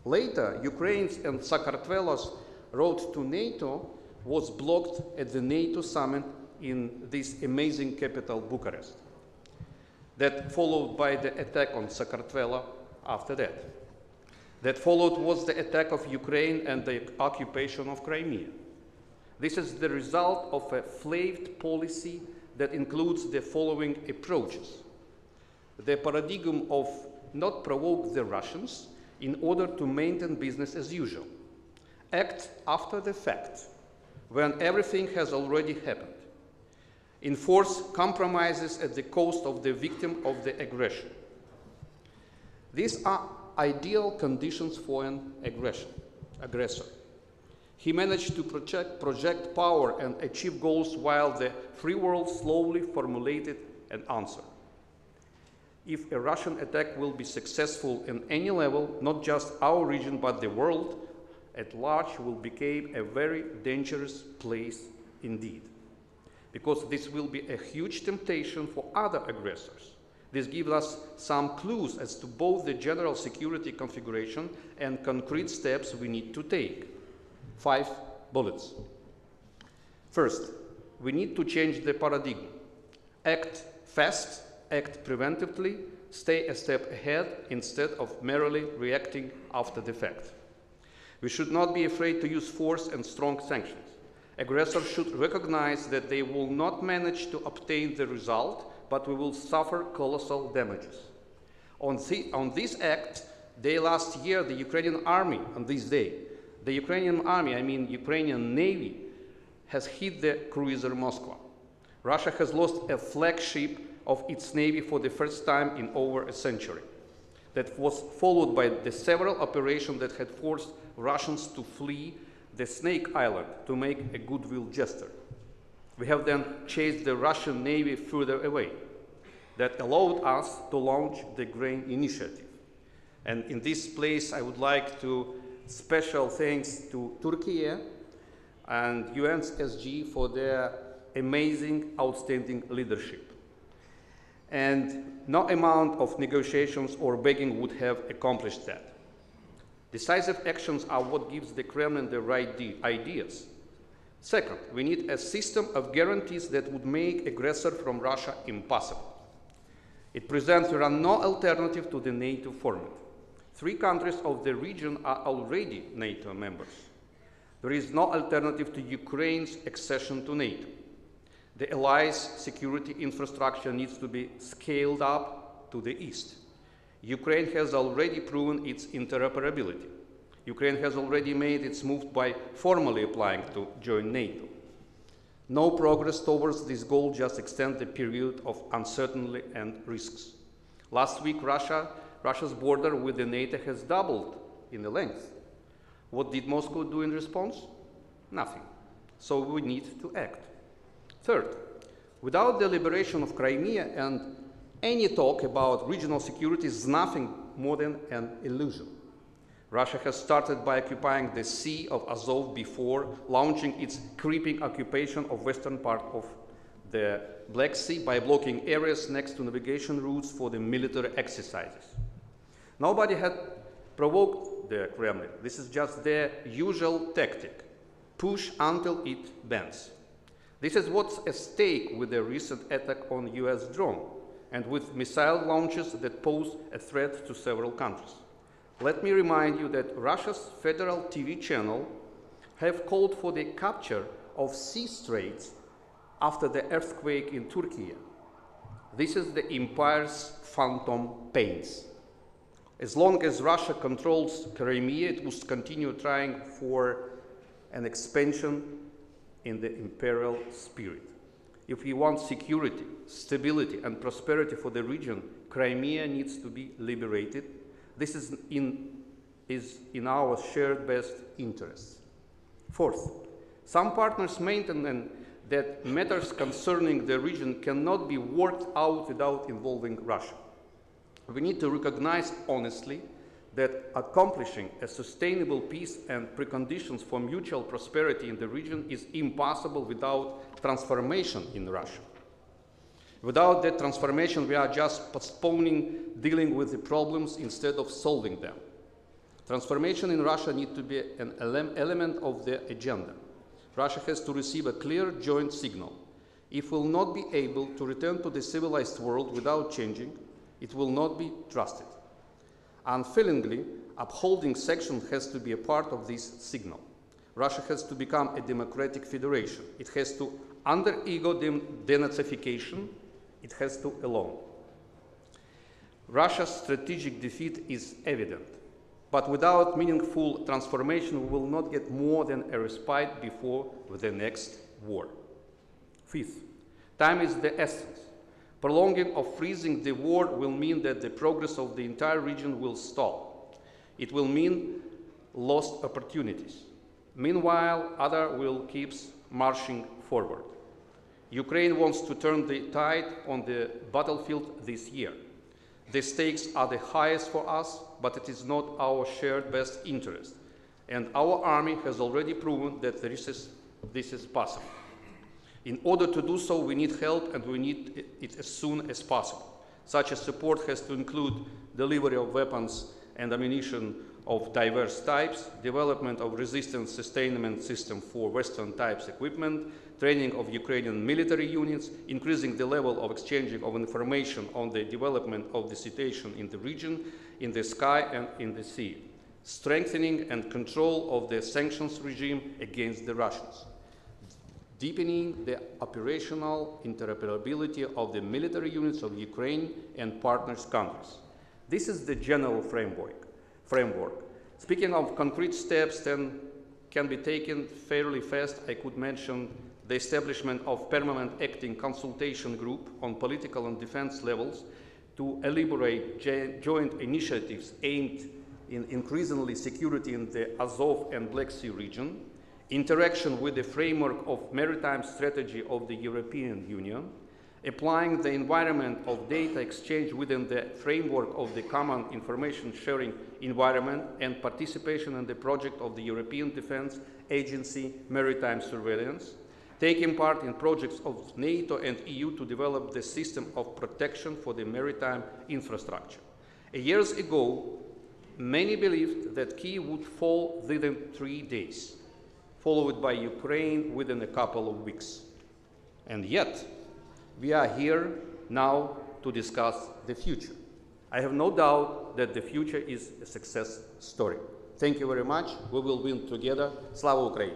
Later, Ukraine's and Sakartvelo's road to NATO was blocked at the NATO summit in this amazing capital, Bucharest. That followed by the attack on Sakartvelo after that. That followed was the attack of Ukraine and the occupation of Crimea. This is the result of a flaved policy that includes the following approaches. The paradigm of not provoke the Russians in order to maintain business as usual. Act after the fact, when everything has already happened. Enforce compromises at the cost of the victim of the aggression. These are ideal conditions for an aggression, aggressor. He managed to project, project power and achieve goals while the free world slowly formulated an answer. If a Russian attack will be successful in any level, not just our region but the world at large will become a very dangerous place indeed. Because this will be a huge temptation for other aggressors. This gives us some clues as to both the general security configuration and concrete steps we need to take. Five bullets. First, we need to change the paradigm. Act fast, act preventively, stay a step ahead instead of merely reacting after the fact. We should not be afraid to use force and strong sanctions. Aggressors should recognize that they will not manage to obtain the result, but we will suffer colossal damages. On, the, on this act, day last year, the Ukrainian army, on this day, the Ukrainian army, I mean Ukrainian navy, has hit the cruiser Moskva. Russia has lost a flagship of its navy for the first time in over a century. That was followed by the several operations that had forced Russians to flee the Snake Island to make a goodwill gesture. We have then chased the Russian navy further away. That allowed us to launch the grain initiative. And in this place, I would like to special thanks to Turkey eh, and UNSG for their amazing, outstanding leadership. And no amount of negotiations or begging would have accomplished that. Decisive actions are what gives the Kremlin the right ideas. Second, we need a system of guarantees that would make aggressor from Russia impossible. It presents are no alternative to the NATO format. Three countries of the region are already NATO members. There is no alternative to Ukraine's accession to NATO. The allies' security infrastructure needs to be scaled up to the east. Ukraine has already proven its interoperability. Ukraine has already made its move by formally applying to join NATO. No progress towards this goal just extends the period of uncertainty and risks. Last week, Russia, Russia's border with the NATO has doubled in the length. What did Moscow do in response? Nothing. So we need to act. Third, without the liberation of Crimea and any talk about regional security is nothing more than an illusion. Russia has started by occupying the Sea of Azov before launching its creeping occupation of western part of the Black Sea by blocking areas next to navigation routes for the military exercises. Nobody had provoked the Kremlin. This is just their usual tactic. Push until it bends. This is what's at stake with the recent attack on US drone and with missile launches that pose a threat to several countries. Let me remind you that Russia's federal TV channel have called for the capture of sea straits after the earthquake in Turkey. This is the empire's phantom pains. As long as Russia controls Crimea, it must continue trying for an expansion in the imperial spirit. If we want security, stability, and prosperity for the region, Crimea needs to be liberated. This is in, is in our shared best interests. Fourth, some partners maintain that matters concerning the region cannot be worked out without involving Russia. We need to recognize honestly that accomplishing a sustainable peace and preconditions for mutual prosperity in the region is impossible without transformation in Russia. Without that transformation, we are just postponing dealing with the problems instead of solving them. Transformation in Russia needs to be an ele element of the agenda. Russia has to receive a clear joint signal. If will not be able to return to the civilized world without changing, it will not be trusted. Unfailingly, upholding sanction has to be a part of this signal. Russia has to become a democratic federation. It has to undergo denazification. It has to alone. Russia's strategic defeat is evident. But without meaningful transformation, we will not get more than a respite before the next war. Fifth, time is the essence. Prolonging or freezing the war will mean that the progress of the entire region will stall. It will mean lost opportunities. Meanwhile, other will keep marching forward. Ukraine wants to turn the tide on the battlefield this year. The stakes are the highest for us, but it is not our shared best interest. And our army has already proven that this is, this is possible. In order to do so, we need help and we need it as soon as possible. Such a support has to include delivery of weapons and ammunition of diverse types, development of resistance sustainment system for Western types equipment, training of Ukrainian military units, increasing the level of exchanging of information on the development of the situation in the region, in the sky and in the sea, strengthening and control of the sanctions regime against the Russians, deepening the operational interoperability of the military units of Ukraine and partners countries. This is the general framework. framework. Speaking of concrete steps then can be taken fairly fast, I could mention the establishment of permanent acting consultation group on political and defense levels to elaborate joint initiatives aimed in increasingly security in the Azov and Black Sea region, interaction with the framework of maritime strategy of the European Union, applying the environment of data exchange within the framework of the common information sharing environment and participation in the project of the European Defence Agency Maritime Surveillance, taking part in projects of NATO and EU to develop the system of protection for the maritime infrastructure. Years ago, many believed that Kiev would fall within three days, followed by Ukraine within a couple of weeks. And yet, we are here now to discuss the future. I have no doubt that the future is a success story. Thank you very much. We will win together. Slava Ukraini!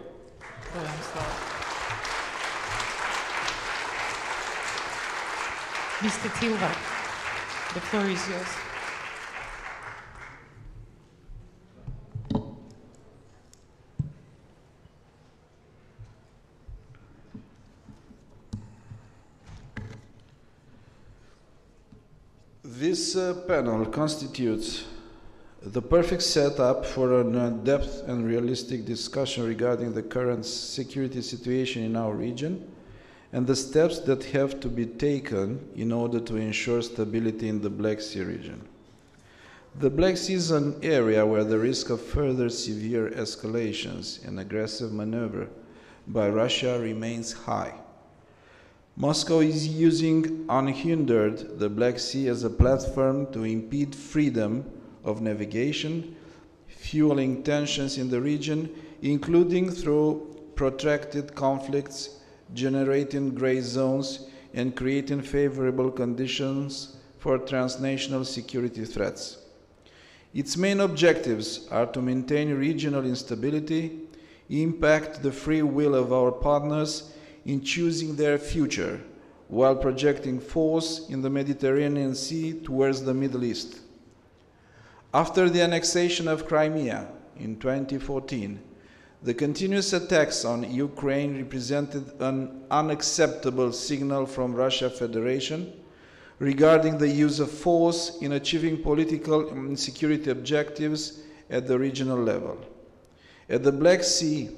Mr. Tilvar, the floor is yours. This uh, panel constitutes the perfect setup for a uh, depth and realistic discussion regarding the current security situation in our region and the steps that have to be taken in order to ensure stability in the Black Sea region. The Black Sea is an area where the risk of further severe escalations and aggressive maneuver by Russia remains high. Moscow is using unhindered the Black Sea as a platform to impede freedom of navigation, fueling tensions in the region, including through protracted conflicts generating gray zones and creating favorable conditions for transnational security threats. Its main objectives are to maintain regional instability, impact the free will of our partners in choosing their future, while projecting force in the Mediterranean Sea towards the Middle East. After the annexation of Crimea in 2014, the continuous attacks on Ukraine represented an unacceptable signal from Russia Federation regarding the use of force in achieving political and security objectives at the regional level. At the Black Sea,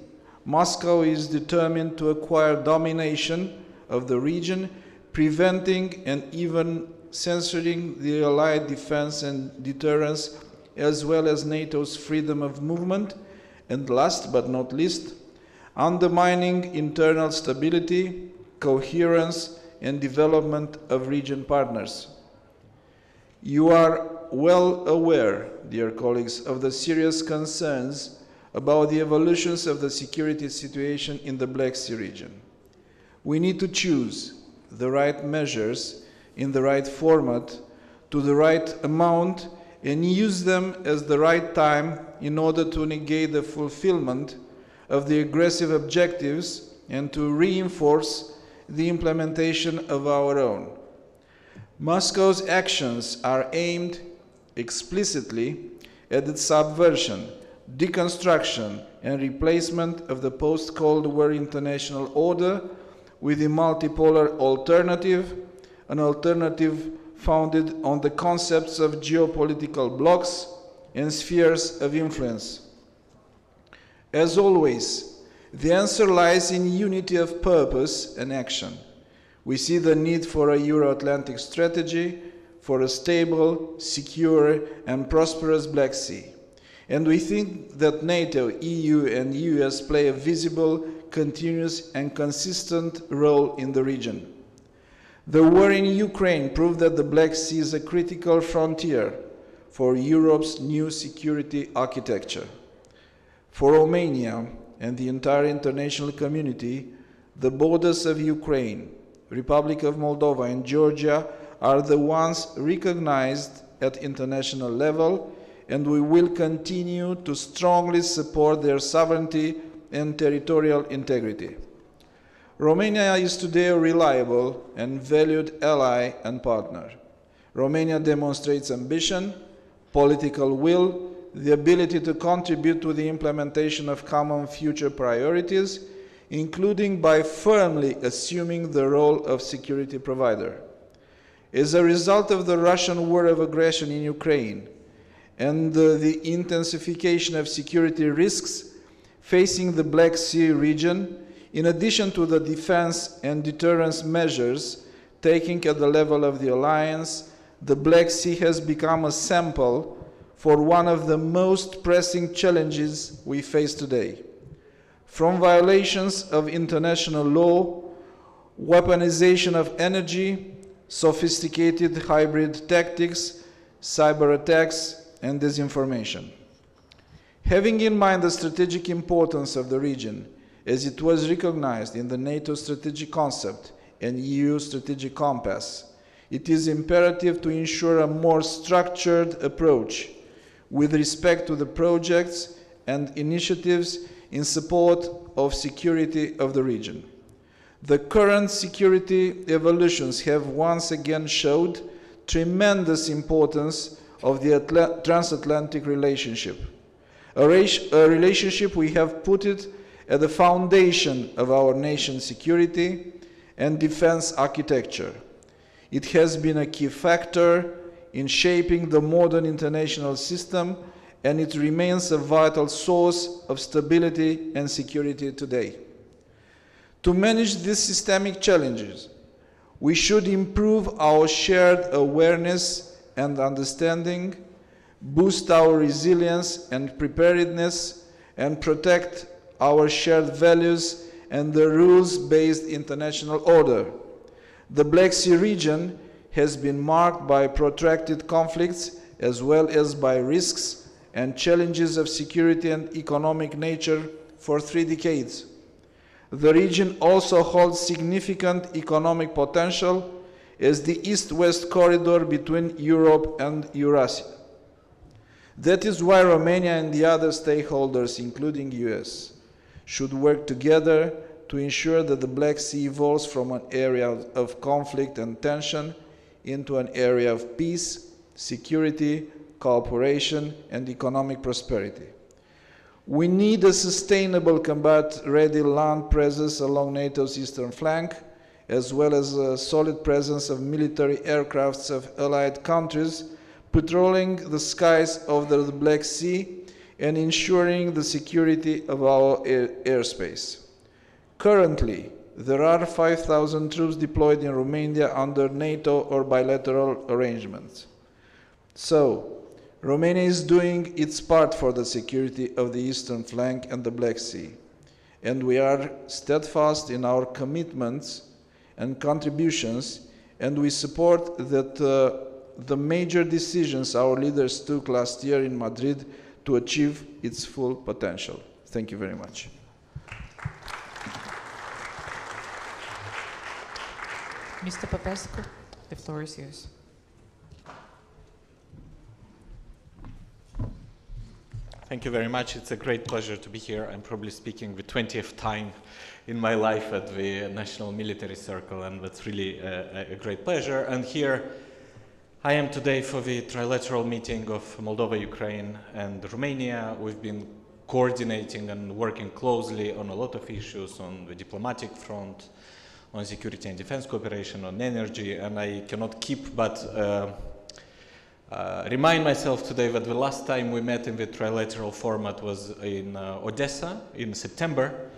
Moscow is determined to acquire domination of the region, preventing and even censoring the Allied defense and deterrence, as well as NATO's freedom of movement and last but not least, undermining internal stability, coherence, and development of region partners. You are well aware, dear colleagues, of the serious concerns about the evolutions of the security situation in the Black Sea region. We need to choose the right measures in the right format to the right amount and use them as the right time in order to negate the fulfillment of the aggressive objectives and to reinforce the implementation of our own. Moscow's actions are aimed explicitly at its subversion, deconstruction, and replacement of the post Cold War international order with a multipolar alternative, an alternative founded on the concepts of geopolitical blocks and spheres of influence. As always, the answer lies in unity of purpose and action. We see the need for a Euro Atlantic strategy for a stable, secure, and prosperous Black Sea. And we think that NATO, EU, and US play a visible, continuous, and consistent role in the region. The war in Ukraine proved that the Black Sea is a critical frontier for Europe's new security architecture. For Romania and the entire international community, the borders of Ukraine, Republic of Moldova, and Georgia are the ones recognized at international level, and we will continue to strongly support their sovereignty and territorial integrity. Romania is today a reliable and valued ally and partner. Romania demonstrates ambition, political will, the ability to contribute to the implementation of common future priorities, including by firmly assuming the role of security provider. As a result of the Russian war of aggression in Ukraine and uh, the intensification of security risks facing the Black Sea region, in addition to the defense and deterrence measures taken at the level of the alliance, the Black Sea has become a sample for one of the most pressing challenges we face today. From violations of international law, weaponization of energy, sophisticated hybrid tactics, cyber attacks, and disinformation. Having in mind the strategic importance of the region, as it was recognized in the NATO strategic concept and EU strategic compass, it is imperative to ensure a more structured approach with respect to the projects and initiatives in support of security of the region. The current security evolutions have once again showed tremendous importance of the Atla transatlantic relationship, a, a, relationship we have put it at the foundation of our nation's security and defense architecture. It has been a key factor in shaping the modern international system and it remains a vital source of stability and security today. To manage these systemic challenges, we should improve our shared awareness and understanding, boost our resilience and preparedness, and protect our shared values and the rules-based international order. The Black Sea region has been marked by protracted conflicts as well as by risks and challenges of security and economic nature for three decades. The region also holds significant economic potential as the east-west corridor between Europe and Eurasia. That is why Romania and the other stakeholders, including US, should work together to ensure that the Black Sea evolves from an area of conflict and tension into an area of peace, security, cooperation, and economic prosperity. We need a sustainable combat-ready land presence along NATO's eastern flank, as well as a solid presence of military aircrafts of allied countries patrolling the skies of the Black Sea and ensuring the security of our air airspace. Currently, there are 5,000 troops deployed in Romania under NATO or bilateral arrangements. So, Romania is doing its part for the security of the eastern flank and the Black Sea, and we are steadfast in our commitments and contributions, and we support that uh, the major decisions our leaders took last year in Madrid to achieve its full potential. Thank you very much. Mr. Popescu, the floor is yours. Thank you very much. It's a great pleasure to be here. I'm probably speaking the 20th time in my life at the National Military Circle, and that's really a, a, great pleasure. And here I am today for the trilateral meeting of Moldova, Ukraine, and Romania. We've been coordinating and working closely on a lot of issues on the diplomatic front, on security and defense cooperation, on energy, and I cannot keep but uh, uh, remind myself today that the last time we met in the trilateral format was in uh, Odessa in September,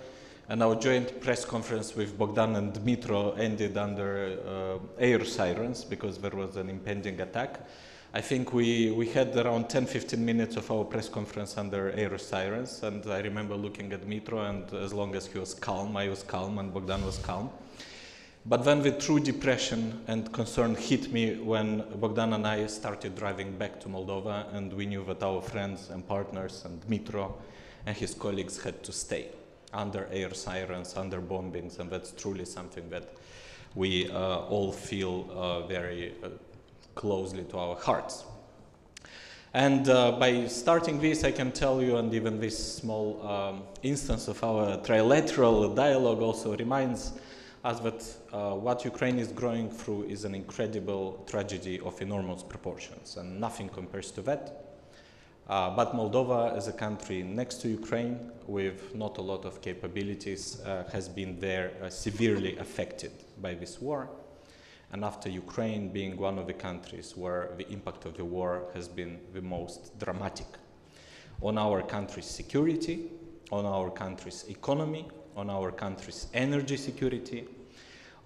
and our joint press conference with Bogdan and Dmytro ended under uh, air sirens because there was an impending attack. I think we, we had around 10-15 minutes of our press conference under air sirens, and I remember looking at Dmytro, and as long as he was calm, I was calm, and Bogdan was calm. But then the true depression and concern hit me when Bogdan and I started driving back to Moldova and we knew that our friends and partners and Dmytro and his colleagues had to stay under air sirens, under bombings, and that's truly something that we uh, all feel uh, very uh, closely to our hearts. And uh, by starting this, I can tell you, and even this small um, instance of our trilateral dialogue also reminds us that uh, what Ukraine is going through is an incredible tragedy of enormous proportions, and nothing compares to that. Uh, but Moldova, as a country next to Ukraine, with not a lot of capabilities, uh, has been there uh, severely affected by this war and after Ukraine being one of the countries where the impact of the war has been the most dramatic on our country's security, on our country's economy, on our country's energy security,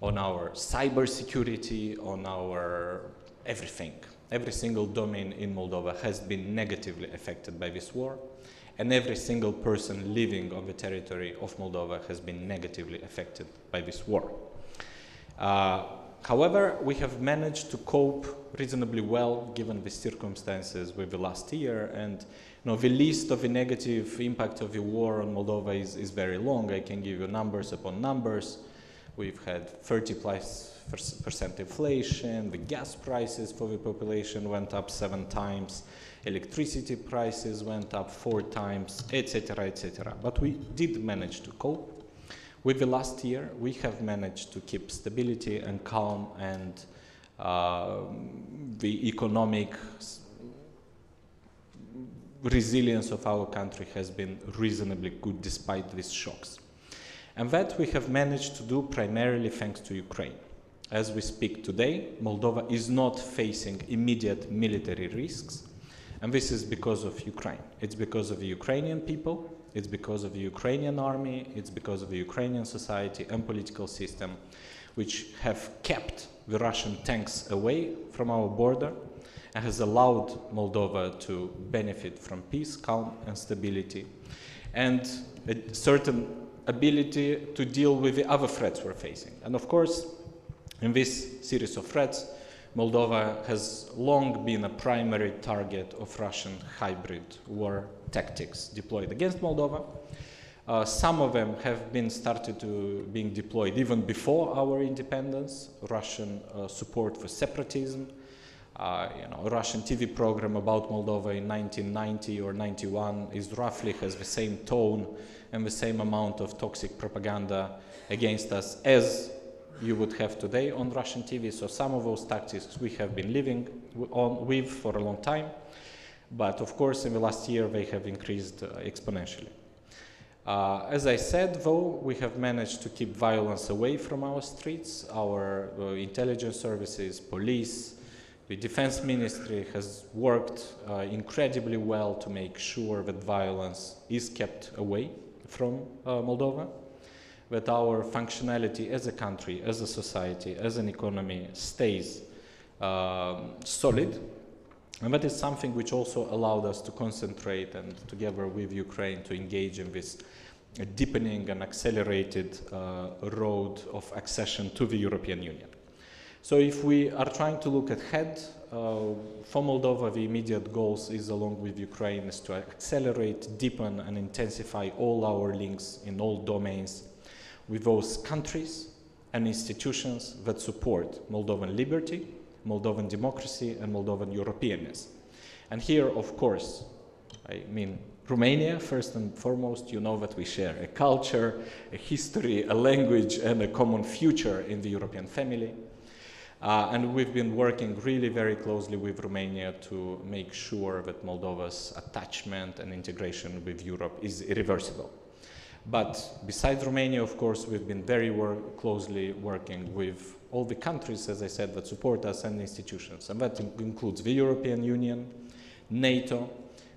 on our cyber security, on our everything. Every single domain in Moldova has been negatively affected by this war, and every single person living on the territory of Moldova has been negatively affected by this war. Uh, However, we have managed to cope reasonably well given the circumstances with the last year and you know, the list of the negative impact of the war on Moldova is, is very long. I can give you numbers upon numbers. We've had 30 plus percent inflation, the gas prices for the population went up seven times, electricity prices went up four times, etc., etc. But we did manage to cope. With the last year, we have managed to keep stability and calm and uh, the economic resilience of our country has been reasonably good despite these shocks. And that we have managed to do primarily thanks to Ukraine. As we speak today, Moldova is not facing immediate military risks, and this is because of Ukraine. It's because of the Ukrainian people, it's because of the Ukrainian army, it's because of the Ukrainian society and political system, which have kept the Russian tanks away from our border and has allowed Moldova to benefit from peace, calm, and stability, and a certain ability to deal with the other threats we're facing. And of course, in this series of threats, Moldova has long been a primary target of Russian hybrid war tactics deployed against Moldova. Uh, some of them have been started to being deployed even before our independence. Russian uh, support for separatism, uh, you know, a Russian TV program about Moldova in 1990 or 91 is roughly has the same tone and the same amount of toxic propaganda against us as you would have today on Russian TV. So some of those tactics we have been living on with for a long time. But of course, in the last year, they have increased uh, exponentially. Uh, as I said, though, we have managed to keep violence away from our streets. Our uh, intelligence services, police, the defense ministry has worked uh, incredibly well to make sure that violence is kept away from uh, Moldova, that our functionality as a country, as a society, as an economy stays um, solid and that is something which also allowed us to concentrate and together with Ukraine to engage in this deepening and accelerated uh, road of accession to the European Union. So if we are trying to look ahead, uh, for Moldova, the immediate goals is along with Ukraine is to accelerate, deepen and intensify all our links in all domains with those countries and institutions that support Moldovan liberty, Moldovan democracy and Moldovan Europeanness. And here, of course, I mean, Romania, first and foremost, you know that we share a culture, a history, a language, and a common future in the European family. Uh, and we've been working really very closely with Romania to make sure that Moldova's attachment and integration with Europe is irreversible. But besides Romania, of course, we've been very closely working with all the countries, as I said, that support us and institutions. And that includes the European Union, NATO,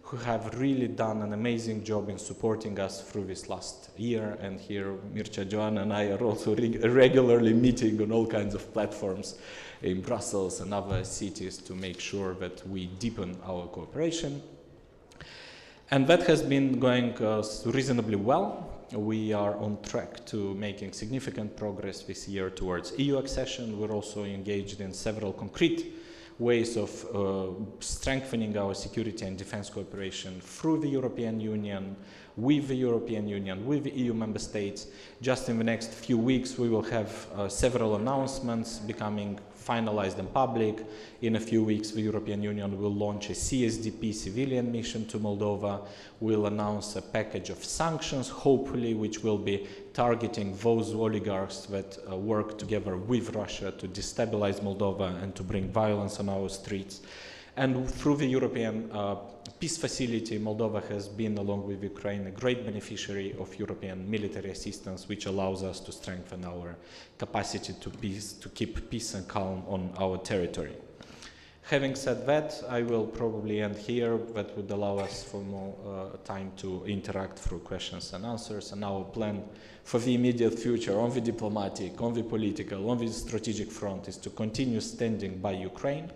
who have really done an amazing job in supporting us through this last year. And here, Mircea Geoană and I are also re regularly meeting on all kinds of platforms in Brussels and other cities to make sure that we deepen our cooperation. And that has been going uh, reasonably well we are on track to making significant progress this year towards EU accession. We're also engaged in several concrete ways of uh, strengthening our security and defense cooperation through the European Union, with the European Union, with the EU member states. Just in the next few weeks, we will have uh, several announcements becoming finalized in public. In a few weeks, the European Union will launch a CSDP civilian mission to Moldova. We'll announce a package of sanctions, hopefully, which will be targeting those oligarchs that uh, work together with Russia to destabilize Moldova and to bring violence on our streets. And through the European uh, Peace Facility, Moldova has been, along with Ukraine, a great beneficiary of European military assistance, which allows us to strengthen our capacity to, peace, to keep peace and calm on our territory. Having said that, I will probably end here. That would allow us for more uh, time to interact through questions and answers. And our plan for the immediate future on the diplomatic, on the political, on the strategic front is to continue standing by Ukraine,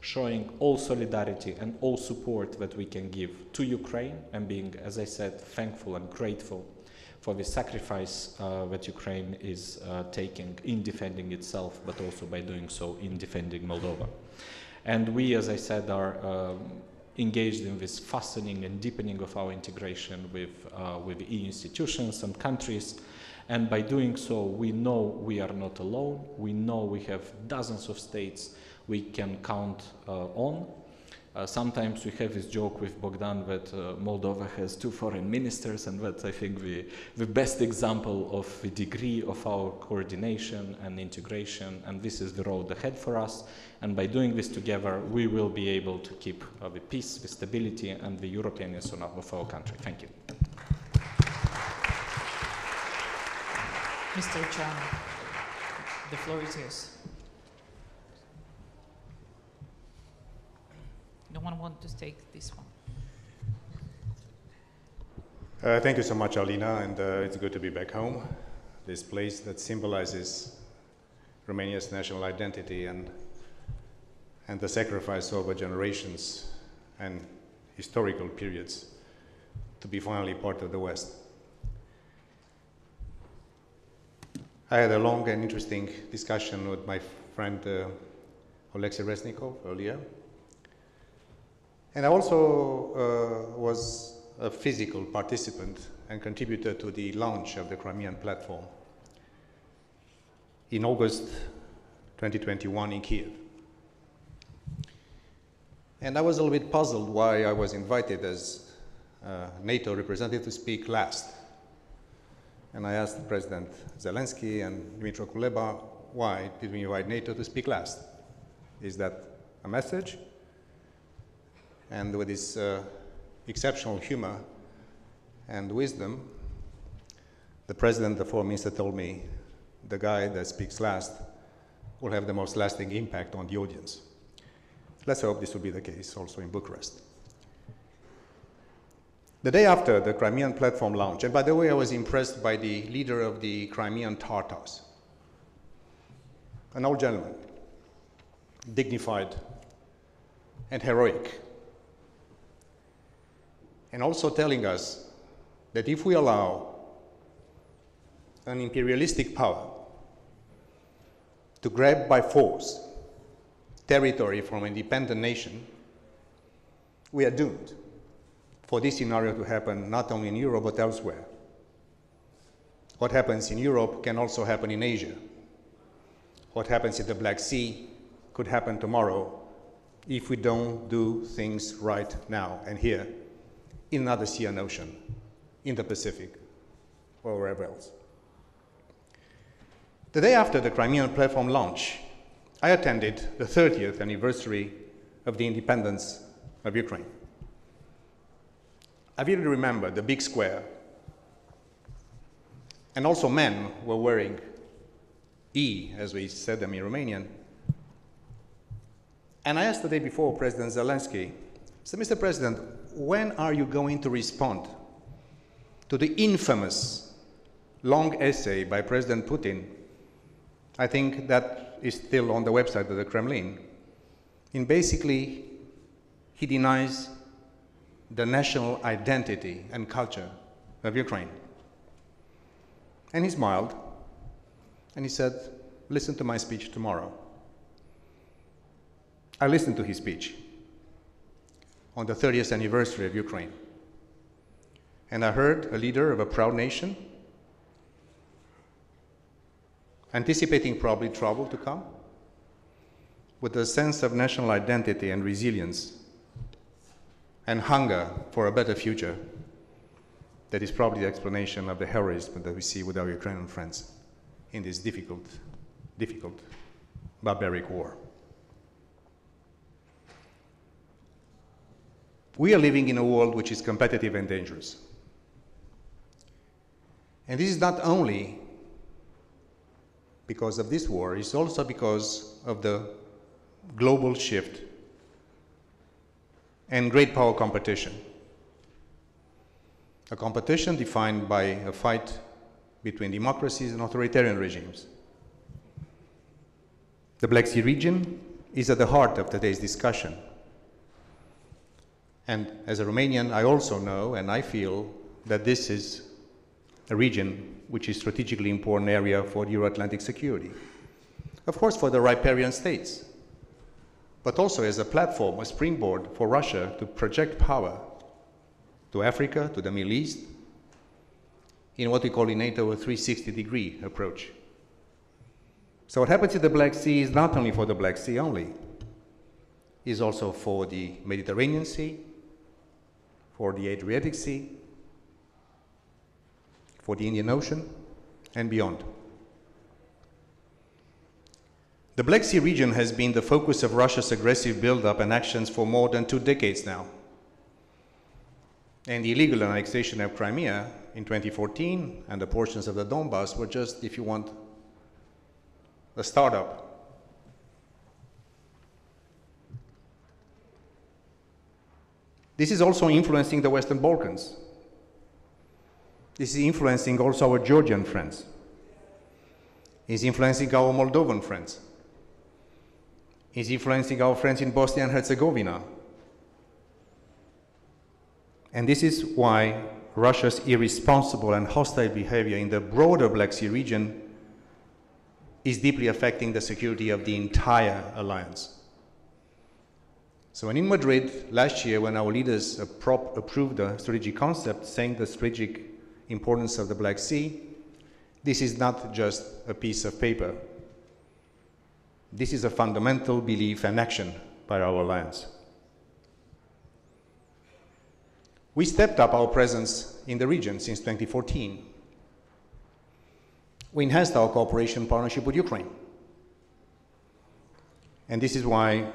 showing all solidarity and all support that we can give to Ukraine and being, as I said, thankful and grateful for the sacrifice uh, that Ukraine is uh, taking in defending itself, but also by doing so in defending Moldova. And we, as I said, are um, engaged in this fastening and deepening of our integration with, uh, with EU institutions and countries. And by doing so, we know we are not alone. We know we have dozens of states we can count uh, on. Uh, sometimes we have this joke with Bogdan that uh, Moldova has two foreign ministers, and that's, I think, the, the best example of the degree of our coordination and integration, and this is the road ahead for us. And by doing this together, we will be able to keep the peace, the stability, and the Europeanness of our country. Thank you. Mr. Geoană, the floor is yours. No one want to take this one. Uh, thank you so much, Alina, and uh, it's good to be back home. This place that symbolizes Romania's national identity and, and the sacrifice over generations and historical periods to be finally part of the West. I had a long and interesting discussion with my friend uh, Reznikov earlier. And I also uh, was a physical participant and contributor to the launch of the Crimean platform in August 2021 in Kiev. And I was a little bit puzzled why I was invited as uh, NATO representative to speak last. And I asked President Zelensky and Dmytro Kuleba, why did we invite NATO to speak last? Is that a message? And with his uh, exceptional humor and wisdom, the president, the foreign minister, told me the guy that speaks last will have the most lasting impact on the audience. Let's hope this will be the case also in Bucharest. The day after the Crimean platform launch, and by the way, I was impressed by the leader of the Crimean Tartars, an old gentleman, dignified and heroic, and also telling us that if we allow an imperialistic power to grab by force territory from an independent nation, we are doomed for this scenario to happen not only in Europe but elsewhere. What happens in Europe can also happen in Asia. What happens in the Black Sea could happen tomorrow if we don't do things right now and here in another sea and ocean, in the Pacific, or wherever else. The day after the Crimean platform launch, I attended the 30th anniversary of the independence of Ukraine. I really remember the big square, and also men were wearing E, as we said them in Romanian. And I asked the day before President Zelensky, said, Mr. President, when are you going to respond to the infamous long essay by President Putin? I think that is still on the website of the Kremlin. In basically, he denies the national identity and culture of Ukraine. And he smiled and he said, Listen to my speech tomorrow. I listened to his speech on the 30th anniversary of Ukraine. And I heard a leader of a proud nation anticipating probably trouble to come with a sense of national identity and resilience and hunger for a better future that is probably the explanation of the heroism that we see with our Ukrainian friends in this difficult, difficult, barbaric war. We are living in a world which is competitive and dangerous. And this is not only because of this war, it's also because of the global shift and great power competition. A competition defined by a fight between democracies and authoritarian regimes. The Black Sea region is at the heart of today's discussion. And as a Romanian, I also know and I feel that this is a region which is strategically important area for Euro-Atlantic security. Of course, for the riparian states, but also as a platform, a springboard for Russia to project power to Africa, to the Middle East, in what we call in NATO a 360 degree approach. So what happens in the Black Sea is not only for the Black Sea only, is also for the Mediterranean Sea, for the Adriatic Sea, for the Indian Ocean, and beyond. The Black Sea region has been the focus of Russia's aggressive buildup and actions for more than two decades now. And the illegal annexation of Crimea in 2014 and the portions of the Donbass were just, if you want, a startup. This is also influencing the Western Balkans. This is influencing also our Georgian friends. It's influencing our Moldovan friends. It's influencing our friends in Bosnia and Herzegovina. And this is why Russia's irresponsible and hostile behavior in the broader Black Sea region is deeply affecting the security of the entire alliance. So, when in Madrid last year, when our leaders approved the strategic concept saying the strategic importance of the Black Sea, this is not just a piece of paper. This is a fundamental belief and action by our alliance. We stepped up our presence in the region since 2014. We enhanced our cooperation partnership with Ukraine. And this is why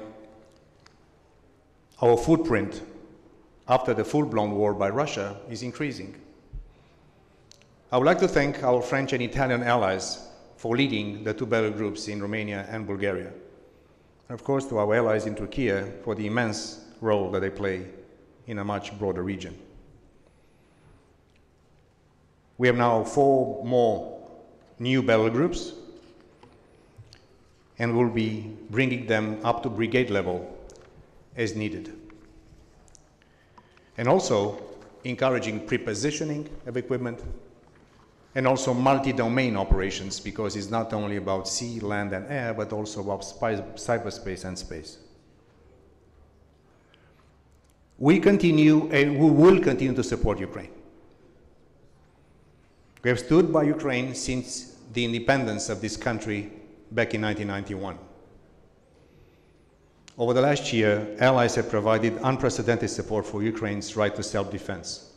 our footprint after the full blown war by Russia is increasing. I would like to thank our French and Italian allies for leading the two battle groups in Romania and Bulgaria. And of course, to our allies in Turkey for the immense role that they play in a much broader region. We have now four more new battle groups, and we'll be bringing them up to brigade level as needed. And also encouraging pre-positioning of equipment and also multi-domain operations because it's not only about sea, land, and air, but also about cyberspace and space. We continue and we will continue to support Ukraine. We have stood by Ukraine since the independence of this country back in 1991. Over the last year, allies have provided unprecedented support for Ukraine's right to self-defense,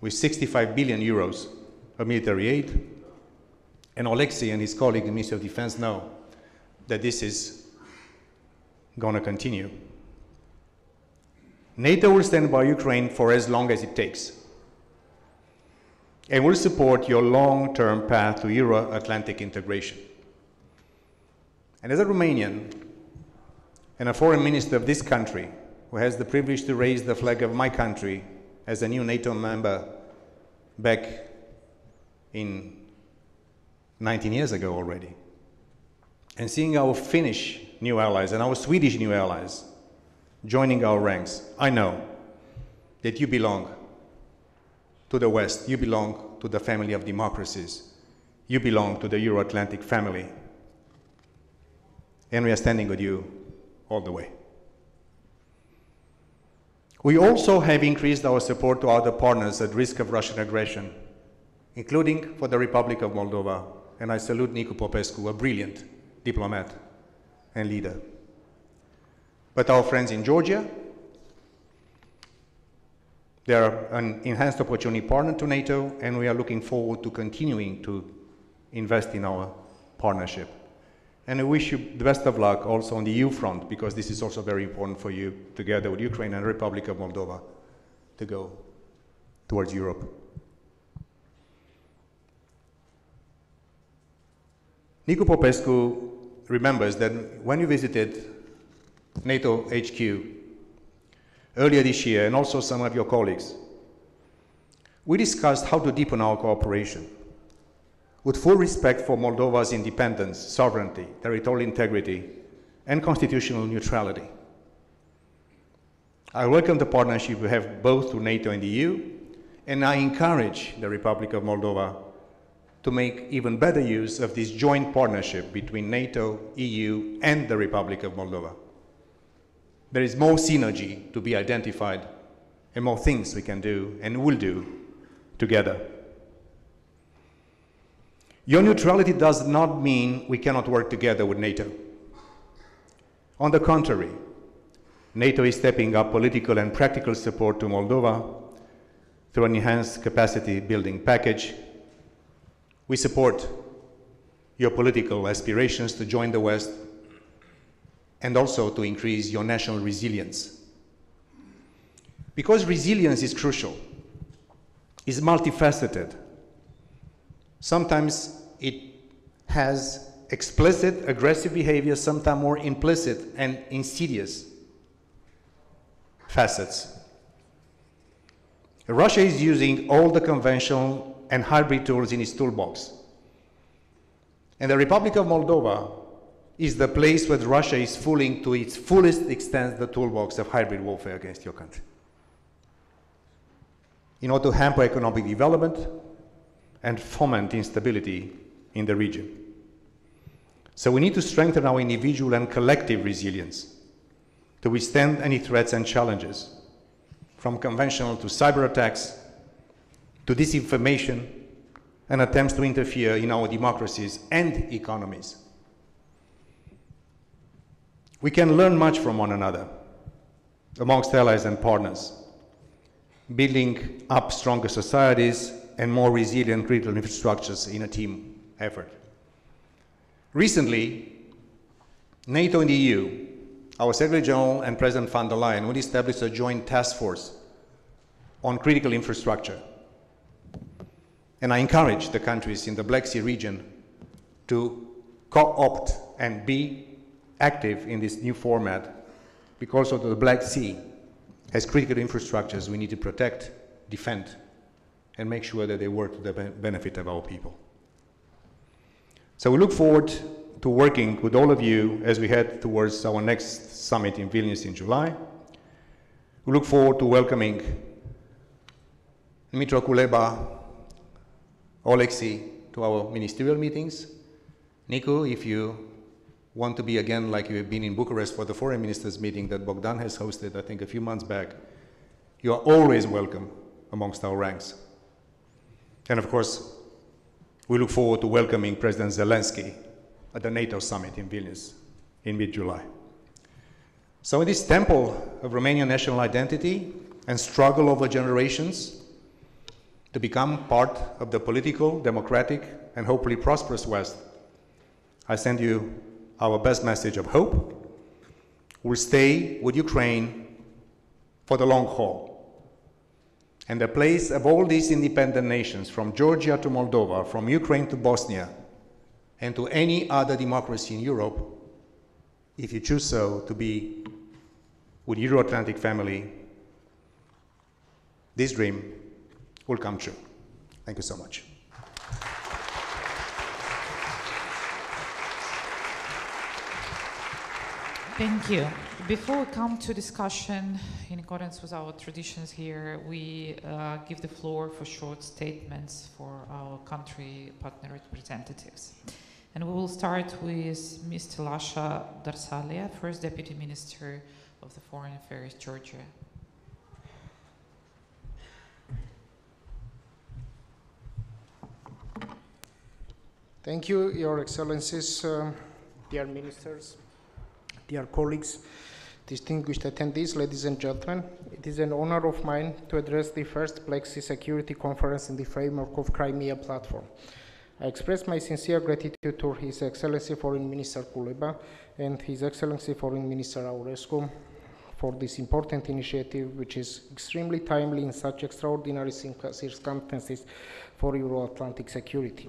with 65 billion euros of military aid, and Alexei and his colleague in the Ministry of Defense know that this is going to continue. NATO will stand by Ukraine for as long as it takes and will support your long-term path to Euro-Atlantic integration. And as a Romanian and a foreign minister of this country who has the privilege to raise the flag of my country as a new NATO member back in 19 years ago already. And seeing our Finnish new allies and our Swedish new allies joining our ranks, I know that you belong to the West, you belong to the family of democracies you belong to the Euro Atlantic family. And we are standing with you all the way. We also have increased our support to other partners at risk of Russian aggression, including for the Republic of Moldova. And I salute Nicu Popescu, a brilliant diplomat and leader. But our friends in Georgia, they are an enhanced opportunity partner to NATO, and we are looking forward to continuing to invest in our partnership. And I wish you the best of luck also on the EU front, because this is also very important for you, together with Ukraine and Republic of Moldova, to go towards Europe. Nicu Popescu remembers that when you visited NATO HQ earlier this year, and also some of your colleagues, we discussed how to deepen our cooperation with full respect for Moldova's independence, sovereignty, territorial integrity, and constitutional neutrality. I welcome the partnership we have both through NATO and the EU, and I encourage the Republic of Moldova to make even better use of this joint partnership between NATO, EU, and the Republic of Moldova. There is more synergy to be identified and more things we can do and will do together. Your neutrality does not mean we cannot work together with NATO. On the contrary, NATO is stepping up political and practical support to Moldova through an enhanced capacity building package we support your political aspirations to join the West and also to increase your national resilience. Because resilience is crucial, is multifaceted. Sometimes it has explicit aggressive behavior, sometimes more implicit and insidious facets. Russia is using all the conventional and hybrid tools in its toolbox. And the Republic of Moldova is the place where Russia is fooling to its fullest extent the toolbox of hybrid warfare against your country. In order to hamper economic development and foment instability in the region. So we need to strengthen our individual and collective resilience to withstand any threats and challenges, from conventional to cyber attacks, to disinformation and attempts to interfere in our democracies and economies. We can learn much from one another amongst allies and partners, building up stronger societies and more resilient critical infrastructures in a team effort. Recently, NATO and the EU, our Secretary General and President von der Leyen would establish a joint task force on critical infrastructure and I encourage the countries in the Black Sea region to co-opt and be active in this new format because of the Black Sea has critical infrastructures we need to protect, defend, and make sure that they work to the benefit of our people. So we look forward to working with all of you as we head towards our next summit in Vilnius in July. We look forward to welcoming Dmytro Kuleba, to our ministerial meetings. Nicu, if you want to be again like you have been in Bucharest for the foreign ministers meeting that Bogdan has hosted, I think a few months back, you are always welcome amongst our ranks. And of course, we look forward to welcoming President Zelensky at the NATO summit in Vilnius in mid-July. So in this temple of Romanian national identity and struggle over generations, to become part of the political, democratic, and hopefully prosperous West. I send you our best message of hope. We'll stay with Ukraine for the long haul. And the place of all these independent nations, from Georgia to Moldova, from Ukraine to Bosnia, and to any other democracy in Europe, if you choose so, to be with Euro-Atlantic family, this dream will come true. Thank you so much. Thank you. Before we come to discussion, in accordance with our traditions here, we uh, give the floor for short statements for our country partner representatives. And we will start with Mr. Lasha Darsalia, First Deputy Minister of the Foreign Affairs, Georgia. Thank you, Your Excellencies, uh, dear ministers, dear colleagues, distinguished attendees, ladies and gentlemen. It is an honor of mine to address the first Sea Security Conference in the framework of Crimea Platform. I express my sincere gratitude to His Excellency Foreign Minister Kuleba and His Excellency Foreign Minister Aurescu for this important initiative, which is extremely timely in such extraordinary circumstances for Euro-Atlantic security.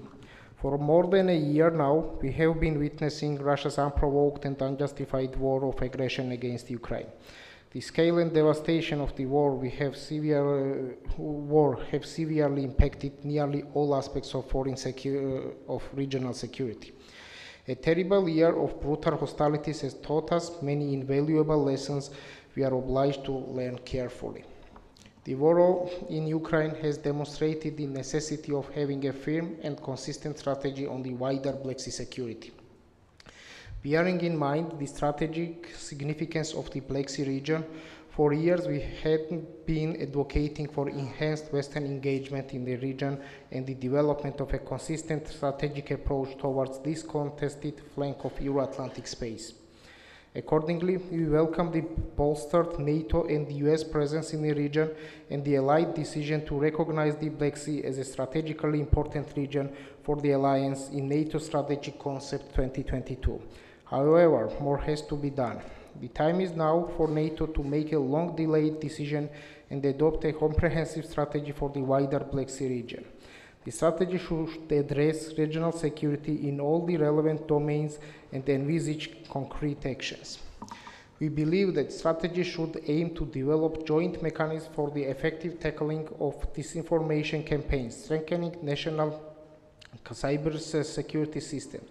For more than a year now, we have been witnessing Russia's unprovoked and unjustified war of aggression against Ukraine. The scale and devastation of the war we have severe uh, war have severely impacted nearly all aspects of foreign secu- uh, of regional security. A terrible year of brutal hostilities has taught us many invaluable lessons we are obliged to learn carefully. The war in Ukraine has demonstrated the necessity of having a firm and consistent strategy on the wider Black Sea security. Bearing in mind the strategic significance of the Black Sea region, for years we had been advocating for enhanced Western engagement in the region and the development of a consistent strategic approach towards this contested flank of Euro-Atlantic space. Accordingly, we welcome the bolstered NATO and US presence in the region and the Allied decision to recognize the Black Sea as a strategically important region for the Alliance in NATO Strategic Concept 2022. However, more has to be done. The time is now for NATO to make a long delayed decision and adopt a comprehensive strategy for the wider Black Sea region. The strategy should address regional security in all the relevant domains and envisage concrete actions. We believe that strategy should aim to develop joint mechanisms for the effective tackling of disinformation campaigns, strengthening national cyber security systems,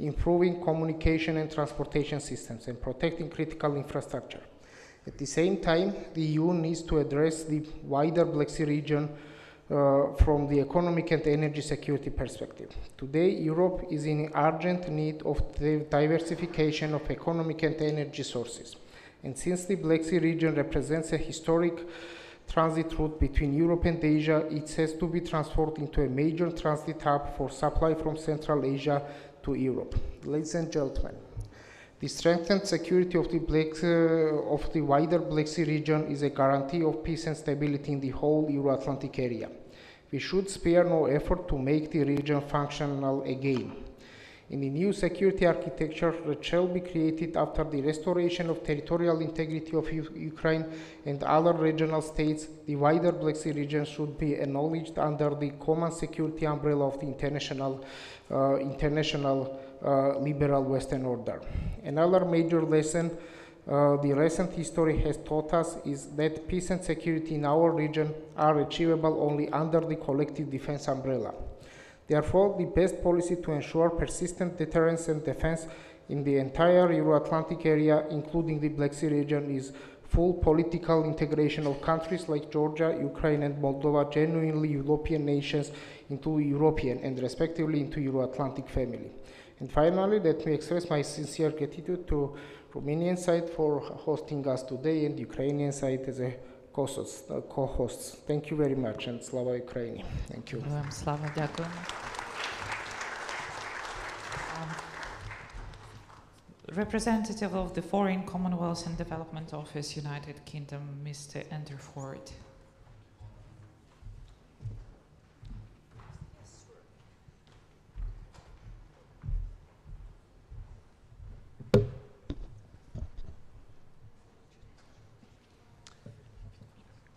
improving communication and transportation systems, and protecting critical infrastructure. At the same time, the EU needs to address the wider Black Sea region uh, from the economic and energy security perspective. Today, Europe is in urgent need of the diversification of economic and energy sources. And since the Black Sea region represents a historic transit route between Europe and Asia, it has to be transformed into a major transit hub for supply from Central Asia to Europe. Ladies and gentlemen, the strengthened security of the, Black, uh, of the wider Black Sea region is a guarantee of peace and stability in the whole Euro-Atlantic area. We should spare no effort to make the region functional again. In the new security architecture that shall be created after the restoration of territorial integrity of U Ukraine and other regional states, the wider Black Sea region should be acknowledged under the common security umbrella of the international, uh, international uh, liberal Western order. Another major lesson uh, the recent history has taught us is that peace and security in our region are achievable only under the collective defense umbrella. Therefore, the best policy to ensure persistent deterrence and defense in the entire Euro-Atlantic area, including the Black Sea region, is full political integration of countries like Georgia, Ukraine, and Moldova, genuinely European nations, into European and respectively into Euro-Atlantic family. And finally, let me express my sincere gratitude to Romanian side for hosting us today and Ukrainian side as a co-hosts. Uh, co-hosts. Thank you very much and Slava Ukraini. Thank you. Slava, дякую. Representative of the Foreign Commonwealth and Development Office, United Kingdom, Mr. Andrew Ford.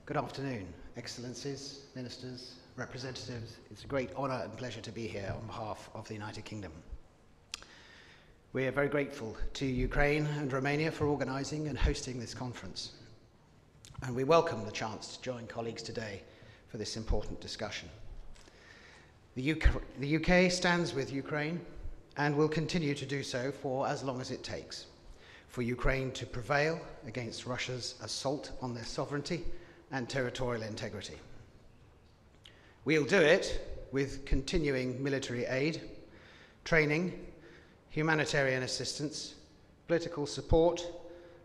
Good afternoon, Excellencies, Ministers, Representatives. It's a great honour and pleasure to be here on behalf of the United Kingdom. We are very grateful to Ukraine and Romania for organising and hosting this conference. And we welcome the chance to join colleagues today for this important discussion. The UK, the UK stands with Ukraine and will continue to do so for as long as it takes. for Ukraine to prevail against Russia's assault on their sovereignty and territorial integrity. We'll do it with continuing military aid, training, humanitarian assistance, political support,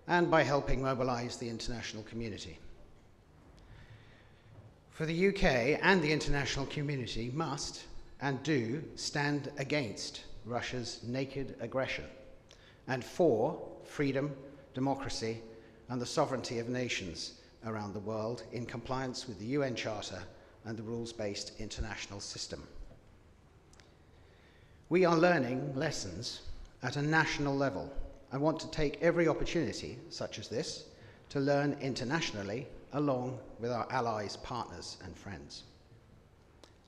and by helping mobilize the international community. For the UK and the international community must and do stand against Russia's naked aggression and for freedom, democracy, and the sovereignty of nations around the world in compliance with the UN Charter and the rules based international system. We are learning lessons at a national level. and want to take every opportunity, such as this, to learn internationally along with our allies, partners, and friends.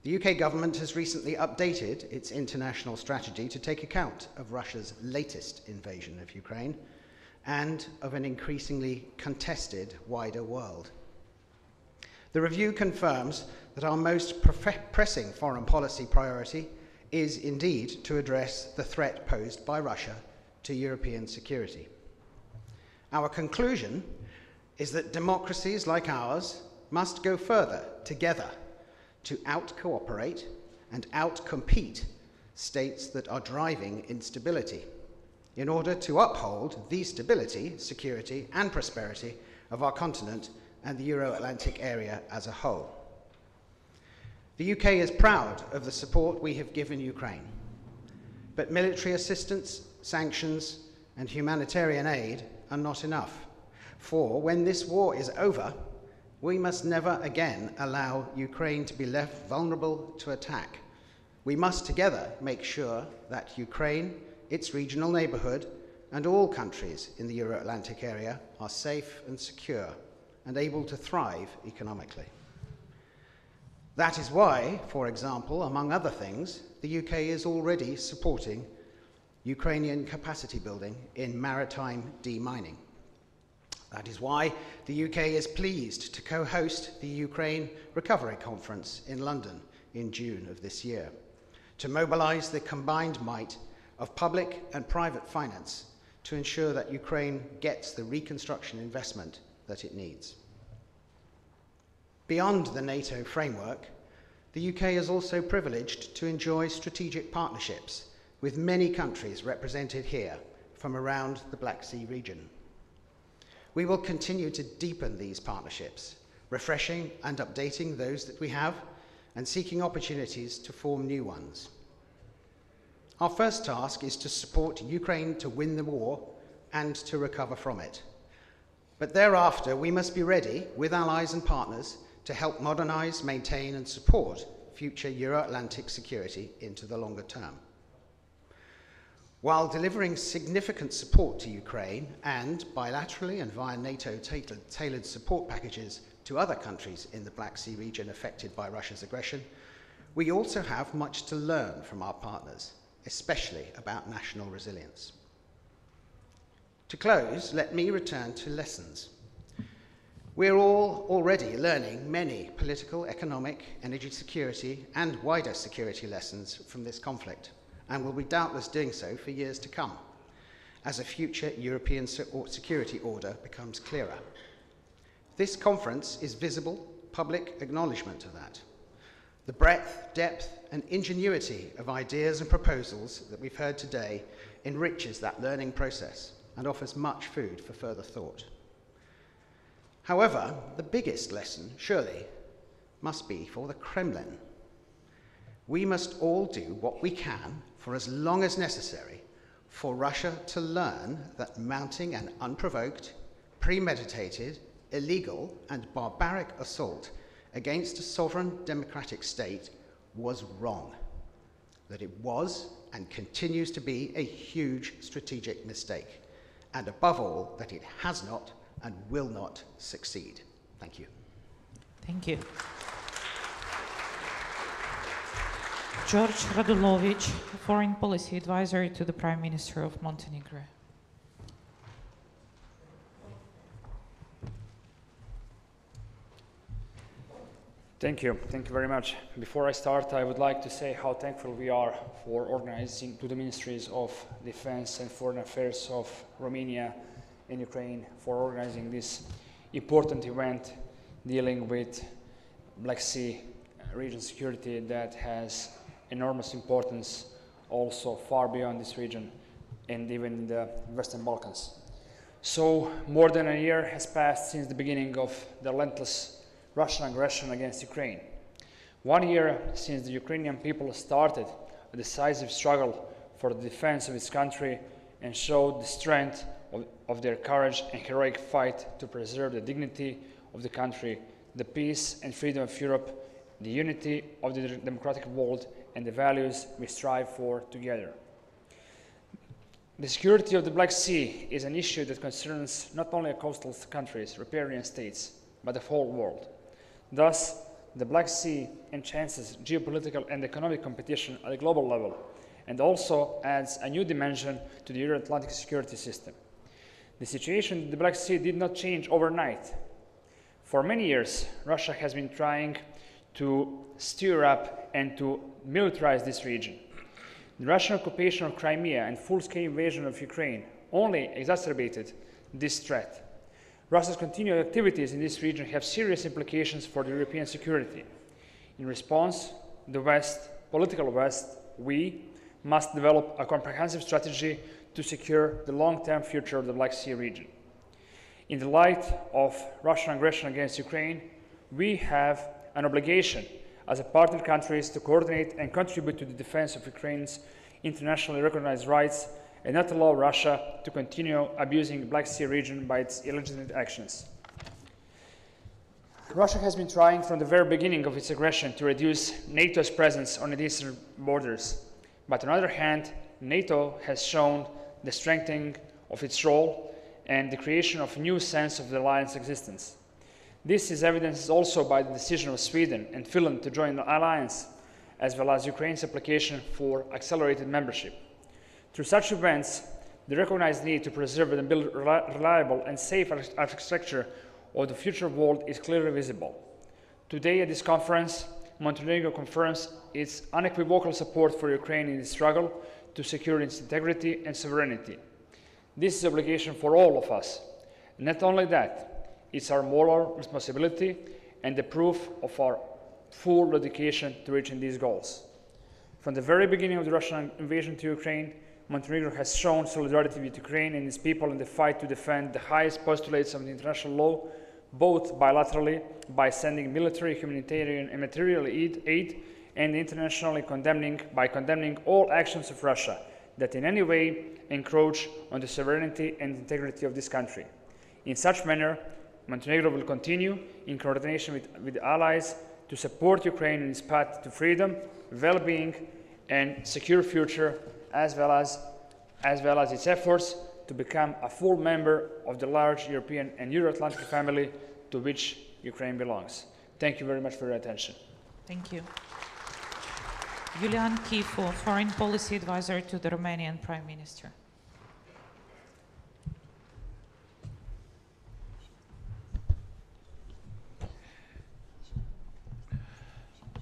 The UK government has recently updated its international strategy to take account of Russia's latest invasion of Ukraine and of an increasingly contested wider world. The review confirms that our most pressing foreign policy priority is indeed to address the threat posed by Russia to European security. Our conclusion is that democracies like ours must go further together to out cooperate and out compete states that are driving instability in order to uphold the stability, security, and prosperity of our continent and the Euro Atlantic area as a whole. The UK is proud of the support we have given Ukraine, but military assistance, sanctions, and humanitarian aid are not enough. For when this war is over, we must never again allow Ukraine to be left vulnerable to attack. We must together make sure that Ukraine, its regional neighbourhood, and all countries in the Euro Atlantic area are safe and secure and able to thrive economically. That is why, for example, among other things, the UK is already supporting Ukrainian capacity building in maritime demining. That is why the UK is pleased to co host the Ukraine Recovery Conference in London in June of this year to mobilise the combined might of public and private finance to ensure that Ukraine gets the reconstruction investment that it needs. Beyond the NATO framework, the UK is also privileged to enjoy strategic partnerships with many countries represented here from around the Black Sea region. We will continue to deepen these partnerships, refreshing and updating those that we have and seeking opportunities to form new ones. Our first task is to support Ukraine to win the war and to recover from it. But thereafter, we must be ready, with allies and partners, to help modernise, maintain, and support future Euro Atlantic security into the longer term. While delivering significant support to Ukraine and bilaterally and via NATO tailored support packages to other countries in the Black Sea region affected by Russia's aggression, we also have much to learn from our partners, especially about national resilience. To close, let me return to lessons we're all already learning many political, economic, energy security, and wider security lessons from this conflict, and will be doubtless doing so for years to come as a future European security order becomes clearer. This conference is visible public acknowledgement of that. The breadth, depth, and ingenuity of ideas and proposals that we've heard today enriches that learning process and offers much food for further thought. However, the biggest lesson, surely, must be for the Kremlin. We must all do what we can for as long as necessary for Russia to learn that mounting an unprovoked, premeditated, illegal, and barbaric assault against a sovereign democratic state was wrong. That it was and continues to be a huge strategic mistake. And above all, that it has not and will not succeed. Thank you. Thank you. George Radulovic, Foreign Policy Advisor to the Prime Minister of Montenegro. Thank you. Thank you very much. Before I start, I would like to say how thankful we are for organizing to the ministries of defense and foreign affairs of Romania and Ukraine for organizing this important event dealing with Black Sea region security that has enormous importance also far beyond this region and even in the Western Balkans. So more than a year has passed since the beginning of the relentless Russian aggression against Ukraine. One year since the Ukrainian people started a decisive struggle for the defense of its country and showed the strength of, of their courage and heroic fight to preserve the dignity of the country, the peace and freedom of Europe, the unity of the democratic world, and the values we strive for together. The security of the Black Sea is an issue that concerns not only coastal countries, riparian states, but the whole world. Thus, the Black Sea enhances geopolitical and economic competition at a global level and also adds a new dimension to the Euro-Atlantic security system. The situation in the Black Sea did not change overnight. For many years, Russia has been trying to stir up and to militarize this region. The Russian occupation of Crimea and full-scale invasion of Ukraine only exacerbated this threat. Russia's continued activities in this region have serious implications for European security. In response, the West, political West, we must develop a comprehensive strategy to secure the long-term future of the Black Sea region. In the light of Russian aggression against Ukraine, we have an obligation as a partner countries to coordinate and contribute to the defense of Ukraine's internationally recognized rights and not allow Russia to continue abusing the Black Sea region by its illegitimate actions. Russia has been trying from the very beginning of its aggression to reduce NATO's presence on its eastern borders. But on the other hand, NATO has shown the strengthening of its role and the creation of a new sense of the alliance existence. This is evidenced also by the decision of Sweden and Finland to join the alliance, as well as Ukraine's application for accelerated membership. Through such events, the recognized need to preserve and build reliable and safe architecture of the future world is clearly visible. Today at this conference, Montenegro confirms its unequivocal support for Ukraine in its struggle to secure its integrity and sovereignty. This is an obligation for all of us. Not only that, it's our moral responsibility and the proof of our full dedication to reaching these goals. From the very beginning of the Russian invasion to Ukraine, Montenegro has shown solidarity with Ukraine and its people in the fight to defend the highest postulates of international law, both bilaterally by sending military, humanitarian, and material aid, aid and internationally condemning by condemning all actions of Russia that in any way encroach on the sovereignty and integrity of this country. In such manner, Montenegro will continue in coordination with, with allies to support Ukraine in its path to freedom, well-being, and secure future as well as, as well as its efforts to become a full member of the large European and Euro-Atlantic family to which Ukraine belongs. Thank you very much for your attention. Thank you. Iulian Chifu, Foreign Policy Advisor to the Romanian Prime Minister.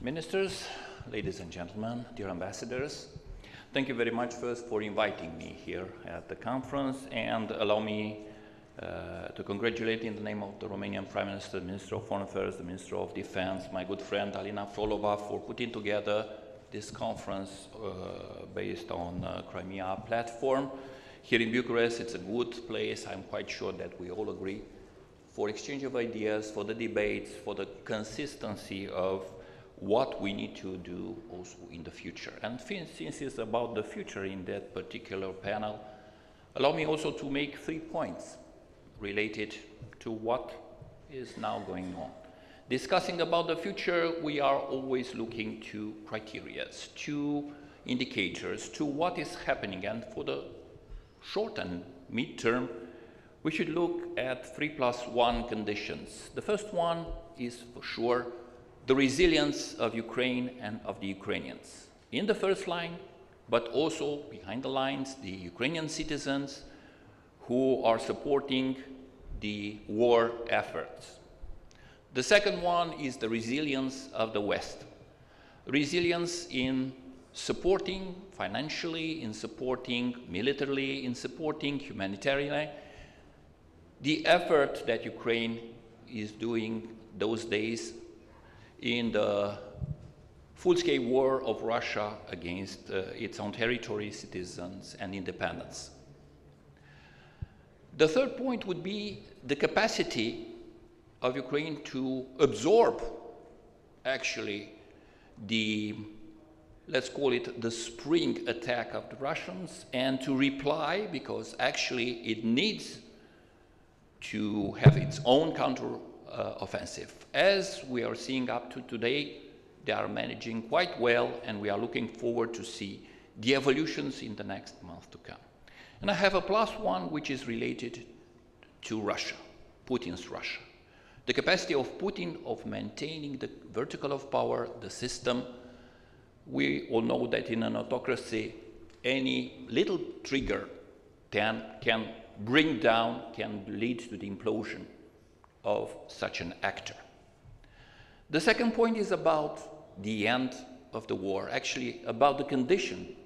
Ministers, ladies and gentlemen, dear ambassadors, Thank you very much first for inviting me here at the conference and allow me uh, to congratulate in the name of the Romanian Prime Minister, the Minister of Foreign Affairs, the Minister of Defense, my good friend Alina Frolova for putting together this conference uh, based on uh, Crimea platform. Here in Bucharest, it's a good place, I'm quite sure that we all agree, for exchange of ideas, for the debates, for the consistency of what we need to do also in the future. And since it's about the future in that particular panel, allow me also to make three points related to what is now going on. Discussing about the future, we are always looking to criteria, to indicators, to what is happening. And for the short and mid-term, we should look at three plus one conditions. The first one is for sure the resilience of Ukraine and of the Ukrainians. In the first line, but also behind the lines, the Ukrainian citizens who are supporting the war efforts. The second one is the resilience of the West. Resilience in supporting financially, in supporting militarily, in supporting humanitarianly the effort that Ukraine is doing those days in the full-scale war of Russia against uh, its own territory, citizens, and independence. The third point would be the capacity of Ukraine to absorb, actually, the, let's call it the spring attack of the Russians, and to reply, because actually it needs to have its own counter uh, offensive. As we are seeing up to today, they are managing quite well, and we are looking forward to see the evolutions in the next month to come. And I have a plus one which is related to Russia, Putin's Russia. The capacity of Putin of maintaining the vertical of power, the system. We all know that in an autocracy, any little trigger can, can bring down, can lead to the implosion of such an actor. The second point is about the end of the war, actually about the condition,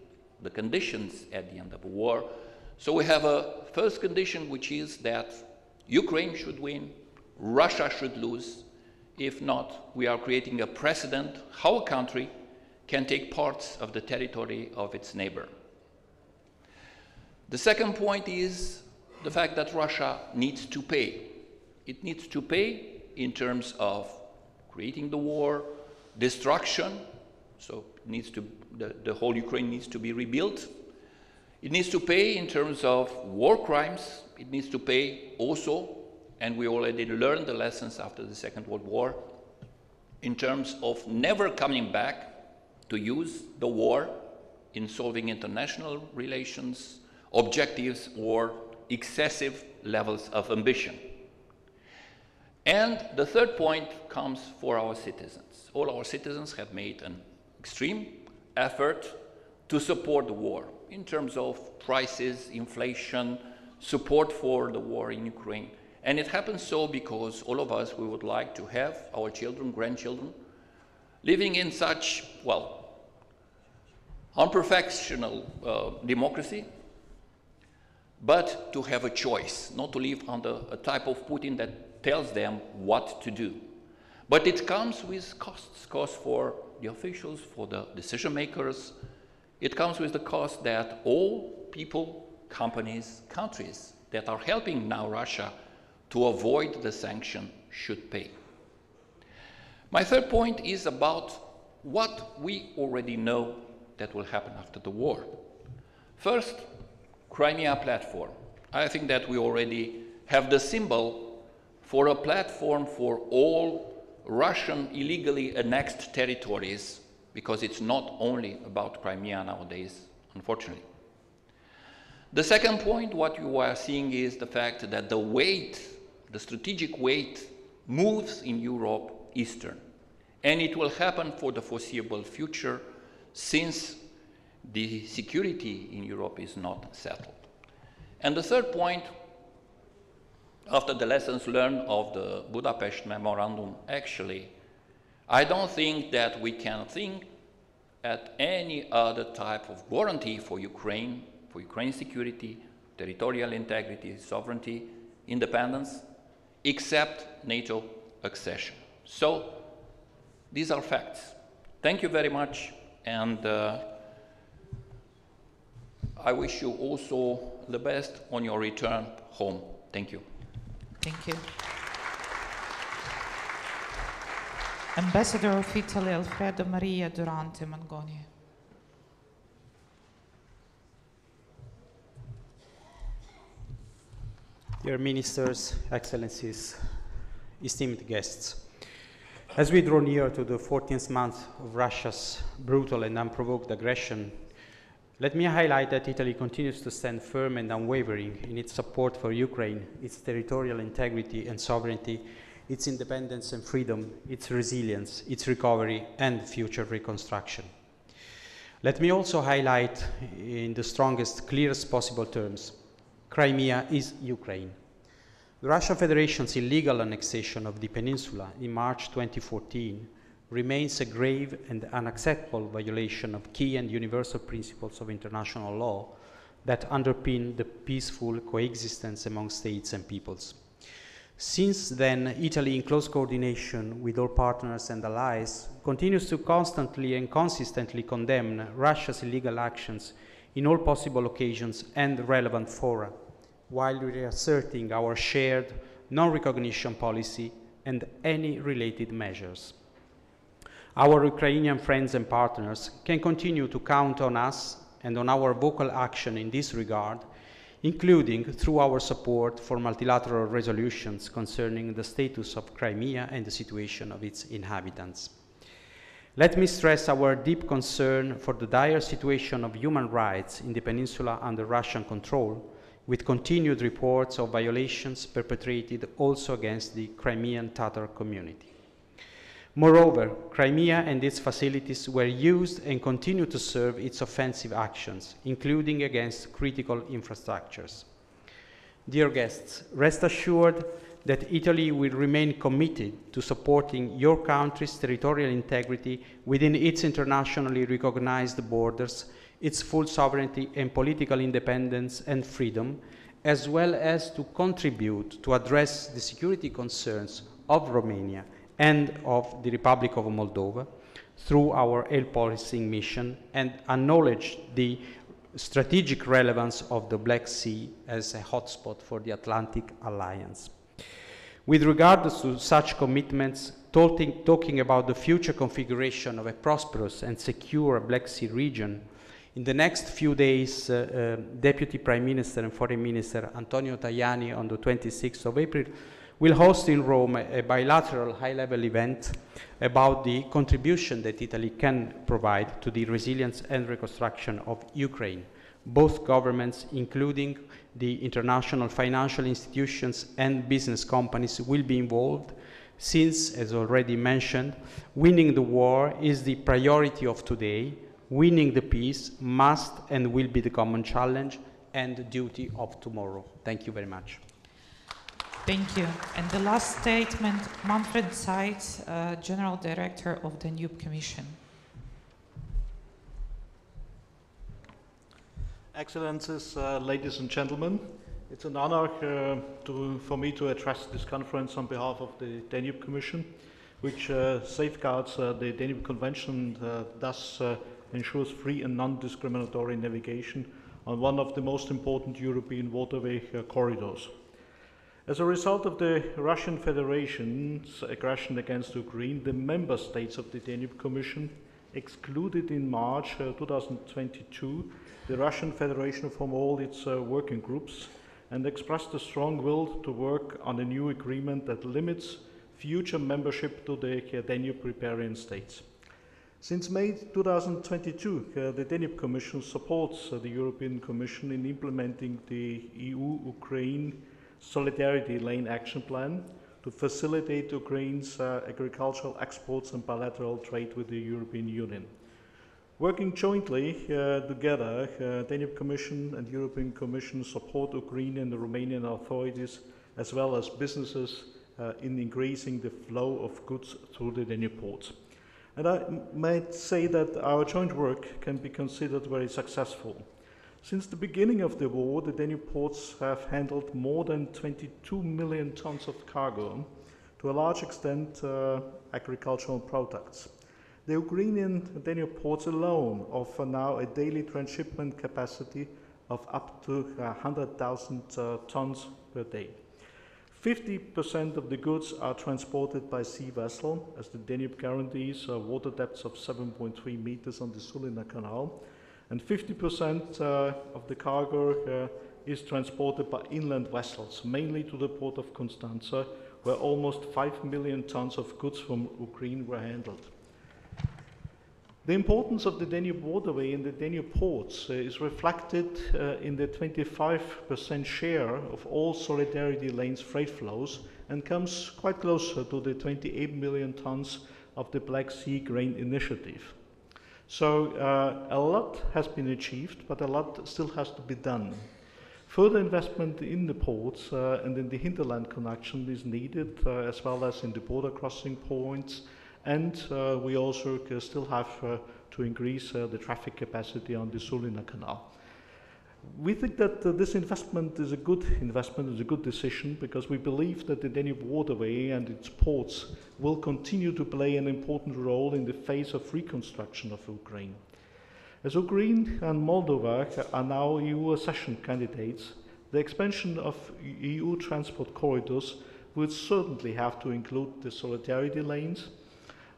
the conditions at the end of the war. So we have a first condition, which is that Ukraine should win, Russia should lose. If not, we are creating a precedent how a country can take parts of the territory of its neighbor. The second point is the fact that Russia needs to pay. It needs to pay in terms of creating the war, destruction, so needs to, the, the whole Ukraine needs to be rebuilt. It needs to pay in terms of war crimes. It needs to pay also and we already learned the lessons after the Second World War in terms of never coming back to use the war in solving international relations, objectives, or excessive levels of ambition. And the third point comes for our citizens. All our citizens have made an extreme effort to support the war in terms of prices, inflation, support for the war in Ukraine. And it happens so because all of us, we would like to have our children, grandchildren, living in such, well, unprofessional uh, democracy, but to have a choice, not to live under a type of Putin that tells them what to do. But it comes with costs, costs for the officials, for the decision makers. It comes with the cost that all people, companies, countries that are helping now Russia to avoid the sanction should pay. My third point is about what we already know that will happen after the war. First, Crimea platform. I think that we already have the symbol for a platform for all Russian illegally annexed territories because it's not only about Crimea nowadays, unfortunately. The second point, what you are seeing is the fact that the weight the strategic weight moves in Europe eastern. And it will happen for the foreseeable future since the security in Europe is not settled. And the third point, after the lessons learned of the Budapest Memorandum, actually, I don't think that we can think at any other type of guarantee for Ukraine, for Ukraine's security, territorial integrity, sovereignty, independence, except NATO accession. So these are facts. Thank you very much, and uh, I wish you also the best on your return home. Thank you. Thank you. Ambassador of Italy, Alfredo Maria Durante Mangoni. Dear ministers, excellencies, esteemed guests, as we draw near to the 14th month of Russia's brutal and unprovoked aggression, let me highlight that Italy continues to stand firm and unwavering in its support for Ukraine, its territorial integrity and sovereignty, its independence and freedom, its resilience, its recovery, and future reconstruction. Let me also highlight in the strongest, clearest possible terms Crimea is Ukraine. The Russian Federation's illegal annexation of the peninsula in March 2014 remains a grave and unacceptable violation of key and universal principles of international law that underpin the peaceful coexistence among states and peoples. Since then, Italy, in close coordination with all partners and allies, continues to constantly and consistently condemn Russia's illegal actions in all possible occasions and relevant fora, while reasserting our shared non recognition policy and any related measures. Our Ukrainian friends and partners can continue to count on us and on our vocal action in this regard including through our support for multilateral resolutions concerning the status of Crimea and the situation of its inhabitants. Let me stress our deep concern for the dire situation of human rights in the peninsula under Russian control, with continued reports of violations perpetrated also against the Crimean Tatar community. Moreover, Crimea and its facilities were used and continue to serve its offensive actions, including against critical infrastructures. Dear guests, rest assured that Italy will remain committed to supporting your country's territorial integrity within its internationally recognized borders, its full sovereignty and political independence and freedom, as well as to contribute to address the security concerns of Romania and of the Republic of Moldova through our air policing mission and acknowledge the strategic relevance of the Black Sea as a hotspot for the Atlantic Alliance. With regard to such commitments, talking, talking, about the future configuration of a prosperous and secure Black Sea region, in the next few days, uh, uh, Deputy Prime Minister and Foreign Minister Antonio Tajani on the 26th of April will host in Rome a, bilateral high-level event about the contribution that Italy can provide to the resilience and reconstruction of Ukraine. Both governments, including the international financial institutions and business companies, will be involved since, as already mentioned, winning the war is the priority of today. Winning the peace must and will be the common challenge and duty of tomorrow. Thank you very much. Thank you. And the last statement, Manfred Seitz, uh, General Director of the Danube Commission. Excellencies, uh, ladies and gentlemen, it's an honor uh, to, for me to address this conference on behalf of the Danube Commission, which uh, safeguards uh, the Danube Convention and uh, thus ensures free and non-discriminatory navigation on one of the most important European waterway corridors. As a result of the Russian Federation's aggression against Ukraine, the member states of the Danube Commission excluded in March uh, 2022 the Russian Federation from all its uh, working groups and expressed a strong will to work on a new agreement that limits future membership to the uh, Danube riparian states. Since May 2022, uh, the Danube Commission supports uh, the European Commission in implementing the EU-Ukraine Solidarity Lane Action Plan to facilitate Ukraine's uh, agricultural exports and bilateral trade with the European Union. Working jointly uh, together, uh, Danube Commission and European Commission support Ukraine and the Romanian authorities as well as businesses uh, in increasing the flow of goods through the Danube ports. And I might say that our joint work can be considered very successful. Since the beginning of the war, the Danube ports have handled more than 22 million tons of cargo, to a large extent uh, agricultural products. The Ukrainian Danube ports alone offer now a daily transshipment capacity of up to 100,000 uh, tons per day. 50% of the goods are transported by sea vessel, as the Danube guarantees uh, water depths of 7.3 meters on the Sulina Canal, and 50% uh, of the cargo uh, is transported by inland vessels, mainly to the port of Constanza, where almost 5 million tons of goods from Ukraine were handled. The importance of the Danube waterway in the Danube ports uh, is reflected uh, in the 25% share of all Solidarity Lanes freight flows and comes quite close to the 28 million tons of the Black Sea Grain Initiative. So uh, a lot has been achieved, but a lot still has to be done. Further investment in the ports uh, and in the hinterland connection is needed, uh, as well as in the border crossing points. And uh, we also uh, still have uh, to increase the traffic capacity on the Sulina Canal. We think that uh, this investment is a good investment, is a good decision, because we believe that the Danube waterway and its ports will continue to play an important role in the phase of reconstruction of Ukraine. As Ukraine and Moldova are now EU accession candidates, the expansion of EU transport corridors will certainly have to include the solidarity lanes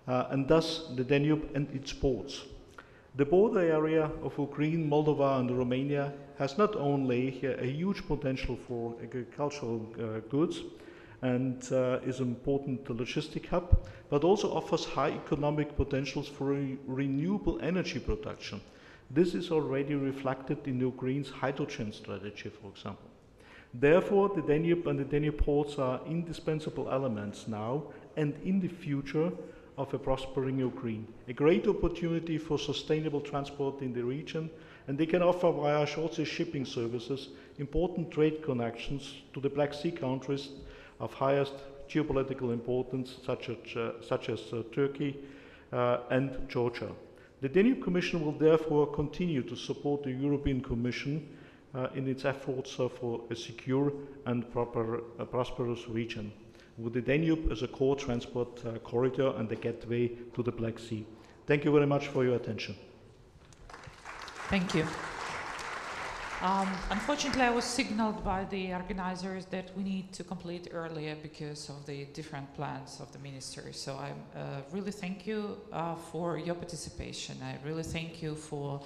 uh, and thus the Danube and its ports. The border area of Ukraine, Moldova, and Romania has not only a huge potential for agricultural uh, goods and uh, is an important logistic hub, but also offers high economic potentials for re renewable energy production. This is already reflected in Ukraine's hydrogen strategy, for example. Therefore, the Danube and the Danube ports are indispensable elements now and in the future of a prospering Ukraine. A great opportunity for sustainable transport in the region, and they can offer via short sea shipping services important trade connections to the Black Sea countries of highest geopolitical importance, such as, uh, such as uh, Turkey uh, and Georgia. The Danube Commission will therefore continue to support the European Commission uh, in its efforts uh, for a secure and proper, uh, prosperous region with the Danube as a core transport uh, corridor and the gateway to the Black Sea. Thank you very much for your attention. Thank you. Um, unfortunately, I was signaled by the organizers that we need to complete earlier because of the different plans of the ministry. So I uh, really thank you uh, for your participation. I really thank you for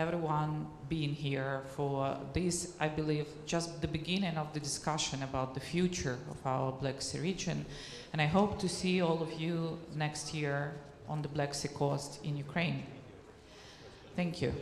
everyone being here for this, I believe, just the beginning of the discussion about the future of our Black Sea region. And I hope to see all of you next year on the Black Sea coast in Ukraine. Thank you.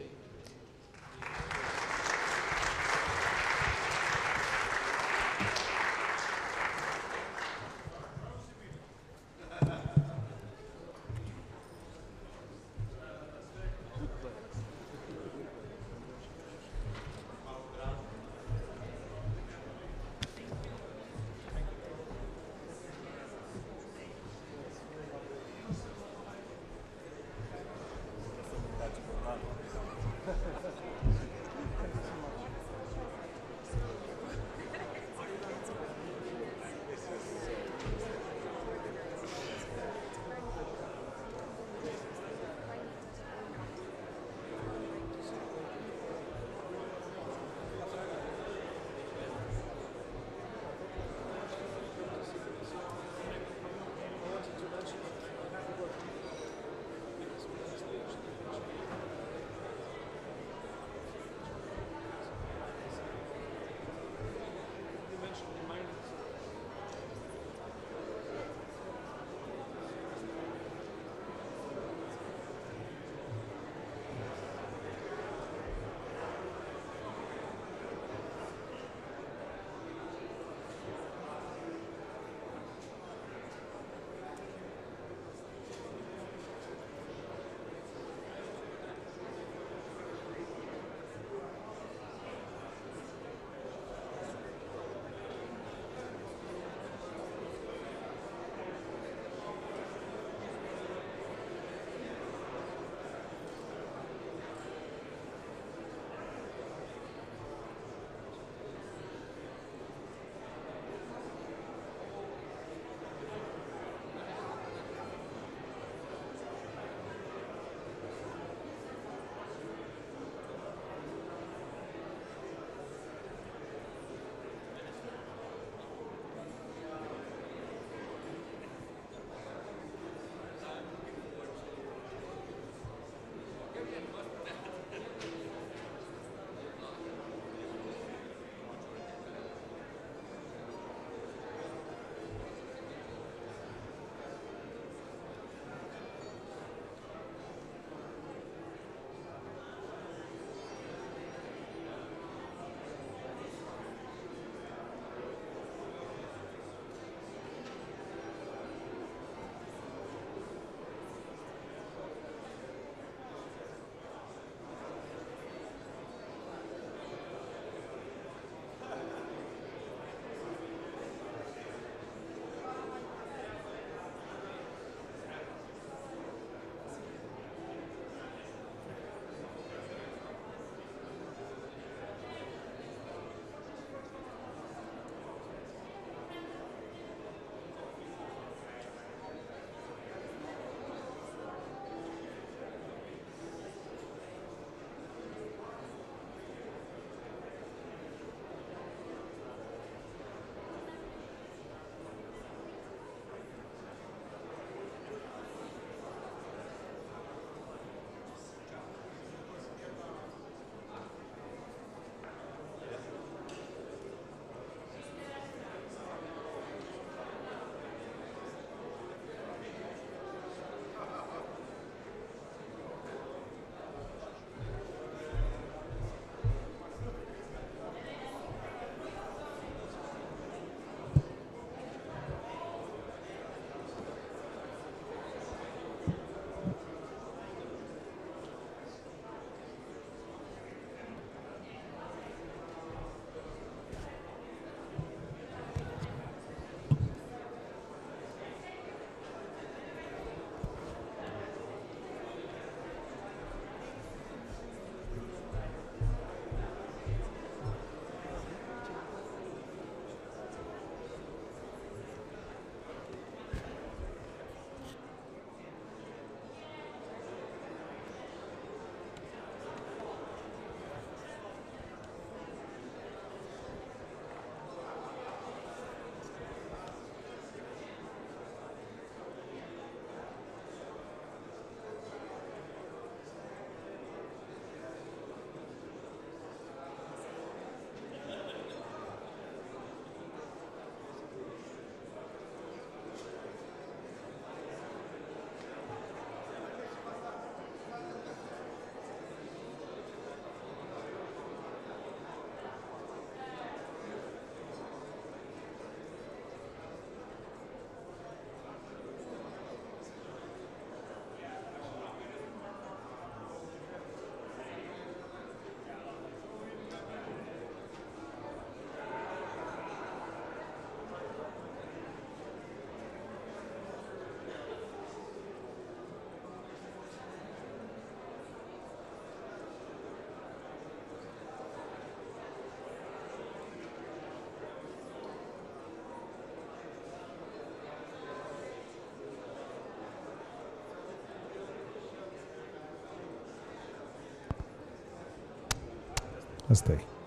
Gostei.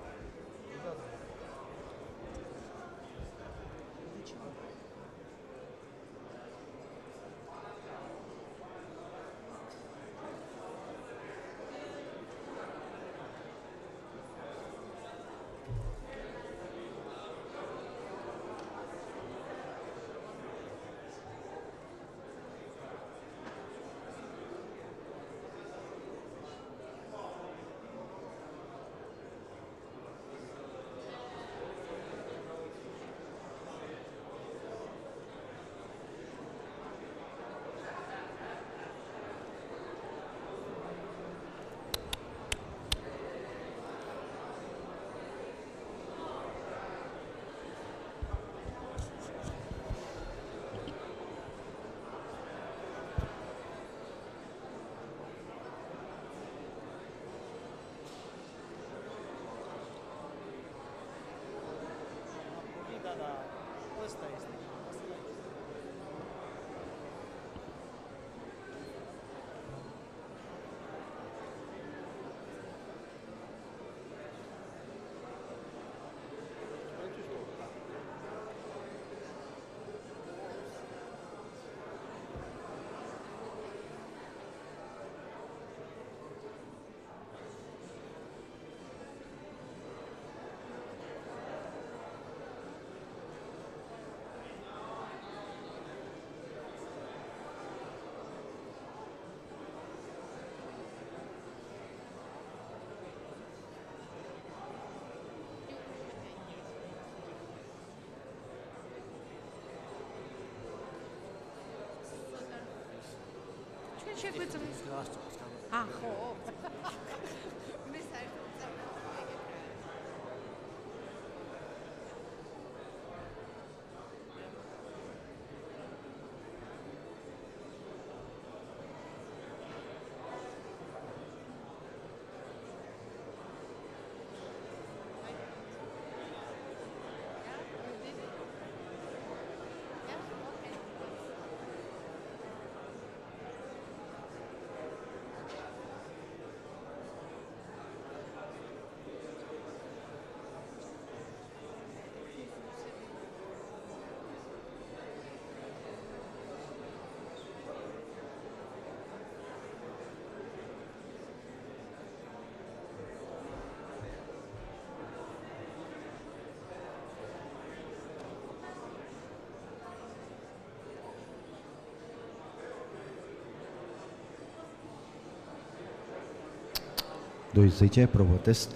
Asta e. შეგვეძლო. აა ხო. do Izzice Probotești